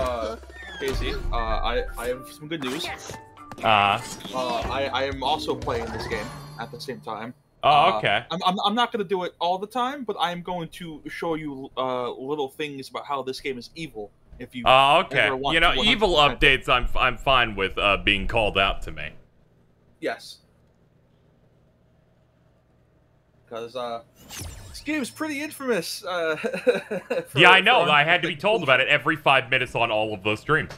uh, Casey, uh, I, I have some good news. Uh, Uh, I, I am also playing this game at the same time. oh, Uh, okay. I'm, I'm, I'm not going to do it all the time, but I'm going to show you uh, little things about how this game is evil. If you Oh, okay. want You know, evil updates. I'm I'm fine with uh, being called out to me. yes, because uh, this game is pretty infamous. Uh, for- yeah, I know. for- I had to be told about it every five minutes on all of those streams.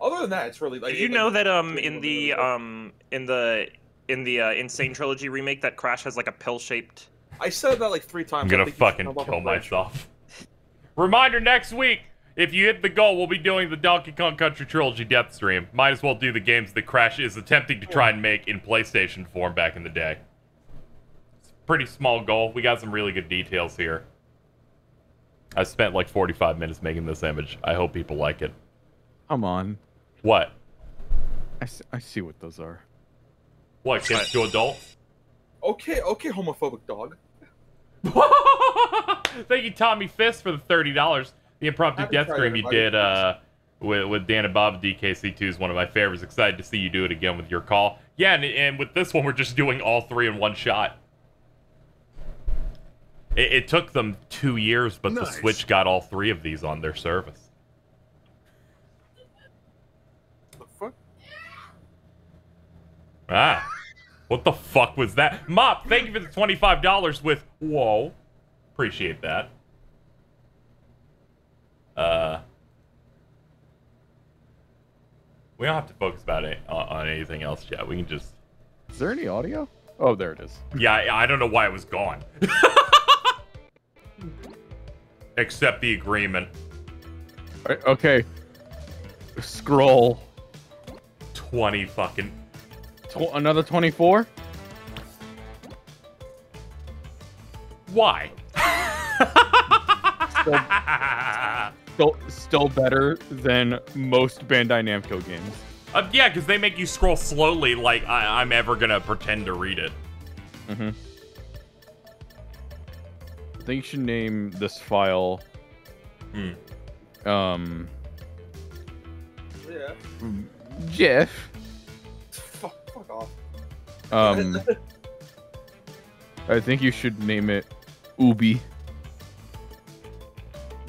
Other than that, it's really like. Did you like- know that um in the um in the in the uh, N. Sane Trilogy remake that Crash has like a pill-shaped I said that like three times. I'm gonna think you should fucking jump off kill myself. Reminder next week. If you hit the goal, we'll be doing the Donkey Kong Country Trilogy Death Stream. Might as well do the games that Crash is attempting to try and make in PlayStation form back in the day. It's a pretty small goal. We got some really good details here. I spent like 45 minutes making this image. I hope people like it. Come on. What? I see, I see what those are. What, kids to adults? Okay, okay, homophobic dog. Thank you, Tommy Fist, for the thirty dollars. The impromptu death scream you did uh, with with Dan and Bob DKC2 is one of my favorites. Excited to see you do it again with your call. Yeah, and, and with this one, we're just doing all three in one shot. It, it took them two years, but the Switch got all three of these on their service. The fuck? Ah, what the fuck was that? Mop, thank you for the twenty-five dollars with whoa. Appreciate that. Uh, we don't have to focus about it on, on anything else yet. We can just. Is there any audio? Oh, there it is. Yeah, I, I don't know why it was gone. Accept the agreement. Alright, Okay. Scroll. Twenty fucking. Tw- another 24? Why? Still, still better than most Bandai Namco games. Uh, yeah, because they make you scroll slowly, like I, I'm ever gonna pretend to read it. Mm-hmm. I think you should name this file. Hmm. Um, Yeah. Jeff. Fuck, fuck off. Um, I think you should name it Ubi.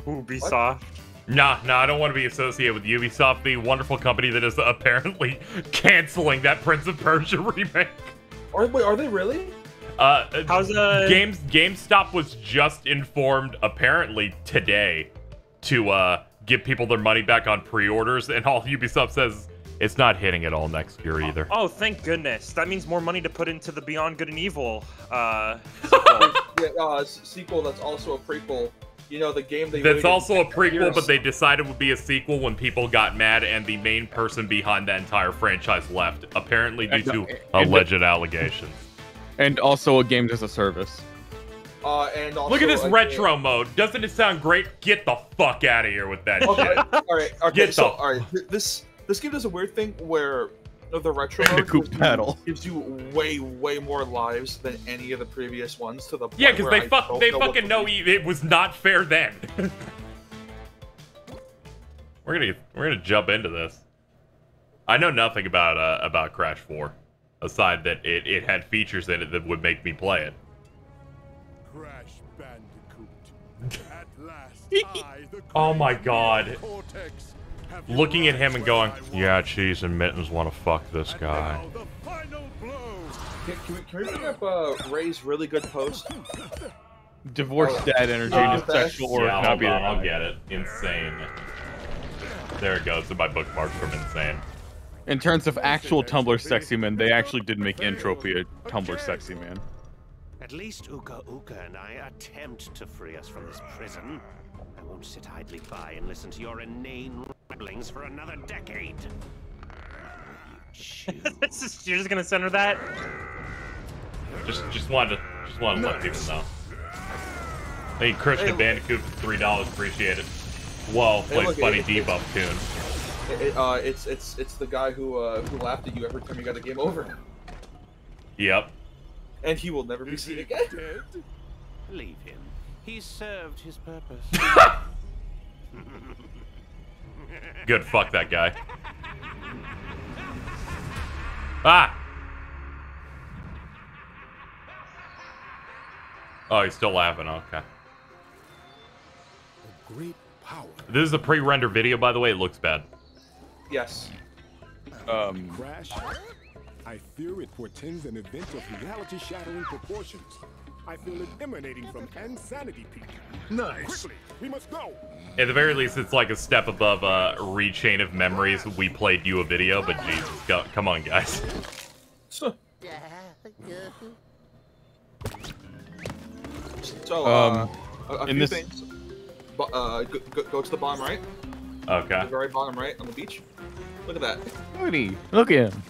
Ubisoft. Nah, nah, I don't want to be associated with Ubisoft, the wonderful company that is apparently canceling that Prince of Persia remake. Are, wait, are they really? Uh, How's uh Games GameStop was just informed apparently today to uh give people their money back on pre-orders, and all Ubisoft says it's not hitting it all next year either. Oh, thank goodness. That means more money to put into the Beyond Good and Evil. Uh, Yeah, uh, sequel that's also a prequel. You know, the game they That's also a prequel, years- but they decided it would be a sequel when people got mad and the main person behind that entire franchise left, apparently due And, uh, to and- alleged allegations. And also a game as a service. Uh, and also Look at this a- retro mode. Doesn't it sound great? Get the fuck out of here with that Okay, shit. all right, okay. Get so, the- all right, this this game does a weird thing where uh, the retro And a mode coupe gives you- gives you way way more lives than any of the previous ones. To the point Yeah, because they I fuck, they know fucking know do. e- it was not fair then. we're gonna we're gonna jump into this. I know nothing about uh, about Crash 4, aside that it, it had features in it that would make me play it. Crash Bandicoot. At last, I, the Oh my God. Cortex, have Looking at him and going, realized what I "Yeah, want. Cheese and Mittens want to fuck this guy." now the final blow. Can, can, we, can we bring up uh, Ray's really good post? Divorced dad energy Uh, to sexual or yeah, not hold be on, I'll get it. Insane. There it goes. In my bookmark from Insane. In terms of actual Tumblr sexy men, they actually did make N. Tropy a Tumblr sexy man. At least Uka Uka and I attempt to free us from this prison. I won't sit idly by and listen to your inane ramblings for another decade. You just, you're just gonna send her that? Just just wanted to just wanted to let people know. Thank you, Christian Hey, Bandicoot for three dollars. Appreciate it. Whoa, Hey, plays look, funny it- it- debuff tune. It, it, uh, it's it's it's the guy who uh, who laughed at you every time you got a game over, Yep. and he will never be seen again. dead? Leave him. He served his purpose. Good, fuck that guy. Ah! Oh, he's still laughing, okay. A great power. This is a pre-render video, by the way, it looks bad. Yes. Um, Crash. I fear it portends an event of reality-shattering proportions. I feel it emanating from Insanity Peak. Nice. Quickly, we must go. At the very least, it's like a step above uh, Re:Chain of Memories. We played you a video, but Jesus, go, come on, guys. So, so uh, Um, a, a in few this- things. Bo- uh, go, go, go to the bottom right. Okay. The very bottom right on the beach. Look at that. Look look at him.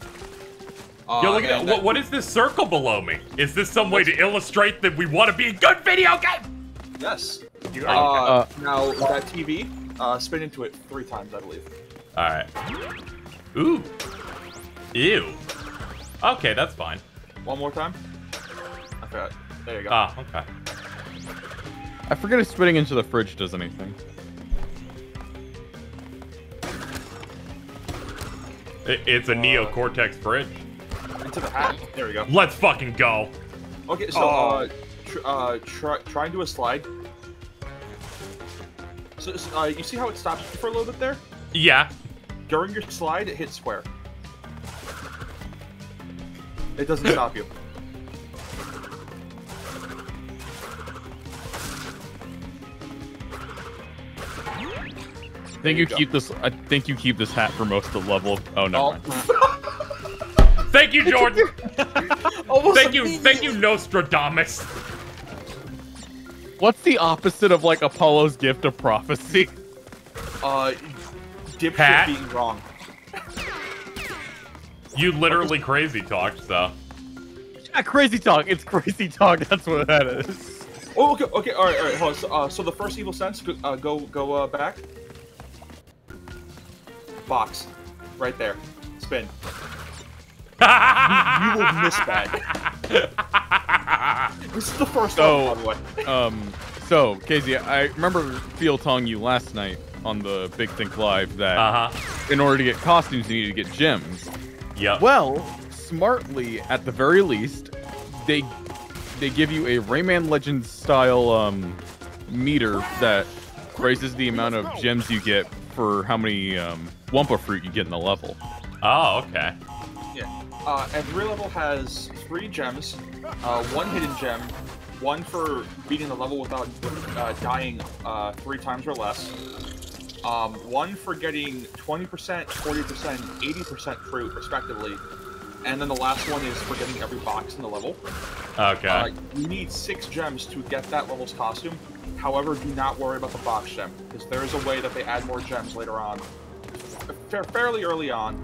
Uh, Yo, look at that. What, what is this circle below me? Is this some way to illustrate that we want to be a good video game? Yes. You, Uh, are Uh, now that TV, uh, spin into it three times, I believe. All right. Ooh. Ew. Okay, that's fine. One more time. I forgot. There you go. Ah, okay. I forget if spitting into the fridge does anything. It, it's a Neo Cortex fridge. Into the hat. There we go. Let's fucking go. Okay, so Oh. uh, tr- uh, try try and do a slide. So so, uh, you see how it stops for a little bit there? Yeah. During your slide, it hits square. It doesn't stop you. I think you you keep this. I think you keep this hat for most of the level. Oh no. Oh, Thank you, Jordan. thank you, thank you, Nostradamus. What's the opposite of like Apollo's gift of prophecy? Uh, dipshit Pat? being wrong. You literally crazy talked, so. Yeah, crazy talk. It's crazy talk. That's what that is. Oh, okay, okay, all right, all right. Hold on. So, uh, so the first evil sense, go, uh, go, go uh, back. Box, right there. Spin. You will miss that. this is the first So- one, by the way. Um. So, Casey, I remember Phil telling you last night on the Big Think Live that Uh huh. in order to get costumes, you need to get gems. Yep. Well, smartly, at the very least, they they give you a Rayman Legends style um, meter that raises the amount of gems you get for how many um, Wumpa fruit you get in the level. Oh, okay. Uh, every level has three gems, uh, one hidden gem, one for beating the level without uh, dying uh, three times or less, um, one for getting 20%, 40%, 80% fruit, respectively, and then the last one is for getting every box in the level. Okay. Uh, you need six gems to get that level's costume. However, do not worry about the box gem, because there is a way that they add more gems later on, fa- fairly early on.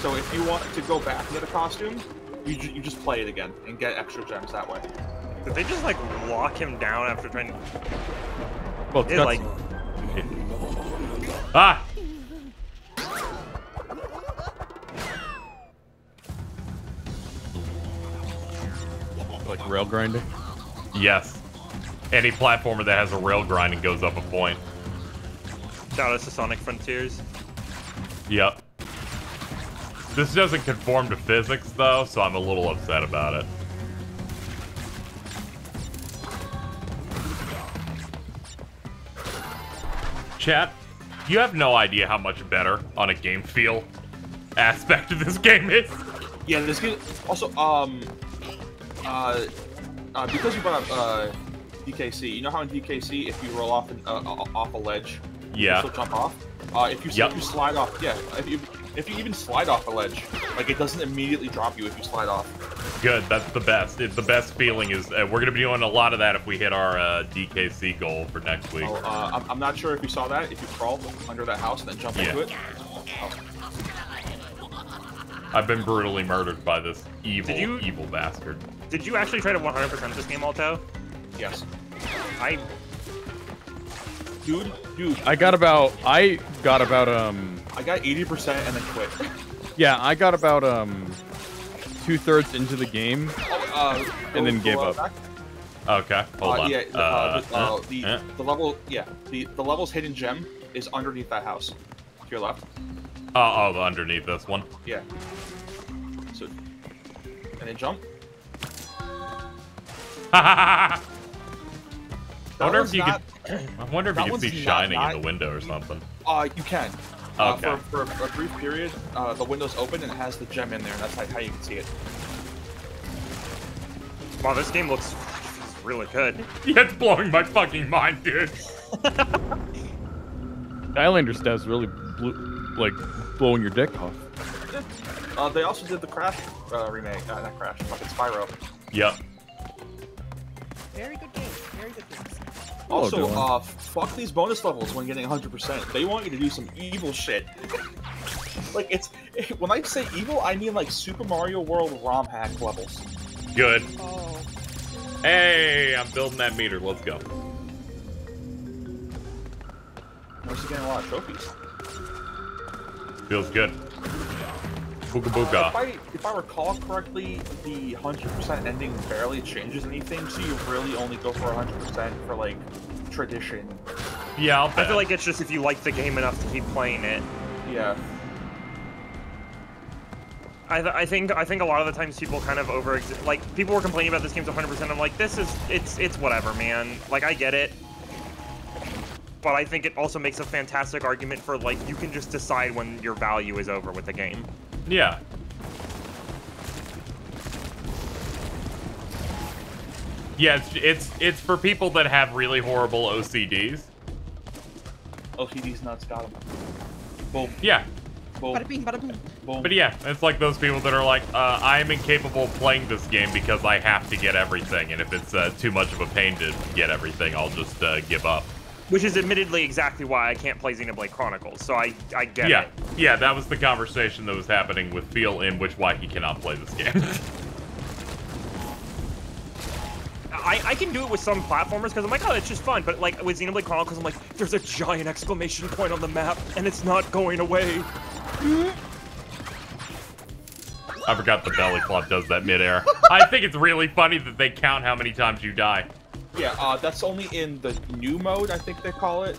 So if you want to go back and get a costume, you, ju- you just play it again and get extra gems that way. Did they just like lock him down after trying? Well, it's It like ah. like rail grinding. Yes. Any platformer that has a rail grinding goes up a point. shout out to Sonic Frontiers. Yep. This doesn't conform to physics, though, so I'm a little upset about it. Chat, you have no idea how much better on a game feel aspect of this game is. Yeah, this game also um uh, uh because you brought up uh DKC. You know how in DKC if you roll off an, uh, off a ledge, you Yeah. can still jump off. Uh, if you Yep. if you slide off, yeah, if you if you even slide off a ledge, like it doesn't immediately drop you if you slide off. Good, that's the best. It's the best feeling is uh, we're gonna be doing a lot of that if we hit our uh, DKC goal for next week. So, uh, I'm, I'm not sure if you saw that. If you crawl under that house and then jump Yeah. into it. I've been brutally murdered by this evil, Did you- evil bastard. Did you actually try to 100% this game, Alto? Yes. I Dude, dude, I got about. I got about um. I got 80% and then quit. Yeah, I got about um. Two thirds into the game. Uh, And then gave uh, up. back. Okay, hold uh, on. Yeah, the, uh, the, uh, uh, the, uh. the level, yeah, the the level's hidden gem is underneath that house. To your left. Oh, oh, underneath this one. Yeah. So, and then jump. I wonder if you not, could. I wonder if you could see one's not- shining in the window or something. Uh, you can. Uh, Okay. for, for a brief period, uh, the window's open and it has the gem in there, and that's like how you can see it. Wow, this game looks really good. Yeah, it's blowing my fucking mind, dude. Skylander stuff's really blew, like blowing your dick off. Uh, they also did the Crash uh, remake, uh, not Crash, fucking Spyro. Yep. Very good game. Very good games. Hello, Also, Dylan. uh, fuck these bonus levels when getting 100%. They want you to do some evil shit. like, it's. When I say evil, I mean like Super Mario World ROM hack levels. Good. Oh. Hey, I'm building that meter. Let's go. I'm also getting a lot of trophies. Feels good. Booga If. I, if I recall correctly, the 100% ending barely changes anything, so you really only go for 100% for, like, tradition. Yeah, I'll bet. I feel like it's just if you like the game enough to keep playing it. Yeah. I, th- I think I think a lot of the times people kind of over like people were complaining about this game's 100%. I'm like, this is it's it's whatever, man. Like I get it, but I think it also makes a fantastic argument for like you can just decide when your value is over with the game. Yeah. Yeah, it's, it's it's for people that have really horrible OCDs. OCD's nuts got him. Boom, Yeah, boom, Bada bing, bada boom. boom. but yeah, it's like those people that are like, uh, I am incapable of playing this game because I have to get everything, and if it's uh, too much of a pain to get everything, I'll just uh, give up. Which is admittedly exactly why I can't play Xenoblade Chronicles. So I I get yeah, it. yeah, that was the conversation that was happening with Phil in which why he cannot play this game. I, I can do it with some platformers because I'm like, oh, it's just fun. But like with Xenoblade Chronicles, I'm like, there's a giant exclamation point on the map and it's not going away. I forgot the belly flop does that midair. I think it's really funny that they count how many times you die. Yeah, uh, that's only in the new mode, I think they call it.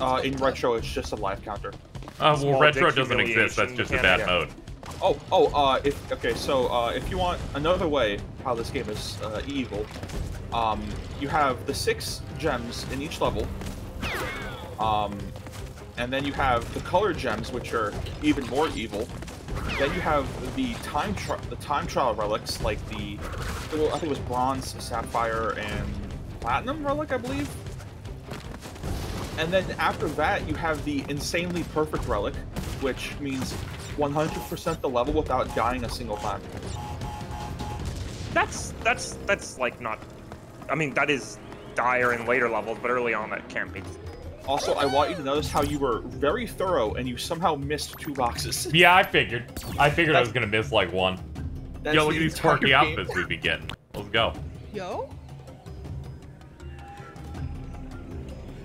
Uh, in retro, it's just a life counter. Uh, well, retro doesn't exist. That's just a mechanic. bad mode. Oh, oh, uh, if okay, so uh, if you want another way how this game is uh, evil, um, you have the six gems in each level, um, and then you have the color gems, which are even more evil. Then you have the time the time trial relics, like the well, I think it was bronze, sapphire, and platinum relic, I believe. And then after that, you have the insanely perfect relic, which means 100% the level without dying a single time. That's that's that's like not. I mean, that is dire in later levels, but early on that can't be. Also, I want you to notice how you were very thorough and you somehow missed two boxes. Yeah, I figured. I figured I was gonna miss like one. Yo, look at these entire quirky outfits we've been getting. Let's go. Yo?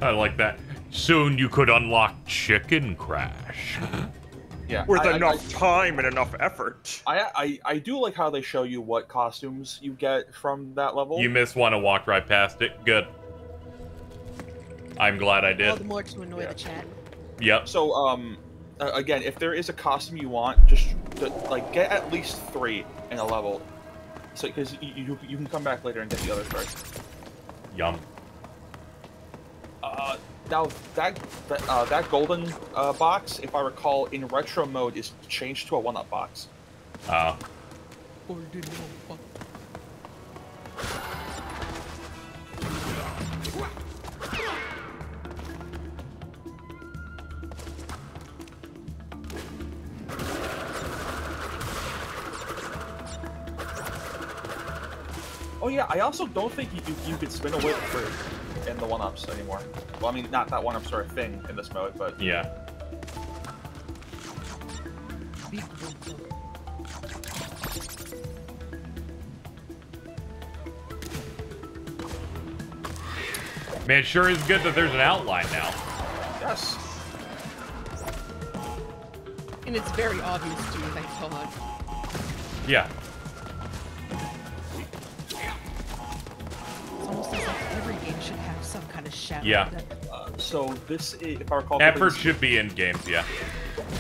I like that. Soon you could unlock Chicken Crash. Yeah, With I, I- enough time and enough effort. I, I, I do like how they show you what costumes you get from that level. You missed one and walked right past it. Good. I'm glad I All the did. more to annoy Yeah. the chat. Yep. So, um, uh, again, if there is a costume you want, just like get at least three in a level. So, because you, you you can come back later and get the other first. Yum. Uh, now that that, uh, that golden uh, box, if I recall, in retro mode is changed to a one-up box. Uh, Oh yeah, I also don't think you, you, you could spin away whip for in the one-ups anymore. Well, I mean, not that one-up sort of thing in this mode, but yeah. Man, it sure is good that there's an outline now. yes. And it's very obvious too, thank God. Yeah. Someone seems like every game should have some kind of shadow. Yeah. Uh, so this, i- if I recall, Effort correctly, should be in games, yeah.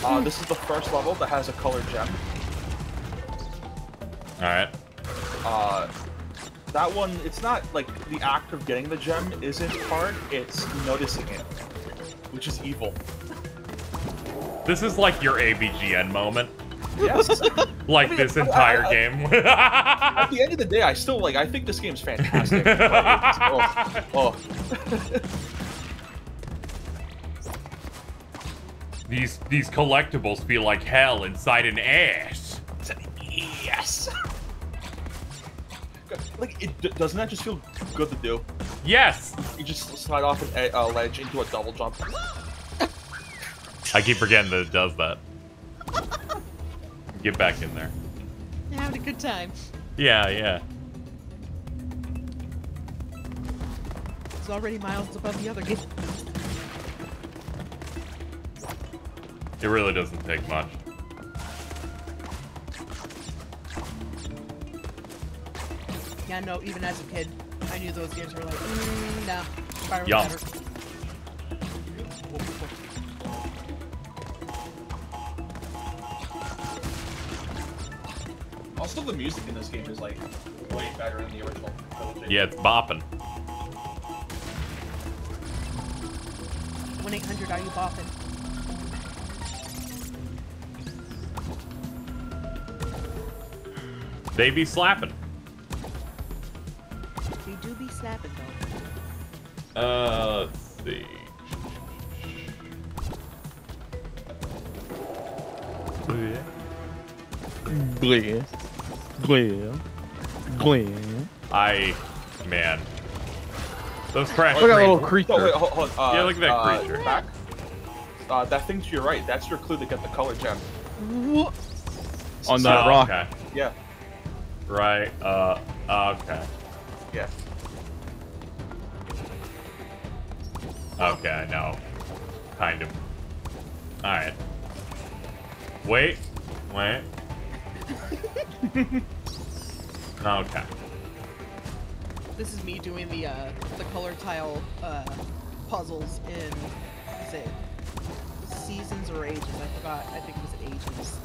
uh, this is the first level that has a colored gem. Alright. Uh, that one, it's not like the act of getting the gem isn't hard. It's noticing it, which is evil. This is like your AVGN moment. Yes. Like I mean, this I- entire I- game. At the end of the day, I still like. I think this game's fantastic. it's- oh, oh. these these collectibles feel like hell inside an ass. yes. Like, it, doesn't that just feel good to do? Yes! You just slide off an uh, ledge into a double jump. I keep forgetting that it does that. Get back in there. You're having a good time. Yeah, yeah. It's already miles above the other game. It really doesn't take much. Yeah, no, even as a kid, I knew those games were like, mm, nah, Yum. better. The music in this game is like way better than the original. Yeah, it's bopping. 1 800 Are You Bopping? They be slapping. They do be slapping though. Uh, let's see. Glare. Glare. Glare. I, man. Those crash Look at that little creature. Oh, wait, hold, hold, uh, Yeah, look at that uh, creature. Back. Uh, that thing to your right, that's your clue to get the color gem. On Oh, that rock. Okay. Yeah, Right, uh, okay. yeah. Okay, no. Kind of. Alright. Wait. Wait. okay. This is me doing the uh, the color tile uh, puzzles in is it seasons or ages? I forgot. I think it was ages.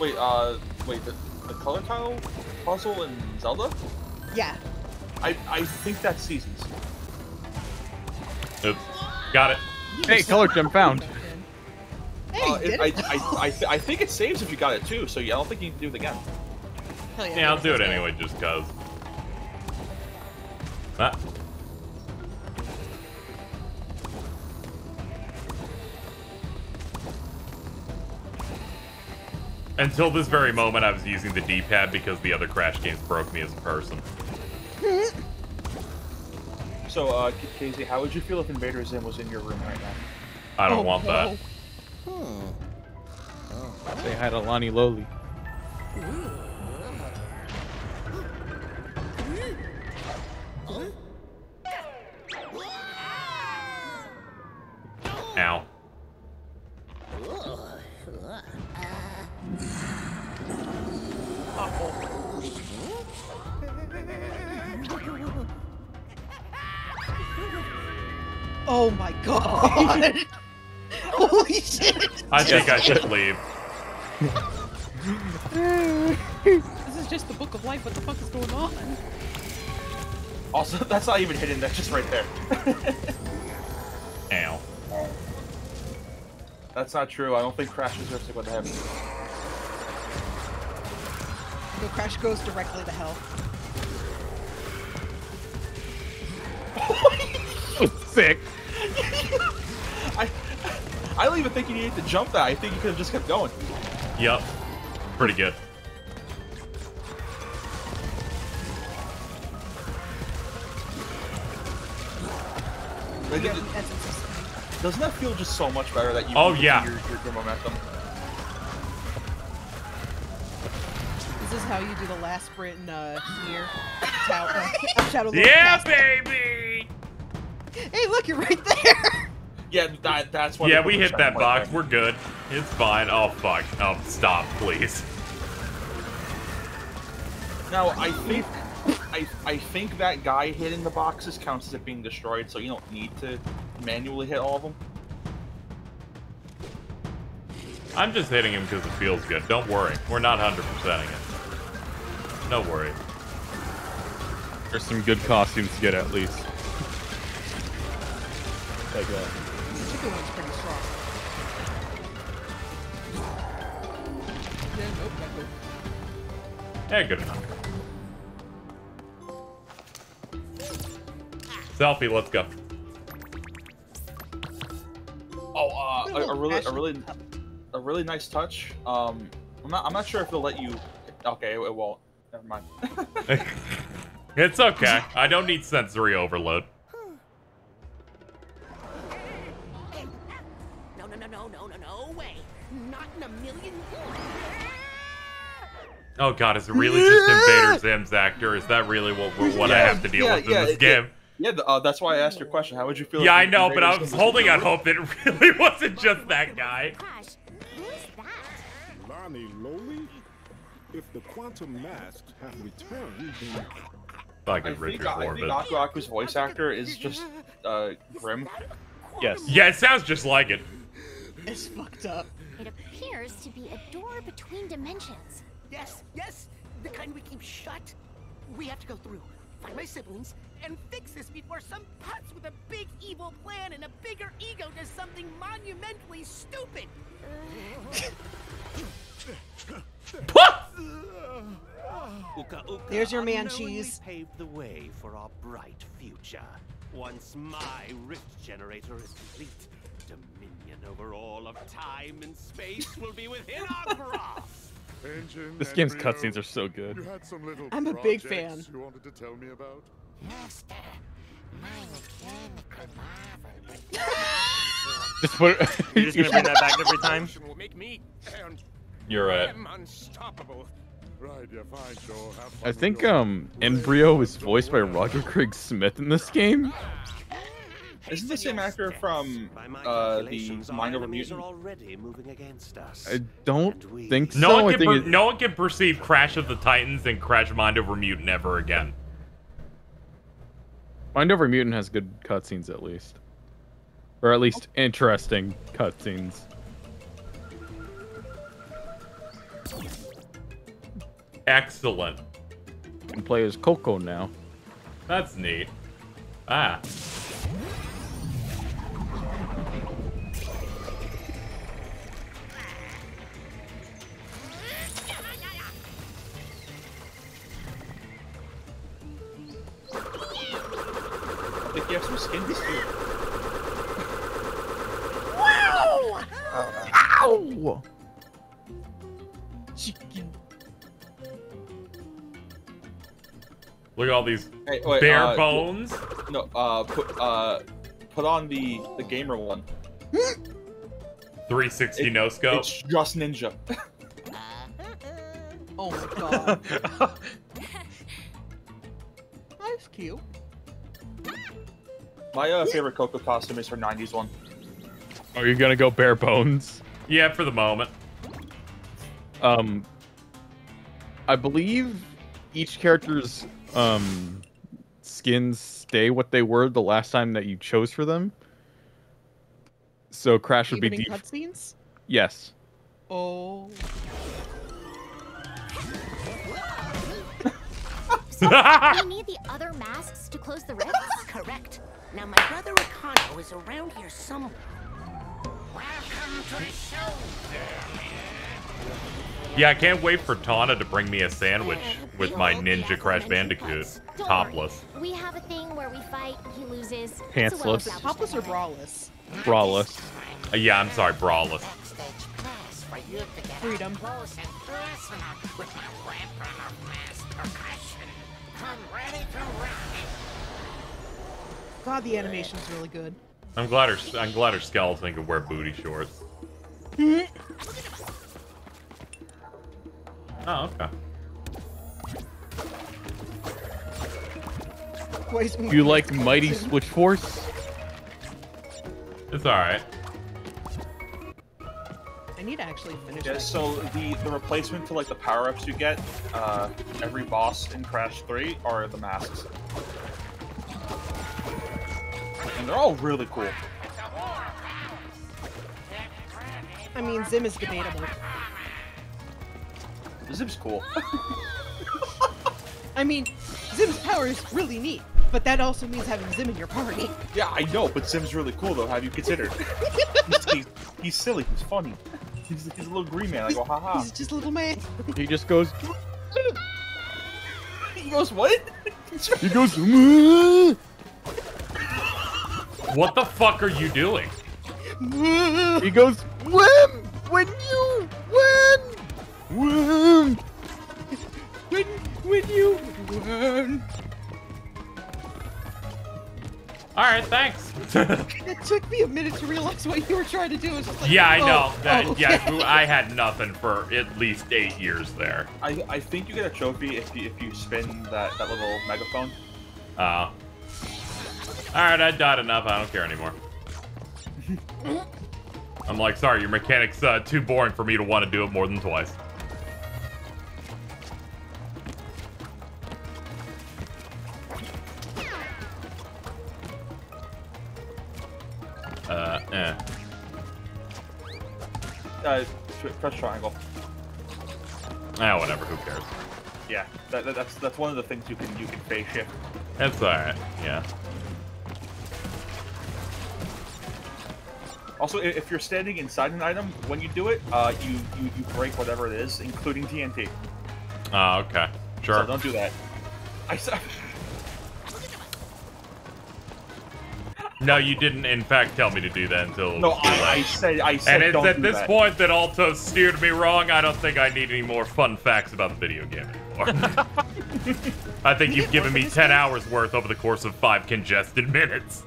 Wait, uh, wait, the, the color tile puzzle in Zelda? Yeah. I, I think that's seasons. Oops. Got it. Hey, color gem found. Hey, Uh, you did I, it. I, I, th- I think it saves if you got it too, so yeah, I don't think you need to do it again. Hell yeah, Yeah, I'll do it good. anyway, just cause. Ah. Until this very moment, I was using the D-pad because the other Crash games broke me as a person. So, uh, Casey, how would you feel if Invader Zim was in your room right now? I don't Oh, want that. No. Say hi to Lani-Loli. Ow. Think I should leave. This is just the book of life. What the fuck is going on? Also, that's not even hidden, that's just right there. Ow. That's not true, I don't think Crash deserves to go to heaven. The crash goes directly to hell. Sick. I, I don't even think you needed to jump that, I think you could have just kept going. Yup. Pretty good. Like, You it- have the essence of speed. doesn't that feel just so much better that you Oh, can yeah. your, your, your momentum? This is how you do the last sprint in uh, here. Shadow, uh, Shadow Lord Yeah, baby! Hey, look, you're right there. Yeah, that, that's why. Yeah, we hit that box. there. We're good. It's fine. Oh, fuck. Oh, stop, please. Now, I think I, I think that guy hitting the boxes counts as it being destroyed, so you don't need to manually hit all of them. I'm just hitting him because it feels good. Don't worry. We're not 100%ing it. No worry. There's some good costumes to get at least. Like uh, The chicken one's pretty strong. Yeah, nope, not good. Yeah, good enough. Selfie, let's go. Oh, uh, a, a really, a really, a really nice touch. Um, I'm not, I'm not sure if it'll let you. Okay, it, it won't. Never mind. It's okay. I don't need sensory overload. Oh god, is it really just Invader Zim's actor? Is that really what what I have to deal yeah, with yeah, in this it- game? yeah, th- uh, that's why I asked your question. How would you feel? Yeah, I if know, but I Invader was holding out hope that it really wasn't just that guy. Crash, who is that? Lonnie Loli? If the quantum masks have returned, then I Fucking think, Richard I think Orbit. Aku Aku's voice actor is just uh, grim. yes. Yeah, it sounds just like it. It's fucked up. It appears to be a door between dimensions. Yes, yes, the kind we keep shut. We have to go through, find my siblings, and fix this before some putz with a big evil plan and a bigger ego does something monumentally stupid. Uka Uka There's your man cheese. paved the way for our bright future. Once my rift generator is complete, dominion over all of time and space will be within our grasp. Engine This game's cutscenes are so You good. had some little I'm a big fan. You wanted to tell me about? Just put. You're just gonna bring that back every time. Will make me and You're right. unstoppable. Right, yeah, fine, Joe. I think um Embryo is voiced by Roger Craig Smith in this game. Isn't the same actor from uh, the Mind Over enemies Mutant? already moving against us. I don't we- think so. No one can think per- it- no one can perceive Crash of the Titans and Crash Mind Over Mutant ever again. Mind Over Mutant has good cutscenes at least, or at least interesting cutscenes. Excellent. You can play as Coco now. That's neat. Ah. I you have some skins too. Ow! Chicken. Look at all these Hey, wait, bare uh, bones. No, uh, put uh, put on the the gamer one. 360 It- no scope. It's just ninja. Oh my god. That's cute. My uh, favorite Coco costume is her '90s one. Are you gonna go bare bones? Yeah, for the moment. Um, I believe each character's um skins stay what they were the last time that you chose for them. So Crash would be Even in cutscenes? yes. Oh. we need the other masks to close the rifts? Correct. Now my brother Ricardo is around here somewhere. Welcome to the show. Yeah, I can't wait for Tawna to bring me a sandwich with my Ninja Crash Bandicoot Don't topless. Worry. We have a thing where we fight, he loses. Pantsless. Topless or dynamic. braless? Brawless. Uh, yeah, I'm sorry, brawless. Backstage pass for you to Freedom. up and personal with my weapon of mass percussion. Come ready to rock. God, the animation's really good. I'm glad her I'm glad her skeleton can wear booty shorts. Oh, okay. Do you like Mighty Switch Force? It's alright. I I need to actually finish Yeah, that. so the, the replacement to like the power-ups you get, uh, every boss in Crash 3 are the masks. And they're all really cool. I mean, Zim is debatable. Zim's cool. I mean, Zim's power is really neat, but that also means having Zim in your party. yeah, I know, but Zim's really cool though. Have you considered? he's, he's, he's silly. He's funny. He's, he's a little green man. I go, oh, haha. He's just a little man. He just goes. He goes, what? He goes. "Mwah." What the fuck are you doing? He goes. When? When you? win! When? When? When you? win! All right, thanks. It took me a minute to realize what you were trying to do. It was like, yeah, I oh, know. That, oh, Yeah. I had nothing for at least eight years there. I, I think you get a trophy if you, if you spin that, that little megaphone. Uh. All right, I died enough. I don't care anymore. I'm like, sorry, your mechanic's uh, too boring for me to want to do it more than twice. Uh, eh. Uh, press triangle. Ah, whatever. Who cares? Yeah, that, that, that's that's one of the things you can you can phase shift. That's alright. Yeah. Also, if you're standing inside an item, when you do it, uh, you, you, you break whatever it is, including TNT. Oh, okay. Sure. So Sure. don't do that. I said, No, you didn't, in fact, tell me to do that until no, I, I said I said And it's don't at do this that. point that Alto steered me wrong. I don't think I need any more fun facts about the video game anymore. I think you've given me 10 hours worth over the course of five congested minutes.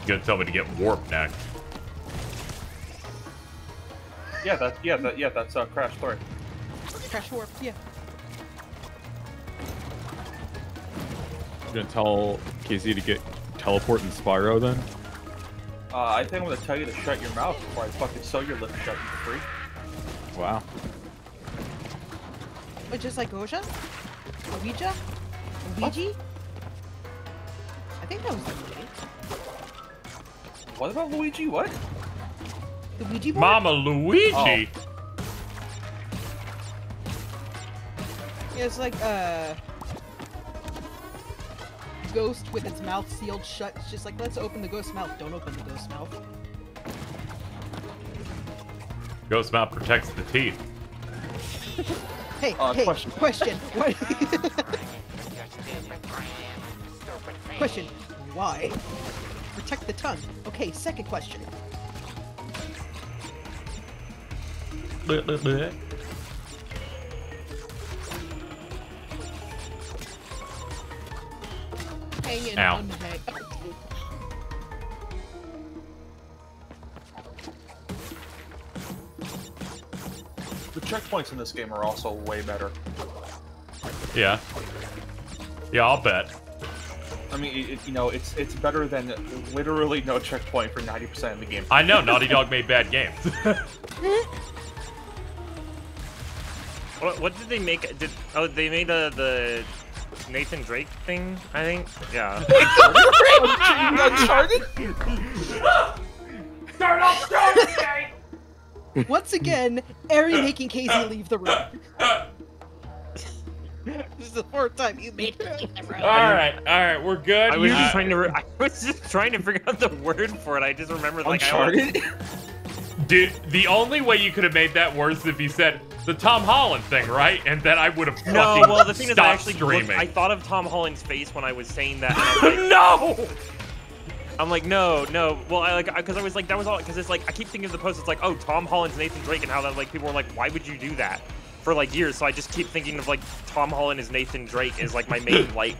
You're gonna tell me to get warp next. Yeah, that's yeah that yeah that's uh, Crash Three. Crash Warp, yeah. You gonna tell Casey to get teleport in Spyro then? Uh, I think I'm gonna tell you to shut your mouth before I fucking sew your lips shut, you freak. Wow. But just like Goja? Ouija? Luigi? I think that was Luigi. What about Luigi? What? The Ouija board? Mama Luigi! Oh. Yeah, it's like, a Ghost with its mouth sealed shut. It's just like, let's open the ghost mouth. Don't open the ghost mouth. Ghost Mouth protects the teeth. Hey, Uh, hey, question. question. Question. Why? Protect the tongue. Okay, second question. Bleh, bleh, bleh. Hanging Ow. on my... The checkpoints in this game are also way better. Yeah. Yeah, I'll bet. I mean, it, it- you know, it's it's better than literally no checkpoint for 90% of the game. I know Naughty Dog made bad games. What, what did they make? Did oh they made uh, the Nathan Drake thing? I think. Yeah. Uncharted? Once again, Ari making Casey leave the room. this is the fourth time you made me leave the room. all right, all right, we're good. I was just trying to. Re- I was just trying to figure out the word for it. I just remembered like Uncharted? Dude, the only way you could have made that worse if you said the Tom Holland thing, right? And then I would have No, fucking well the thing is, I stopped actually streaming. looked, I thought of Tom Holland's face when I was saying that. Like, no! I'm like, no, no. Well, I like because I was like, that was all because it's like I keep thinking of the post. It's like, oh, Tom Holland's Nathan Drake, and how that like people were like, why would you do that? For like years, so I just keep thinking of like Tom Holland as Nathan Drake is like my main like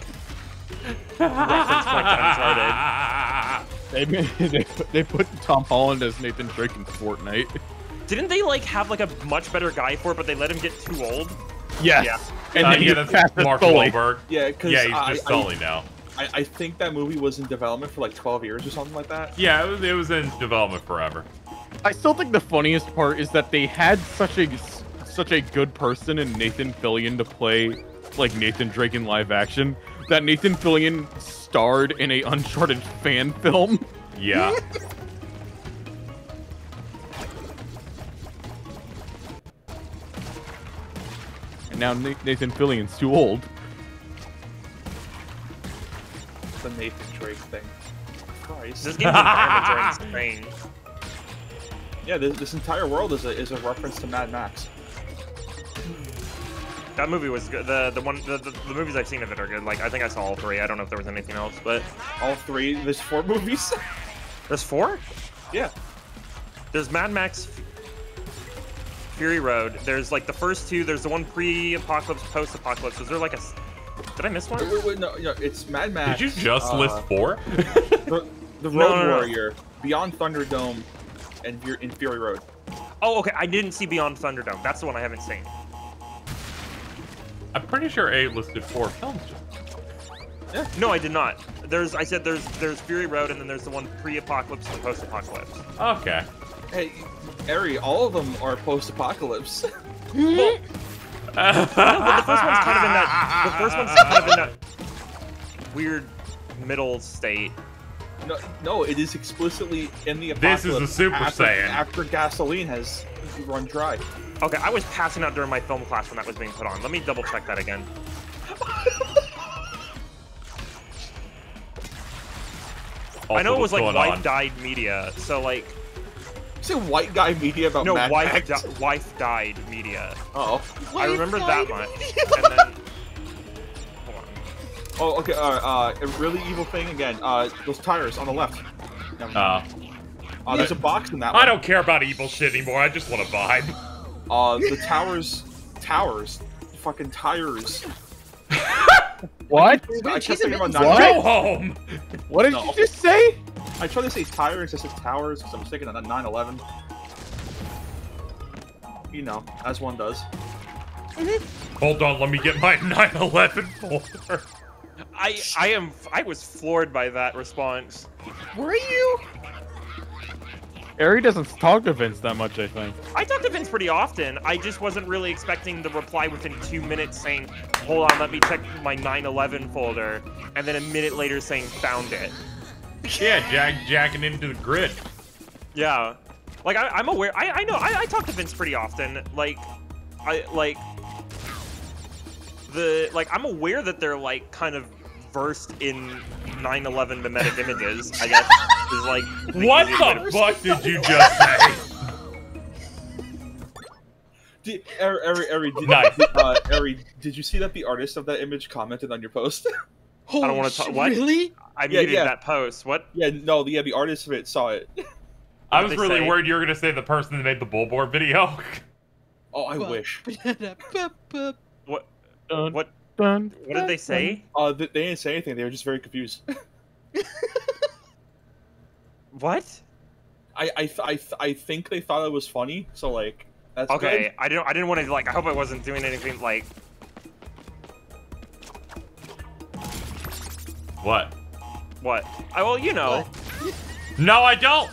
reference point to Uncharted. They they, they put Tom Holland as Nathan Drake in Fortnite. Didn't they like have like a much better guy for it, but they let him get too old? Yes. Yeah. And Uh, then yeah, you that's cast Mark Sully. Wahlberg. Yeah, because Yeah, he's just Sully now. I, I think that movie was in development for like 12 years or something like that. Yeah, it was, it was in development forever. I still think the funniest part is that they had such a such a good person in Nathan Fillion to play like Nathan Drake in live action that Nathan Fillion starred in a Uncharted fan film. Yeah. And now Nathan Fillion's too old. The Nathan Drake thing. Christ. This game's environments are. Yeah, this, this entire world is a, is a reference to Mad Max. That movie was good. The the one the, the, the movies I've seen of it are good. Like I think I saw all three. I don't know if there was anything else, but All three, there's four movies. there's four. yeah. There's Mad Max Fury Road. There's like the first two. There's the one pre-apocalypse, post-apocalypse. Is there like a? Did I miss one? Wait, wait, wait, no, no, it's Mad Max. Did you just uh, list four? The, the Road No, no, no. Warrior, Beyond Thunderdome, and in Fury Road. Oh, okay. I didn't see Beyond Thunderdome. That's the one I haven't seen. I'm pretty sure A listed four films. No, I did not. There's I said there's there's Fury Road and then there's the one pre-apocalypse and post-apocalypse. Okay. Hey, Ari, all of them are post-apocalypse. Well, no, but the first one's kind of in that. The first one's kind of in that weird middle state. no, no, it is explicitly in the apocalypse. This is a Super after, Saiyan. After gasoline has run dry. Okay, I was passing out during my film class when that was being put on. Let me double check that again. I know it was like what's wife on? died media, so like You say white guy media about no Mad wife Max? di- wife died media. oh. I remember that Wife much. died and then hold on. Oh, okay. Uh, uh, a really evil thing again. Uh, those tires on the left. Never mind. Uh, there's a box in that one. I don't care about evil shit anymore. I just want to vibe. Uh, the towers, towers, fucking tires. What? I kept she's a thinking about bit- Go home. What did No. you just say? I tried to say tires, I said towers, because I'm thinking of 9/11. You know, as one does. Hold on, let me get my 9/11 folder. I I am I was floored by that response. Were you? Ari doesn't talk to Vince that much, I think. I talk to Vince pretty often. I just wasn't really expecting the reply within two minutes saying, "Hold on, let me check my 9/11 folder," and then a minute later saying, "Found it." Yeah, jack jacking into the grid. Yeah, like I, I'm aware. I I know. I, I talk to Vince pretty often. Like, I like the like I'm aware that they're like kind of versed in 9/11 mimetic images. I guess is like the What easiest way to- the fuck did you just say? Did, Eri, Eri, Eri, did, Nice. uh, Eri, did you see that the artist of that image commented on your post? Holy don't wanna talk- shit, what? Really? I Yeah, muted yeah. that post. What? yeah, no, yeah, the artist of it saw it. I was really say? worried you were gonna say the person that made the bullboard video. Oh, I wish. What? What? Dun, What did they say? Uh, they, they didn't say anything. They were just very confused. What? I, I, I, I think they thought it was funny. So like, that's Okay, good. I didn't. I didn't want to like. I hope I wasn't doing anything like. What? What? I well, you know. No, I don't.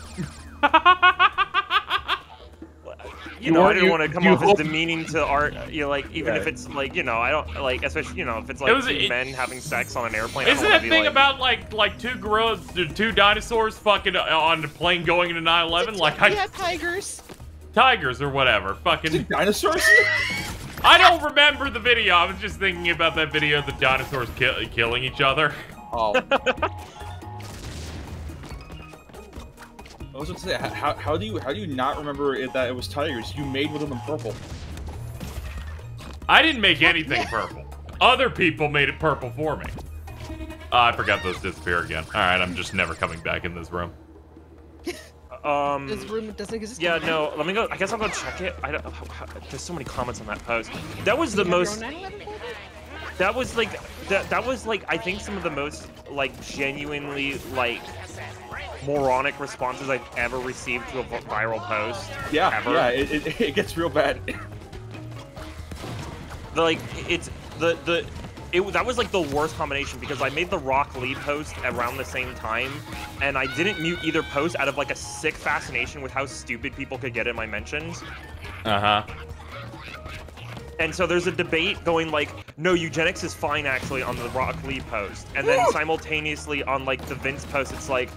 You know, I didn't you- want to come off hope- as demeaning to art. You know, like even if it's like you know, I don't like especially you know if it's like was- two it- men having sex on an airplane. I Isn't don't that wanna be thing like, about like like two gorillas, two dinosaurs fucking uh, on the plane going into 9/11? Like I, Yeah, tigers. tigers or whatever. Fucking. Dinosaurs? I don't remember the video. I was just thinking about that video of the dinosaurs ki- killing each other. Oh. I was going to say, how, how do you how do you not remember it, that it was tigers? You made one of them purple. I didn't make anything purple. Other people made it purple for me. Uh, I forgot those disappear again. All right, I'm just never coming back in this room. Um. This room doesn't exist. Yeah, no. Let me go. I guess I'll go check it. I don't. How, how, there's so many comments on that post. That was the You have your most. own 9/11 folder? That was like. That that was like. I think some of the most like genuinely like moronic responses I've ever received to a viral post. Yeah, Ever. yeah, it, it, it gets real bad. The, like it's the the it that was like the worst combination because I made the Rock Lee post around the same time, and I didn't mute either post out of like a sick fascination with how stupid people could get in my mentions. Uh huh. And so there's a debate going like, no, eugenics is fine actually on the Rock Lee post, and then simultaneously on like the Vince post, it's like,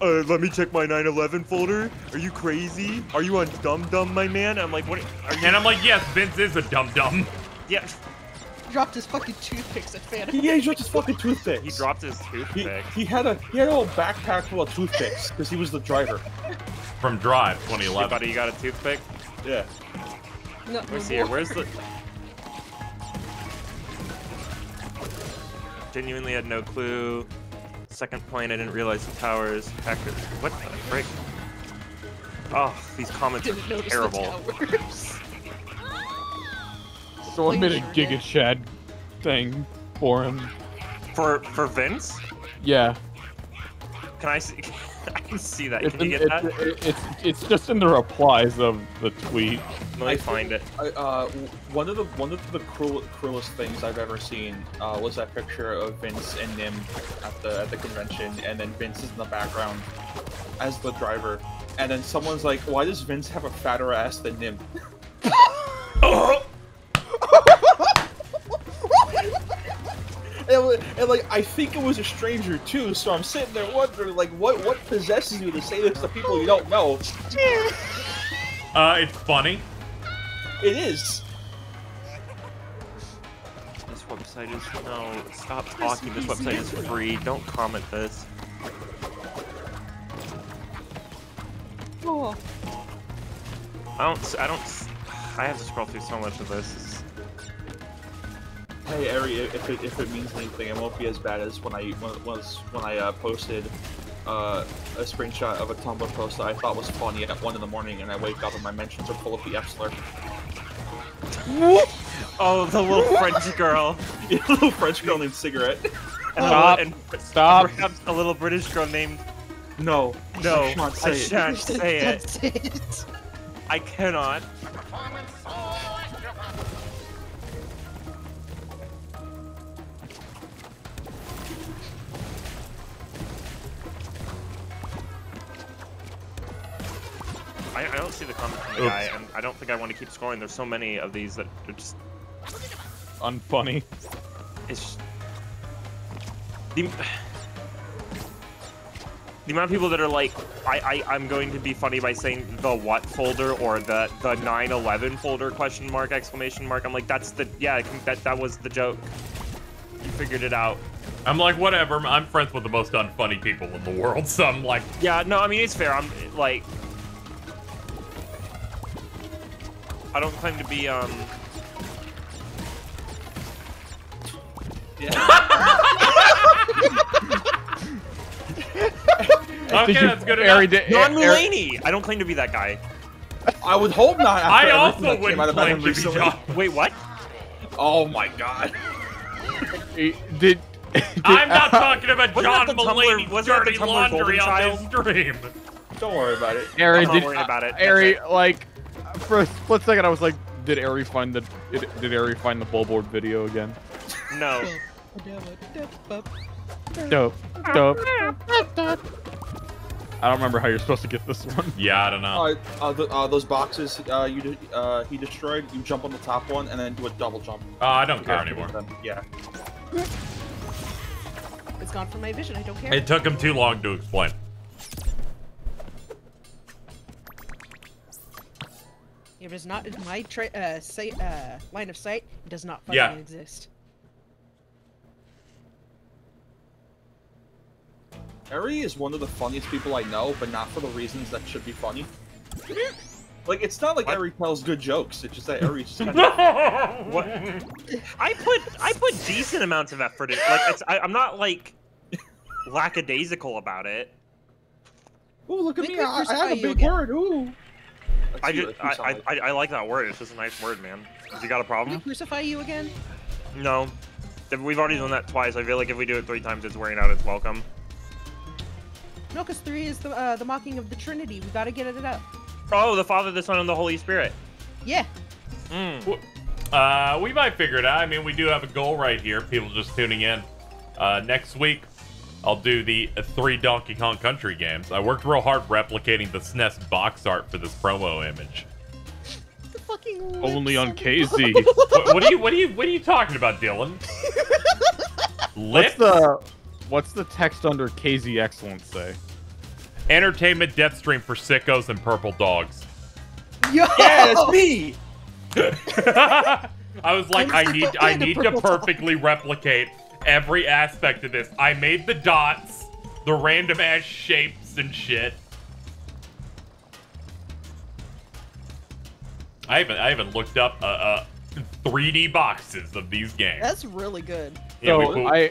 uh, let me check my 9/11 folder. Are you crazy? Are you on Dum Dum, my man? I'm like, what? Are you? And I'm like, yes, Vince is a dum dum. Yeah, Dropped his fucking toothpicks at Phantom. Yeah, he dropped his fucking toothpicks. he dropped his He, toothpick. he had a he had a little backpack full of toothpicks because he was the driver. From Drive Hey, 2011. buddy, you got a toothpick? Yeah. No, Let me see here. Where's the? Genuinely had no clue. Second point, I didn't realize the towers. Hacker. What the frick? Oh, these comments Didn't are terrible. the towers. Someone made a Sure Giga. Chad thing for him. For for Vince, Yeah. can I see? I can see that. It's, Can you get it's, that? it- it's, it's just in the replies of the tweet. Let me find it. I, uh, one of the one of the cruel, cruelest things I've ever seen uh, was that picture of Vince and Nim at the at the convention, and then Vince is in the background as the driver, and then someone's like, "Why does Vince have a fatter ass than Nim?" And, and like I think it was a stranger too, so I'm sitting there wondering like what what possesses you to say this to people you don't know? Uh, it's funny. It is. This website is no. Stop talking. This website is free. Don't comment this. Oh, I don't. I don't. I have to scroll through so much of this. It's- Hey Ari, if it if it means anything, it won't be as bad as when I when, was when I uh, posted uh, a screenshot of a Tumblr post that I thought was funny at one in the morning, and I wake up and my mentions are full of the F slur. Oh, the little French girl. a little French girl named Cigarette. And, a Stop. little- and Stop. perhaps a little British girl named. No, No, I shan't say I shan't say it. That's it. I cannot. I, I don't see the comment from the Oops. guy, and I don't think I want to keep scrolling. There's so many of these that are just Unfunny. it's just, the, the amount of people that are like, I, I I'm going to be funny by saying the what folder or the the 9/11 folder question mark exclamation mark. I'm like, that's the yeah, that that was the joke. You figured it out. I'm like, whatever. I'm friends with the most unfunny people in the world, so I'm like, Yeah, no, I mean it's fair. I'm like, I don't claim to be um. okay, Did you- that's good Ari, enough. did- John Mulaney. I don't claim to be that guy. I would hope not. I After everything also wouldn't claim to be. John. Wait, what? Oh my god. Did, did I'm not talking about Wasn't John that the Tumblr- Mulaney's wasn't the dirty Tumblr laundry golden on this stream. Don't worry about it. Ari, I'm not did, worried about it. That's Ari, it. like, for a split second, I was like, did Ari find the did, did Ari find the bullboard video again? No. Dope, dope. I don't remember how you're supposed to get this one. Yeah, I don't know. Uh, uh, the, uh, those boxes uh, you de- uh, he destroyed. You jump on the top one and then do a double jump. Uh, I don't care anymore. Yeah. It's gone from my vision. I don't care. It took him too long to explain. If it's not in my tra- uh, say, uh, line of sight, it does not fucking Yeah. exist. Eri is one of the funniest people I know, but not for the reasons that should be funny. Like, it's not like What? Eri tells good jokes. It's just that Eri's just kind of... What? I put I put decent amounts of effort in. Like it's I, I'm not like lackadaisical about it. Ooh, look at They me! I, I have a big again. word. Ooh. I That's just I, I, like. I I like that word. It's just a nice word, man. Have you got a Can we problem? crucify you again? No. We've already done that twice. I feel like if we do it three times, it's wearing out its welcome. No, because three is the uh, the mocking of the Trinity. We gotta get it up. Oh, the Father, the Son, and the Holy Spirit. Yeah. Mm. Uh, Uh, we might figure it out. I mean, we do have a goal right here. People just tuning in. Uh, next week, I'll do the uh, three Donkey Kong Country games. I worked real hard replicating the SNES box art for this promo image. The fucking Only on KZ. what, what are you? What are you? What are you talking about, Dylan? What's the What's the text under KZXcellent's say? Entertainment death stream for sickos and purple dogs. Yo! Yeah, it's me. I was like, I'm need, I need to perfectly replicate every aspect of this. I made the dots, the random ass shapes and shit. I haven't, I haven't looked up uh, uh 3D boxes of these games. That's really good. Yeah, so put- I,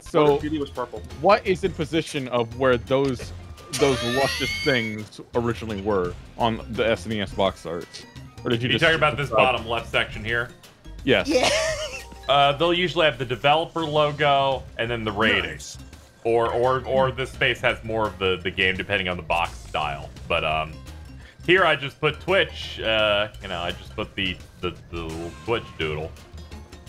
so was purple. what is in position of where those those luscious things originally were on the SNES box art? Or did you you just talking about this bottom left section here? Yes. Yeah. Uh, they'll usually have the developer logo and then the rating, or or or this space has more of the the game depending on the box style. But um, here I just put Twitch. Uh, you know, I just put the the, the little Twitch doodle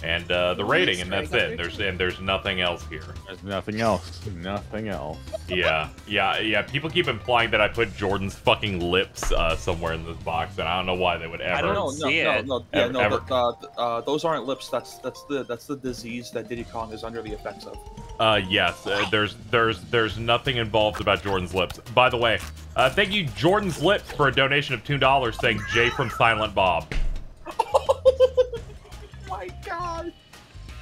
and uh, the Nice, rating, and that's it. There's and there's nothing else here. There's nothing else. Nothing else. Yeah, yeah, yeah. People keep implying that I put Jordan's fucking lips uh, somewhere in this box, and I don't know why they would ever. I don't No, no, see no, it. no, yeah, Ever- no. ever. the- uh, uh, those aren't lips. That's that's the that's the disease that Diddy Kong is under the effects of. Uh, yes, uh, there's there's there's nothing involved about Jordan's lips. By the way, uh, thank you Jordan's lips for a donation of two dollars, saying Jay from Silent Bob. my God.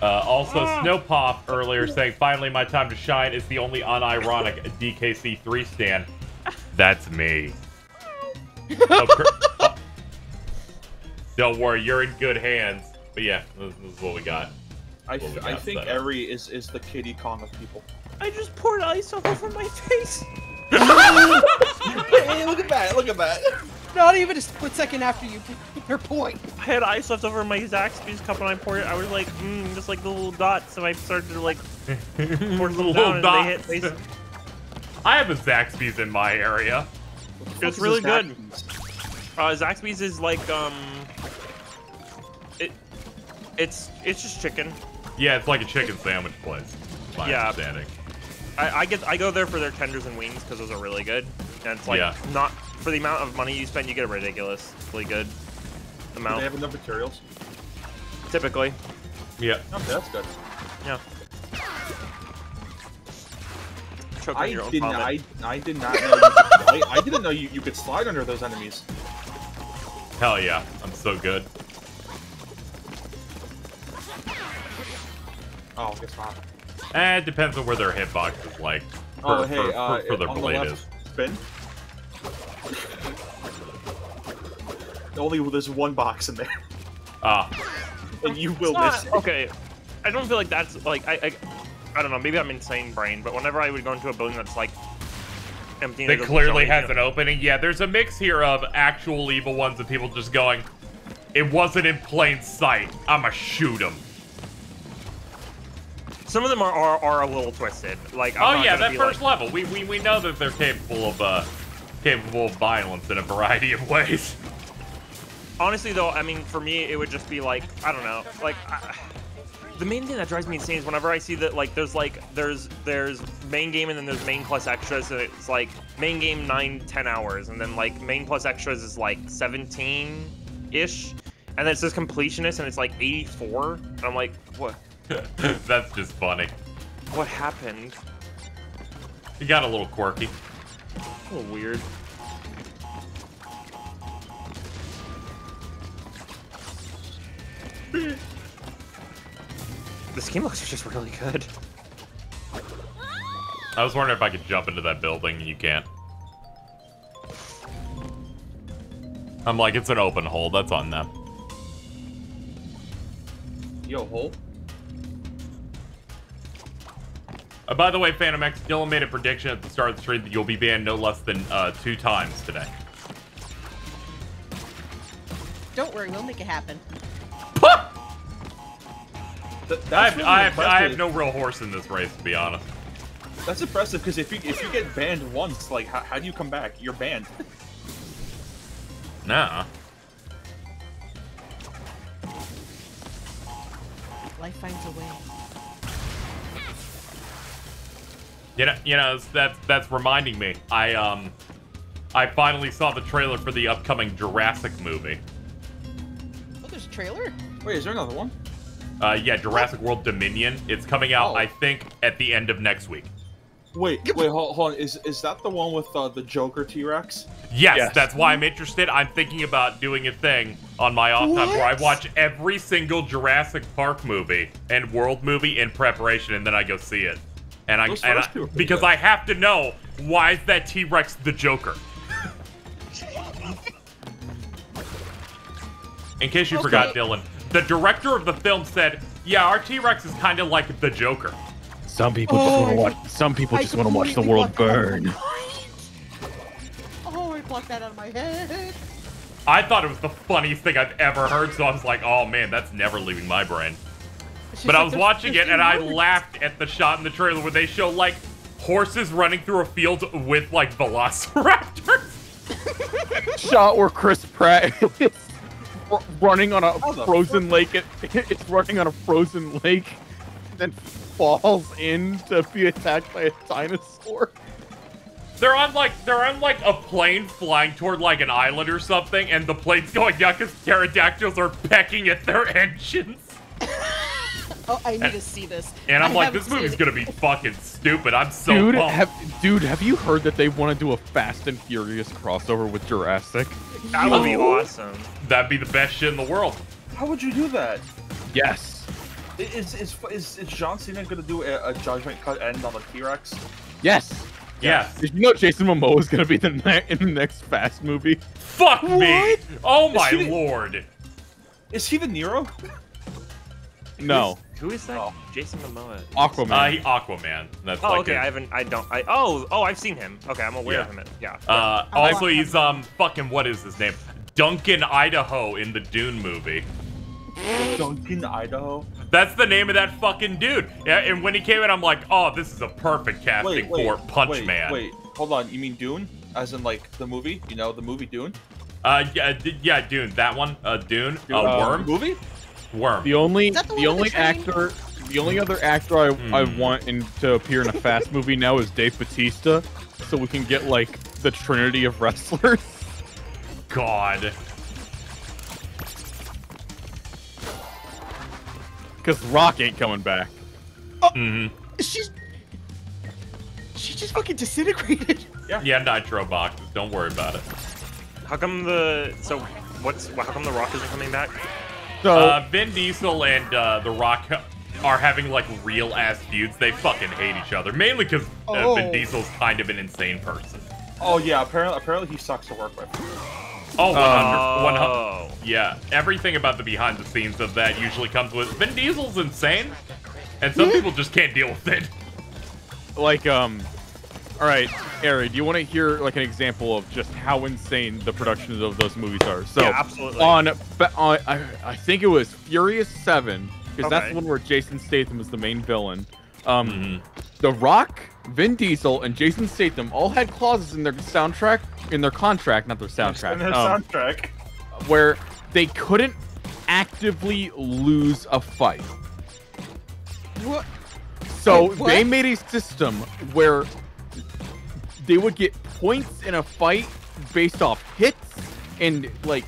Uh, also, Snow Pop earlier saying, "Finally, my time to shine is the only unironic DKC three stand." That's me. Oh. Don't worry, you're in good hands. But yeah, this, this is what we got. I, we th- I think set up. Eri is is the Kiddy Kong of people. I just poured ice all over my face. hey, look at that! Look at that! Not even a split second after you put your point. I had ice left over in my Zaxby's cup and I poured it. I was like, mmm, just like the little dots. And I started to like pour them Little down and dots. they hit. They, I have a Zaxby's in my area. it's really good. Uh, Zaxby's is like um, it, it's it's just chicken. Yeah, it's like a chicken sandwich place. My Yeah. understanding. I, I get I go there for their tenders and wings because those are really good. And it's like Yeah. not for the amount of money you spend, you get a ridiculously good Do they have enough materials? Typically, Yeah. Okay, that's good. yeah. Choke I didn't. I I did not know. You could slide. I didn't know you, you could slide under those enemies. Hell yeah, I'm so good. Oh, I guess not. Eh, it depends on where their hitbox is like. Oh, for- hey, for- uh, for their on the blade left, is. spin. Only there's one box in there, Ah, and you will It's not- miss it. okay. I don't feel like that's like I, I I don't know. Maybe I'm insane brain, but whenever I would go into a building that's like empty, That it clearly has you an opening. Yeah, there's a mix here of actual evil ones and people just going, it wasn't in plain sight. I'ma shoot him. Some of them are, are, are a little twisted. Like I'm Oh not yeah, gonna that be first like, level. We, we we know that they're capable of uh capable of violence in a variety of ways. Honestly though, I mean for me it would just be like I don't know. Like I, the main thing that drives me insane is whenever I see that like there's like there's there's main game and then there's main plus extras and it's like main game nine ten hours and then like main plus extras is like 17 ish and then it says completionist and it's like 84 and I'm like what That's just funny. what happened? You got a little quirky. A little weird. This game looks just really good. I was wondering if I could jump into that building. You can't. I'm like, it's an open hole. That's on them. Yo, hole. Uh, by the way, Phantom X, Dylan made a prediction at the start of the stream that you'll be banned no less than uh, two times today. Don't worry, we'll make it happen. Th- I have, really I, have, I have no real horse in this race, to be honest. That's impressive because if you if you get banned once, like how, how do you come back? You're banned. Nah. Life finds a way. You know, you know that's that's reminding me. I um, I finally saw the trailer for the upcoming Jurassic movie. Oh, there's a trailer? Wait, is there another one? Uh, yeah, Jurassic World Dominion. It's coming out, Oh. I think, at the end of next week. Wait, wait, hold, hold on. Is is that the one with uh, the Joker T-Rex? Yes, Yes. that's why I'm interested. I'm thinking about doing a thing on my off time where I watch every single Jurassic Park movie and World movie in preparation, and then I go see it. And I, and I two are pretty because good. I have to know why is that T Rex the Joker? In case you forgot, Okay. Dylan, the director of the film said, "Yeah, our T Rex is kind of like the Joker." Some people just Oh, want to watch. Some people I just want to watch the world blocked that out of burn. Oh, I blocked that out of my head. I thought it was the funniest thing I've ever heard, so I was like, "Oh man, that's never leaving my brain." It's But just I was watching it and I laughed at the shot in the trailer where they show like horses running through a field with like velociraptors. Shot where Chris Pratt is r- running on a How the frozen lake. It, it's running on a frozen lake, then falls in to be attacked by a dinosaur. They're on like they're on like a plane flying toward like an island or something, and the plane's going down because pterodactyls are pecking at their engines. Oh, I need to see this. And I'm I like, haven't this movie's gonna be fucking stupid. I'm so dude, pumped. have dude, have you heard that they want to do a Fast and Furious crossover with Jurassic? That would be awesome. That'd be the best shit in the world. How would you do that? Yes. Is is is, is John Cena gonna do a, a judgment cut end on the T-Rex? Yes. Yeah. Did you know Jason Momoa is gonna be the ne- in the next Fast movie? Fuck me. Oh my he- lord. Is he the Nero? No, Who is that? Oh. Jason Momoa. Aquaman. Uh, he, Aquaman. That's Oh, like okay. a- I haven't. I don't. I oh oh I've seen him. Okay, I'm aware of Yeah. him. Yeah. Uh, also, he's um fucking what is his name? Duncan Idaho in the Dune movie. Duncan, Idaho. That's the name of that fucking dude. Yeah, and when he came in, I'm like, oh, this is a perfect casting Wait, wait, for Punch wait, Man. Wait, hold on. You mean Dune? As in like the movie? You know the movie Dune? Uh, yeah, yeah, Dune. That one. Uh, Dune. Uh, Uh, Worm. movie? Worm. The only the the, only the actor the only other actor I, I Hmm. want in, to appear in a Fast movie now is Dave Batista, so we can get like the trinity of wrestlers. God. Because Rock ain't coming back. hmm She's. She just fucking disintegrated. Yeah, Yeah, Nitro boxes. Don't worry about it. How come the so what's how come the Rock isn't coming back? So Uh, Vin Diesel and uh, The Rock are having like real ass feuds. They fucking hate each other, mainly because uh, Vin Oh. Diesel's kind of an insane person. Oh yeah, apparently apparently he sucks to work with. Oh, 100, Oh. 100 Yeah, everything about the behind the scenes of that usually comes with Vin Diesel's insane, and some people just can't deal with it. like um, all right, Ari, do you want to hear like an example of just how insane the productions of those movies are? So yeah, absolutely. on, ba- on I, I think it was Furious Seven because that's the one where Jason Statham is the main villain. Um, Mhm. The Rock, Vin Diesel, and Jason Statham all had clauses in their soundtrack, in their contract, not their soundtrack, And his um, soundtrack. where they couldn't actively lose a fight. What? So Wait, what? they made a system where they would get points in a fight based off hits and like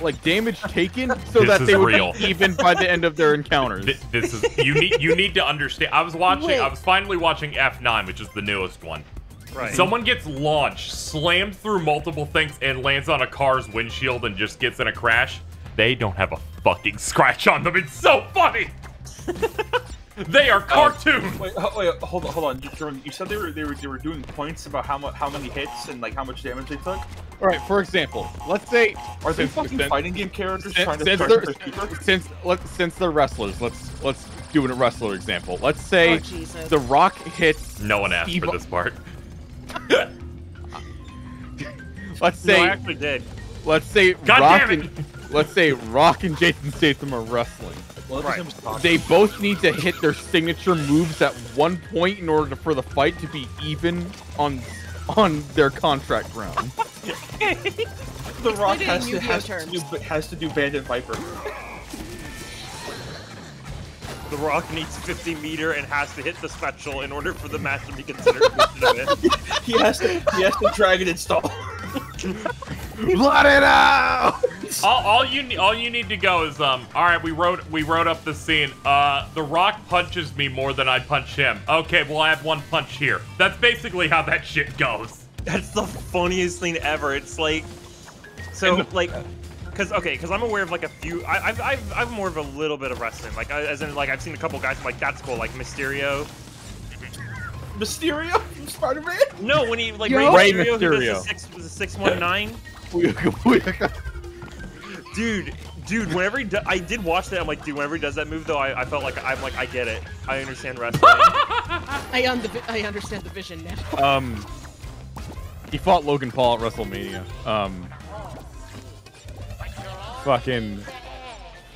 like damage taken so This that is they would real. be even by the end of their encounters. Th- This is you need you need to understand. I was watching. Wait. I was finally watching F9, which is the newest one. right. Someone gets launched, slammed through multiple things, and lands on a car's windshield and just gets in a crash. They don't have a fucking scratch on them. It's so funny. they are oh, cartoons. Wait, ho- wait, hold on, hold on, Jordan. You said they were they were they were doing points about how much how many hits and like how much damage they took. All right, for example, let's say Are they fucking since- fighting game characters since, trying to since start they're, since let since they're wrestlers, let's let's do a wrestler example. Let's say Oh, Jesus. the Rock hits. No one asked Steve- for this part. Let's say. no, I actually did. let's say God Rock damn it. and let's say Rock and Jason Statham are wrestling. Well, Right. his name was Taka. They both need to hit their signature moves at one point in order to, for the fight to be even on on their contract ground. the Rock has to has to, do, has to do Bandit Viper. The Rock needs 50 meter and has to hit the special in order for the match to be considered legitimate. He has to he has to Dragon Install. Let it out! All, all you ne- all you need to go is um. All right, we wrote we wrote up the scene. Uh, The Rock punches me more than I punch him. Okay, well I have one punch here. That's basically how that shit goes. That's the funniest thing ever. It's like, so And- like, cause okay, cause I'm aware of like a few. I, I've, I've, I'm more of a little bit of wrestling. Like, I, as in like I've seen a couple guys. I'm like, that's cool. Like Mysterio. Mysterio from Spider-Man. No, when he like Yo. Rey Rey Mysterio, who does the six, was it six one nine. Dude, dude, whenever he do, I did watch that, I'm like, dude, whenever he does that move, though, I, I felt like I'm like, I get it. I understand wrestling. I, un- I understand the vision now. um, he fought Logan Paul at WrestleMania. Um, fucking.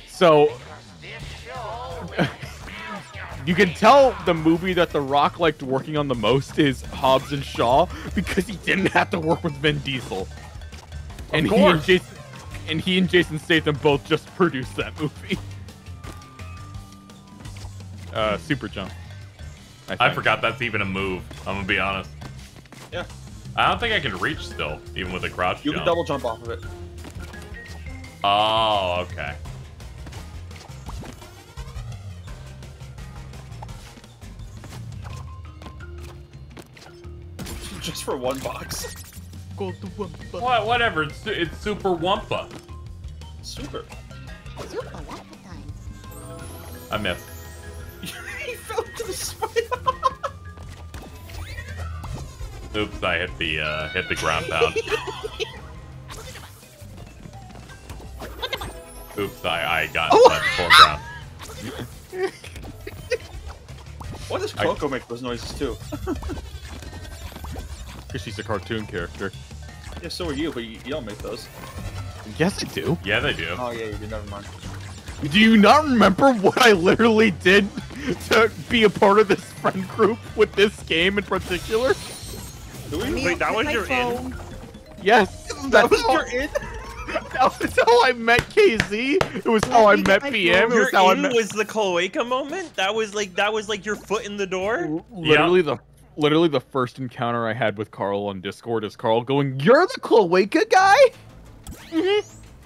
So, you can tell the movie that The Rock liked working on the most is Hobbs and Shaw because he didn't have to work with Vin Diesel. And he and course. Jason, and he and Jason Statham both just produced that movie. Uh, Super Jump. I think. forgot that's even a move. I'm gonna be honest. Yeah. I don't think I can reach still, even with a crouch You jump. can double jump off of it. Oh, okay. Just for one box. Go to Wumpa. What? Whatever. It's, it's Super Wumpa. Super. Super Wumpa time. I missed. he fell to the spider. Oops, I hit the uh, hit the ground pound. Oops, I I got inside the foreground. Why does I- Coco make those noises too? Because she's a cartoon character. yeah, so are you, but you, you don't make those. Yes, I do. Yeah, they do. Oh yeah, you do. Never mind. Do you not remember what I literally did to be a part of this friend group with this game in particular? Do we? Wait, that was your in? Yes, That was how- your in. That was how I met KZ. It was how I we met got PM. It Your was how I in met. was the cloaca moment. That was like that was like your foot in the door. Literally the literally the first encounter I had with Carl on Discord is Carl going, "You're the cloaca guy."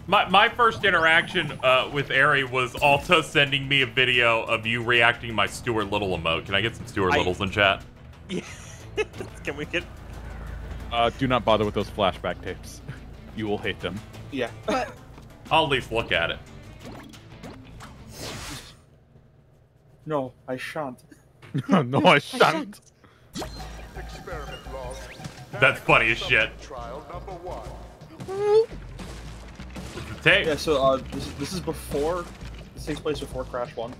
My, my first interaction uh, with Ari was Alta sending me a video of you reacting my Stuart Little emote. Can I get some Stuart I- Littles in chat? Yeah. Can we get? Uh, do not bother with those flashback tapes. You will hate them. Yeah. But I'll at least look at it. No, I shan't. no, I shan't. That's funny as shit. It's a tape. Yeah. So uh, this is, this is before. This takes place before Crash One.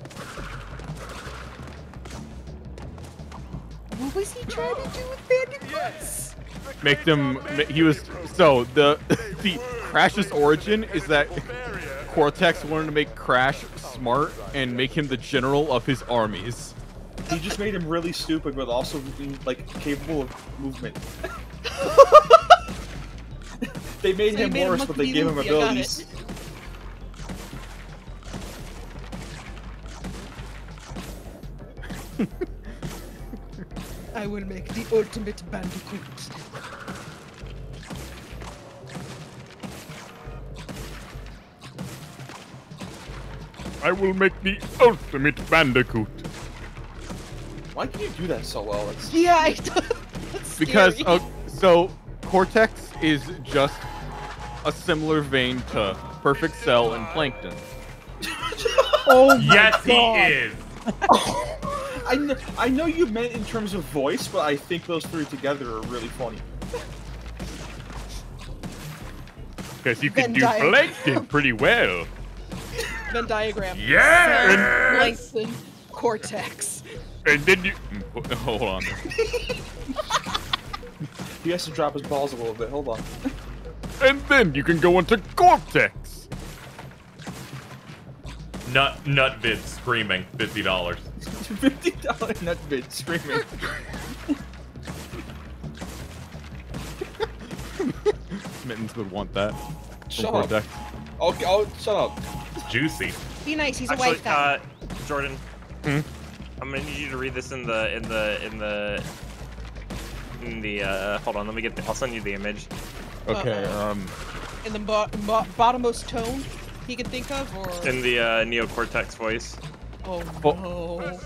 what was he trying to do with bandicoots? Make them. ma- He was so the the Crash's origin is that Cortex wanted to make Crash smart and make him the general of his armies. He just made him really stupid, but also being, like capable of movement. they made So him made worse, look but they gave him loopy, I got abilities. I will make the ultimate bandicoot. I will make the ultimate bandicoot. Why can you do that so well? It's, Yeah, I that's Because scary. uh, so Cortex is just a similar vein to Perfect Cell and Plankton. oh my Yes, God. he is. I, kn- I know you meant in terms of voice, but I think those three together are really funny. Because you Venn can do. Plankton pretty well. Venn diagram. Yeah! Cell, Plankton, cortex. And then you. Hold on. He has to drop his balls a little bit. Hold on. And then you can go into Cortex. Nut nut vid screaming fifty dollars. Fifty dollar nut bid screaming. Mittens would want that. Shut up. Cortex. Okay, oh, shut up. It's juicy. Be nice, he's a Actually, white guy. uh, Jordan, Hmm? I'm gonna need you to read this in the in the in the in the uh hold on, let me get the, I'll send you the image. Okay. Uh-oh. Um. In the bo- bo- bottommost tone he can think of, or In the uh Neo Cortex voice. oh Oh. no.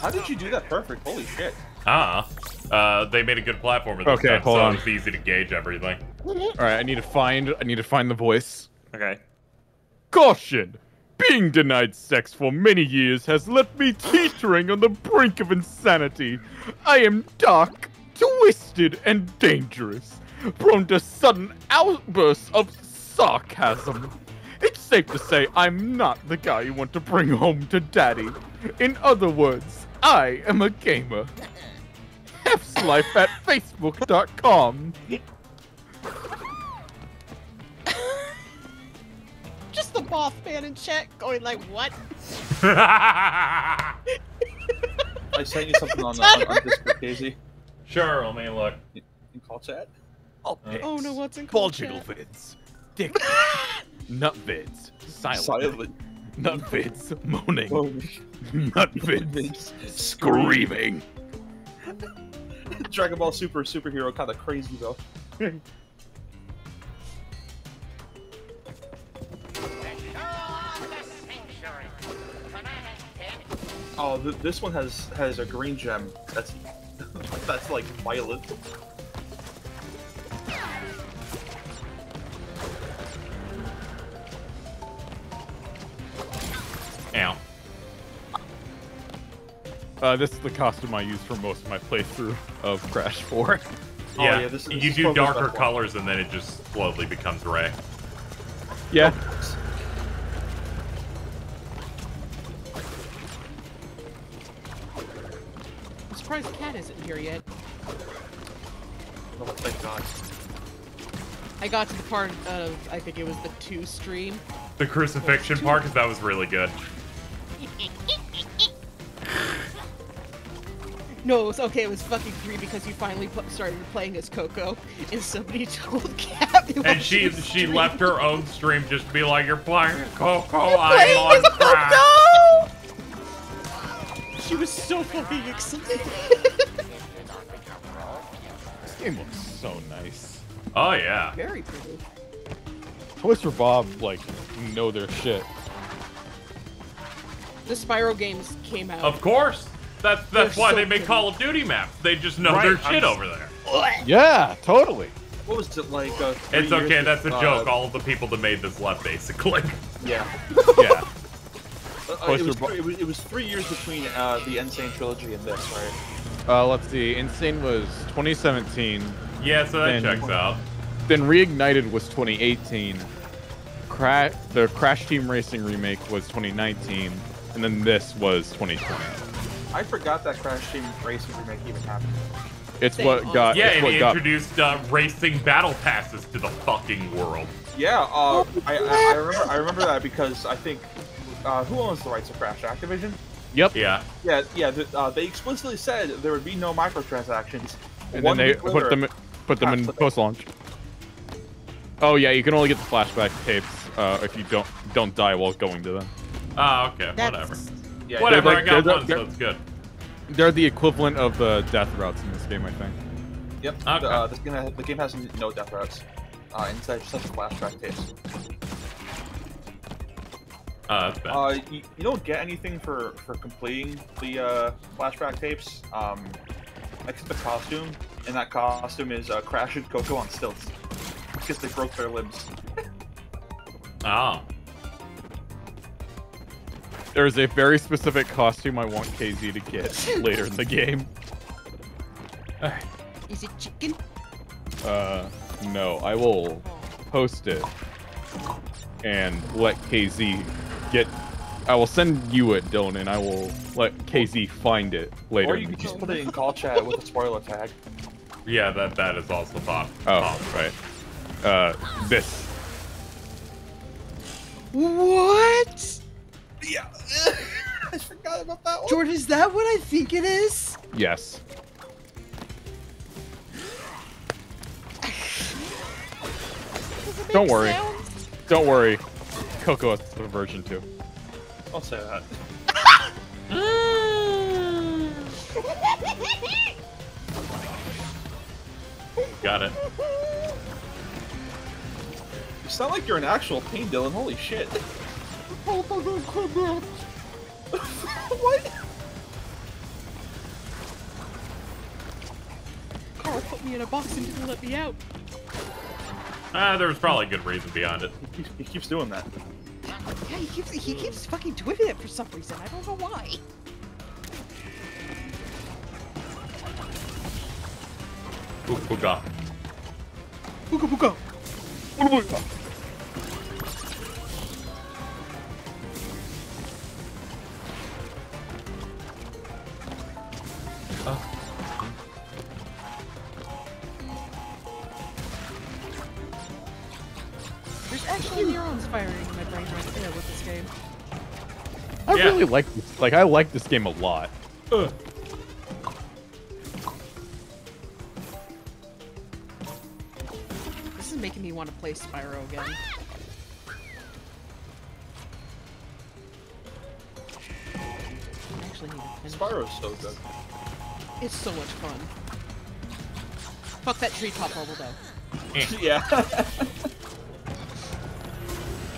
How did you do that perfect? Holy shit. Ah. Uh, they made a good platformer this Okay, time, hold so on. it's easy to gauge everything. All right. I need to find. I need to find the voice. Okay. Caution! Being denied sex for many years has left me teetering on the brink of insanity. I am dark, twisted, and dangerous, prone to sudden outbursts of sarcasm. It's safe to say I'm not the guy you want to bring home to daddy. In other words, I am a gamer. F's life at facebook.com. Just the Mothman in chat going like, what? I sent you something on, uh, on, on Discord, Casey. sure, let me look. In call chat. Uh, oh no, what's in call Bulgigal chat? vids. Dick. Nut vids. Silent. Silent. Nut vids. Moaning. Oh, Nut vids. Screaming. Dragon Ball Super superhero kind of crazy though. Oh, th this one has has a green gem. That's that's like violet. Ow. Uh, this is the costume I use for most of my playthrough of Crash 4. Oh, Yeah, yeah, this- this you do darker best one. colors and then it just slowly becomes gray. Yeah. I'm surprised Cat isn't here yet. Oh, thank God. I got to the part of I think it was the two stream. The crucifixion part, because that was really good. No, it was okay. It was fucking three because you finally pl- started playing as Coco, and somebody told Cat. And was she she left her own stream just to be like, "You're playing Coco, You're I'm playing on as crack." Coco! She was so fucking excited. This game looks so nice. Oh yeah. Very pretty. Toys for Bob, like, know their shit. The Spyro games came out. Of course. That's that's They're why so they make pretty. Call of Duty maps. They just know Right, their shit just- over there. Yeah, totally. What was it like? Uh, It's okay. with, That's a uh, joke. All of the people that made this left, basically. Yeah. Yeah. Uh, it, was three, it, was, it was three years between uh, the N. Sane trilogy and this, right? Uh, let's see. N. Sane was 2017. Yeah, so that And- checks out. Then Reignited was 2018. Cra- the Crash Team Racing remake was 2019. And then this was 2020. I forgot that Crash Team Racing remake even happened. It's Same what got. Yeah, it's and what he got. introduced uh, racing battle passes to the fucking world. Yeah, uh, I, I, I remember I remember that because I think uh, who owns the rights to Crash? Activision. Yep. Yeah. Yeah, yeah. The, uh, they explicitly said there would be no microtransactions. And One then they put later- them put them in post launch. Oh yeah, you can only get the flashback tapes uh, if you don't don't die while going to them. Oh, okay. That's- Whatever. Yeah, Whatever. like- I got they're- one, they're- so it's good. They're the equivalent of the death routes in this game, I think. Yep. Okay. The, uh, this game has, the game has no death routes. Uh, instead, just has flashback tapes. Uh, that's bad. Uh, you, you don't get anything for for completing the uh, flashback tapes. Um, except the costume, and that costume is uh, Crash and Coco on stilts because they broke their limbs. oh. There's a very specific costume I want KZ to get later in the game. Is it chicken? Uh, no, I will post it and let KZ get. I will send you it, Dylan, and I will let KZ find it later. Or you the could just put it in call chat with a spoiler tag. Yeah, that that is also pop. Oh, right. Uh, this. What? Yeah. I forgot about that one. Jordan, is that what I think it is? Yes. Does it make Don't worry. sounds? Don't worry. Coco has the version too. I'll say that. Got it. You sound like you're in actual pain, Dylan. Holy shit. what? Carl put me in a box and didn't let me out. Ah, there was probably a good reason behind it. He keeps, he keeps doing that. Yeah, he keeps he keeps fucking doing it for some reason. I don't know why. Ooh, Booga. Booga booga. There's actually neurons firing in my brain right there with this game. I Yeah. really like this. Like, I like this game a lot. This is making me want to play Spyro again. I actually need to finish. Spyro's so good. It's so much fun. Fuck that treetop level though. yeah.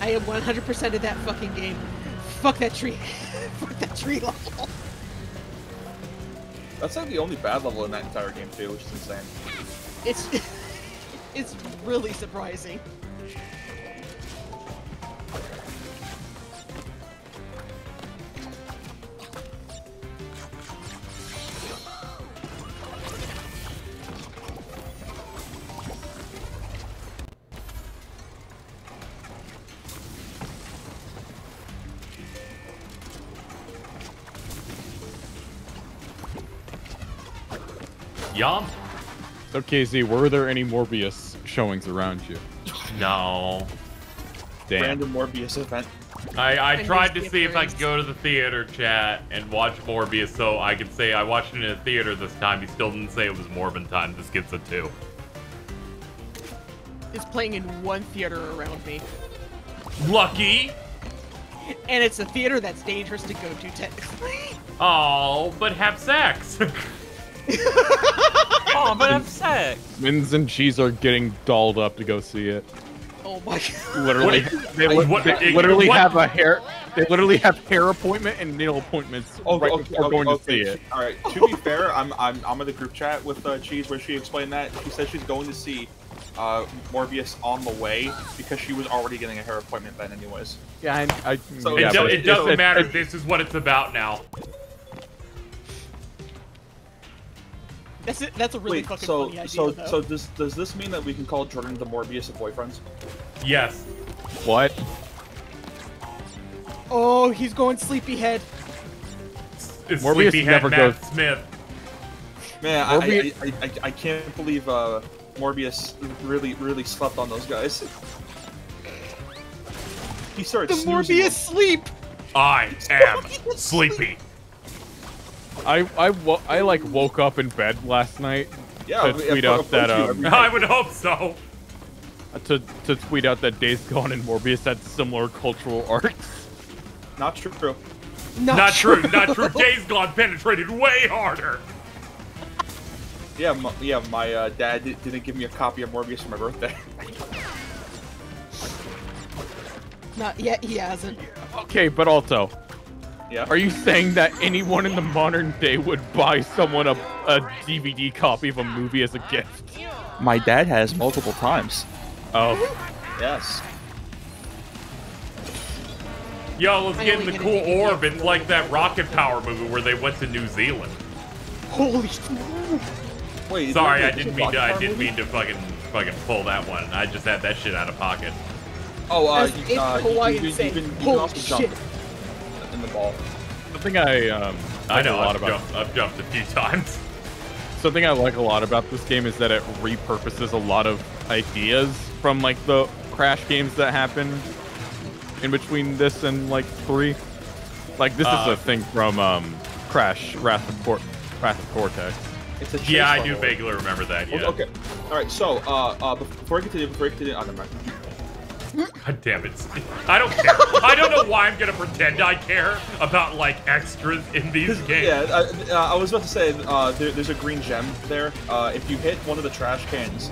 I am 100% of that fucking game. Fuck that tree. Fuck that tree level. That's like the only bad level in that entire game too, which is insane. It's it's really surprising. Yum. So, KZ, were there any Morbius showings around you? No. Damn. Random Morbius event. I, I tried to his see if I could go to the theater chat and watch Morbius so I could say I watched it in a theater this time. He still didn't say it was Morbin time. This gets a two. It's playing in one theater around me. Lucky. And it's a theater that's dangerous to go to technically. Oh, but have sex. Oh, but I'm sick. Mins and Cheese are getting dolled up to go see it. Oh my god. Literally, What- they, li- what- they literally what- have a hair. They literally have hair appointment and nail appointments Oh, right okay, before okay, going okay. to see it. All right. To be fair, I'm I'm I'm in the group chat with uh, Cheese where she explained that she said she's going to see uh, Morbius on the way because she was already getting a hair appointment then, anyways. Yeah, I. I So- yeah, it, do- but it doesn't it's- matter. it's- This is what it's about now. That's it. That's a really Wait, fucking so funny idea so though. so does does this mean that we can call Jordan the Morbius of boyfriends? Yes. What? oh, he's going sleepyhead. It's Morbius Sleepyhead never Matt goes- Smith. Man, I, I, I, I, I can't believe uh, Morbius really really slept on those guys. He started The Morbius them. sleep. I am sleepy. I I I like woke up in bed last night Yeah, to tweet I- I out that um. I would hope so. to to tweet out that Days Gone and Morbius had similar cultural arcs. Not true. Not true. Not true. Days Gone penetrated way harder. Yeah, my, yeah. My uh, dad di- didn't give me a copy of Morbius for my birthday. Not yet. He hasn't. Okay, but also, yeah. are you saying that anyone in the modern day would buy someone a, a DVD copy of a movie as a gift? My dad has multiple times. Oh, Yes. Yo, let's I get in the cool orb and like that Rocket Power movie where they went to New Zealand. Holy shit. Wait. Sorry, I didn't mean to. I didn't mean to fucking fucking pull that one. I just had that shit out of pocket. Oh, uh, As you, a uh, you, Hawaiian you, you, saying, can, you can "Holy also jump shit." In the ball. something I um I know. a lot I've about jumped, I've jumped a few times. something I like a lot about this game is that it repurposes a lot of ideas from like the Crash games that happened in between this and like three. Like this Uh, is a thing from um Crash Wrath of Cor- Wrath of Cortex. It's a Yeah, I do vaguely remember that. Yeah. Okay. okay. All right. So, uh, uh, before I continue, before I continue, oh, never mind. God damn it. I don't care. I don't know why I'm gonna pretend I care about, like, extras in these games. Yeah, uh, uh, I was about to say, uh, there, there's a green gem there. Uh, if you hit one of the trash cans,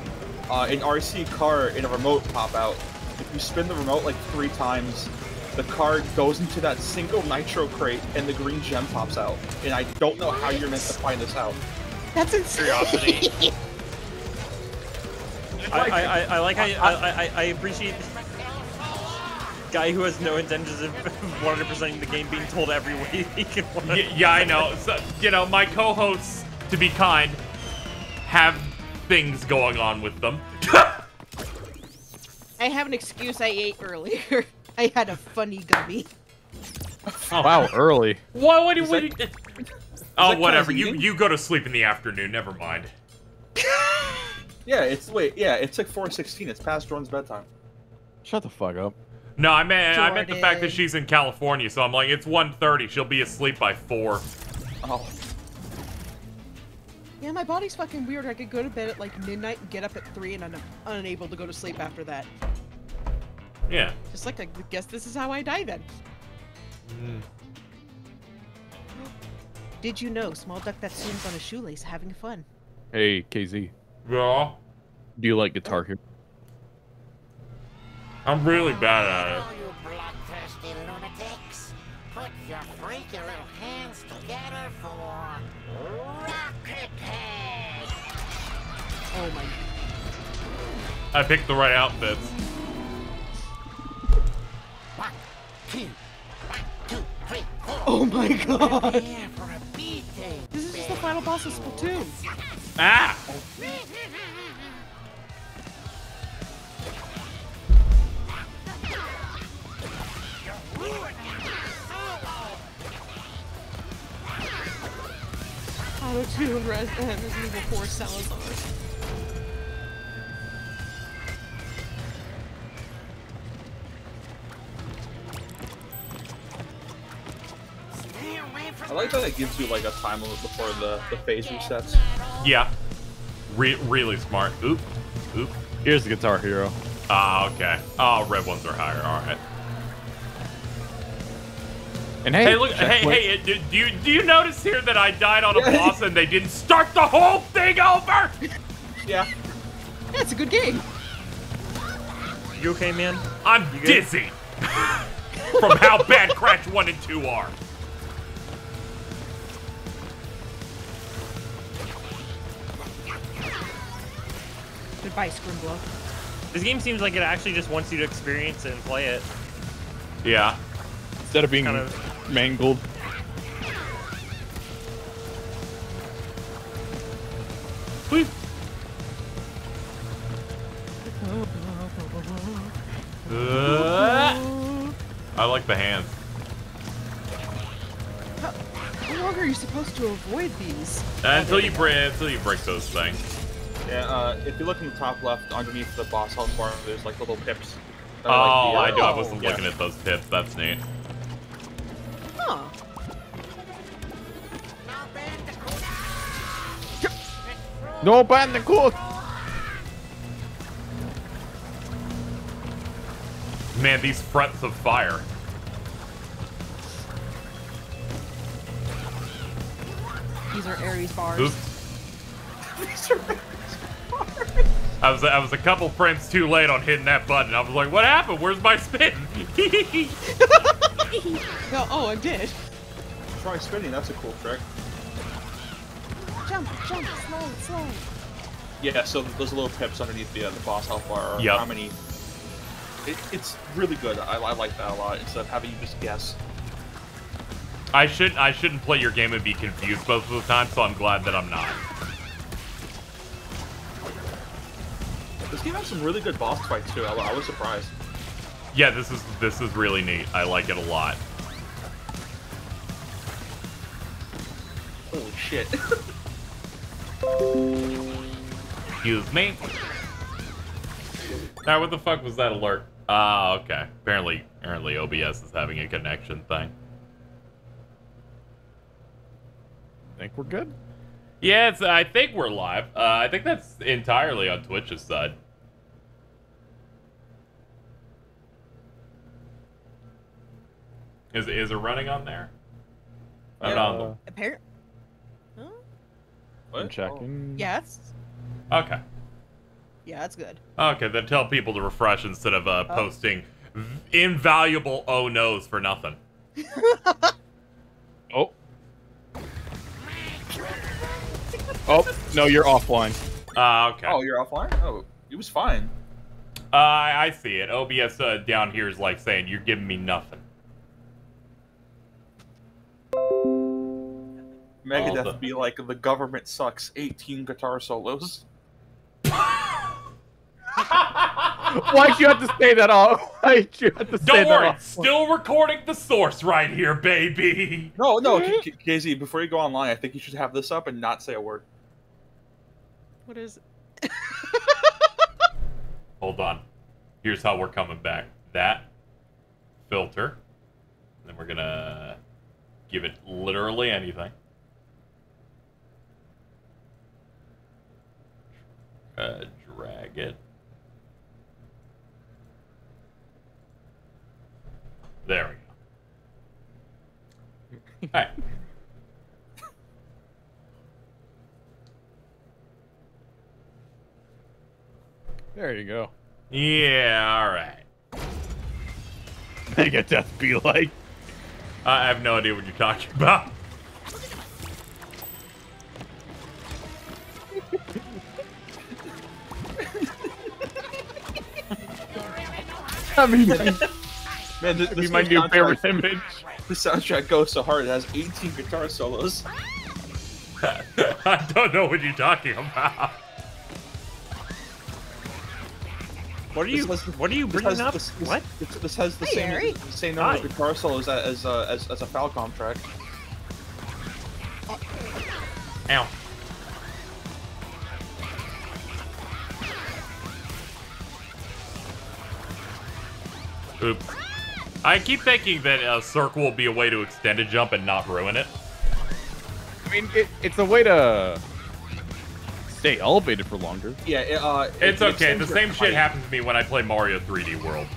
uh, an RC car and a remote pop out. If you spin the remote like three times, the car goes into that single nitro crate and the green gem pops out. And I don't know how you're meant to find this out. That's insane. Curiosity. I, I, I, I like how you, I, I, I appreciate guy who has no intentions of 100%ing the game being told every way he can. Y- yeah, I know. So, you know, my co-hosts, to be kind, have things going on with them. I have an excuse I ate earlier. I had a funny gummy. Oh. Wow, early. What? What? Is what, that- oh, that whatever. You eating? you go to sleep in the afternoon. Never mind. Yeah, it's wait, yeah, it's like 4:16. It's past Jordan's bedtime. Shut the fuck up. No, I meant I meant the fact that she's in California, so I'm like, it's 1.30. She'll be asleep by four. Oh, Yeah, my body's fucking weird. I could go to bed at like midnight and get up at 3 and I'm unable to go to sleep after that. Yeah. Just like, I guess this is how I die then. Hmm. Did you know small duck that swims on a shoelace having fun? Hey, KZ, Yeah. do you like Guitar Hero? I'm really bad at it. All you bloodthirsty lunatics, put your freaky little hands together for Rocket Head. Oh my. I picked the right outfits. One, two, one, two, three, four. Oh my god! Here for a beating. This is just the final boss of Splatoon. Ah! Auto Tune Res uh, Resident Evil 4 Salazar. Stay away from I like that it gives you like a time limit before the the phase resets. Yeah. Re- really smart. Oop. Oop. Here's the Guitar Hero. Ah, okay. Oh, red ones are higher. All right. And hey, Hey, look. Hey, checkpoint- hey. Do, do you do you notice here that I died on a boss and they didn't start the whole thing over? Yeah. Yeah, it's a good game. You okay, man? I'm dizzy from how bad Crash One and Two are. Goodbye, Scrimblow. This game seems like it actually just wants you to experience it and play it. Yeah. instead of being kind of- mangled. Please. Uh, I like the hands. How long are you supposed to avoid these? Until you break, until you break those things. Yeah, uh, if you look in the top left, underneath the boss health bar, there's like little pips. Oh, I like, the, do. uh, I wasn't yeah. looking at those pips. That's neat. Huh. No bandicoot. Man, these frets of fire. These are Ares bars. Oops. I was I was a couple frames too late on hitting that button. I was like, "What happened? Where's my spin?" Oh, oh, I did. Try spinning. That's a cool trick. Jump, jump, slide, slide. Yeah, so those little pips underneath the, uh, the boss health bar are Yep. how many. It, it's really good. I, I like that a lot. Instead of having you just guess. I should I shouldn't play your game and be confused both of the time. So I'm glad that I'm not. This game has some really good boss fights too. I, I was surprised. Yeah, this is this is really neat. I like it a lot. Holy shit. Excuse me. Now, what the fuck was that alert? Ah, okay. Apparently, apparently OBS is having a connection thing. Think we're good? Yeah, it's, I think we're live. Uh, I think that's entirely on Twitch's side. Is is it running on there? I'm not on the- Apparently. Huh? I'm checking. Yes. Okay. Yeah, that's good. Okay, then tell people to refresh instead of uh, Oh. posting invaluable oh no's for nothing. Oh. Oh no, you're offline. Uh, okay. Oh, you're offline? Oh, it was fine. Uh, I I see it. OBS uh, down here is like saying you're giving me nothing. Megadeth the- be like, the government sucks. 18 guitar solos. Why'd you have to say that all? Why'd you have to say Don't that worry, all? still recording the source right here, baby. No, no, K- K- KZ, before you go online, I think you should have this up and not say a word. What is? Hold on. Here's how we're coming back. That filter. And then we're gonna give it literally anything. Uh, drag it. There we go. Alright. There you go. Yeah, alright. Mega death be like. I have no idea what you're talking about. I mean, Man, this, be this my new favorite image. The soundtrack goes so hard, it has 18 guitar solos. I don't know what you're talking about. What are you? Has- What are you bringing up? This, this, What? This, this has the Hey, same, Ari. the same number of guitar solos as as, uh, as as a Falcom track. Ow. Oops. I keep thinking that a circle will be a way to extend a jump and not ruin it. I mean, it, it's a way to stay elevated for longer. Yeah, it, uh, it- It's it okay. The same shit height. happens to me when I play Mario 3D World.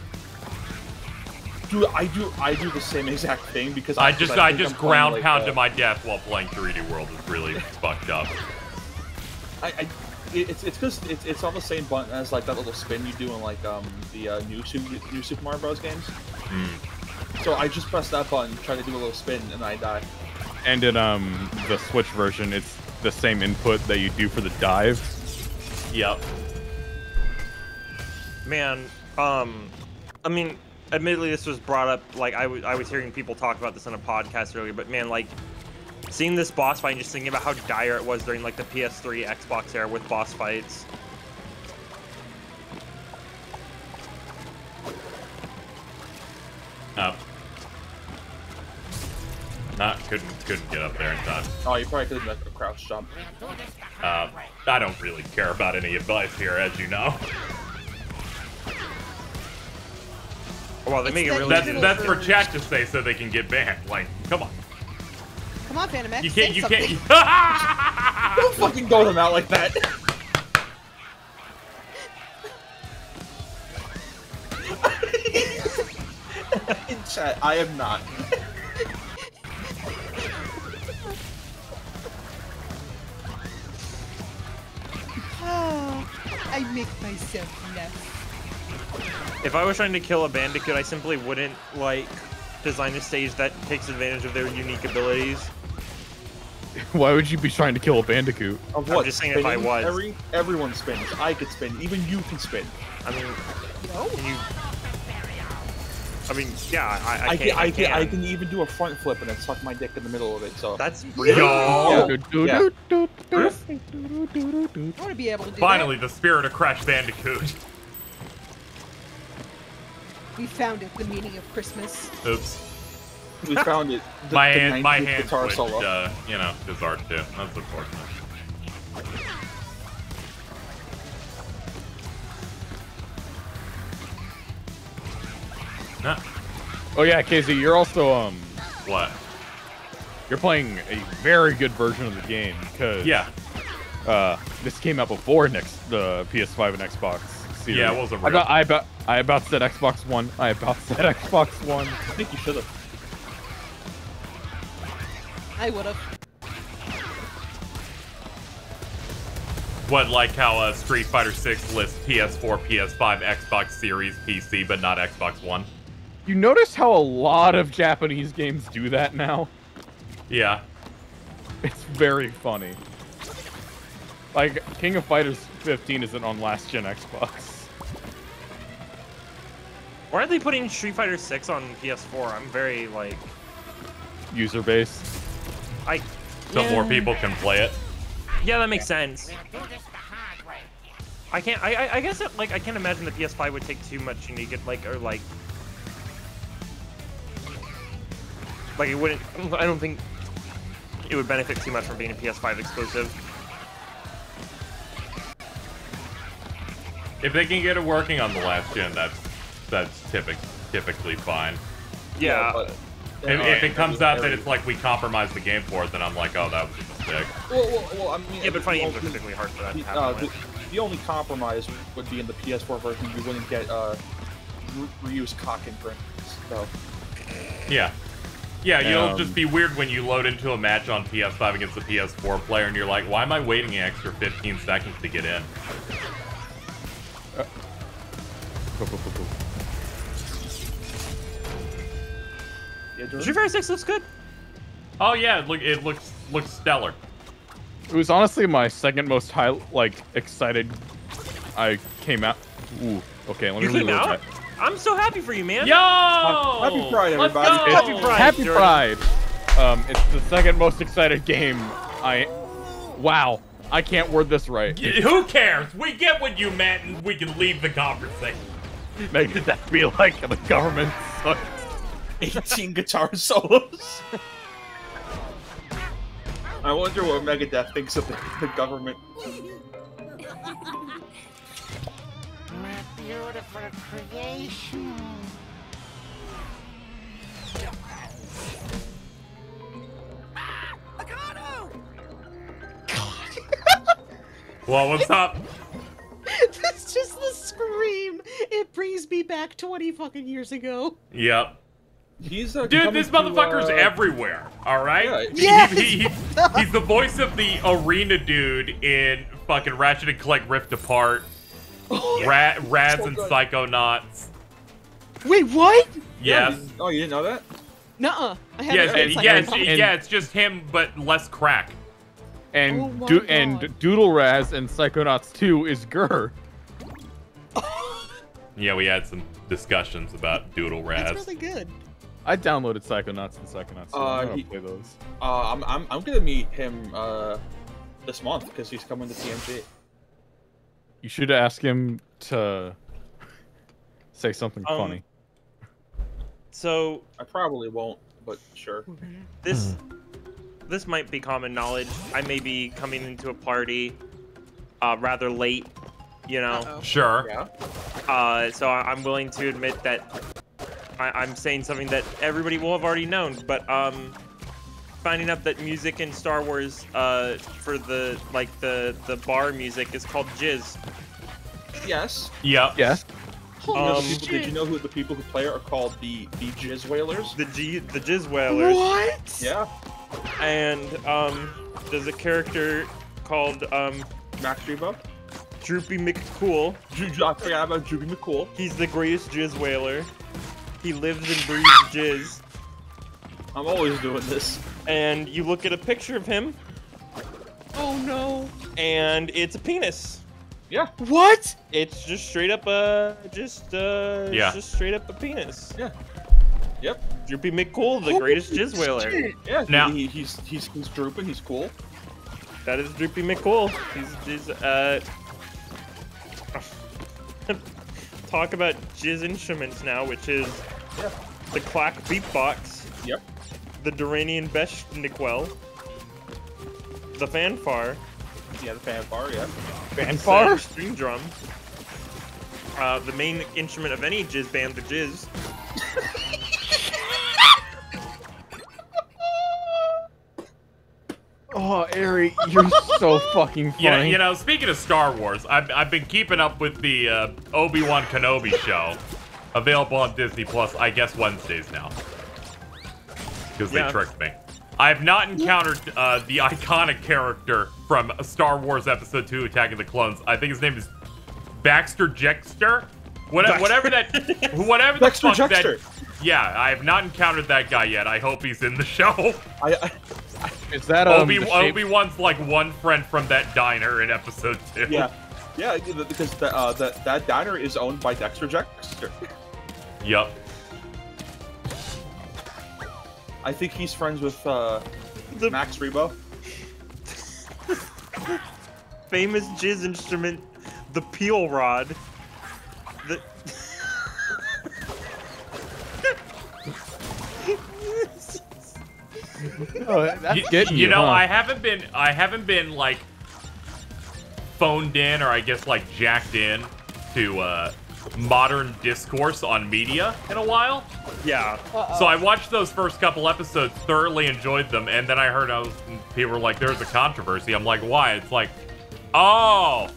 Dude, I do I do the same exact thing because I because just I think just I'm playing, ground like, pound uh, to my death while playing 3D World is really fucked up. I, I it- it's it's because it's, it's on the same button as like that little spin you do in like um the uh, new Super new Super Mario Bros. games. Hmm. So I just press that button, try to do a little spin, and I die. And in um the Switch version, it's the same input that you do for the dive. Yep. Man, um, I mean, admittedly, this was brought up. Like, I was I was hearing people talk about this on a podcast earlier, but man, like, seeing this boss fight and just thinking about how dire it was during like the PS3, Xbox era with boss fights. Up. Not couldn't couldn't get up there in time. Oh, you probably could have done a crouch jump. Uh, I don't really care about any advice here, as you know. Well, they make it really. That's that's for chat to say so they can get banned. Like, come on. Come on, Phantom X. You can't. say You something. can't. Don't fucking go them out like that. In chat, I am not. I make myself laugh. If I was trying to kill a Bandicoot, I simply wouldn't like design a stage that takes advantage of their unique abilities. Why would you be trying to kill a bandicoot? Of I'm just saying if I spinning? was. Every, everyone spins. I can spin. Even you can spin. I mean, No. can you? I mean, yeah, I, I, I, can, can, I, can, I can. can even do a front flip and then suck my dick in the middle of it. So That's Yo. really. Yeah. Yeah. I want to be able to do Finally, the spirit of Crash Bandicoot. We found it. The meaning of Christmas. Oops. We found it. The, my the hand, my hand guitar switched. solo. Uh, you know, his art too. That's unfortunate. Nah. Oh yeah, Casey, you're also um What? you're playing a very good version of the game because Yeah. uh this came out before next the PS5 and Xbox series. Yeah, it wasn't I real. about I about I about said Xbox One. I about said Xbox One. I think you should have. I would have. What, like how uh, Street Fighter 6 lists PS4, PS5, Xbox Series, PC, but not Xbox One? You notice how a lot of Japanese games do that now? Yeah. It's very funny. Like, King of Fighters 15 isn't on last gen Xbox. Why are they putting Street Fighter 6 on PS4? I'm very like User base. I So more people can play it. Yeah, that makes sense. We'll do this the hard way. I can't. I. I, I guess it, like I can't imagine the PS5 would take too much unique. Like or like. Like it wouldn't. I don't think it would benefit too much from being a PS5 exclusive. If they can get it working on the last gen, that's that's typic, typically fine. Yeah. but If, uh, if it comes out that it's like we compromised the game for it, then I'm like, oh, that was a mistake. Well, well, well, I mean, Yeah, but fighting well, games are particularly hard for that to the, happen uh, with. the, the only compromise would be in the PS4 version. You wouldn't get uh, re- reuse cock imprints. So Yeah. Yeah, you'll Um, just be weird when you load into a match on PS5 against the PS4 player and you're like, why am I waiting an extra 15 seconds to get in? Cool, cool, cool, cool. Yeah, Jordan? Street Fighter 6 looks good. Oh yeah, it look it looks looks stellar. It was honestly my second most high, like, excited I came out. Ooh, okay, let me You came out. that. I'm so happy for you, man. Yo! Happy Pride, Let's everybody. go! Happy Pride. Happy Jordan. Pride! Um, it's the second most excited game I... Wow, I can't word this right. Y- Who cares? We get what you meant and we can leave the conversation. Make that be like the government sucks. 18 guitar solos. I wonder what Megadeth thinks of the, the government. My beautiful creation. Well, what's up? That's just the scream. It brings me back 20 fucking years ago. Yep. He's uh, Dude, coming this to, motherfucker's uh, everywhere. All right. Yeah. He- he- he- he's the voice of the arena dude in fucking Ratchet and Clank Rift Apart, Ra- Raz So and good. Psychonauts. Wait, what? Yes. Oh, you didn't know that? Nuh-uh. I Yeah, haven't it's, yeah, it's, yeah, it's just him, but less crack. And Oh my do- God. and Doodle Raz and Psychonauts 2 is Gur. Yeah, we had some discussions about Doodle Raz. That's really good. I downloaded Psychonauts and Psychonauts 2. Uh, I'm gonna he- play those. Uh, I'm, I'm, I'm gonna meet him uh, this month because he's coming to TMG. You should ask him to say something Um, funny. So I probably won't, but sure. this this might be common knowledge. I may be coming into a party uh, rather late, you know. Uh-oh. Sure. Yeah. Uh, so I'm willing to admit that I- I'm saying something that everybody will have already known. But um, finding out that music in Star Wars uh, for the like the the bar music is called jizz. Yes. Yep. Yes. You know the Um, people- did you know who the people who play it are called the the Jizz Whalers? The G the jizz whalers. What? Yeah. And um, there's a character called um, Max Rebo. Droopy McCool. Ju- Ju- I forgot about Juby McCool. He's the greatest jizz whaler. He lives and breathes jizz. I'm always doing this. And you look at a picture of him, Oh no. and it's a penis. Yeah. What? It's just straight up a, just uh, Yeah. just straight up a penis. Yeah. Yep. Droopy McCool, the greatest jizz whaler. Yeah. Now- he, he's he's he's drooping. He's cool. That is Droopy McCool. He's, he's uh. Talk about jizz instruments now, which is Yeah. the clack beatbox, Yep. the Duranian Beshnikwell, the fanfare, Yeah. The fanfare. Yeah. Fanfare? the string drum, uh, the main instrument of any jizz band, the jizz. Oh, Ari, you're so fucking funny. You know, you know, speaking of Star Wars, I've, I've been keeping up with the uh, Obi Wan Kenobi show, available on Disney Plus. I guess Wednesdays now, because Yeah. they tricked me. I have not encountered uh, the iconic character from Star Wars Episode 2 Attack of the Clones. I think his name is Baxter Jexter? What, whatever that. Whatever the Dexter fuck that. Yeah, I have not encountered that guy yet. I hope he's in the show. I, I Is that um, Obi the Obi Wan's like one friend from that diner in Episode 2. yeah, yeah, because the, uh, that that diner is owned by Dexter Jexter. Yup. I think he's friends with uh, the... Max Rebo. Famous jizz instrument, the peel rod. The Oh, that's you, getting you, know, huh? I haven't been I haven't been like phoned in or I guess like jacked in to uh modern discourse on media in a while. yeah. So I watched those first couple episodes, thoroughly enjoyed them, and then I heard I was, people were like, "There's a controversy." I'm like, "Why?" It's like, "Oh,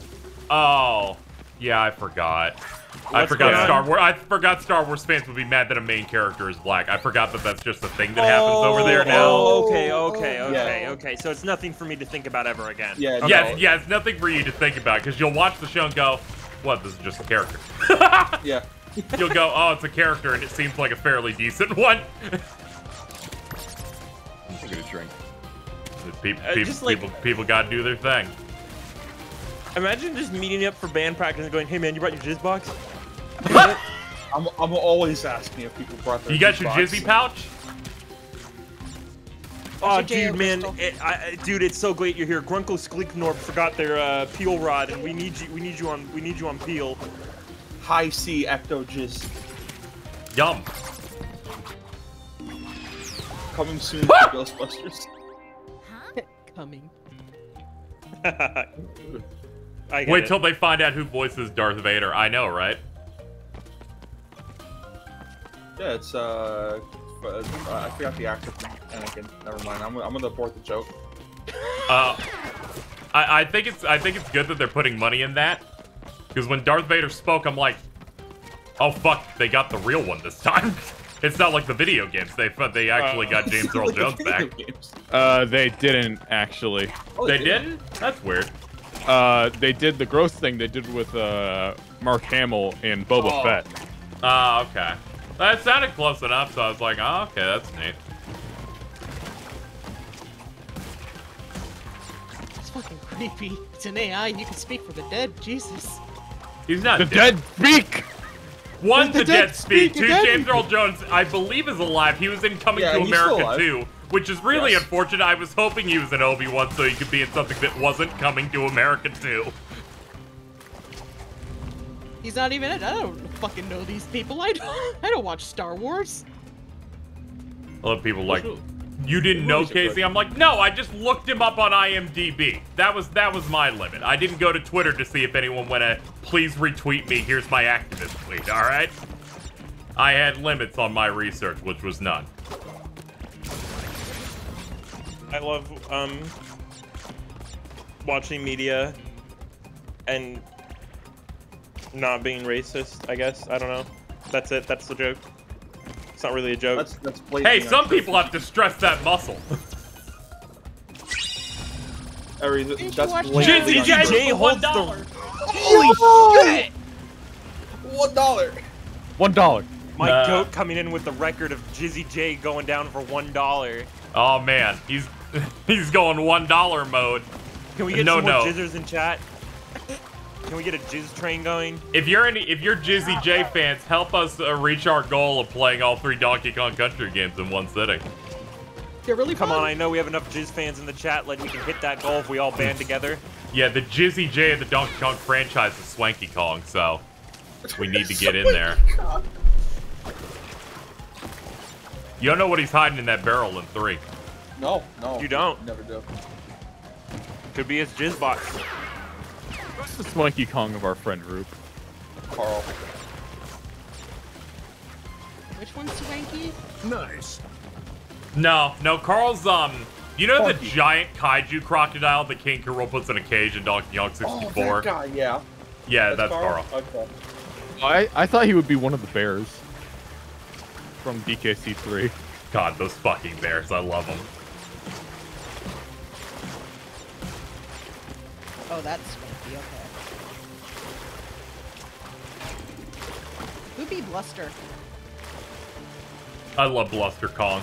oh, yeah, I forgot. I forgot going? Star Wars. I forgot Star Wars fans would be mad that a main character is black. I forgot that that's just a thing that happens over there oh, now. Oh, okay, okay, Oh, okay, yeah. okay. So it's nothing for me to think about ever again. Yeah, Okay. Yeah, yeah, it's nothing for you to think about because you'll watch the show and go, "What? This is just a character." Yeah. You'll go, "Oh, it's a character," and it seems like a fairly decent one. I'm gonna drink. people, Uh, people, just like- people, people got to do their thing. Imagine just meeting up for band practice and going, "Hey man, you brought your jizz box?" I'm, I'm always asking if people brought their You got your box. jizzy pouch? Oh, dude, man, it, I, I- dude, it's so great you're here. Grunkle Skleeknorp forgot their uh, peel rod, and we need you. We need you on. We need you on peel. High C Ecto Jizz. Yum. Coming soon to Ghostbusters. Coming. I Wait it. till they find out who voices Darth Vader. I know, right? Yeah, it's uh, uh, I forgot the actor from Anakin. Never mind. I'm, I'm gonna abort the joke. Uh, I, I think it's I think it's good that they're putting money in that because when Darth Vader spoke, I'm like, oh fuck, they got the real one this time. it's not like the video games. They they actually got James Earl Jones back. Uh, they didn't actually. Oh, They did? didn't? That's weird. Uh, they did the gross thing they did with uh Mark Hamill and Boba Oh. Fett. Ah, okay. That sounded close enough, so I was like, oh, okay, that's neat. It's fucking creepy. It's an AI and you can speak for the dead. Jesus. He's not The dead speak. One, Let the the dead dead speak. speak Two, again. James Earl Jones, I believe, is alive. He was in Coming Yeah, to America too, which is really Yes. unfortunate. I was hoping he was in Obi Wan so he could be in something that wasn't Coming to America too. He's not even in it. I don't fucking know these people. I don't, I don't watch Star Wars. A lot of people like, you didn't know movies are good. Casey. I'm like, no, I just looked him up on IMDb. That was that was my limit. I didn't go to Twitter to see if anyone went to please retweet me. Here's my activist tweet. All right. I had limits on my research, which was none. I love um watching media and not being racist. I guess I don't know. That's it. That's the joke. It's not really a joke. That's that's blatantly Hey, some untrue. people have to stress that muscle. Ari, th- Didn't you that's watch blatantly Jizzy untrue. J holds $1. the. Holy shit! One dollar. One dollar. My Nah. goat coming in with the record of Jizzy J going down for one dollar. Oh man, he's he's going one dollar mode. Can we get No, some more no. jizzers in chat? Can we get a jizz train going? If you're any, if you're Jizzy J fans, help us uh, reach our goal of playing all three Donkey Kong Country games in one sitting. They're really Come fun. on, I know we have enough jizz fans in the chat. Like we can hit that goal if we all band together. Yeah, the Jizzy J of the Donkey Kong franchise is Swanky Kong, so we need to get in there. You don't know what he's hiding in that barrel in three. No, no. You don't. Never do. Could be his jizz box. Who's the Swanky Kong of our friend group? Carl. Which one's Swanky? Nice. No, no, Carl's, um, you know Funky. the giant kaiju crocodile that King K. Rool puts in a cage in Donkey Kong 64? Oh, that guy, yeah. Yeah, that's, that's Carl. Carl. Okay. I, I thought he would be one of the bears from DKC3. God, those fucking bears. I love them. Oh, that's Who'd be Bluster? I love Bluster Kong.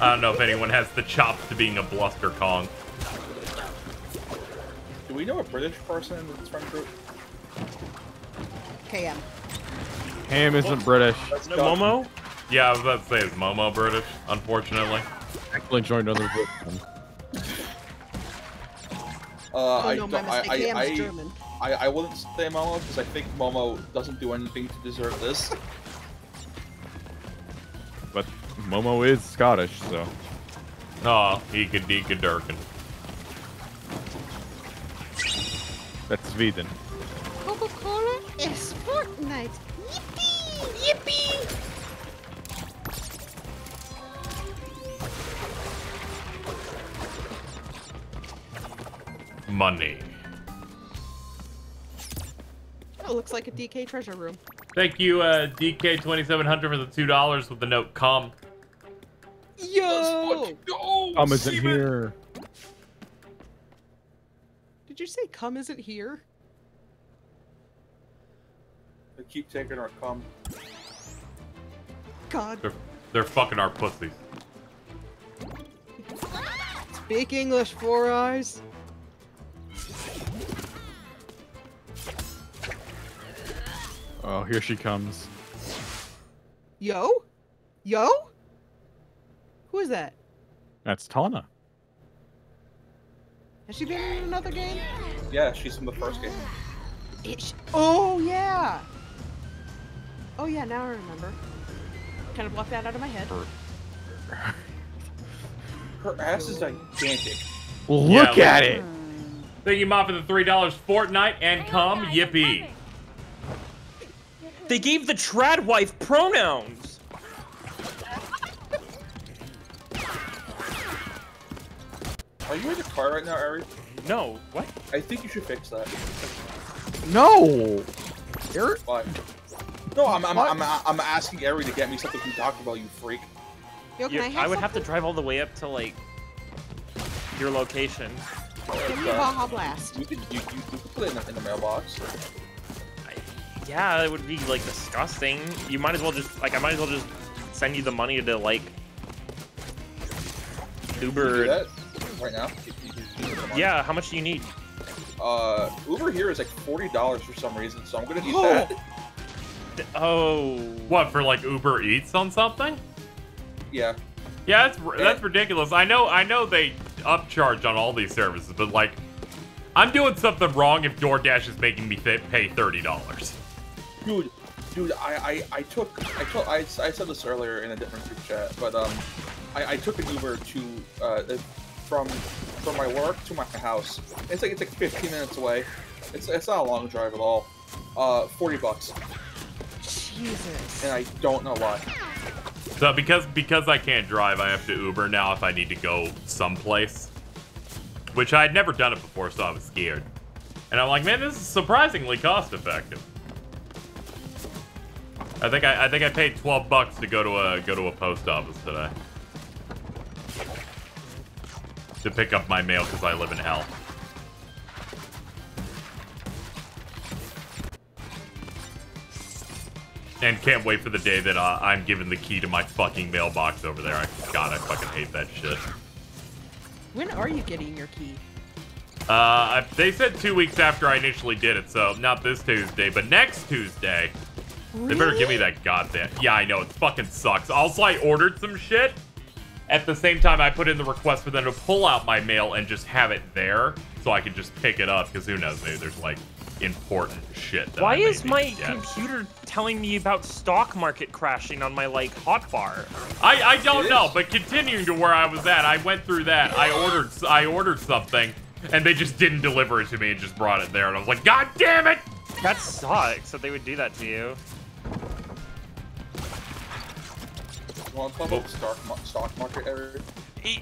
I don't know if anyone has the chops to being a Bluster Kong. Do we know a British person in this friend group? KM. Ham isn't British. No Momo? Yeah, I was about to say, is Momo British, unfortunately? Actually joined other group. Uh, Oh I, no, don't- my I, mistake. I, KM's I, German. I, I wouldn't say Momo because I think Momo doesn't do anything to deserve this. But Momo is Scottish, so. Oh, Eka Deka Durkin. That's Sweden. Coca-Cola is Fortnite. Yippee! Yippee! Money. Oh, looks like a DK treasure room. Thank you, uh, DK2700 for the $2 with the note come. Yo! Come isn't here. Did you say come isn't here? They keep taking our cum. God, They're, they're fucking our pussies. speak English, Four Eyes. Oh, here she comes. Yo? Yo? Who is that? That's Tawna. Has she been in another game? Yeah, she's from the first game. Is Oh, yeah! Oh, yeah, now I remember. Kind of blocked that out of my head. Her ass is gigantic. Look Yeah, at look- it! Thank you, Mom, for the $3 Fortnite and come Yippee. They gave the trad wife pronouns. Are you in the car right now, Ari? No, what? I think you should fix that. No! Eric? Why? No, I'm, I'm, I'm, I'm asking Ari to get me something from Taco Bell, you freak. Yo, can You- I have would have to drive all the way up to like your location. Give me a Baja Blast. You could, you, you, you could put it in the, in the mailbox. Yeah, it would be like disgusting. You might as well just like I might as well just send you the money to like You Uber. do that right now. Do. Yeah, how much do you need? Uh, Uber here is like forty dollars for some reason, so I'm gonna need Oh. that. Oh. What, for like Uber Eats on something? Yeah. Yeah, that's that's ridiculous. I know I know they upcharge on all these services, but like, I'm doing something wrong if DoorDash is making me fa- pay thirty dollars. Dude, dude, I, I, I took, I took, I, I said this earlier in a different group chat, but um, I, I took an Uber to, uh, from, from my work to my house. It's like, it's like 15 minutes away. It's, it's not a long drive at all. Uh, 40 bucks, Jesus. and I don't know why. So because because I can't drive, I have to Uber now if I need to go someplace. Which I had never done it before, so I was scared. And I'm like, man, this is surprisingly cost effective. I think I, I think I paid 12 bucks to go to a go to a post office today. To pick up my mail because I live in hell. And can't wait for the day that uh, I'm given the key to my fucking mailbox over there. I, God, I fucking hate that shit. When are you getting your key? Uh, I- they said two weeks after I initially did it, so not this Tuesday, but next Tuesday. They better give me that goddamn. Yeah, I know it fucking sucks. Also, I ordered some shit. At the same time, I put in the request for them to pull out my mail and just have it there, so I can just pick it up. Because who knows, maybe there's like important shit. That Why is my computer telling me about stock market crashing on my like hotbar? I, I don't know, but continuing to where I was at, I went through that. I ordered I ordered something, and they just didn't deliver it to me and just brought it there, and I was like, God damn it! That sucks that they would do that to you. You want to talk about stock, stock market area?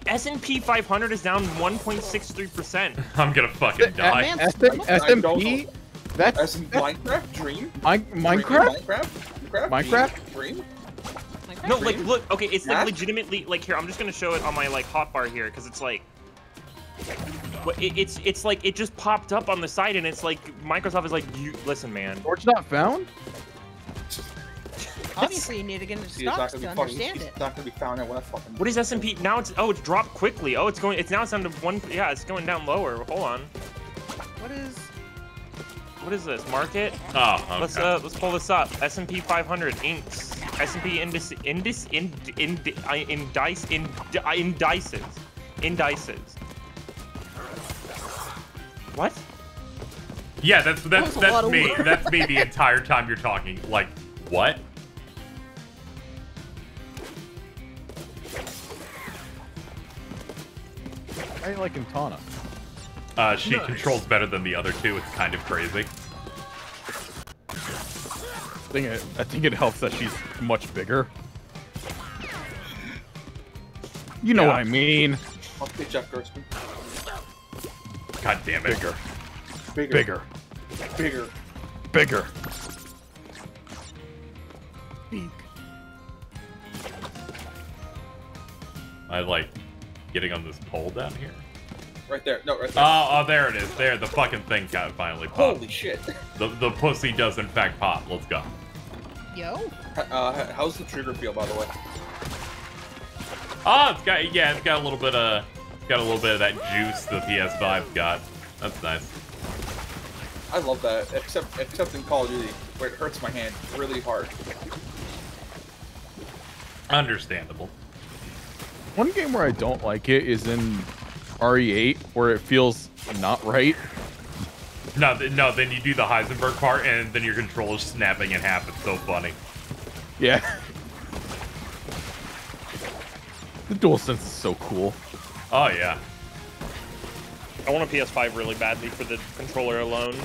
S&P 500 is down 1.63%. I'm gonna fucking die. man, S- I don't That's, Minecraft? Dream? Mi- Minecraft? Minecraft? Minecraft? Dream? No, like look, okay, it's like legitimately like here. I'm just gonna show it on my like hotbar here because it's like But it, it's it's like it just popped up on the side, and it's like Microsoft is like, you listen, man. Torch not found? Obviously, you need to get into See, it's not stocks gonna to be fucking. understand It's it. not gonna be found out when I fucking. What is S&P now? It's oh, it's dropped quickly. Oh, it's going. It's now it's down to one. Yeah, it's going down lower. Hold on. What is? What is this? Market? Oh, okay. Let's uh let's pull this up. S&P 500 inks. S&P indice indice in in indice in indices indices. What? Yeah, that's that's was a lot that's me. That's me the entire time you're talking. Like, what? I like Intana. Uh, she controls better than the other two. It's kind of crazy. I think it, I think it helps that she's much bigger. You know Yeah. what I mean. I'll Okay, Jeff Gerstmann. God damn it. Bigger. Bigger. Bigger. Bigger. Bigger. I like getting on this pole down here. Right there. No, right there. Oh, oh, there it is. There, the fucking thing got finally popped. Holy shit. The the pussy does in fact pop. Let's go. Yo. Uh, how's the trigger feel, by the way? Oh, it's got yeah, it's got a little bit of got a little bit of that juice the PS5's got. That's nice. I love that, except except in Call of Duty, where it hurts my hand really hard. Understandable. One game where I don't like it is in RE8, where it feels not right. No, th- no. Then you do the Heisenberg part, and then your controller's snapping in half. It's so funny. Yeah. The DualSense is so cool. Oh yeah. I want a PS5 really badly for the controller alone.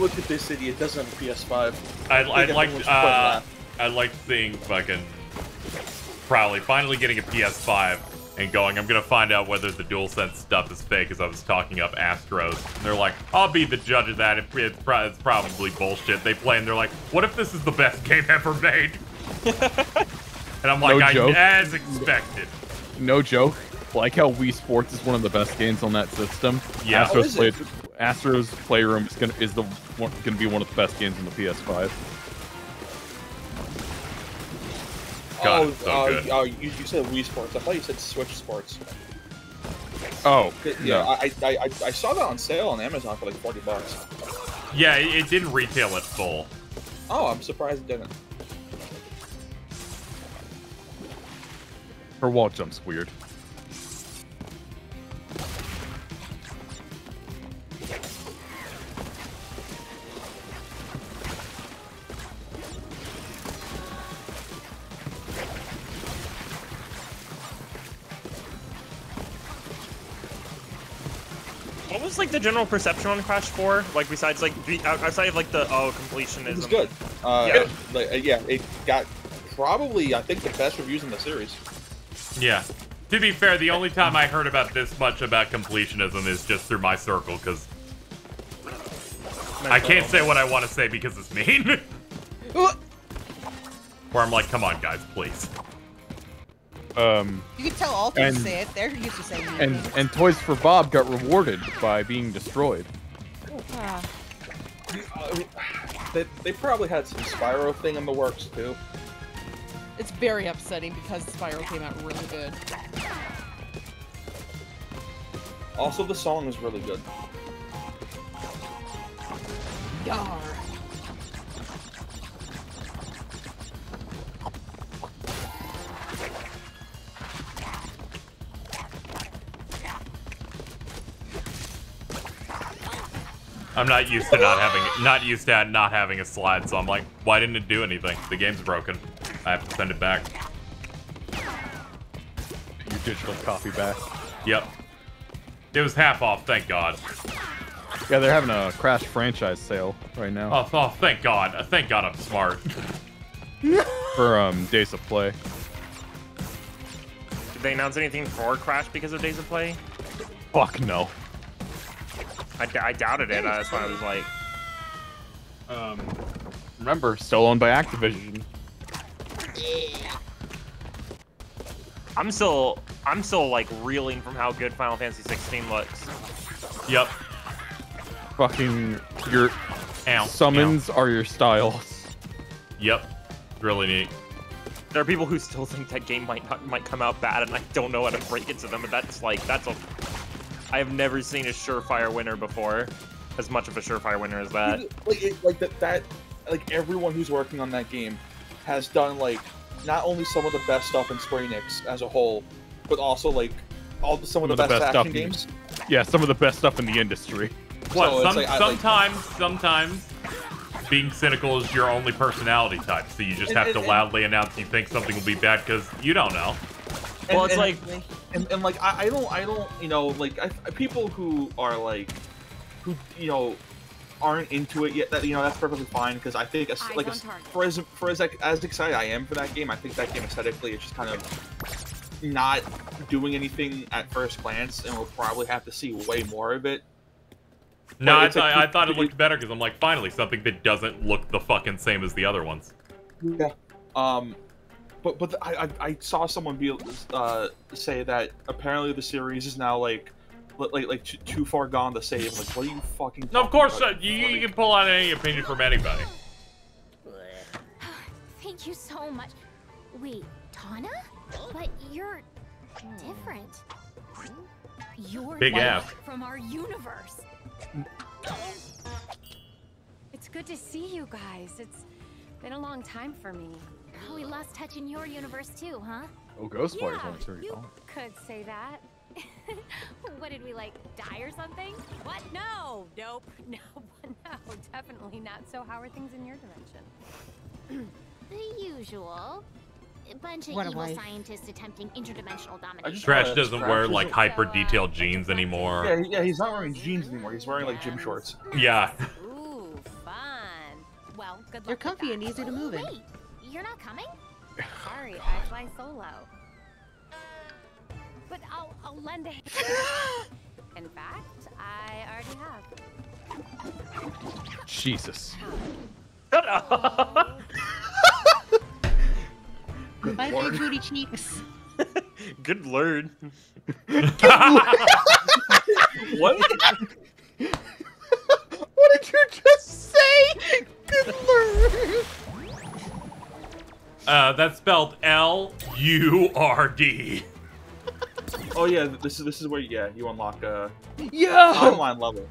Look at this idiot, it doesn't have a PS5. I think I like everyone should uh, quit I like seeing fucking Crowley finally getting a PS5 and going. I'm gonna find out whether the DualSense stuff is fake, as I was talking up Astros. And they're like, I'll be the judge of that. It's, pro- it's probably bullshit. They play and they're like, What if this is the best game ever made? and I'm like, No I, joke. as expected. No joke. Like how Wii Sports is one of the best games on that system. Yeah. Astros, is Play, it? Astro's Playroom is gonna is the one, gonna be one of the best games on the PS5. God, oh, so uh, oh, you, you said Wii Sports. I thought you said Switch Sports. Oh, Yeah, no. I, I, I, I saw that on sale on Amazon for like 40 bucks. Yeah, it, it didn't retail at full. Oh, I'm surprised it didn't. Her wall jump's weird. What was like the general perception on Crash 4? Like besides like be- outside of like the oh completionism. It was good. Uh, Yeah. like, uh, yeah, it got probably, I think, the best reviews in the series. Yeah. To be fair, the only time I heard about this much about completionism is just through my circle, because I can't say what I want to say because it's mean. Where I'm like, come on, guys, please. Um, You can tell all to say it. They're used to saying mean and and Toys for Bob got rewarded by being destroyed. Ah, Uh, they, they probably had some Spyro thing in the works, too. it's very upsetting because Spyro came out really good. Also, the song is really good. Yar. I'm not used to not having not used to not having a slide, so I'm like, why didn't it do anything? The game's broken. I have to send it back. Your digital copy back. Yep. It was half off, thank God. Yeah, they're having a Crash franchise sale right now Oh, oh thank God. Thank God I'm smart. for um Days of Play. Did they announce anything for Crash because of Days of Play? Fuck no. I, d- I doubted it. Uh, that's why I was like, Um, remember, still owned by Activision. Yeah. I'm still I'm still like reeling from how good Final Fantasy 16 looks. Yep. Fucking your Ow. summons are your styles. Yep. Really neat. There are people who still think that game might not, might come out bad, and I don't know how to break it to them. But that's like that's a. I have never seen a surefire winner before, as much of a surefire winner as that. like it, like that that like everyone who's working on that game has done like not only some of the best stuff in Square Enix as a whole, but also like all some of the, best, stuff action in- games. Yeah, some of the best stuff in the industry. What? So some, like, I- like- sometimes, sometimes being cynical is your only personality type. So you just And- have to and- loudly announce you think something will be bad because you don't know. And- Well, it's and- like and, and like I, I don't I don't you know like I, people who are like who you know aren't into it yet that you know that's perfectly fine because I think as, like on as, for as for as like, as excited I am for that game I think that game aesthetically is just kind of not doing anything at first glance and we'll probably have to see way more of it. No, I, it's like thought I thought it looked better because I'm like, finally, something that doesn't look the fucking same as the other ones. Yeah. Um, but but I, I I saw someone be uh say that apparently the series is now like like like too, too far gone to save. Like, what are you fucking? No, of course, about? uh, you, you can pull out any opinion from anybody. Thank you so much. Wait, Tawna? But you're different. You're Big not ass. from our universe. It's good to see you guys. It's been a long time for me. We lost touch in your universe too, huh? Oh, Ghost Players Yeah, on series. you could say that. what did we like die or something? What? No. Nope. No. No. Definitely not. So how are things in your dimension? The usual. A bunch of What evil wife. scientists attempting interdimensional domination. Crash uh, doesn't Crash wear like hyper detailed jeans anymore. Yeah, yeah, he's not wearing jeans anymore. He's wearing like gym shorts. Yeah. Ooh, fun. Well, good luck. They're with comfy that. and easy to move in. Wait, you're not coming? Sorry, I fly solo. But I'll, I'll lend a hand. In fact, I already have. Jesus. Shut up. Bye, big booty cheeks. Good lord. What? What did you just say? Good lord. Uh, that's spelled L U R D. oh yeah, this is this is where yeah you unlock uh Yeah. online levels,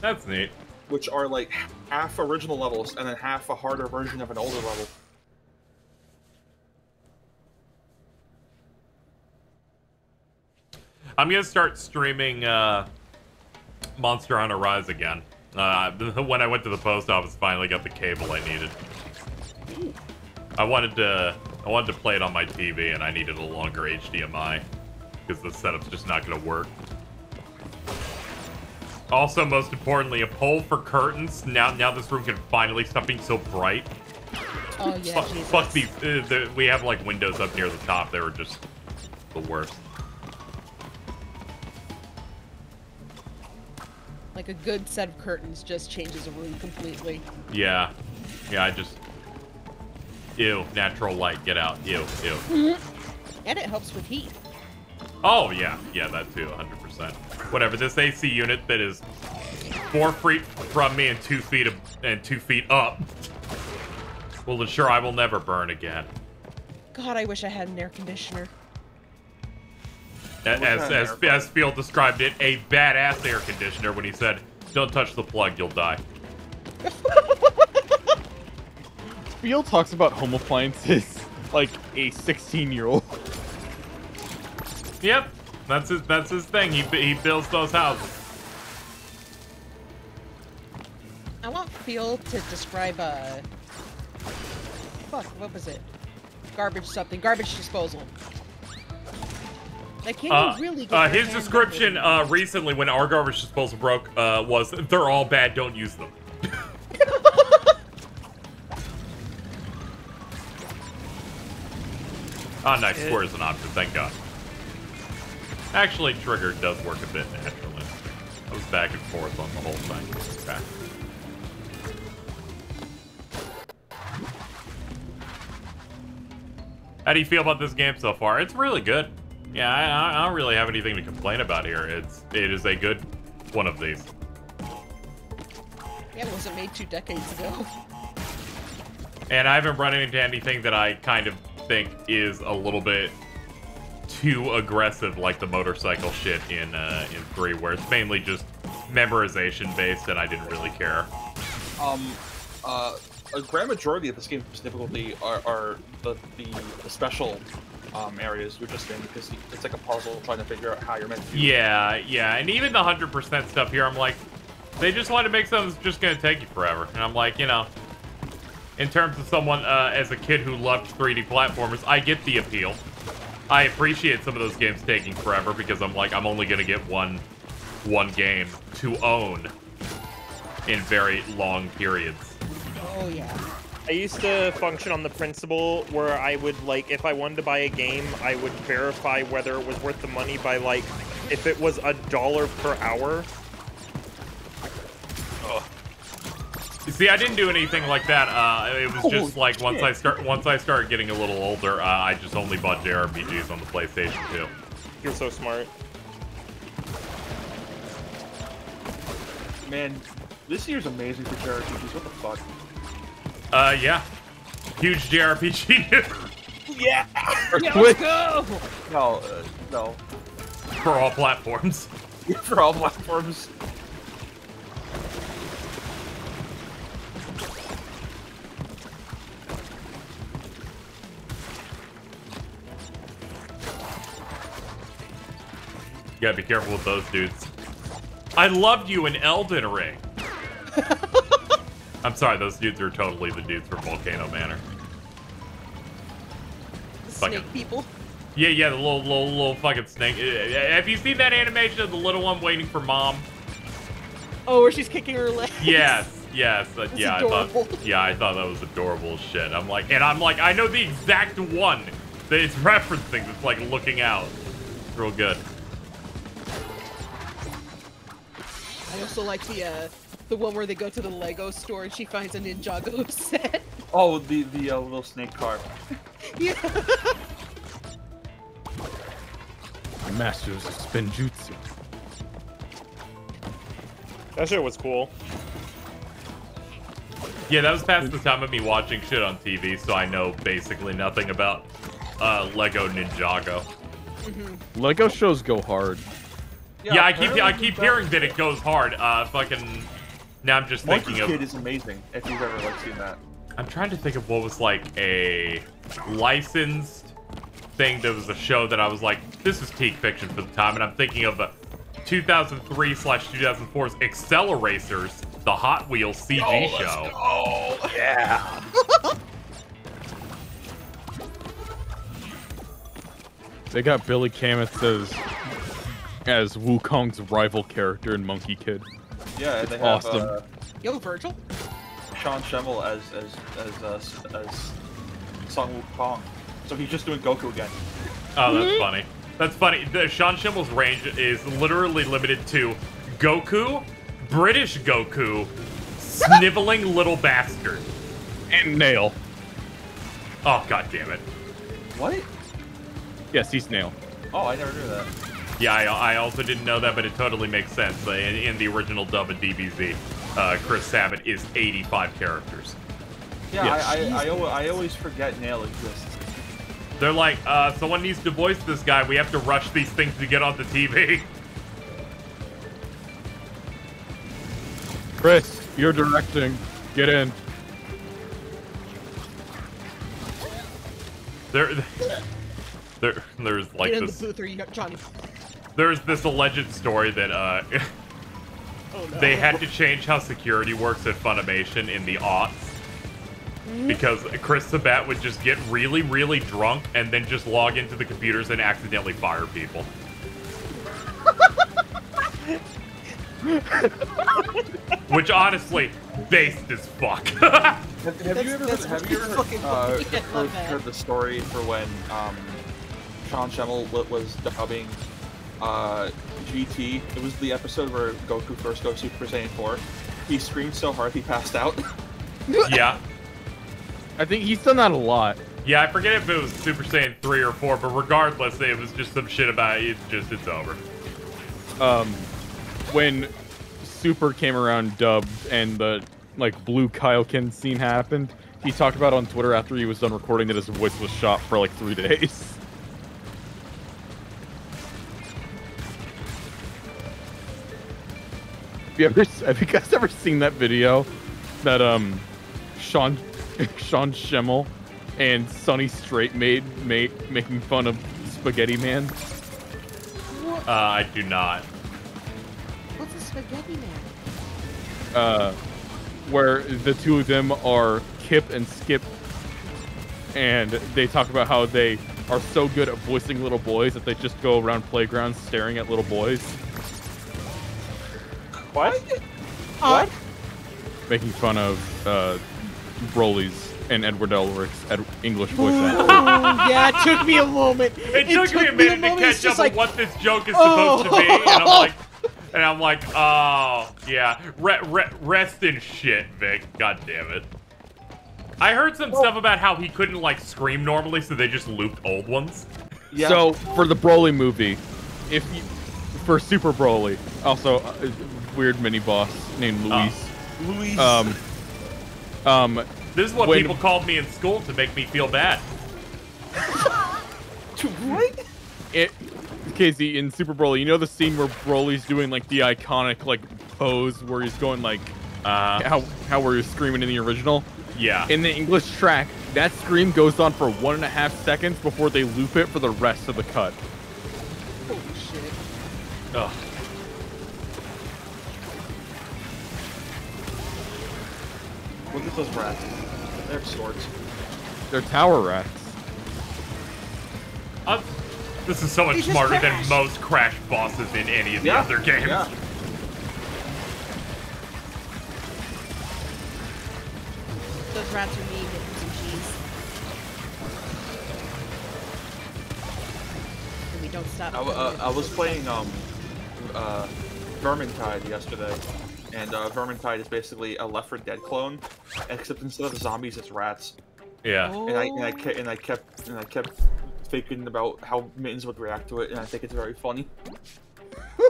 That's neat. which are like half original levels and then half a harder version of an older level. I'm gonna start streaming uh, Monster Hunter Rise again. Uh, when I went to the post office, finally got the cable I needed. I wanted to, I wanted to play it on my TV, and I needed a longer HDMI because the setup's just not gonna work. Also, most importantly, a pole for curtains. Now, now this room can finally stop being so bright. Oh yeah, fuck, Jesus. fuck these. Uh, the, we have like windows up near the top. They were just the worst. Like a good set of curtains just changes a room completely. Yeah. Yeah, I just... Ew, natural light, get out. Ew, ew. Mm-hmm. And it helps with heat. Oh, yeah. Yeah, that too, 100%. Whatever, this AC unit that is four feet from me and two feet, ab- and two feet up will ensure I will never burn again. God, I wish I had an air conditioner. A- As, as, as Phil described it, a badass air conditioner when he said, don't touch the plug, you'll die. Phil talks about home appliances like a 16 year old. Yep, that's his, that's his thing. He, he builds those houses. I want Phil to describe a. fuck, what was it? Garbage something. Garbage disposal. Like can Uh, really get uh, his description uh, recently when our garbage disposal broke uh, was they're all bad, don't use them. Ah, nice. It- Square is an option, thank God. Actually, trigger does work a bit naturally. I was back and forth on the whole thing. Okay. How do you feel about this game so far? It's really good. Yeah, I, I- I don't really have anything to complain about here. It's it is a good one of these. Yeah, it wasn't made two decades ago. And I haven't run into anything that I kind of think is a little bit too aggressive, like the motorcycle shit in uh, in three, where it's mainly just memorization based, and I didn't really care. Um, uh, a grand majority of this game's difficulty are, are the, the special um, areas you're just in because it's like a puzzle trying to figure out how you're meant to. Yeah, yeah, and even the hundred percent stuff here, I'm like, they just want to make something that's just gonna take you forever, and I'm like, you know, in terms of someone uh, as a kid who loved 3D platformers, I get the appeal. I appreciate some of those games taking forever because I'm like, I'm only gonna get one, one game to own in very long periods. Oh yeah. I used to function on the principle where I would like, if I wanted to buy a game, I would verify whether it was worth the money by like, if it was a dollar per hour. You see, I didn't do anything like that. Uh, it was just Oh, like once I start, once I started getting a little older, uh, I just only bought JRPGs on the PlayStation 2. You're so smart. Man, this year's amazing for JRPGs. What the fuck? Uh, yeah, huge JRPG news Yeah. Yeah, let's go! No, uh, no. for all platforms. for all platforms. You gotta be careful with those dudes. I loved you in Elden Ring. I'm sorry, those dudes are totally the dudes from Volcano Manor. The Fucking- snake people. Yeah, yeah, the little, little, little fucking snake. Uh, Have you seen that animation of the little one waiting for mom? Oh, where she's kicking her legs. Yes, yes, uh, yeah. I adorable. thought, yeah, I thought that was adorable shit. I'm like, and I'm like, I know the exact one that it's referencing. That's like looking out. It's real good. I also like the uh, the one where they go to the Lego store and she finds a Ninjago set. Oh, the the uh, little snake car. yeah. Masters of Spinjitzu. That shit was cool. Yeah, that was past the time of me watching shit on TV, so I know basically nothing about uh, Lego Ninjago. Lego shows go hard. Yeah, I keep I keep hearing that it goes hard. Uh, fucking. Now I'm just Monkey thinking of. Kid is amazing. If you've ever like seen that. I'm trying to think of what was like a licensed thing that was a show that I was like, this is peak fiction for the time, and I'm thinking of the 2003 slash 2004's Acceleracers, the Hot Wheels CG Oh, let's show. Oh yeah. They got Billy Kametz as as Wukong's rival character in Monkie Kid. Yeah, they have awesome. uh, Yo, Virgil. Sean Schemmel as as as uh, s- as Song Wukong. So he's just doing Goku again. Oh, that's funny. That's funny. The Sean Schemmel's range is literally limited to Goku, British Goku, sniveling little bastard. And Nail. Oh, god damn it. What? Yes, he's Nail. Oh, I never knew that. Yeah, I, I also didn't know that, but it totally makes sense. Uh, In, in the original dub of DBZ, uh, Chris Sabat is 85 characters. Yeah, Yeah. I, I, I, I always forget Nail exists. They're like, uh, someone needs to voice this guy. We have to rush these things to get on the TV. Chris, you're directing. Get in. There, there, there's like Get in this. the booth or you got Johnny. There's this alleged story that uh, Oh no. they had to change how security works at Funimation in the aughts because Chris Sabat would just get really, really drunk and then just log into the computers and accidentally fire people. Which honestly, based as fuck. Have, have you ever, that's have you ever fucking uh, heard, heard the story for when um, Sean Schemmel was dubbing uh, GT? It was the episode where Goku first goes Super Saiyan 4. He screamed so hard he passed out. yeah. I think he's done that a lot. Yeah, I forget if it was Super Saiyan 3 or 4, but regardless, it was just some shit about it. It's just, it's over. Um, when Super came around dubbed and the like blue Kaioken scene happened, he talked about on Twitter after he was done recording that his voice was shot for like three days. You ever have you guys ever seen that video that um Sean Sean Schemmel and Sonny Strait made made making fun of Spaghetti Man? Uh, I do not. What's a spaghetti man? uh, where the two of them are Kip and Skip, and they talk about how they are so good at voicing little boys that they just go around playgrounds staring at little boys, What? What? making fun of uh, Broly's and Edward Elric's ed- English voice Ooh, acting. yeah, it took me a moment. It, took, me a minute to moment, catch up like, on what this joke is supposed to be, and I'm Oh. like, and I'm like, oh yeah, re- re- rest in shit, Vic. God damn it. I heard some stuff about how he couldn't like scream normally, so they just looped old ones. Yeah. So for the Broly movie, if you for Super Broly, also a weird mini boss named Luis. Luis. Um, um, This is what when- people called me in school to make me feel bad. what? it Casey in Super Broly, you know the scene where Broly's doing like the iconic like pose where he's going like Uh, how how were you screaming in the original? yeah. In the English track, that scream goes on for one and a half seconds before they loop it for the rest of the cut. Holy shit. Ugh. Look at those rats. They have swords. They're tower rats. Uh, this is so much smarter crash. than most Crash bosses in any of the Yeah, other games. yeah. Those rats are me making some cheese. And we don't stop. I, w- uh, I was playing um, uh, Vermintide yesterday, and uh, Vermintide is basically a Left 4 Dead clone, except instead of zombies, it's rats. Yeah. And I and I, ke- and I kept and I kept thinking about how Mittens would react to it, and I think it's very funny.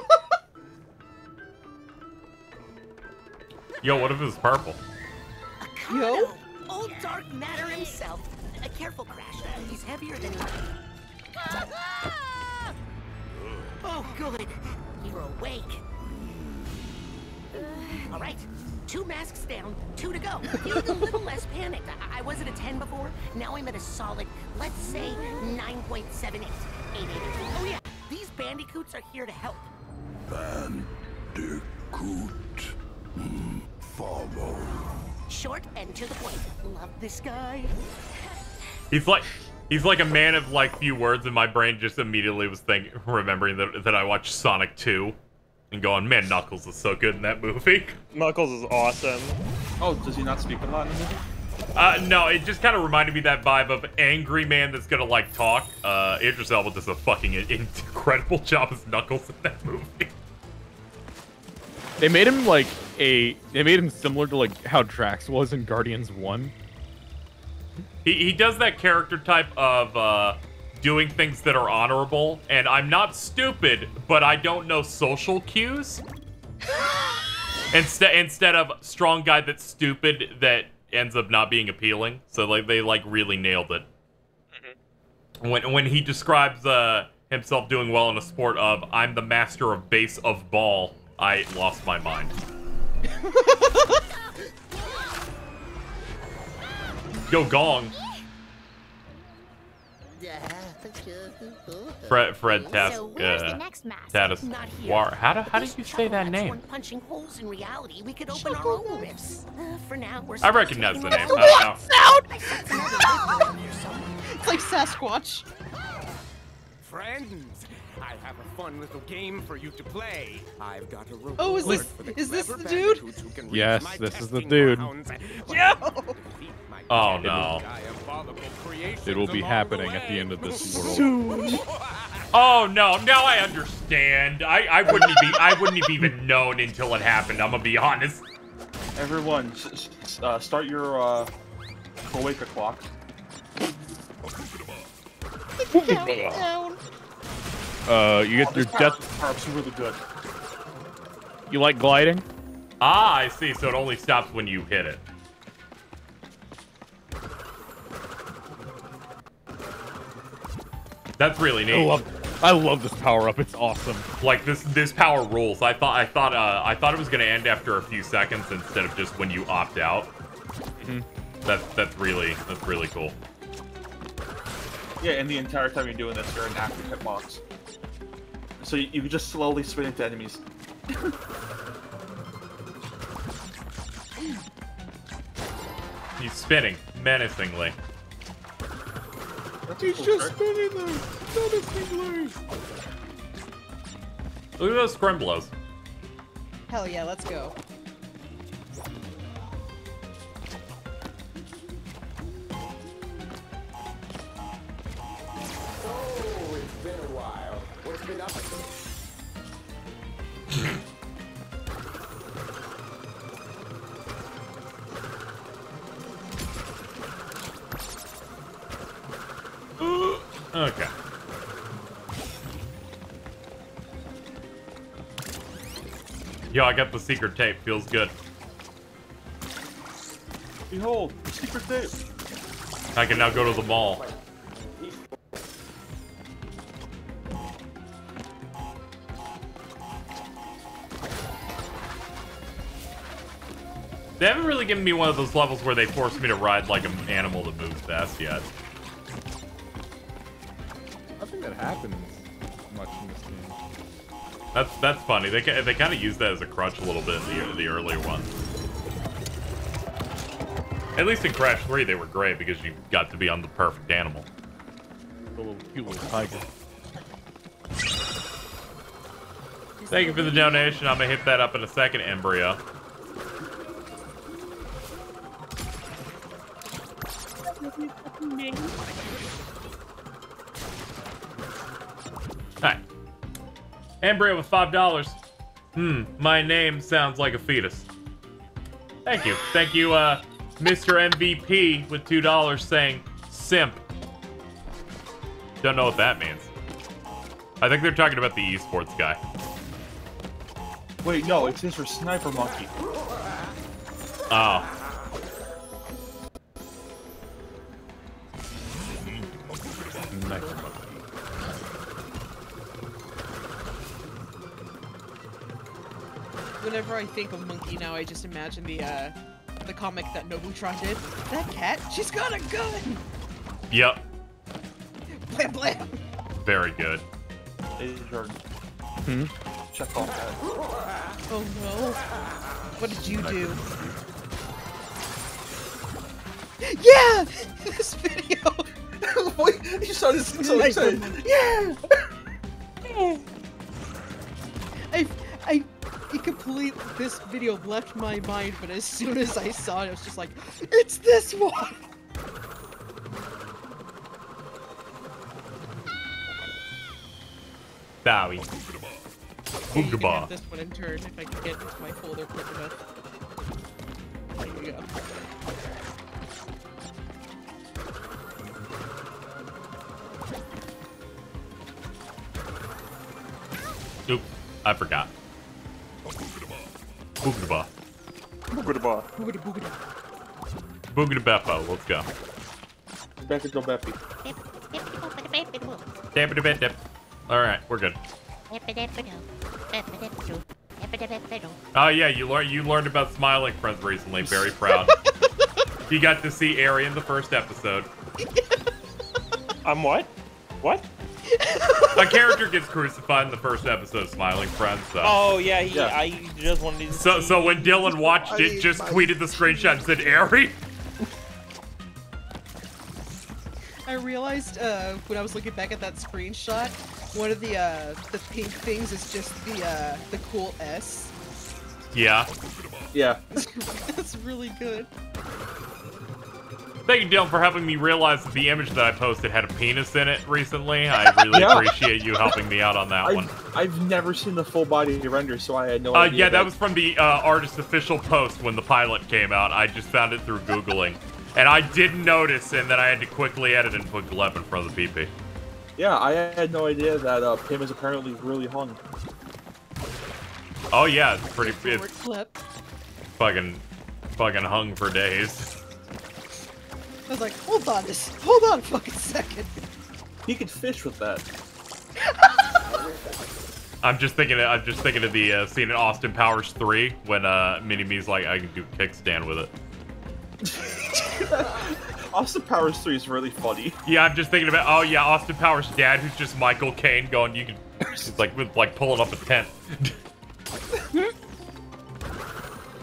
Yo, what if it was purple? Yo? Old dark matter himself. Uh, careful, Crash. He's heavier than. Oh, good. You're awake. All right. Two masks down, two to go. Feeling a little less panicked. I, I was at a 10 before. Now I'm at a solid, let's say, 9.78. 880. Oh, yeah. These bandicoots are here to help. Bandicoot. Mm, follow. Short and to the point. Love this guy. He's like he's like a man of like few words, and my brain just immediately was thinking, remembering that that I watched Sonic 2, and going, man, Knuckles is so good in that movie. Knuckles is awesome. Oh, does he not speak a lot in the movie? Uh, no, it just kind of reminded me that vibe of angry man that's gonna like talk. Uh, Idris Elba does a fucking incredible job as Knuckles in that movie. They made him like a. They made him similar to like how Drax was in Guardians One. He, he does that character type of uh, doing things that are honorable, and I'm not stupid, but I don't know social cues. instead, instead of strong guy that's stupid that ends up not being appealing. So like they like really nailed it. When when he describes uh, himself doing well in a sport of I'm the master of base of ball, I lost my mind. Go gong. Fred Fred Task So where's the uh, next mask? Tatus Not here. War. How do how do you say that name? punching holes in reality. We could open our own rifts. Uh, for now, we're I recognize the name. our I know. Sound! I sense another rift around here somewhere. It's like Sasquatch. Friends, I have a fun little game for you to play. I've got a reward Oh, is this- for the is this the dude? bandicoots who can reach Yes, this is the dude. Yo! To defeat my Oh, no. It will be happening the at the end of this world. Soon. Oh no! Now I understand. I I wouldn't be I wouldn't have even known until it happened. I'm gonna be honest. Everyone, s- s- uh, start your uh, Cloaca clock. Uh, you get your death. Power-up's really good. You like gliding? Ah, I see. So it only stops when you hit it. That's really neat. I love, I love this power up. It's awesome. Like this, this power rules. I thought, I thought, uh, I thought it was gonna end after a few seconds instead of just when you opt out. Mhm. That's that's really that's really cool. Yeah, and the entire time you're doing this, you're in active hitbox. So you, you can just slowly spin into enemies. He's spinning menacingly. That's He's cool, just right? spinning there. menacingly. Look at those scrimbles. Hell yeah, let's go. I got the secret tape. Feels good. Behold, the secret tape. I can now go to the mall. They haven't really given me one of those levels where they force me to ride like an animal that moves fast yet. I think that happens much in this game. That's that's funny. They they kind of use that as a crutch a little bit in the the earlier ones. At least in Crash 3, they were great because you got to be on the perfect animal. The little cute little tiger. Thank you for the donation. I'm gonna hit that up in a second, Embryo. Embryo with five dollars. Hmm, my name sounds like a fetus. Thank you. Thank you, uh, Mr. MVP with two dollars saying simp. Don't know what that means. I think they're talking about the esports guy. Wait, no, it stands for Sniper Monkey. Oh. Whenever I think of monkey now, I just imagine the uh, the comic that Nobutron did. That cat, she's got a gun. Yep. Blam blam. Very good. Hey, Jordan. Hmm? Check off that. Oh no. What did you do? Yeah! this video! Wait, you sounded so Nice excited. one. Yeah! complete, this video left my mind, but as soon as I saw it, I was just like, it's this one! Bowie. Boogaba. this one in turn if I can get into my folder quick enough. There you go. Oop. I forgot. Boogada Boogada boogada. Boogada Beppo. Let's go. Beppy go Beppy. Dip, dip. Alright, we're good. Oh yeah, you learned you learned about smiling friends recently. Very proud. you got to see Ari in the first episode. I'm what? What? My character gets crucified in the first episode Smiling Friends. So. Oh yeah, he, Yeah. I just wanted to. So, see- so when Dylan watched it, just tweeted the screenshot and said, "Ari." I realized uh, when I was looking back at that screenshot, one of the uh, the pink things is just the uh, the cool S. Yeah. Yeah. That's really good. Thank you, Dylan, for helping me realize that the image that I posted had a penis in it recently. I really Yeah. appreciate you helping me out on that one. I've, I've never seen the full body render, so I had no Uh, idea. yeah, that was from the uh, artist's official post when the pilot came out. I just found it through Googling. And I didn't notice, and then I had to quickly edit and put Glep in front of the PP. Yeah, I had no idea that uh, Pim is apparently really hung. Oh yeah, it's pretty. It's clip. fucking, fucking hung for days. I was like, hold on, this, hold on, a fucking second. He could fish with that. I'm just thinking. Of, I'm just thinking of the uh, scene in Austin Powers 3 when uh, Mini Me's like, I can do kickstand with it. Austin Powers 3 is really funny. Yeah, I'm just thinking about. Oh yeah, Austin Powers' dad, who's just Michael Caine, going, you can. It's like with like pulling up a tent.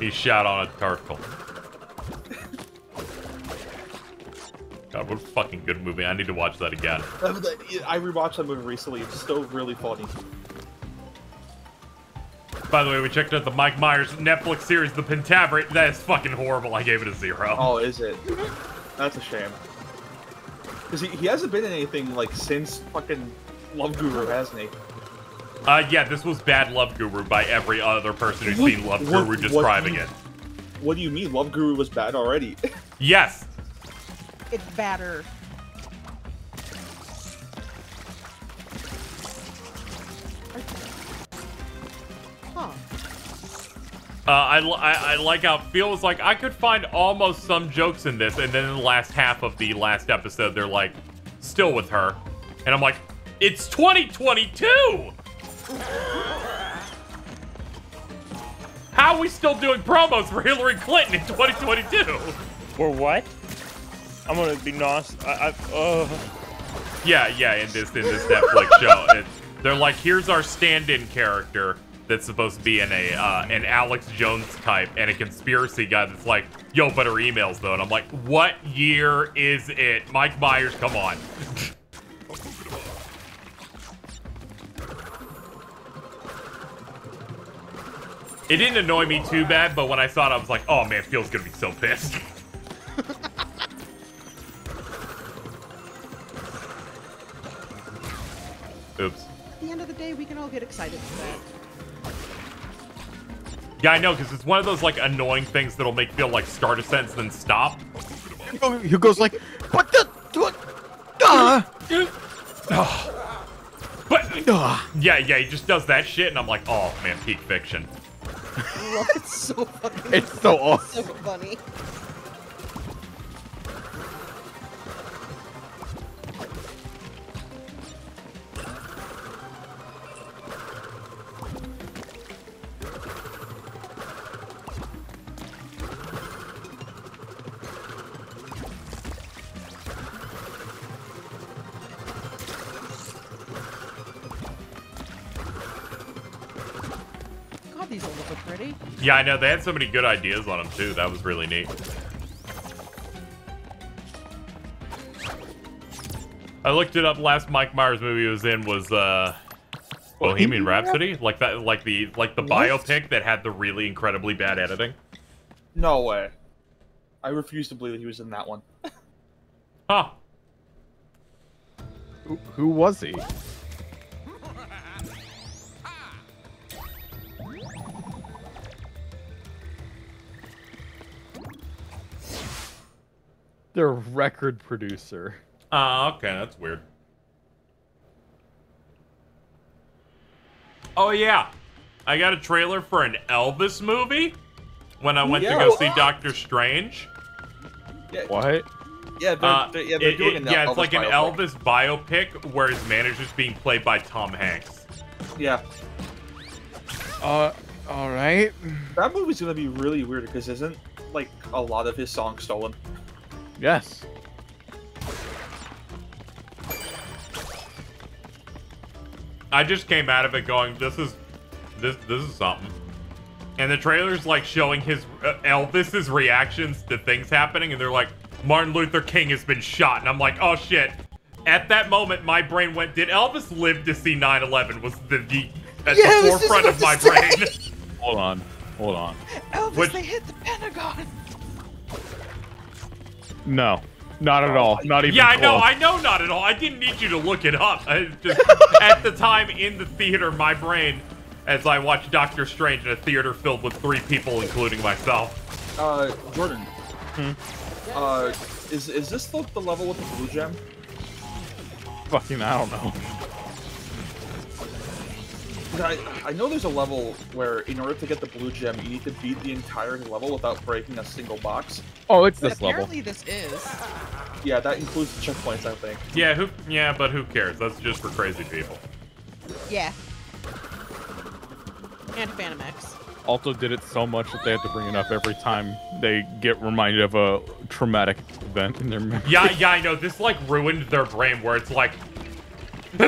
he shot on a turtle. God, what a fucking good movie. I need to watch that again. I rewatched that movie recently. It's still really funny. By the way, we checked out the Mike Myers Netflix series, The Pentaverate. That is fucking horrible. I gave it a zero. Oh, is it? That's a shame. Because he, he hasn't been in anything, like, since fucking Love Guru, hasn't he? Uh, yeah, this was bad Love Guru by every other person who's What- seen Love what- Guru describing what- it. What do you mean? Love Guru was bad already? Yes. It's better. Huh. Uh, I, I, I like how it feels like I could find almost some jokes in this, and then in the last half of the last episode, they're like, still with her. And I'm like, it's 2022! How are we still doing promos for Hillary Clinton in 2022? Or what? I'm gonna be nost. I, I, uh. Yeah, yeah, in this in this Netflix show, it, they're like, here's our stand-in character that's supposed to be in a uh, an Alex Jones type and a conspiracy guy that's like, yo, but her emails though, and I'm like, what year is it? Mike Myers, come on. It didn't annoy me too bad, but when I saw it, I was like, oh man, Phil's gonna be so pissed. Oops. At the end of the day, we can all get excited for that. Yeah, I know, because it's one of those like annoying things that'll make feel like start a sentence then stop. Who goes like, what the, what, uh, But yeah, yeah, he just does that shit, and I'm like, oh man, peak fiction. it's so fucking. It's so awesome. So funny. These all look so pretty. Yeah, I know they had so many good ideas on them too. That was really neat. I looked it up. Last Mike Myers movie he was in was uh, Bohemian Rhapsody, like that, like the like the What? biopic that had the really incredibly bad editing. No way. I refuse to believe that he was in that one. Huh. Who, who was he? Their record producer. Ah, okay, that's weird. Oh yeah, I got a trailer for an Elvis movie when I went Yeah, to go what? see Doctor Strange. Yeah, What? yeah, they're, Uh, they're- yeah, they're it- doing it- an yeah, it's Elvis like an. Elvis biopic where his manager's being played by Tom Hanks. Yeah, Uh, all right. that movie's gonna be really weird because isn't like a lot of his songs stolen? Yes. I just came out of it going, this is, this this is something. And the trailer's like showing his uh, Elvis's reactions to things happening, and they're like, Martin Luther King has been shot, and I'm like, oh shit. At that moment, my brain went, did Elvis live to see 9/11? Was the, the at Yeah, the forefront of my about brain? Hold on. Hold on. Elvis, Which- they hit the Pentagon. No. Not at all. Not even Yeah, I know, close. I know, not at all. I didn't need you to look it up. I just at the time in the theater, my brain, as I watched Doctor Strange in a theater filled with three people, including myself. Uh, Jordan. Hmm? Uh, is is this the, the level with the blue gem? fucking, I don't know. I, I know there's a level where in order to get the blue gem, you need to beat the entire level without breaking a single box. Oh, it's But this level. apparently this is. Yeah, that includes the checkpoints, I think. Yeah, who? Yeah, but who cares? That's just for crazy people. Yeah. And Phantom X. Also did it so much that they have to bring it up every time they get reminded of a traumatic event in their memory. Yeah, yeah, I know. This like ruined their brain where it's like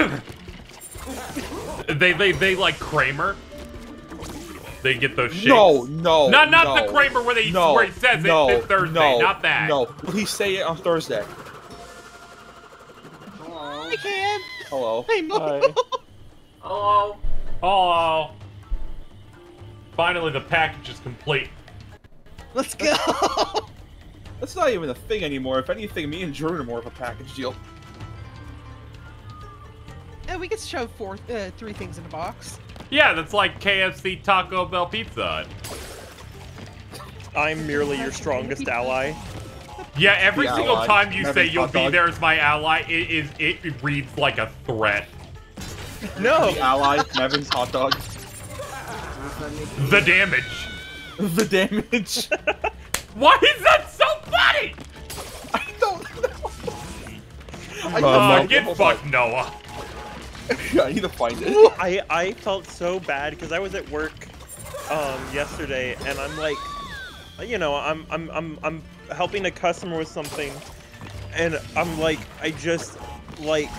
they they they like Kramer. They get those shakes. No, no, Not not no, the Kramer where they no, where he says no, it this Thursday. no, not that. No, please say it on Thursday. Hello. I can. Hello. I know. Hello. Hello. Finally, the package is complete. Let's go. That's not even a thing anymore. If anything, me and Jordan are more of a package deal. Yeah, we could show four, uh, three things in a box. Yeah, that's like KFC Taco Bell Pizza Hut. I'm merely your strongest ally. Yeah, every The single ally. time you Never say you'll be dog. there as my ally, it is it reads like a threat. No. The ally, Nevin's hot dog. The damage. The damage. Why is that so funny? I don't know. I Uh, need to get find fucked, Noah. Yeah, I need to find it. I I felt so bad because I was at work um yesterday and I'm like you know I'm I'm I'm I'm helping a customer with something and I'm like I just like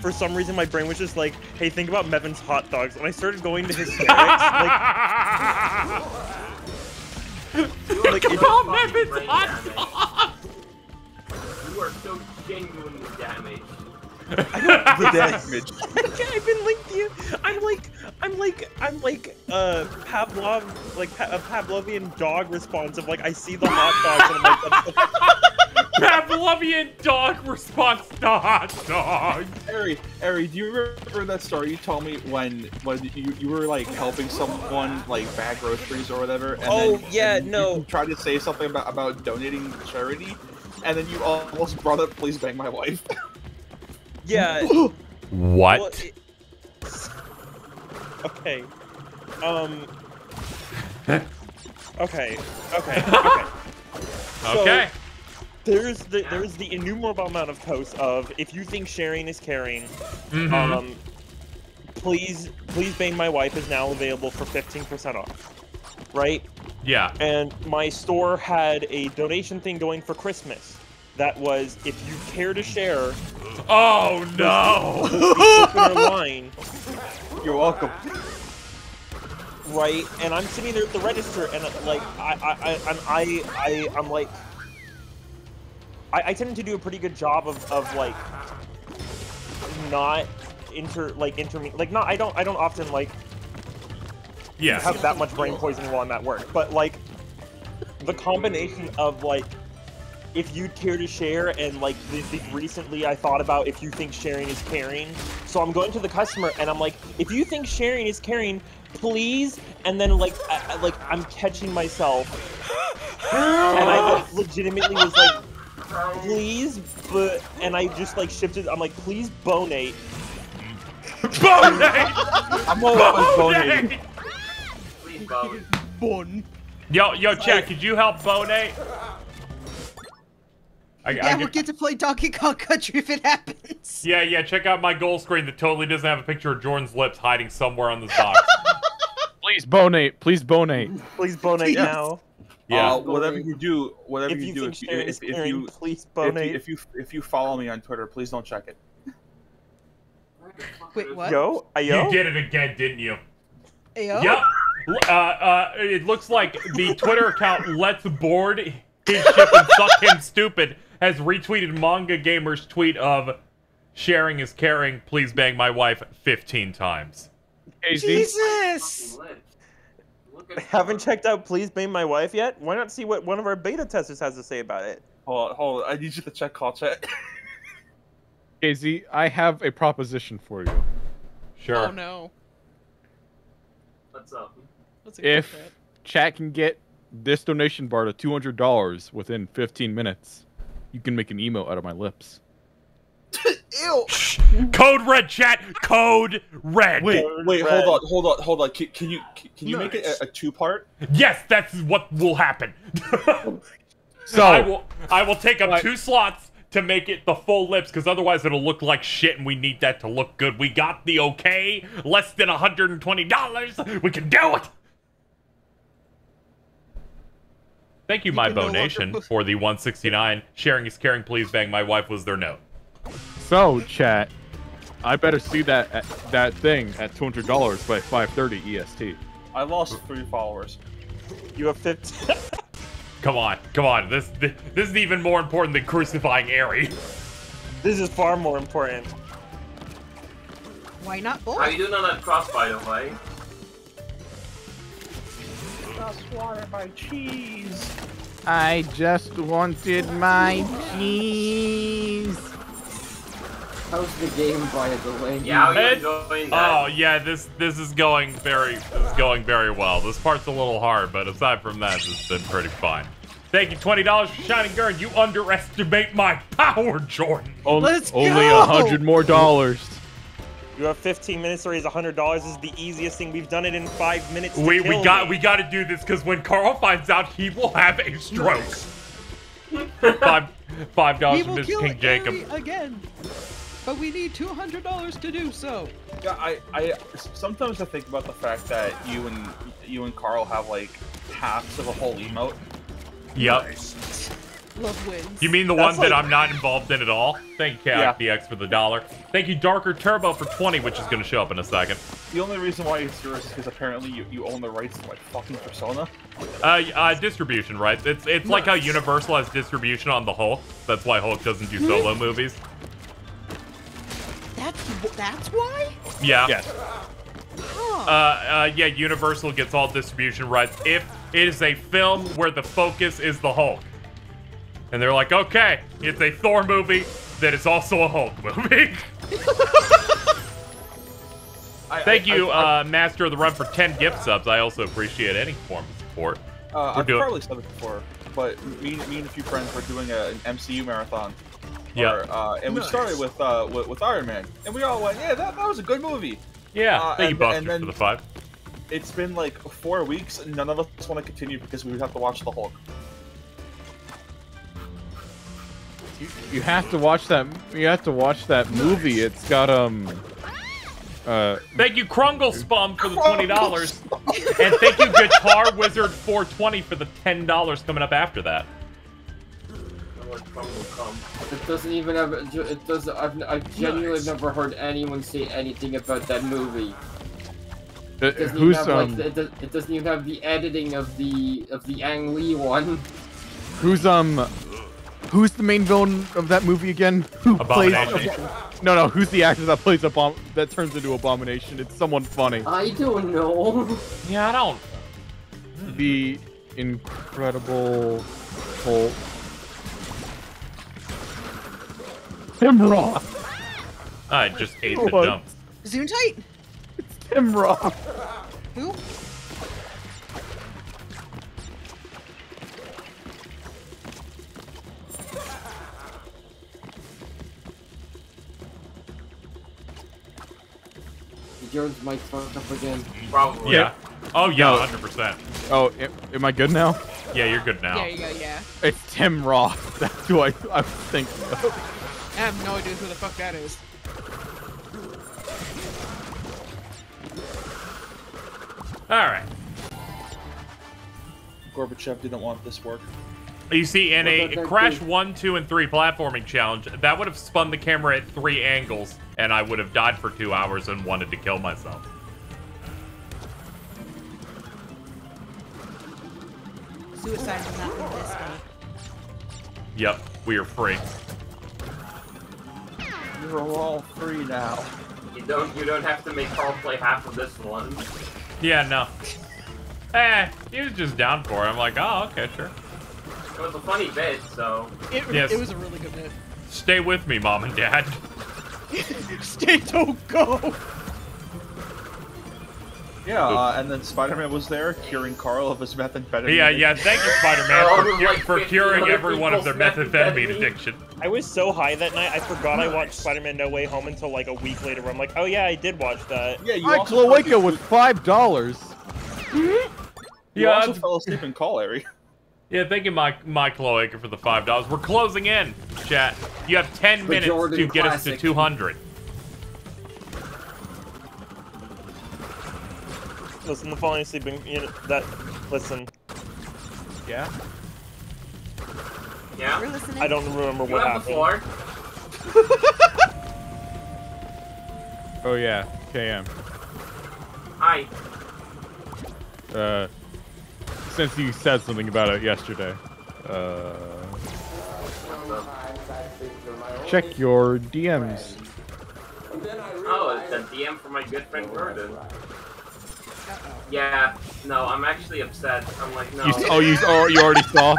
for some reason my brain was just like hey think about Mevin's hot dogs and I started going to hysterics like like it, Call Mevin's hot dogs! You are so genuinely damaged. The damage. I've been linked to you. I'm like, I'm like, I'm like, uh, Pavlov, like pa- a Pavlovian dog response of like, I see the hot dogs and I'm like, Pavlovian dog response to hot dog. Ari, Ari, do you remember that story you told me when when you, you were like helping someone like bag groceries or whatever? And Oh, then, yeah, and no. You tried to say something about about donating charity, and then you almost brought up "Please bang my wife." yeah. What? well, it- okay. Um. Okay. Okay. Okay. So, Okay. There's the there's the innumerable amount of posts of if you think sharing is caring, Mhm. um, please please bang my wife is now available for 15% off, right? Yeah. And my store had a donation thing going for Christmas. That was if you care to share. Oh no! open your line, You're welcome. right? And I'm sitting there at the register, and like I I I I'm, I, I I'm like. I, I tend to do a pretty good job of, of like not inter like inter like not I don't I don't often like yeah have that much brain poisoning while I'm at work. But like the combination of like if you care to share and like the, the recently I thought about if you think sharing is caring. So I'm going to the customer and I'm like, if you think sharing is caring, please. And then like I, I- like I'm catching myself, and I like, legitimately was like, please, but and I just like shifted. I'm like, please bonate. Bonate! I'm always donating. Bonate! Please, Bo. Bon. Yo, yo, Chad, could you help Bonate? I, Yeah, I we'll get- get to play Donkey Kong Country if it happens. yeah, yeah, check out my goal screen that totally doesn't have a picture of Jordan's lips hiding somewhere on this box. Please bonate. Please bonate. Please bonate Please. now. Yeah. Uh, whatever you do, whatever If you, you do, think if you, if, is if you please if you, bonate. if you if you follow me on Twitter, please don't check it. Wait, what? Yo, ayo. You did it again, didn't you? Ayo? Yep. Uh, uh, it looks like the Twitter account Let's Board His Ship and Suck Him Stupid has retweeted Manga Gamer's tweet of sharing is caring, please bang my wife 15 times. Jesus! Haven't checked out Please Bang My Wife yet? Why not see what one of our beta testers has to say about it? Hold on, hold on. I need you to check call chat. KZ, I have a proposition for you. Sure. Oh no. What's up? What's a If chat can get this donation bar to two hundred dollars within fifteen minutes, you can make an emo out of my lips. Ew. Code red, chat. Code red. Wait, wait, hold on, hold on, hold on. Can, can you can, can you make it a, a two-part? Yes, that's what will happen. So- I will I will take up two slots to make it the full lips because otherwise it'll look like shit and we need that to look good. We got the okay. Less than $120. We can do it. Thank you, my can no Bo Nation, for the 169. Sharing is caring. Please bang. My wife was their note. So, chat, I better see that uh, that thing at two hundred dollars by five thirty E EST. I lost three followers. You have 15. Come on, come on. This this, this is even more important than crucifying Ari. This is far more important. Why not both? How you doing on that cross, by the way? Got swatted cheese. I just wanted my cheese. How's the game, by the way? Yeah, how It- enjoying? Oh yeah, this this is going very this is going very well. This part's a little hard, but aside from that, it's been pretty fun. Thank you, twenty dollars for Shining Gurn. You underestimate my power, Jordan. Only, Let's only a hundred more dollars. You have 15 minutes to raise $100. This is the easiest thing. We've done it in five minutes. to We we got me. we got to do this because when Carl finds out, he will have a stroke. five five dollars from will Mr. King Jacob. Again. But we need two hundred dollars to do so. Yeah, I, I sometimes I think about the fact that you and you and Carl have like halves of a whole emote. Yep. Love wins. You mean the That's one that I'm not involved in at all? Thank you, Yeah. DX for the dollar. Thank you, Darker Turbo for 20, which is going to show up in a second. The only reason why it's yours is because apparently you, you own the rights to like fucking Persona. Uh, uh, distribution rights. It's it's like how Universal has distribution on the Hulk. That's why Hulk doesn't do solo movies. That's that's why. Yeah. Yes. Uh, uh, yeah, Universal gets all distribution rights if it is a film where the focus is the Hulk. And they're like, okay, it's a Thor movie that is also a Hulk movie. Thank you, uh, Master of the Run, for 10 gift subs. I also appreciate any form of support. Uh, We're I've doing- probably said it before, but me, me and a few friends were doing a, an MCU marathon. Yeah. Uh, and we started with, uh, with with Iron Man, and we all went, "Yeah, that, that was a good movie." Yeah, Uh, thank you, and- Buster, and then for the five. It's been like four weeks, and none of us want to continue because we would have to watch the Hulk. You have to watch that. You have to watch that movie. It's got um. Uh, Thank you, Krungle Spum, for the twenty dollars, and thank you, Guitar Wizard four twenty for the ten dollars coming up after that. It doesn't even have. It does. I've, I've genuinely never heard anyone say anything about that movie. uh, It doesn't who's have, um like, it, it doesn't even have the editing of the of the Ang Lee one. who's um who's the main villain of that movie again? Who Abomination. plays? No, no. Who's the actor that plays Abom that turns into Abomination? It's someone funny. I don't know. Yeah, I don't. The Incredible Hulk. Tim Roth. I just ate the What? dump. Zoom tight. It's Tim Roth. Who? Jones might fuck up again. Probably. Yeah. Oh yeah, hundred percent. Oh, am, am I good now? Yeah, you're good now. There you go. Yeah. It's Tim Roth. That's who I I think. Of. I have no idea who the fuck that is. All right. Gorbachev didn't want this work. You see, in a Crash thing? 1, 2, and 3 platforming challenge, that would have spun the camera at three angles, and I would have died for two hours and wanted to kill myself. Suicide is not in this game. Yep, we are free. You're all free now. You don't you don't have to make Carl play half of this one. Yeah, no. Eh, he was just down for it. I'm like, oh, okay, sure. It was a funny bit, so It, Yes. it was a really good bit. Stay with me, mom and dad. Stay, don't go. Yeah, uh, and then Spider-Man was there curing Carl of his methamphetamine. Yeah, yeah. Thank you, Spider-Man, Oh, for, cu- like for curing everyone of their people's methamphetamine methamphetamine. addiction. I was so high that night, I forgot I watched Spider-Man No Way Home until like a week later. Where I'm like, oh yeah, I did watch that. Yeah, you My also cloaca was five dollars. You Yeah, also it's- fell asleep in call, Larry. Yeah, thank you, Mike, my cloaca, for the five dollars. We're closing in, chat. You have ten The minutes Jordan to get us to two hundred. Listen, the falling asleep. in- You know, that. Listen. Yeah. Yeah. We're listening. I don't remember You what have the happened. floor. Oh yeah, KM. Hi. Uh, since you said something about it yesterday, uh, check your DMs. Oh, it's a DM for my good friend Gordon. Yeah, no, I'm actually upset. I'm like, no. You, oh, you oh you already saw.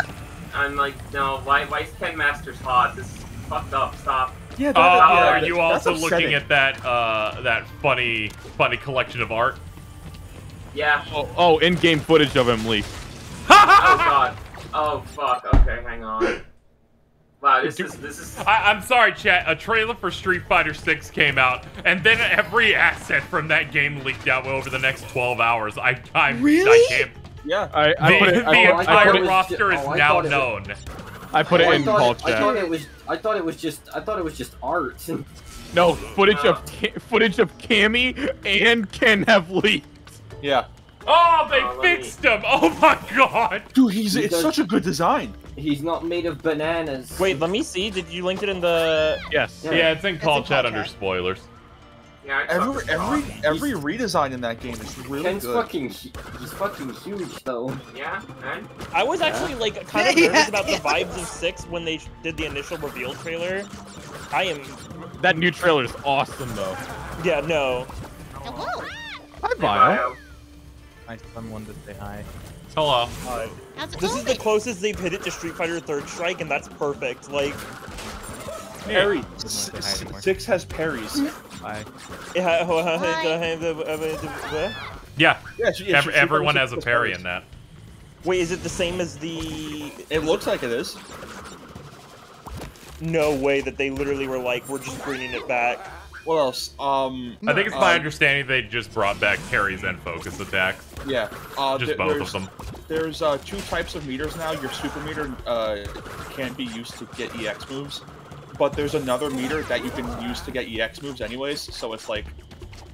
I'm like, no, why, why is Ken Masters hot? This is fucked up. Stop. Yeah, Oh, that- yeah, are you that's also looking at that uh that funny funny collection of art? Yeah. Oh, oh, in-game footage of him leaked. Oh god. Oh fuck. Okay, hang on. Wow, this is this is. I, I'm sorry, chat. A trailer for Street Fighter 6 came out, and then every asset from that game leaked out over the next 12 hours. I, I, I can't. Yeah. I, I the put it. the I, put- I entire put it, roster is oh, now thought was- known. I put it Oh, I in thought call it, I thought it was. I thought it was just. I thought it was just art. No, footage of footage of Cammy and Ken have leaked. Yeah. Oh, they Oh, let me- fixed him! Oh my god! Dude, he's He it's does- such a good design. He's not made of bananas. Wait, let me see. Did you link it in the? Yes. Yeah. Yeah, it's in call in call chat under chat. spoilers. Yeah, I Every fucking every saw. every redesign in that game is really Ken's good. fucking. He's fucking huge though. Yeah, and I was actually like kind of Yeah, nervous about the vibes of six when they did the initial reveal trailer. I am. That new trailer is awesome though. Yeah, no. Hello. Hi, Bio. bio. Hi, someone to say hi. Hello. How's it this is the closest they've hit it to Street Fighter Third Strike, and that's perfect. Like, Parry. Doesn't S- wanna say hi s- anymore. Six has parries. Hi. Yeah, Yeah, she- yeah, ev- she- she everyone has a parry in that. wait, is it the same as the? It looks like it is. No way that they literally were like, we're just bringing it back. What else? Um, I think it's my uh, understanding they just brought back parries and focus attacks. Yeah. Uh, Just there- both of there's- them. There's uh, two types of meters now. Your super meter uh, can be used to get EX moves, but there's another meter that you can use to get EX moves anyways. So it's like,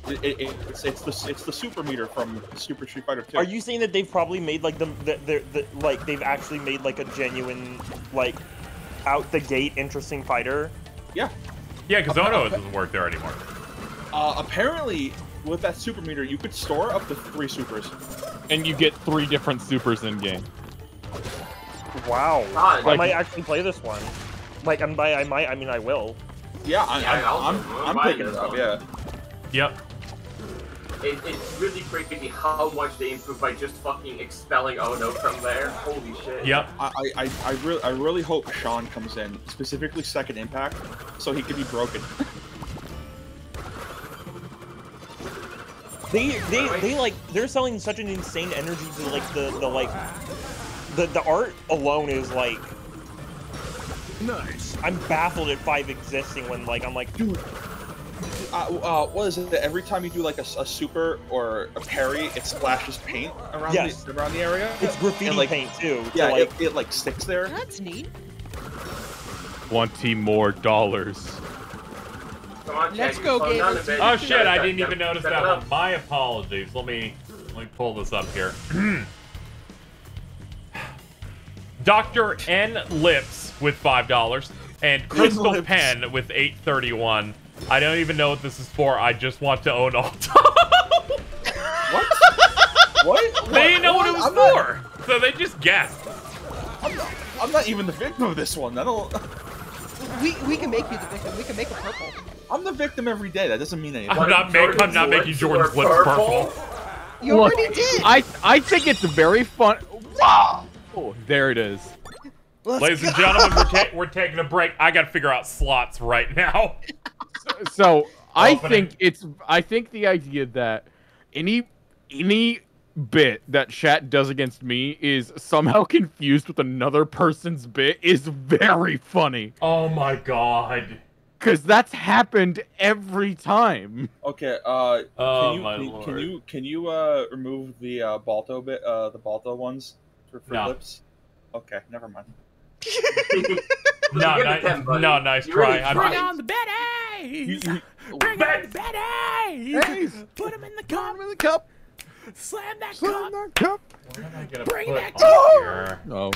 it, it, it's, it's the it's the super meter from Super Street Fighter 2. Are you saying that they've probably made like the, the, the, the like they've actually made like a genuine like out the gate interesting fighter? Yeah. Yeah, because Ono doesn't work there anymore. Uh, apparently, with that super meter, you could store up to three supers. And you get three different supers in game. Wow. God. I might actually play this one. Like, and by I might, I mean I will. Yeah, I, Yeah, I I, also- I'm, I'm I'm picking it this up. Yeah. Yep. It, it's really crazy how much they improved by just fucking expelling Ono from there. Holy shit. Yep. I, I, I, I really, I really hope Sean comes in, specifically second impact, so he can be broken. They they they like they're selling such an insane energy to like the the like the the art alone is like Nice. I'm baffled at five existing when like I'm like dude. Uh, uh, what is it? Every time you do like a, a super or a parry, it splashes paint around Yes. the around the area. It's graffiti And, like, paint too. so, Yeah, like, it, it like sticks there. That's neat. Twenty more dollars. Come on, Let's go, slow down Gabe. Oh shit, I didn't even notice that one. My apologies. Let me let me pull this up here. Dr. N Lips with five dollars and Crystal Pen with eight thirty one. I don't even know what this is for. I just want to own all. What? what? they didn't know what it was I'm not- for, so they just guessed. I'm not, I'm not even the victim of this one. I don't. We we can make you the victim. We can make it purple. I'm the victim every day. That doesn't mean anything. I'm not make, I'm not making Jordan's lips purple. You Look, already did. I I think it's very fun. Wow! Oh, there it is. Let's Ladies and gentlemen, we're, ta- we're taking a break. I got to figure out slots right now. So I Opening. think it's I think the idea that any any bit that chat does against me is somehow confused with another person's bit is very funny. Oh my god. Cause that's happened every time. Okay, uh, Oh, can you my can, lord. can you can you uh remove the uh Balto bit uh the Balto ones for, for No. lips? Okay, never mind. No, Give it nice, no, nice You try. really I'm- tried. on the betties! Bring on the betties! Put them in the cup! in the cup. Slam that Slam cup! that cup. What am I gonna Bring put that on here? Oh.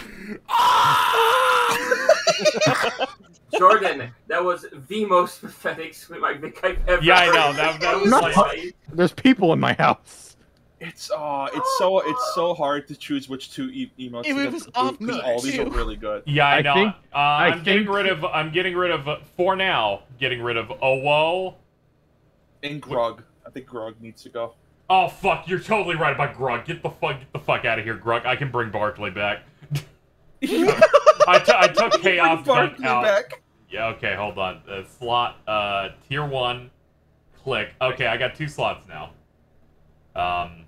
Jordan, that was the most pathetic swim I think I've ever Yeah, I know, that- that was was like, like- There's people in my house. It's uh, it's so it's so hard to choose which two e- emotes It to get was to off because me, all these are really good. Yeah, I, I know. think- uh, I'm getting rid of. I'm getting rid of. uh, For now, getting rid of Owo. And Grug, I think Grug needs to go. Oh fuck! You're totally right about Grug. Get the fuck, get the fuck out of here, Grug. I can bring Barkley back. I, t- I took Chaos Dunk Barkley out. back. Yeah. Okay. Hold on. Uh, slot. Uh, tier one. Click. Okay, I got two slots now. Um.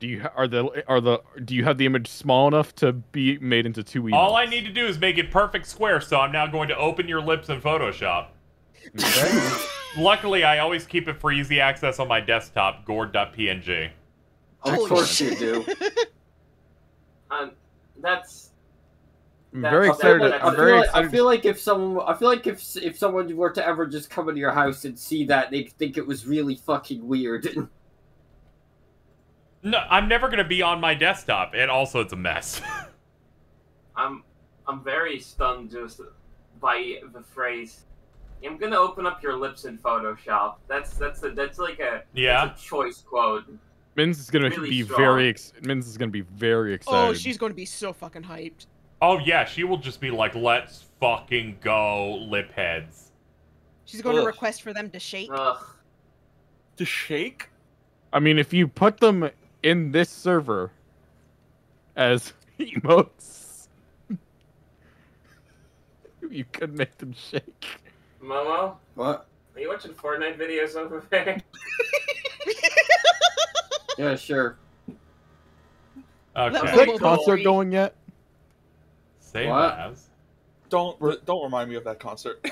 Do you ha- are the are the do you have the image small enough to be made into two emotes? All I need to do is make it perfect square. So I'm now going to open your lips in Photoshop. Luckily, I always keep it for easy access on my desktop. Gourd.png. Of course shit. you do. Um, that's I'm That's- very that's- excited. that's- I'm I very feel, like, I feel like if someone, I feel like if if someone were to ever just come into your house and see that, they'd think it was really fucking weird. No, I'm never gonna be on my desktop, and also it's a mess. I'm I'm very stunned just by the phrase. I'm gonna open up your lips in Photoshop. That's that's a that's like a Yeah. that's a choice quote. Minz is gonna really be strong. very ex- Minz is gonna be very oh, excited. Oh, she's going to be so fucking hyped. oh yeah, she will just be like, "Let's fucking go, lip heads." She's going to request for them to shake. Ugh. To shake? I mean, if you put them in this server as emotes, you could make them shake. Momo, what? are you watching Fortnite videos over there? Yeah, sure. Okay. Is that concert going yet? Save What? as. Don't don't remind me of that concert.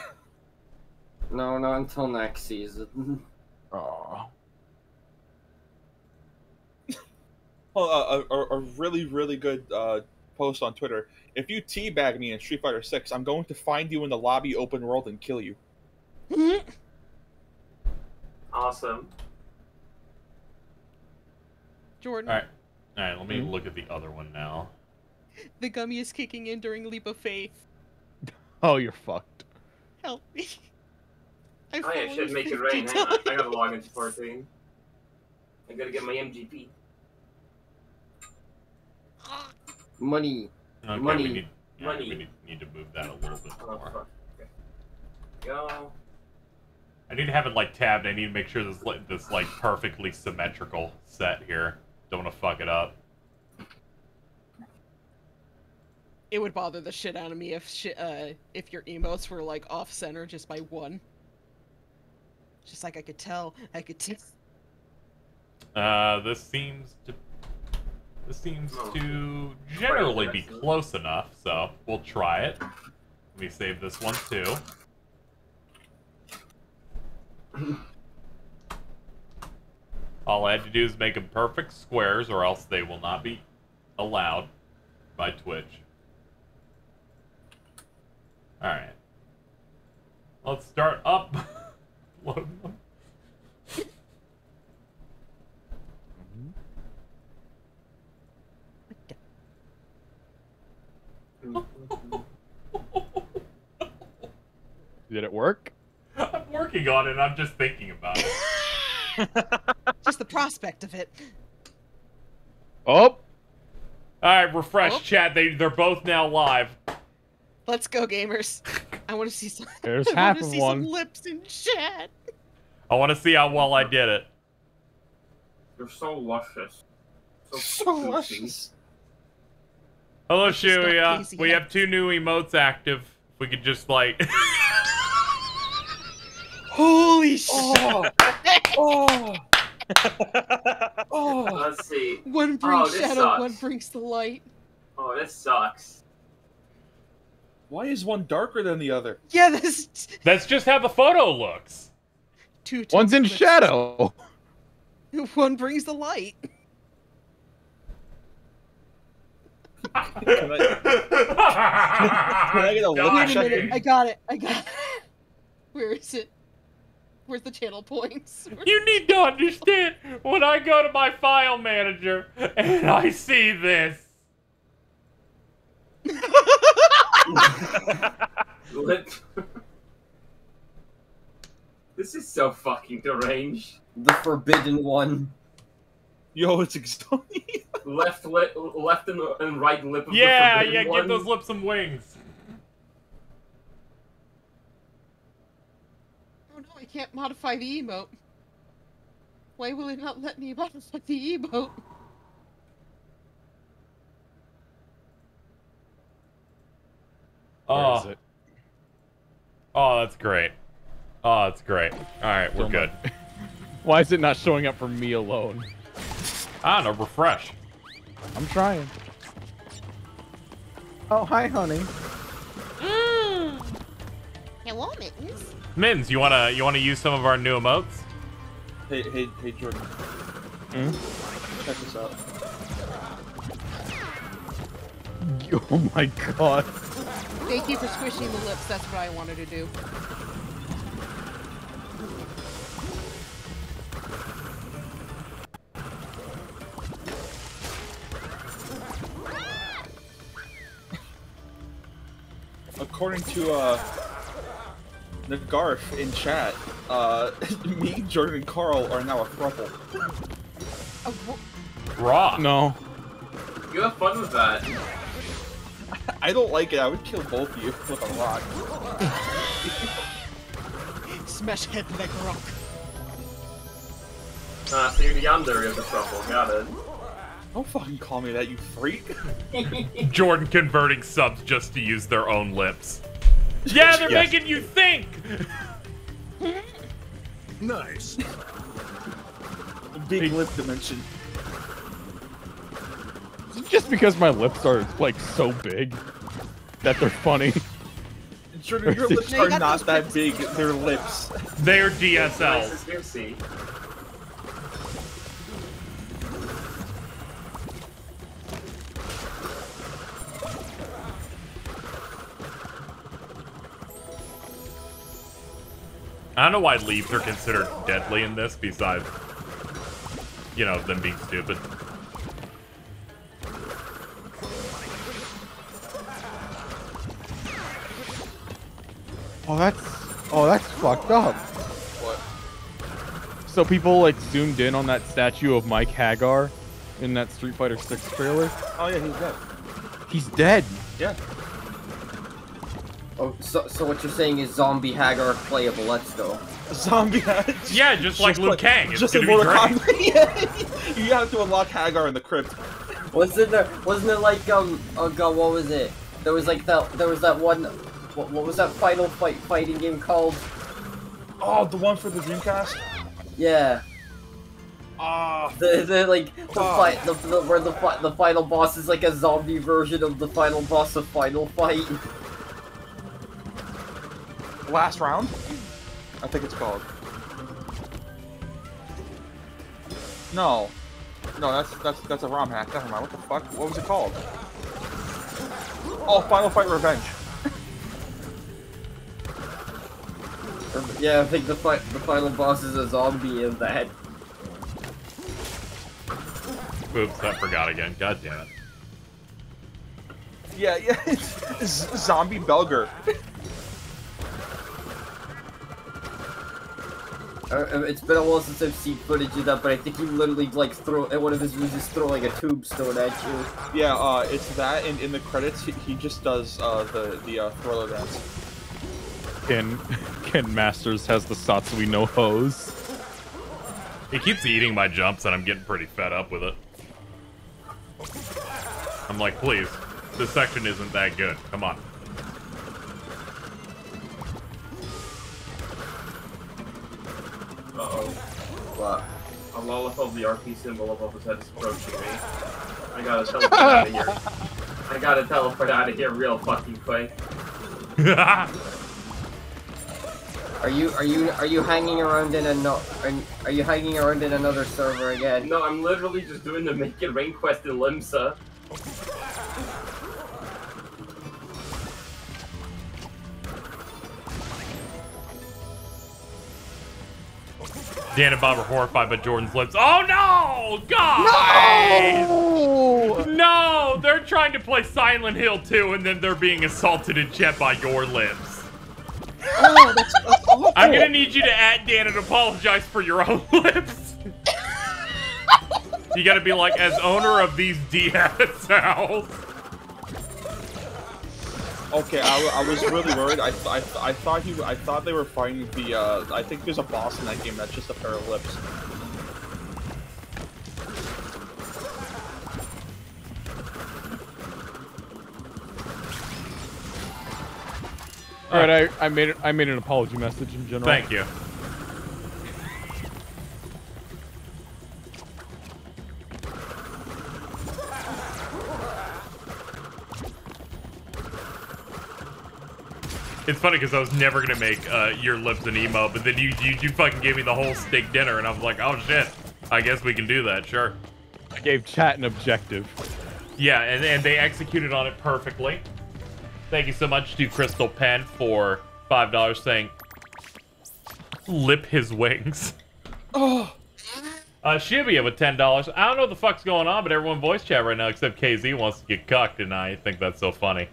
No, not until next season. Oh. Well, uh, a, a, a really really good uh, post on Twitter. If you teabag me in Street Fighter Six, I'm going to find you in the lobby open world and kill you. Awesome. Jordan, All right, all right. Let me Hmm? look at the other one now. the gummy is kicking in during Leap of Faith. Oh, you're fucked. Help me. I've Oh yeah, fallen should make it 50 rain. Hang on, I gotta log into 14. I gotta get my MGP. Money. Okay, Money. we need, yeah, Money. we need, need to move that a little bit Oh more. fuck. Okay. Go. I need to have it like tabbed. I need to make sure this li- this like perfectly symmetrical set here. Don't want to fuck it up. It would bother the shit out of me if shi uh if your emotes were like off center just by one. Just like I could tell, I could tell. Uh, this seems to this seems Oh. to generally be close enough, so we'll try it. Let me save this one too. All I had to do is make them perfect squares, or else they will not be allowed by Twitch. All right. Let's start up. Loading them. Did it work? I'm working on it. I'm just thinking about it. Just the prospect of it. Oh, All right, refresh Oh. chat. They they're both now live. Let's go, gamers. I want to see some. There's I half of see one. Some lips in chat. I want to see how well I did it. You're so luscious. So, So luscious. Hello, Just Shuya. teasing We have two new emotes active. If we could just like. Holy oh. shit! Oh. oh, oh. Oh, Let's see. one oh, brings oh, shadow, sucks. one brings the light. Oh, this sucks. Why is one darker than the other? Yeah, this That's just how the photo looks. two. One's in shadow. One brings the light. Can I, can I get a lip Wait a minute, I got it. I got it. Where is it? Where's the channel points? You need to understand when I go to my file manager and I see this. This is so fucking deranged. The forbidden one. Yo, it's exhausting. Left lip, left and, and right lip of Yeah, the yeah, one. give those lips some wings. Oh no, I can't modify the emote. Why will it not let me modify the emote? Where is Oh, it? oh, that's great. Oh, that's great. All right, we're Still good. not- Why is it not showing up for me alone? I don't refresh. I'm trying. Oh, hi, honey. Hello, Mittens. Mins, you wanna you wanna use some of our new emotes? Hey, hey, hey, Jordan. Hmm? Check this out. Oh my god. Thank you for squishing the lips. That's what I wanted to do. According to uh, Nagarth in chat, uh, me, Jordan, and Carl are now a throuple. Raw. No. You have fun with that. I don't like it. I would kill both of you with a rock. Smash head like a rock. Ah, so you're the under of the trouble. Got it. Don't fucking call me that, you freak. Jordan converting subs just to use their own lips. Yeah, they're Yes. making you think. Nice. Big lip dimension. Just because my lips are like so big that they're funny? Jordan, your lips are not that big. They're lips. They're Nice I don't know why leaves are considered deadly in this, besides, you know, them being stupid. Oh, that's oh, that's fucked up. What? So people like zoomed in on that statue of Mike Haggar in that Street Fighter 6 trailer. Oh yeah, he's dead. He's dead. Yeah. Oh, so, so what you're saying is Zombie Haggar playable? Let's go. Zombie. Yeah, just like Liu Kang. It's just gonna in be Mortal great. Kombat. yeah. You have to unlock Haggar in the crypt. Wasn't there? Wasn't it like um? Oh god, what was it? There was like that. There was that one. What, what was that final fight fighting game called? Oh, the one for the Dreamcast. Yeah. Ah. The, the like the Fuck. fight the, the where the fi- the final boss is like a zombie version of the final boss of Final Fight. Last round. I think it's called. No. No, that's that's that's a ROM hack. Never mind. What the fuck? What was it called? Oh, Final Fight Revenge. Yeah, I think the fight the final boss is a zombie in that. Oops, I forgot again. God damn it. Yeah, yeah. It's, it's Zombie Belger. Uh, uh, it's been a while since I've seen footage of that, but I think he literally like throw at one of his moves is throw like a tombstone at you. Yeah, uh, it's that, and in the credits, he, he just does uh, the the uh, Thriller dance. Ken Ken Masters has the Satsui no Hado. He keeps eating my jumps, and I'm getting pretty fed up with it. I'm like, please, this section isn't that good. Come on. Uh oh. What? A lollipop, the RP symbol above his head is approaching me. I gotta teleport out of here. I gotta teleport out of here real fucking quick. Are you are you are you hanging around in a no? Are, are you hanging around in another server again? No, I'm literally just doing the Make It Rain quest in Limsa. Dan and Bob are horrified by Jordan's lips. Oh no! God! No! No! They're trying to play Silent Hill 2 and then they're being assaulted in chat by your lips. Oh, that's, that's. I'm gonna need you to add Dan and apologize for your own lips. you gotta be like, as owner of these DS house. Okay, I, I was really worried. I, I, I thought he, I thought they were fighting the. Uh, I think there's a boss in that game that's just a pair of lips. All right, I, I made it. I made an apology message in general. Thank you. It's funny because I was never gonna make uh, your lips an emo, but then you, you you fucking gave me the whole steak dinner, and I was like, oh shit, I guess we can do that, sure. I gave chat an objective. Yeah, and, and they executed on it perfectly. Thank you so much to Crystal Pen for five dollars saying lip his wings. Oh. Uh, Shibia with ten dollars. I don't know what the fuck's going on, but everyone voice chat right now except KZ wants to get cucked, and I think that's so funny.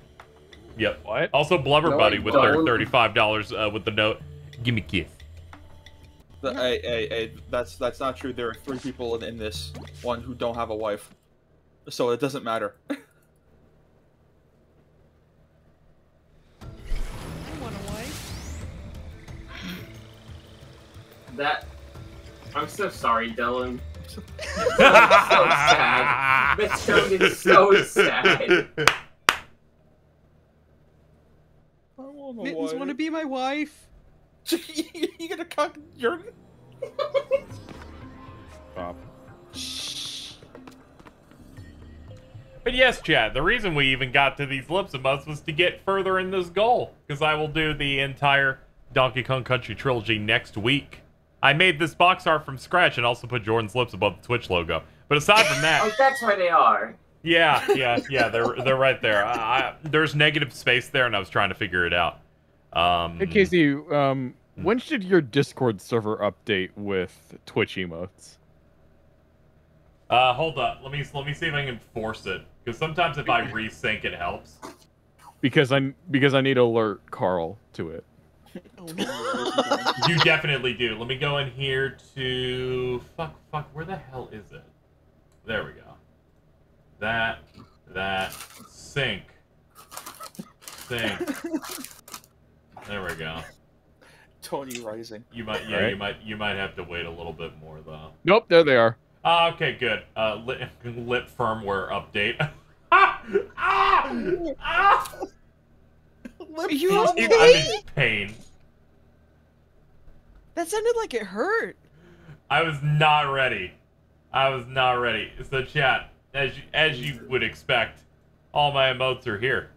Yep. What? Also, Blubber No, Buddy I with their thirty-five dollars uh, with the note. Give me a kiss. The, hey, hey, hey, that's that's not true. There are three people in, in this one who don't have a wife, so it doesn't matter. I want a wife. That. I'm so sorry, Dylan. That's so sad. That sounded so sad. Mittens want to be my wife. you gonna cock Jordan? Stop. But yes, Chad, the reason we even got to these lips emotes was to get further in this goal. Because I will do the entire Donkey Kong Country trilogy next week. I made this box art from scratch and also put Jordan's lips above the Twitch logo. But aside from that, Oh, that's where they are. Yeah, yeah, yeah, they're they're right there. I, there's negative space there, and I was trying to figure it out. Um, Hey KZ, um, when should your Discord server update with Twitch emotes? uh, hold up, let me let me see if I can force it. Because sometimes if I resync, it helps. Because I because I need to alert Carl to it. You definitely do. Let me go in here to fuck fuck. Where the hell is it? There we go. That that sink, sink. There we go. Tony Rising. You might yeah Alright. you might you might have to wait a little bit more though. Nope, there they are. Ah, okay, good. Uh, lip, lip firmware update. ah, ah, ah. Are you I'm okay? in pain. That sounded like it hurt. I was not ready. I was not ready. So chat, as you, as you would expect, all my emotes are here.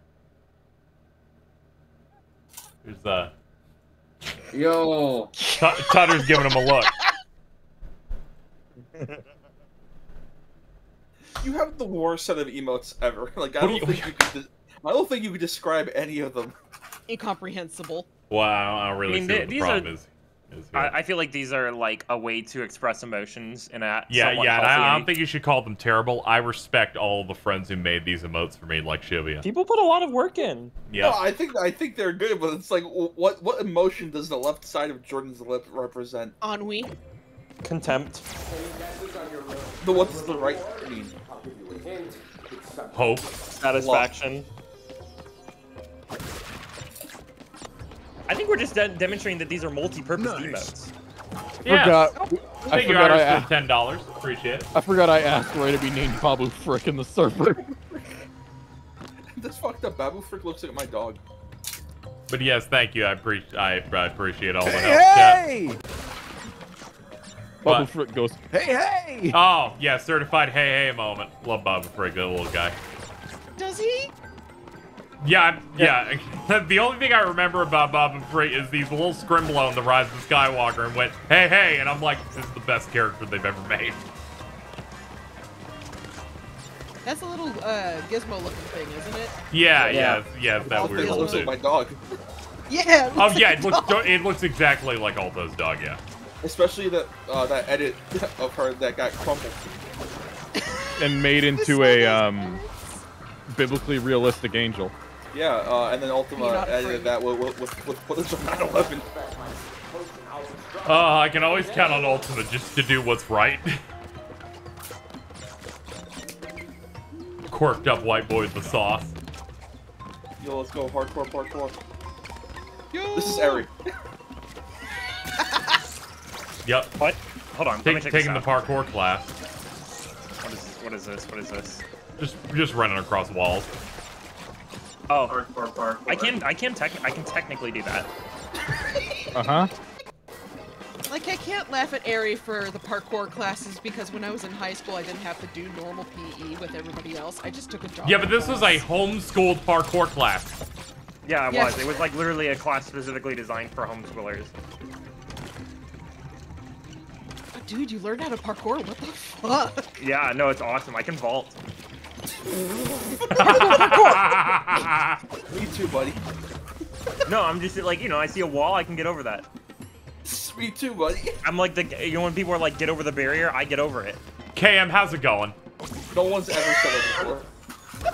There's uh, Yo. Tut- Tutter's giving him a look. You have the worst set of emotes ever. Like I don't you- think you could. de- I don't think you could describe any of them. Incomprehensible. Wow, I don't really I mean, see th- what the these problem are- is. Is here. I, I feel like these are like a way to express emotions in a yeah, yeah. I, I don't think you should call them terrible. I respect all the friends who made these emotes for me, like Shivia. People put a lot of work in. Yeah. No, I think I think they're good, but it's like, what what emotion does the left side of Jordan's lip represent? Ennui. Contempt. The what does the right mean? Hope. Satisfaction. I think we're just de- demonstrating that these are multi-purpose emotes. Yeah. Forgot. I Thank you, forgot I asked. ten dollars. Appreciate it. I forgot I asked Ray to be named Babu Frick in the server. this fucked up. Babu Frick looks like my dog. But yes, thank you. I appreciate I, I appreciate all the help. chat. Hey! Bubble What? Fruit goes, hey, hey! Oh, yeah, certified hey hey moment. Love Bob Frick, that little guy. Does he? Yeah, I'm- yeah. the only thing I remember about Bob and Freight is these little scrimblow in The Rise of Skywalker and went, hey, hey, and I'm like, this is the best character they've ever made. That's a little uh, gizmo looking thing, isn't it? Yeah, Yeah. yeah, yeah, that Alto's weird looks little like dude. my dog. Yeah. it Oh looks yeah, like it looks dog. it looks exactly like Alto's dog. Yeah. Especially that uh, that edit of her that got crumpled. and made into a um, biblically realistic angel. Yeah, uh, and then Ultima You're not edited afraid. that with, with, with, with footage of 9/11. Uh, I can always count on Ultima just to do what's right. Quirked up white boy with the sauce. Yo, let's go hardcore parkour. This is Eri. Yep. What? Hold on. Take, taking the parkour class. What is this? What is this? What is this? Just just running across walls. Oh, Hardcore parkour. I can I can tech I can technically do that. Uh huh. Like, I can't laugh at Ari for the parkour classes because when I was in high school, I didn't have to do normal PE with everybody else. I just took a job. Yeah, but this was a homeschooled parkour class. Yeah, it Yeah. was. It was like literally a class specifically designed for homeschoolers. Dude, you learned how to parkour? What the fuck? Yeah, no, it's awesome. I can vault. Me too, buddy. No, I'm just like you know, I see a wall, I can get over that. Me too, buddy. I'm like the you know when people are like get over the barrier, I get over it. KM, how's it going? No one's ever said it before.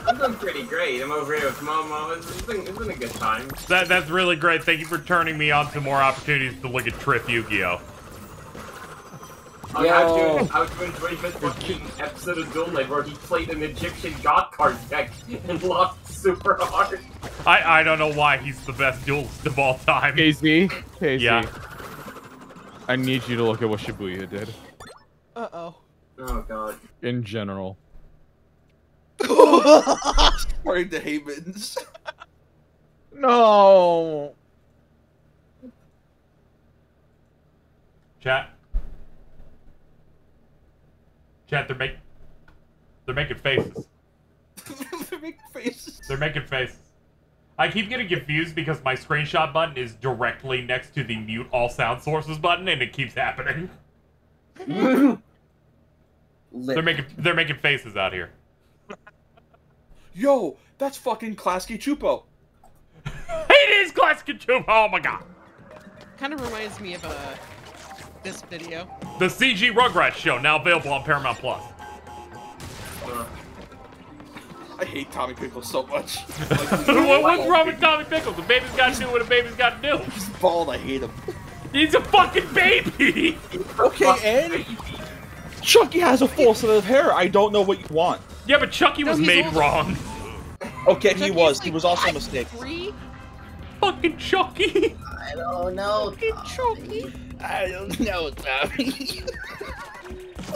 I'm doing pretty great. I'm over here with Momo. It's, it's, been, it's been a good time. That that's really great. Thank you for turning me on to more opportunities to look at Triff Yu-Gi-Oh. Oh, How to, how to enjoy this fucking episode of Duel Night where he played an Egyptian god card deck and lost super hard. I I don't know why he's the best duelist of all time. KZ, KZ. Yeah. I need you to look at what Shibuya did Uh oh. Oh god. in general. According to Havens. No. Chat. Chat, they're making they're making faces. Big faces. They're making faces. I keep getting confused because my screenshot button is directly next to the mute all sound sources button, and it keeps happening. They're making they're making faces out here. Yo, that's fucking Klasky Csupo. It is Klasky Csupo. Oh my god. Kind of reminds me of uh, this video. The CG Rugrats show now available on Paramount Plus. Uh, I hate Tommy Pickles so much. what, what's wrong with Tommy Pickles? The baby's got to do what a baby's got to do. He's bald. I hate him. He's a fucking baby. Okay, and Chucky has a full set of hair. I don't know what you want. Yeah, but Chucky was he's made older. wrong. Okay, he was. like He was also a mistake. Three? Fucking Chucky. I don't know. Chucky. I don't know, Tommy.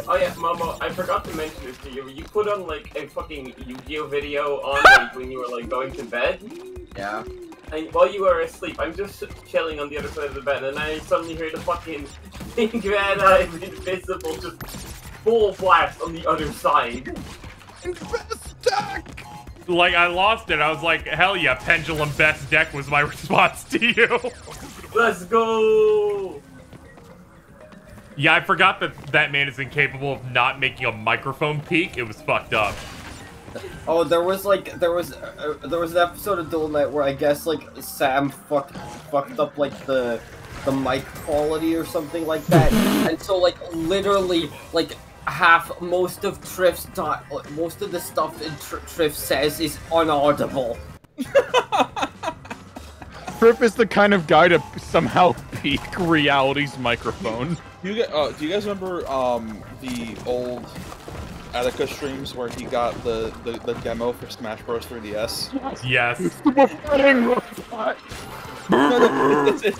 Oh yeah, Momo, I forgot to mention this to you. You put on like a fucking Yu-Gi-Oh video on like when you were like going to bed. Yeah. And while you were asleep, I'm just chilling on the other side of the bed, and I suddenly hear the fucking thing that I'm invisible just full blast on the other side. Like I lost it. I was like, hell yeah, Pendulum best deck was my response to you. Let's go! yeah, I forgot that that man is incapable of not making a microphone peak. It was fucked up. Oh, there was like there was uh, there was an episode of Duel Night where I guess like Sam fucked fucked up like the the mic quality or something like that, and so like literally like half most of Triff's di- most of the stuff in Tr- Triff says is unaudible. Triff is the kind of guy to somehow peak reality's microphone. Do you get? Uh, do you guys remember um the old Attica streams where he got the the, the demo for Smash Bros. 3DS? Yes. No, no, it's, it's,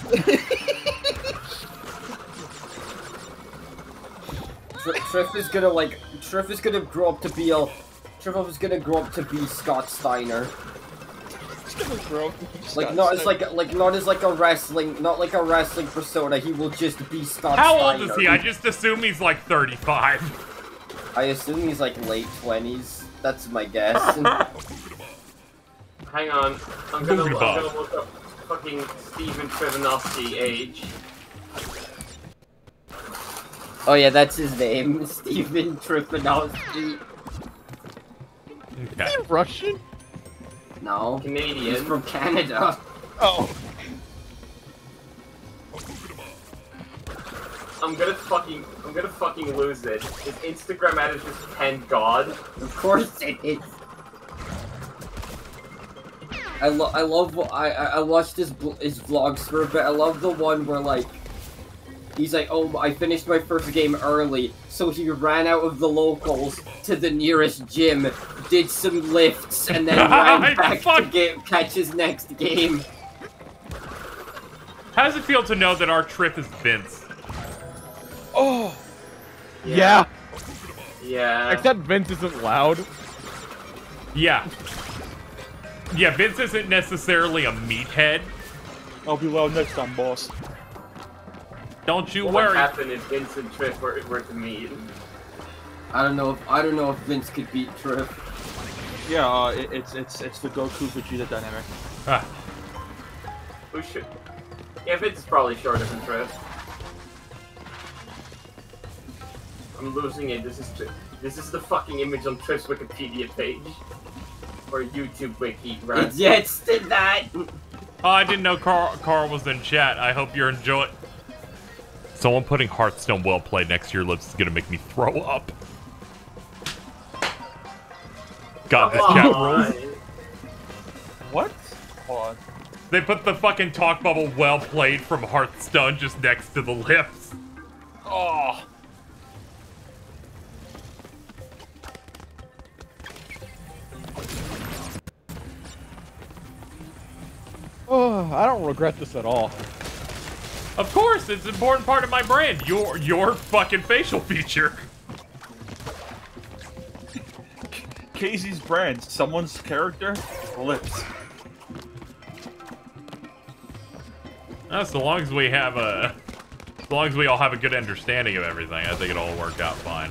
Tr- Triff is gonna like Triff is gonna grow up to be a Triff is gonna grow up to be Scott Steiner. Bro, Like not as like like not as like a wrestling, not like a wrestling persona. He will just be Scott Steiner. How old is he? I just assume he's like 35. I assume he's like late twenties. That's my guess. Hang on. I'm gonna, I'm gonna look up fucking Steven Trivanovsky age. Oh yeah, that's his name, Steven Trifanowski. Okay. Russian? No, Canadian. he's from Canada. Oh. I'm gonna fucking, I'm gonna fucking lose it. His Instagram ad is just Pen God. Of course it is. I, lo- I love wh- I I I watched his his vlogs for a bit. I love the one where like he's like, oh, I finished my first game early, so he ran out of the locals to the nearest gym, did some lifts, and then ran back to get catch his next game. How does it feel to know that our trip is Vince? Oh. Yeah. Yeah. Except Vince isn't loud. Yeah. Yeah, Vince isn't necessarily a meathead. I'll be loud next time, boss. Don't you what worry. would happen if Vincent Triff were, were to meet? I don't know if I don't know if Vince could beat Triff. Yeah, uh, it, it's it's it's the Goku Vegeta dynamic. Ah. Who should? Yeah, Vince is probably shorter than Triff. I'm losing it. This is Tri- this is the fucking image on Triff's Wikipedia page. Or YouTube wiki, right? It's yes to that. Oh, I didn't know Carl, Carl was in chat. I hope you're enjoying. Someone putting Hearthstone well played next to your lips is gonna make me throw up. God, this chat rules. What? Hold on. They put the fucking talk bubble well played from Hearthstone just next to the lips. Oh. Oh, I don't regret this at all. Of course, it's an important part of my brand. Your your fucking facial feature. Casey's brand, someone's character, lips. That's so long as we have a, as long as we all have a good understanding of everything, I think it'll all work out fine.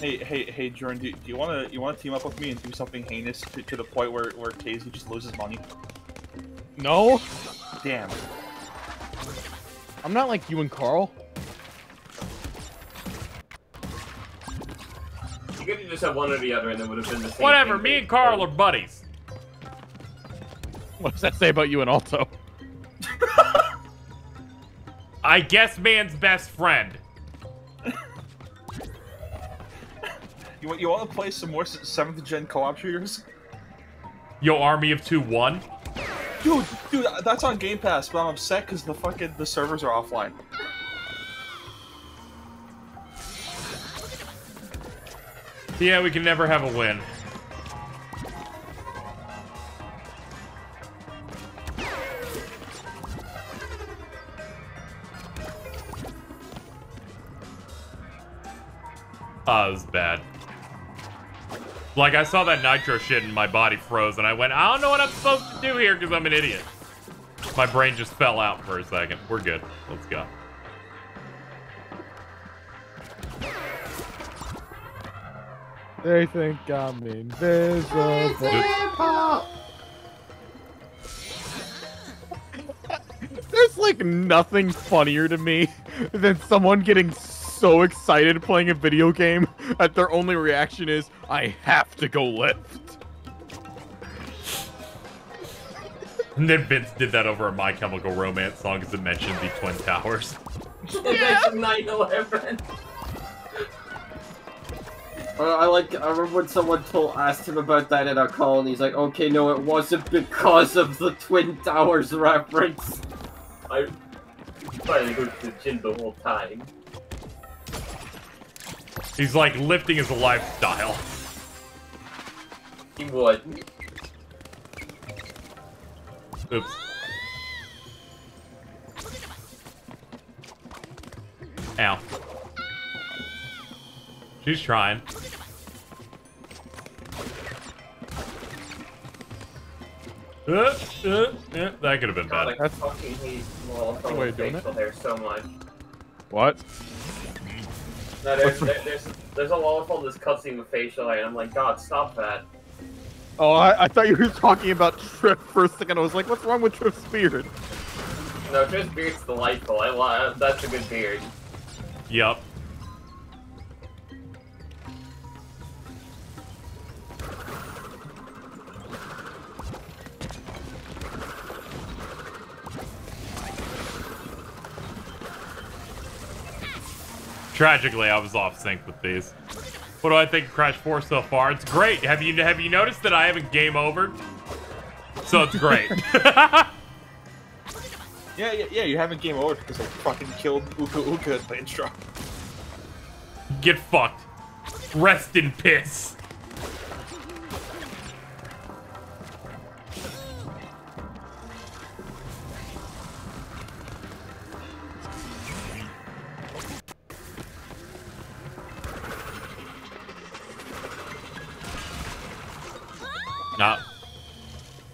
Hey, hey, hey, Jordan, do, do you wanna you wanna team up with me and do something heinous to, to the point where where Casey just loses money? No. Damn. I'm not like you and Carl. You could have just had one or the other, and it would have been the same. Whatever. thing, Me and Carl are buddies. What does that say about you and Alto? I guess man's best friend. You want you want to play some more seventh gen co-op shooters? Yo, Army of Two One. Dude, dude, that's on Game Pass, but I'm upset because the fucking the servers are offline. Yeah, we can never have a win. Oh, it was bad. Like, I saw that nitro shit and my body froze, and I went, I don't know what I'm supposed to do here because I'm an idiot. My brain just fell out for a second. We're good. Let's go. They think I'm invisible. There's like nothing funnier to me than someone getting so excited playing a video game that their only reaction is, I have to go lift. And then Vince did that over a My Chemical Romance song as it mentioned the Twin Towers. That's 9/11. Uh, I like. I remember when someone told asked him about that in a call, and he's like, "Okay, no, it wasn't because of the Twin Towers reference." I trying to go to the gym the whole time. He's like, lifting is a lifestyle. He would. Oops. Ow. She's trying. Uh, uh, yeah, that could have been God, better. I fucking hate Lollipop way with of doing facial hair so much. What? No, there's, there, there's, there's a Lollipop that's cutscene with facial hair, and I'm like, God, stop that. Oh, I, I thought you were talking about Trip for a second. I was like, what's wrong with Trip's beard? No, just beard's delightful. I li- that's a good beard. Yup. Tragically, I was off sync with these. What do I think of Crash 4 so far? It's great. Have you have you noticed that I haven't game over? So it's great. Yeah, yeah, yeah. You haven't game over because I fucking killed Uka Uka in the intro. Get fucked. Rest in piss.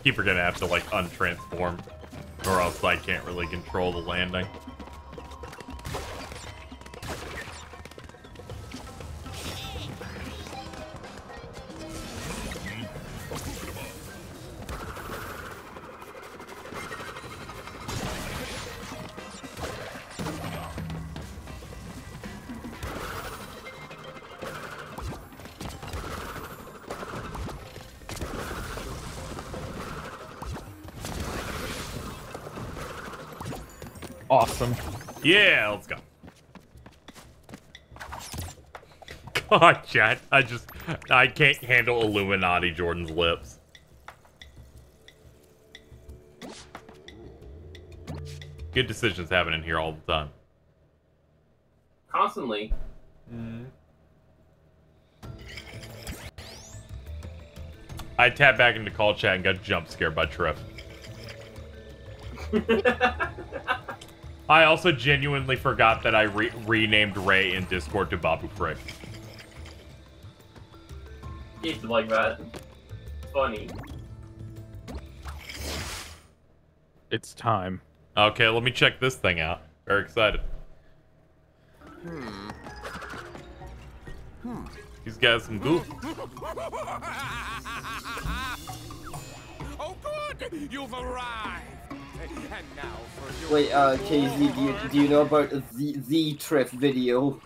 Keep forgetting I have to like untransform, or else I can't really control the landing. Yeah, let's go. God, chat. I just, I can't handle Illuminati Jordan's lips. Good decisions happening here all the time. Constantly. Mm-hmm. I tapped back into call chat and got jump scared by Trip. I also genuinely forgot that I re renamed Ray in Discord to Babu Frick. It's like that. Funny. It's time. Okay, let me check this thing out. Very excited. Hmm. He's got some goof. Oh, good! You've arrived! And now for your... Wait, uh, KZ, do you, do you know about the the trip video?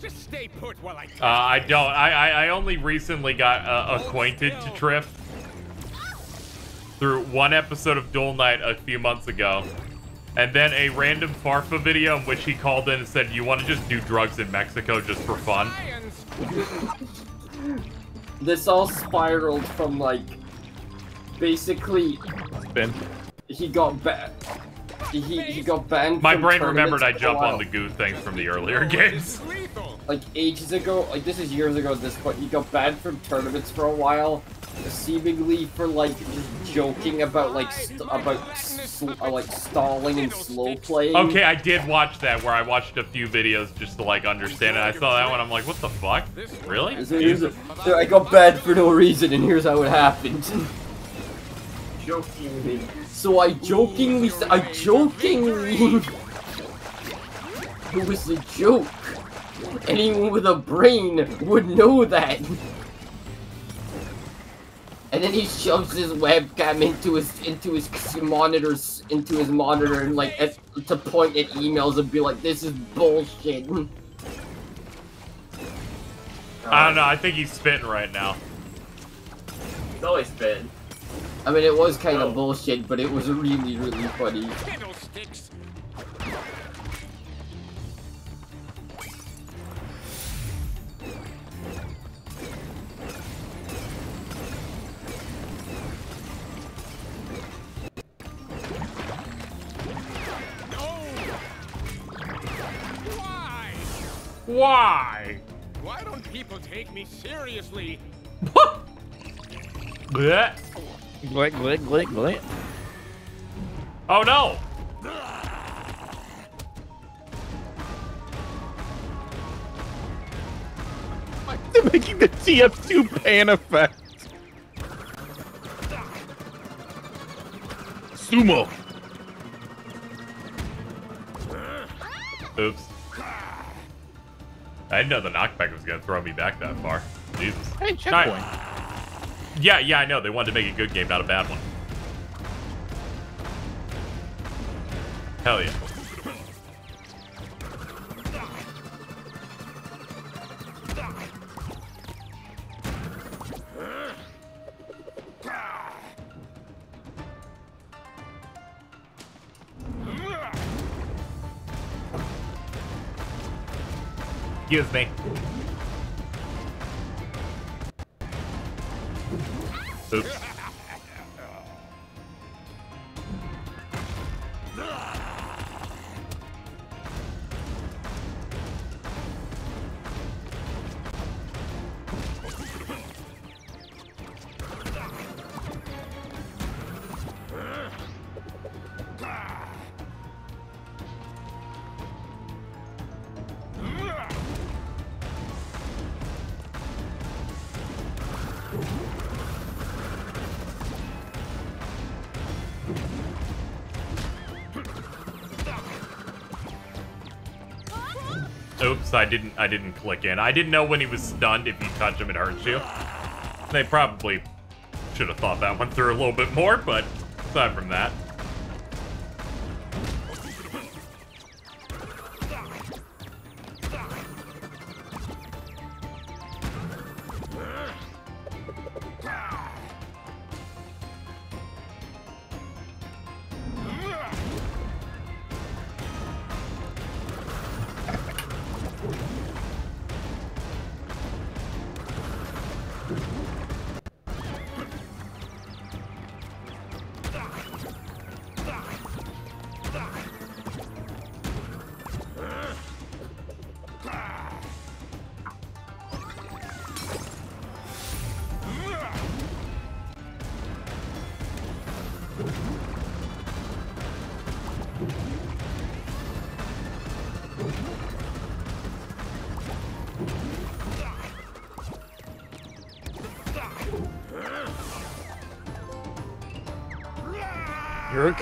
Just stay put while I... Uh, I don't. I, I I only recently got uh, acquainted to Trip through one episode of Duel Night a few months ago, and then a random Farfa video in which he called in and said, "You want to just do drugs in Mexico just for fun?" This all spiraled from like, basically, Ben. He got banned. He, he got banned. My from brain remembered I tournaments for a jump on the goo things from the earlier games. like ages ago, like this is years ago at this point, he got banned from tournaments for a while, seemingly for like joking about like st about sl uh, like stalling and slow playing. Okay, I did watch that where I watched a few videos just to like understand it. I saw that one. I'm like, what the fuck? Really? So here's a- so I got banned for no reason, and here's how it happened. Jokingly. So I jokingly, s- I jokingly, it was a joke. Anyone with a brain would know that. And then he shoves his webcam into his into his monitors into his monitor and like at, to point at emails and be like, "This is bullshit." I don't know. I think he's spitting right now. He's always been. I mean, it was kind of oh. bullshit, but it was really, really funny. Why? Why? Why don't people take me seriously? Blech. Glick, glick, glick, glick. Oh no! They're making the TF2 pan effect. Sumo. Oops. I didn't know the knockback was gonna throw me back that far. Jesus. Hey, checkpoint. Yeah, yeah, I know. They wanted to make a good game, not a bad one. Hell yeah. Excuse me. Oops. I didn't I didn't click in. I didn't know when he was stunned if you touch him it hurts you. They probably should have thought that one through a little bit more, but aside from that.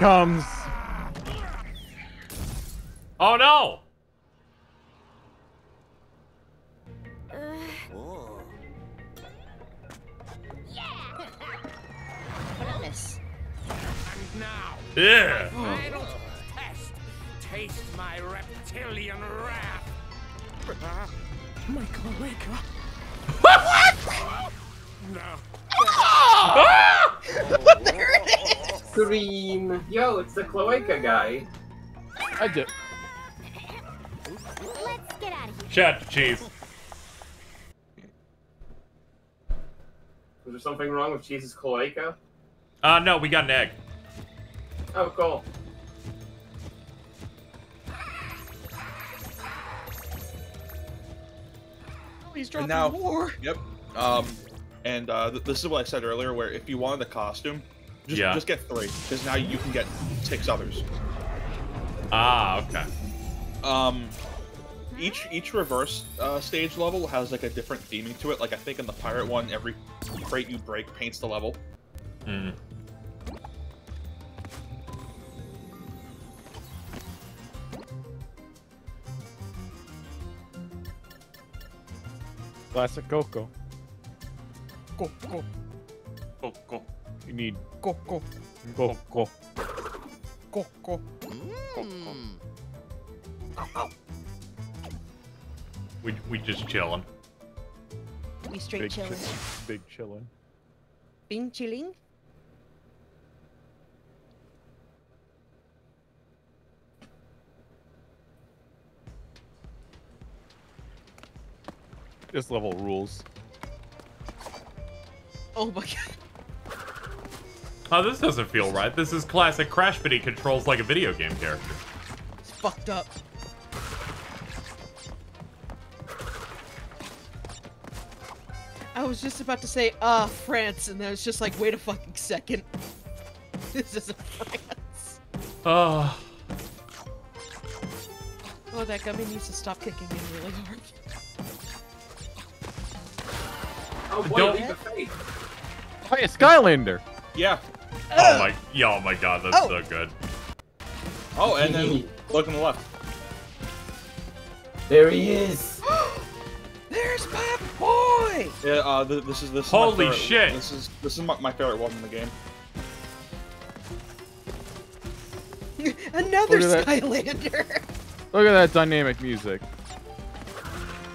Comes. Something wrong with Jesus cloaca? Uh, no, we got an egg. Oh, cool. He's And dropping now, more. yep. Um, and uh, th- this is what I said earlier, where if you wanted the costume, just Yeah. just get three, because now you can get six others. Ah, okay. Um, each each reverse uh, stage level has like a different theming to it. Like I think in the pirate one, every crate you break paints the level. Hmm. Classic Coco. Coco. Coco. You need Coco. Coco. Coco. We we just chilling. We straight Big, chilling. chi- big chillin'. Bing chilling. This level rules. Oh my god. Oh, this doesn't feel right. This is classic Crash, but he controls like a video game character. It's fucked up. I was just about to say, ah, France, and then it's just like, wait a fucking second. This isn't France. Oh. Oh, that gummy needs to stop kicking in really hard. Oh boy, Don't- leap of faith. Hey, a Skylander. Yeah. Oh my, yeah, oh my god, that's Oh. so good. Oh, and then look on the left. There he is. There's my boy. Yeah, uh, th this is this. Holy my favorite, shit. This is this is my, my favorite one in the game. Another Look. Skylander. Look at that dynamic music.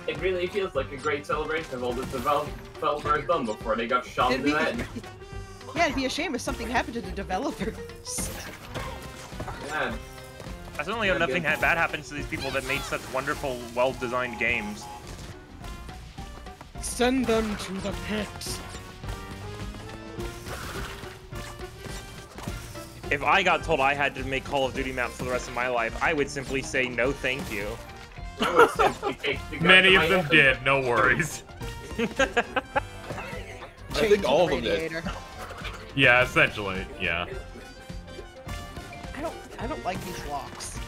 It really feels like a great celebration of all the developers done before they got shot in It'd the head. yeah, it'd be a shame if something happened to the developers. Yeah. I certainly hope nothing good. bad happens to these people that made such wonderful, well-designed games. Send them to the pit. If I got told I had to make Call of Duty maps for the rest of my life, I would simply say no thank you. I would simply take the gun Many of them did, no worries. I think all of them did. Yeah, essentially, yeah. I don't. I don't like these locks.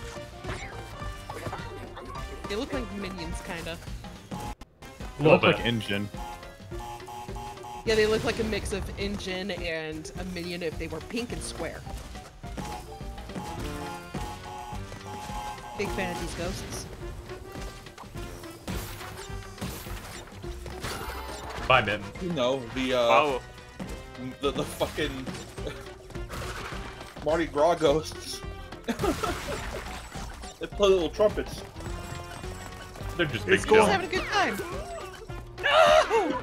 They look like minions, kinda. A They little look bit. like engine. Yeah, they look like a mix of engine and a minion if they were pink and square. Big fan of these ghosts. Bye, Mitten. You know the uh, Oh, the, the fucking Mardi Gras ghosts. they play little trumpets. They're just big It's cool. Just dumb. having a good time. No!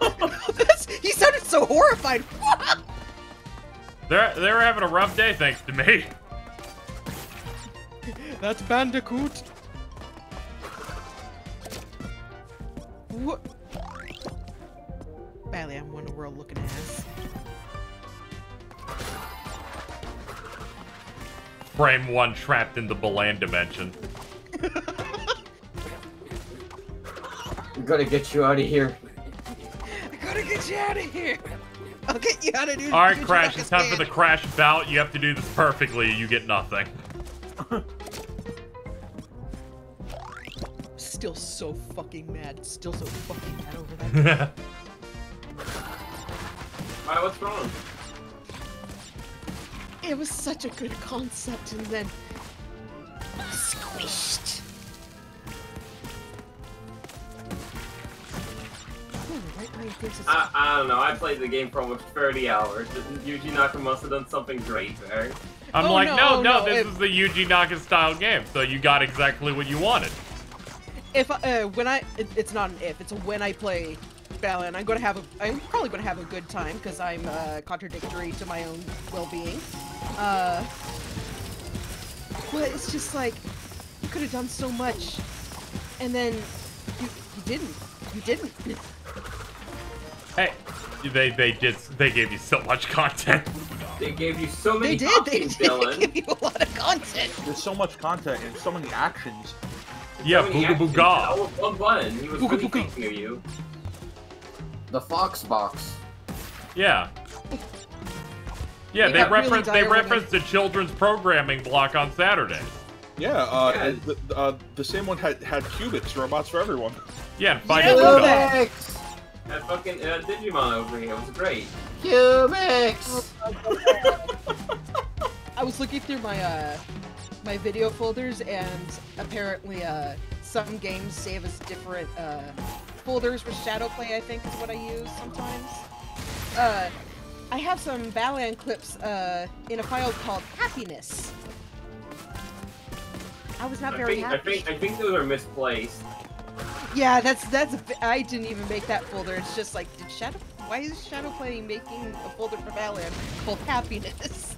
That's, he sounded so horrified. They're they're having a rough day thanks to me. That's Bandicoot. What? Badly, I'm Wonder World looking ass. Frame one trapped in the Balan dimension. We gonna get you out of here. I gotta get you out of here. I'll get you out of here. All right, Crash, it's time for the Crash bout. You have to do this perfectly. You get nothing. Still so fucking mad. Still so fucking mad over that. Why, what's wrong? it was such a good concept, and then squished. I, I don't know. I played the game for almost 30 hours. Yuji Naka must have done something great there. I'm Oh, like, no, no, no, no, this it- is the Yuji Naka style game, so you got exactly what you wanted. if uh, when I it, it's not an if it's a when I play Balan, I'm gonna have a I'm probably gonna have a good time because I'm uh, contradictory to my own well-being. Uh, but it's just like you could have done so much, and then you you didn't. You didn't. Hey, they they did they gave you so much content. They gave you so many They did. They options, did Dylan. give you a lot of content. There's so much content and so many actions. Yeah, So many booga booga. One button. He was Booga really booga. thinking of you. The Fox box. Yeah. Yeah, We they got really referenced they dire referenced the children's programming block on Saturdays. Yeah, uh, Yeah. The, uh, the same one had had Cubix, robots for everyone. Yeah, and Yeah, Finding love that. Cubix! That fucking uh, Digimon over here was great. Cubix! I was looking through my uh my video folders and apparently uh some games save as different uh folders for Shadowplay I think is what I use sometimes. Uh I have some Balan clips uh in a file called Happiness. I was not I very think, I happy. think I think those are misplaced. Yeah, that's that's I didn't even make that folder. It's just like did Shadow why is Shadow Shadowplay making a folder for Balan called Happiness?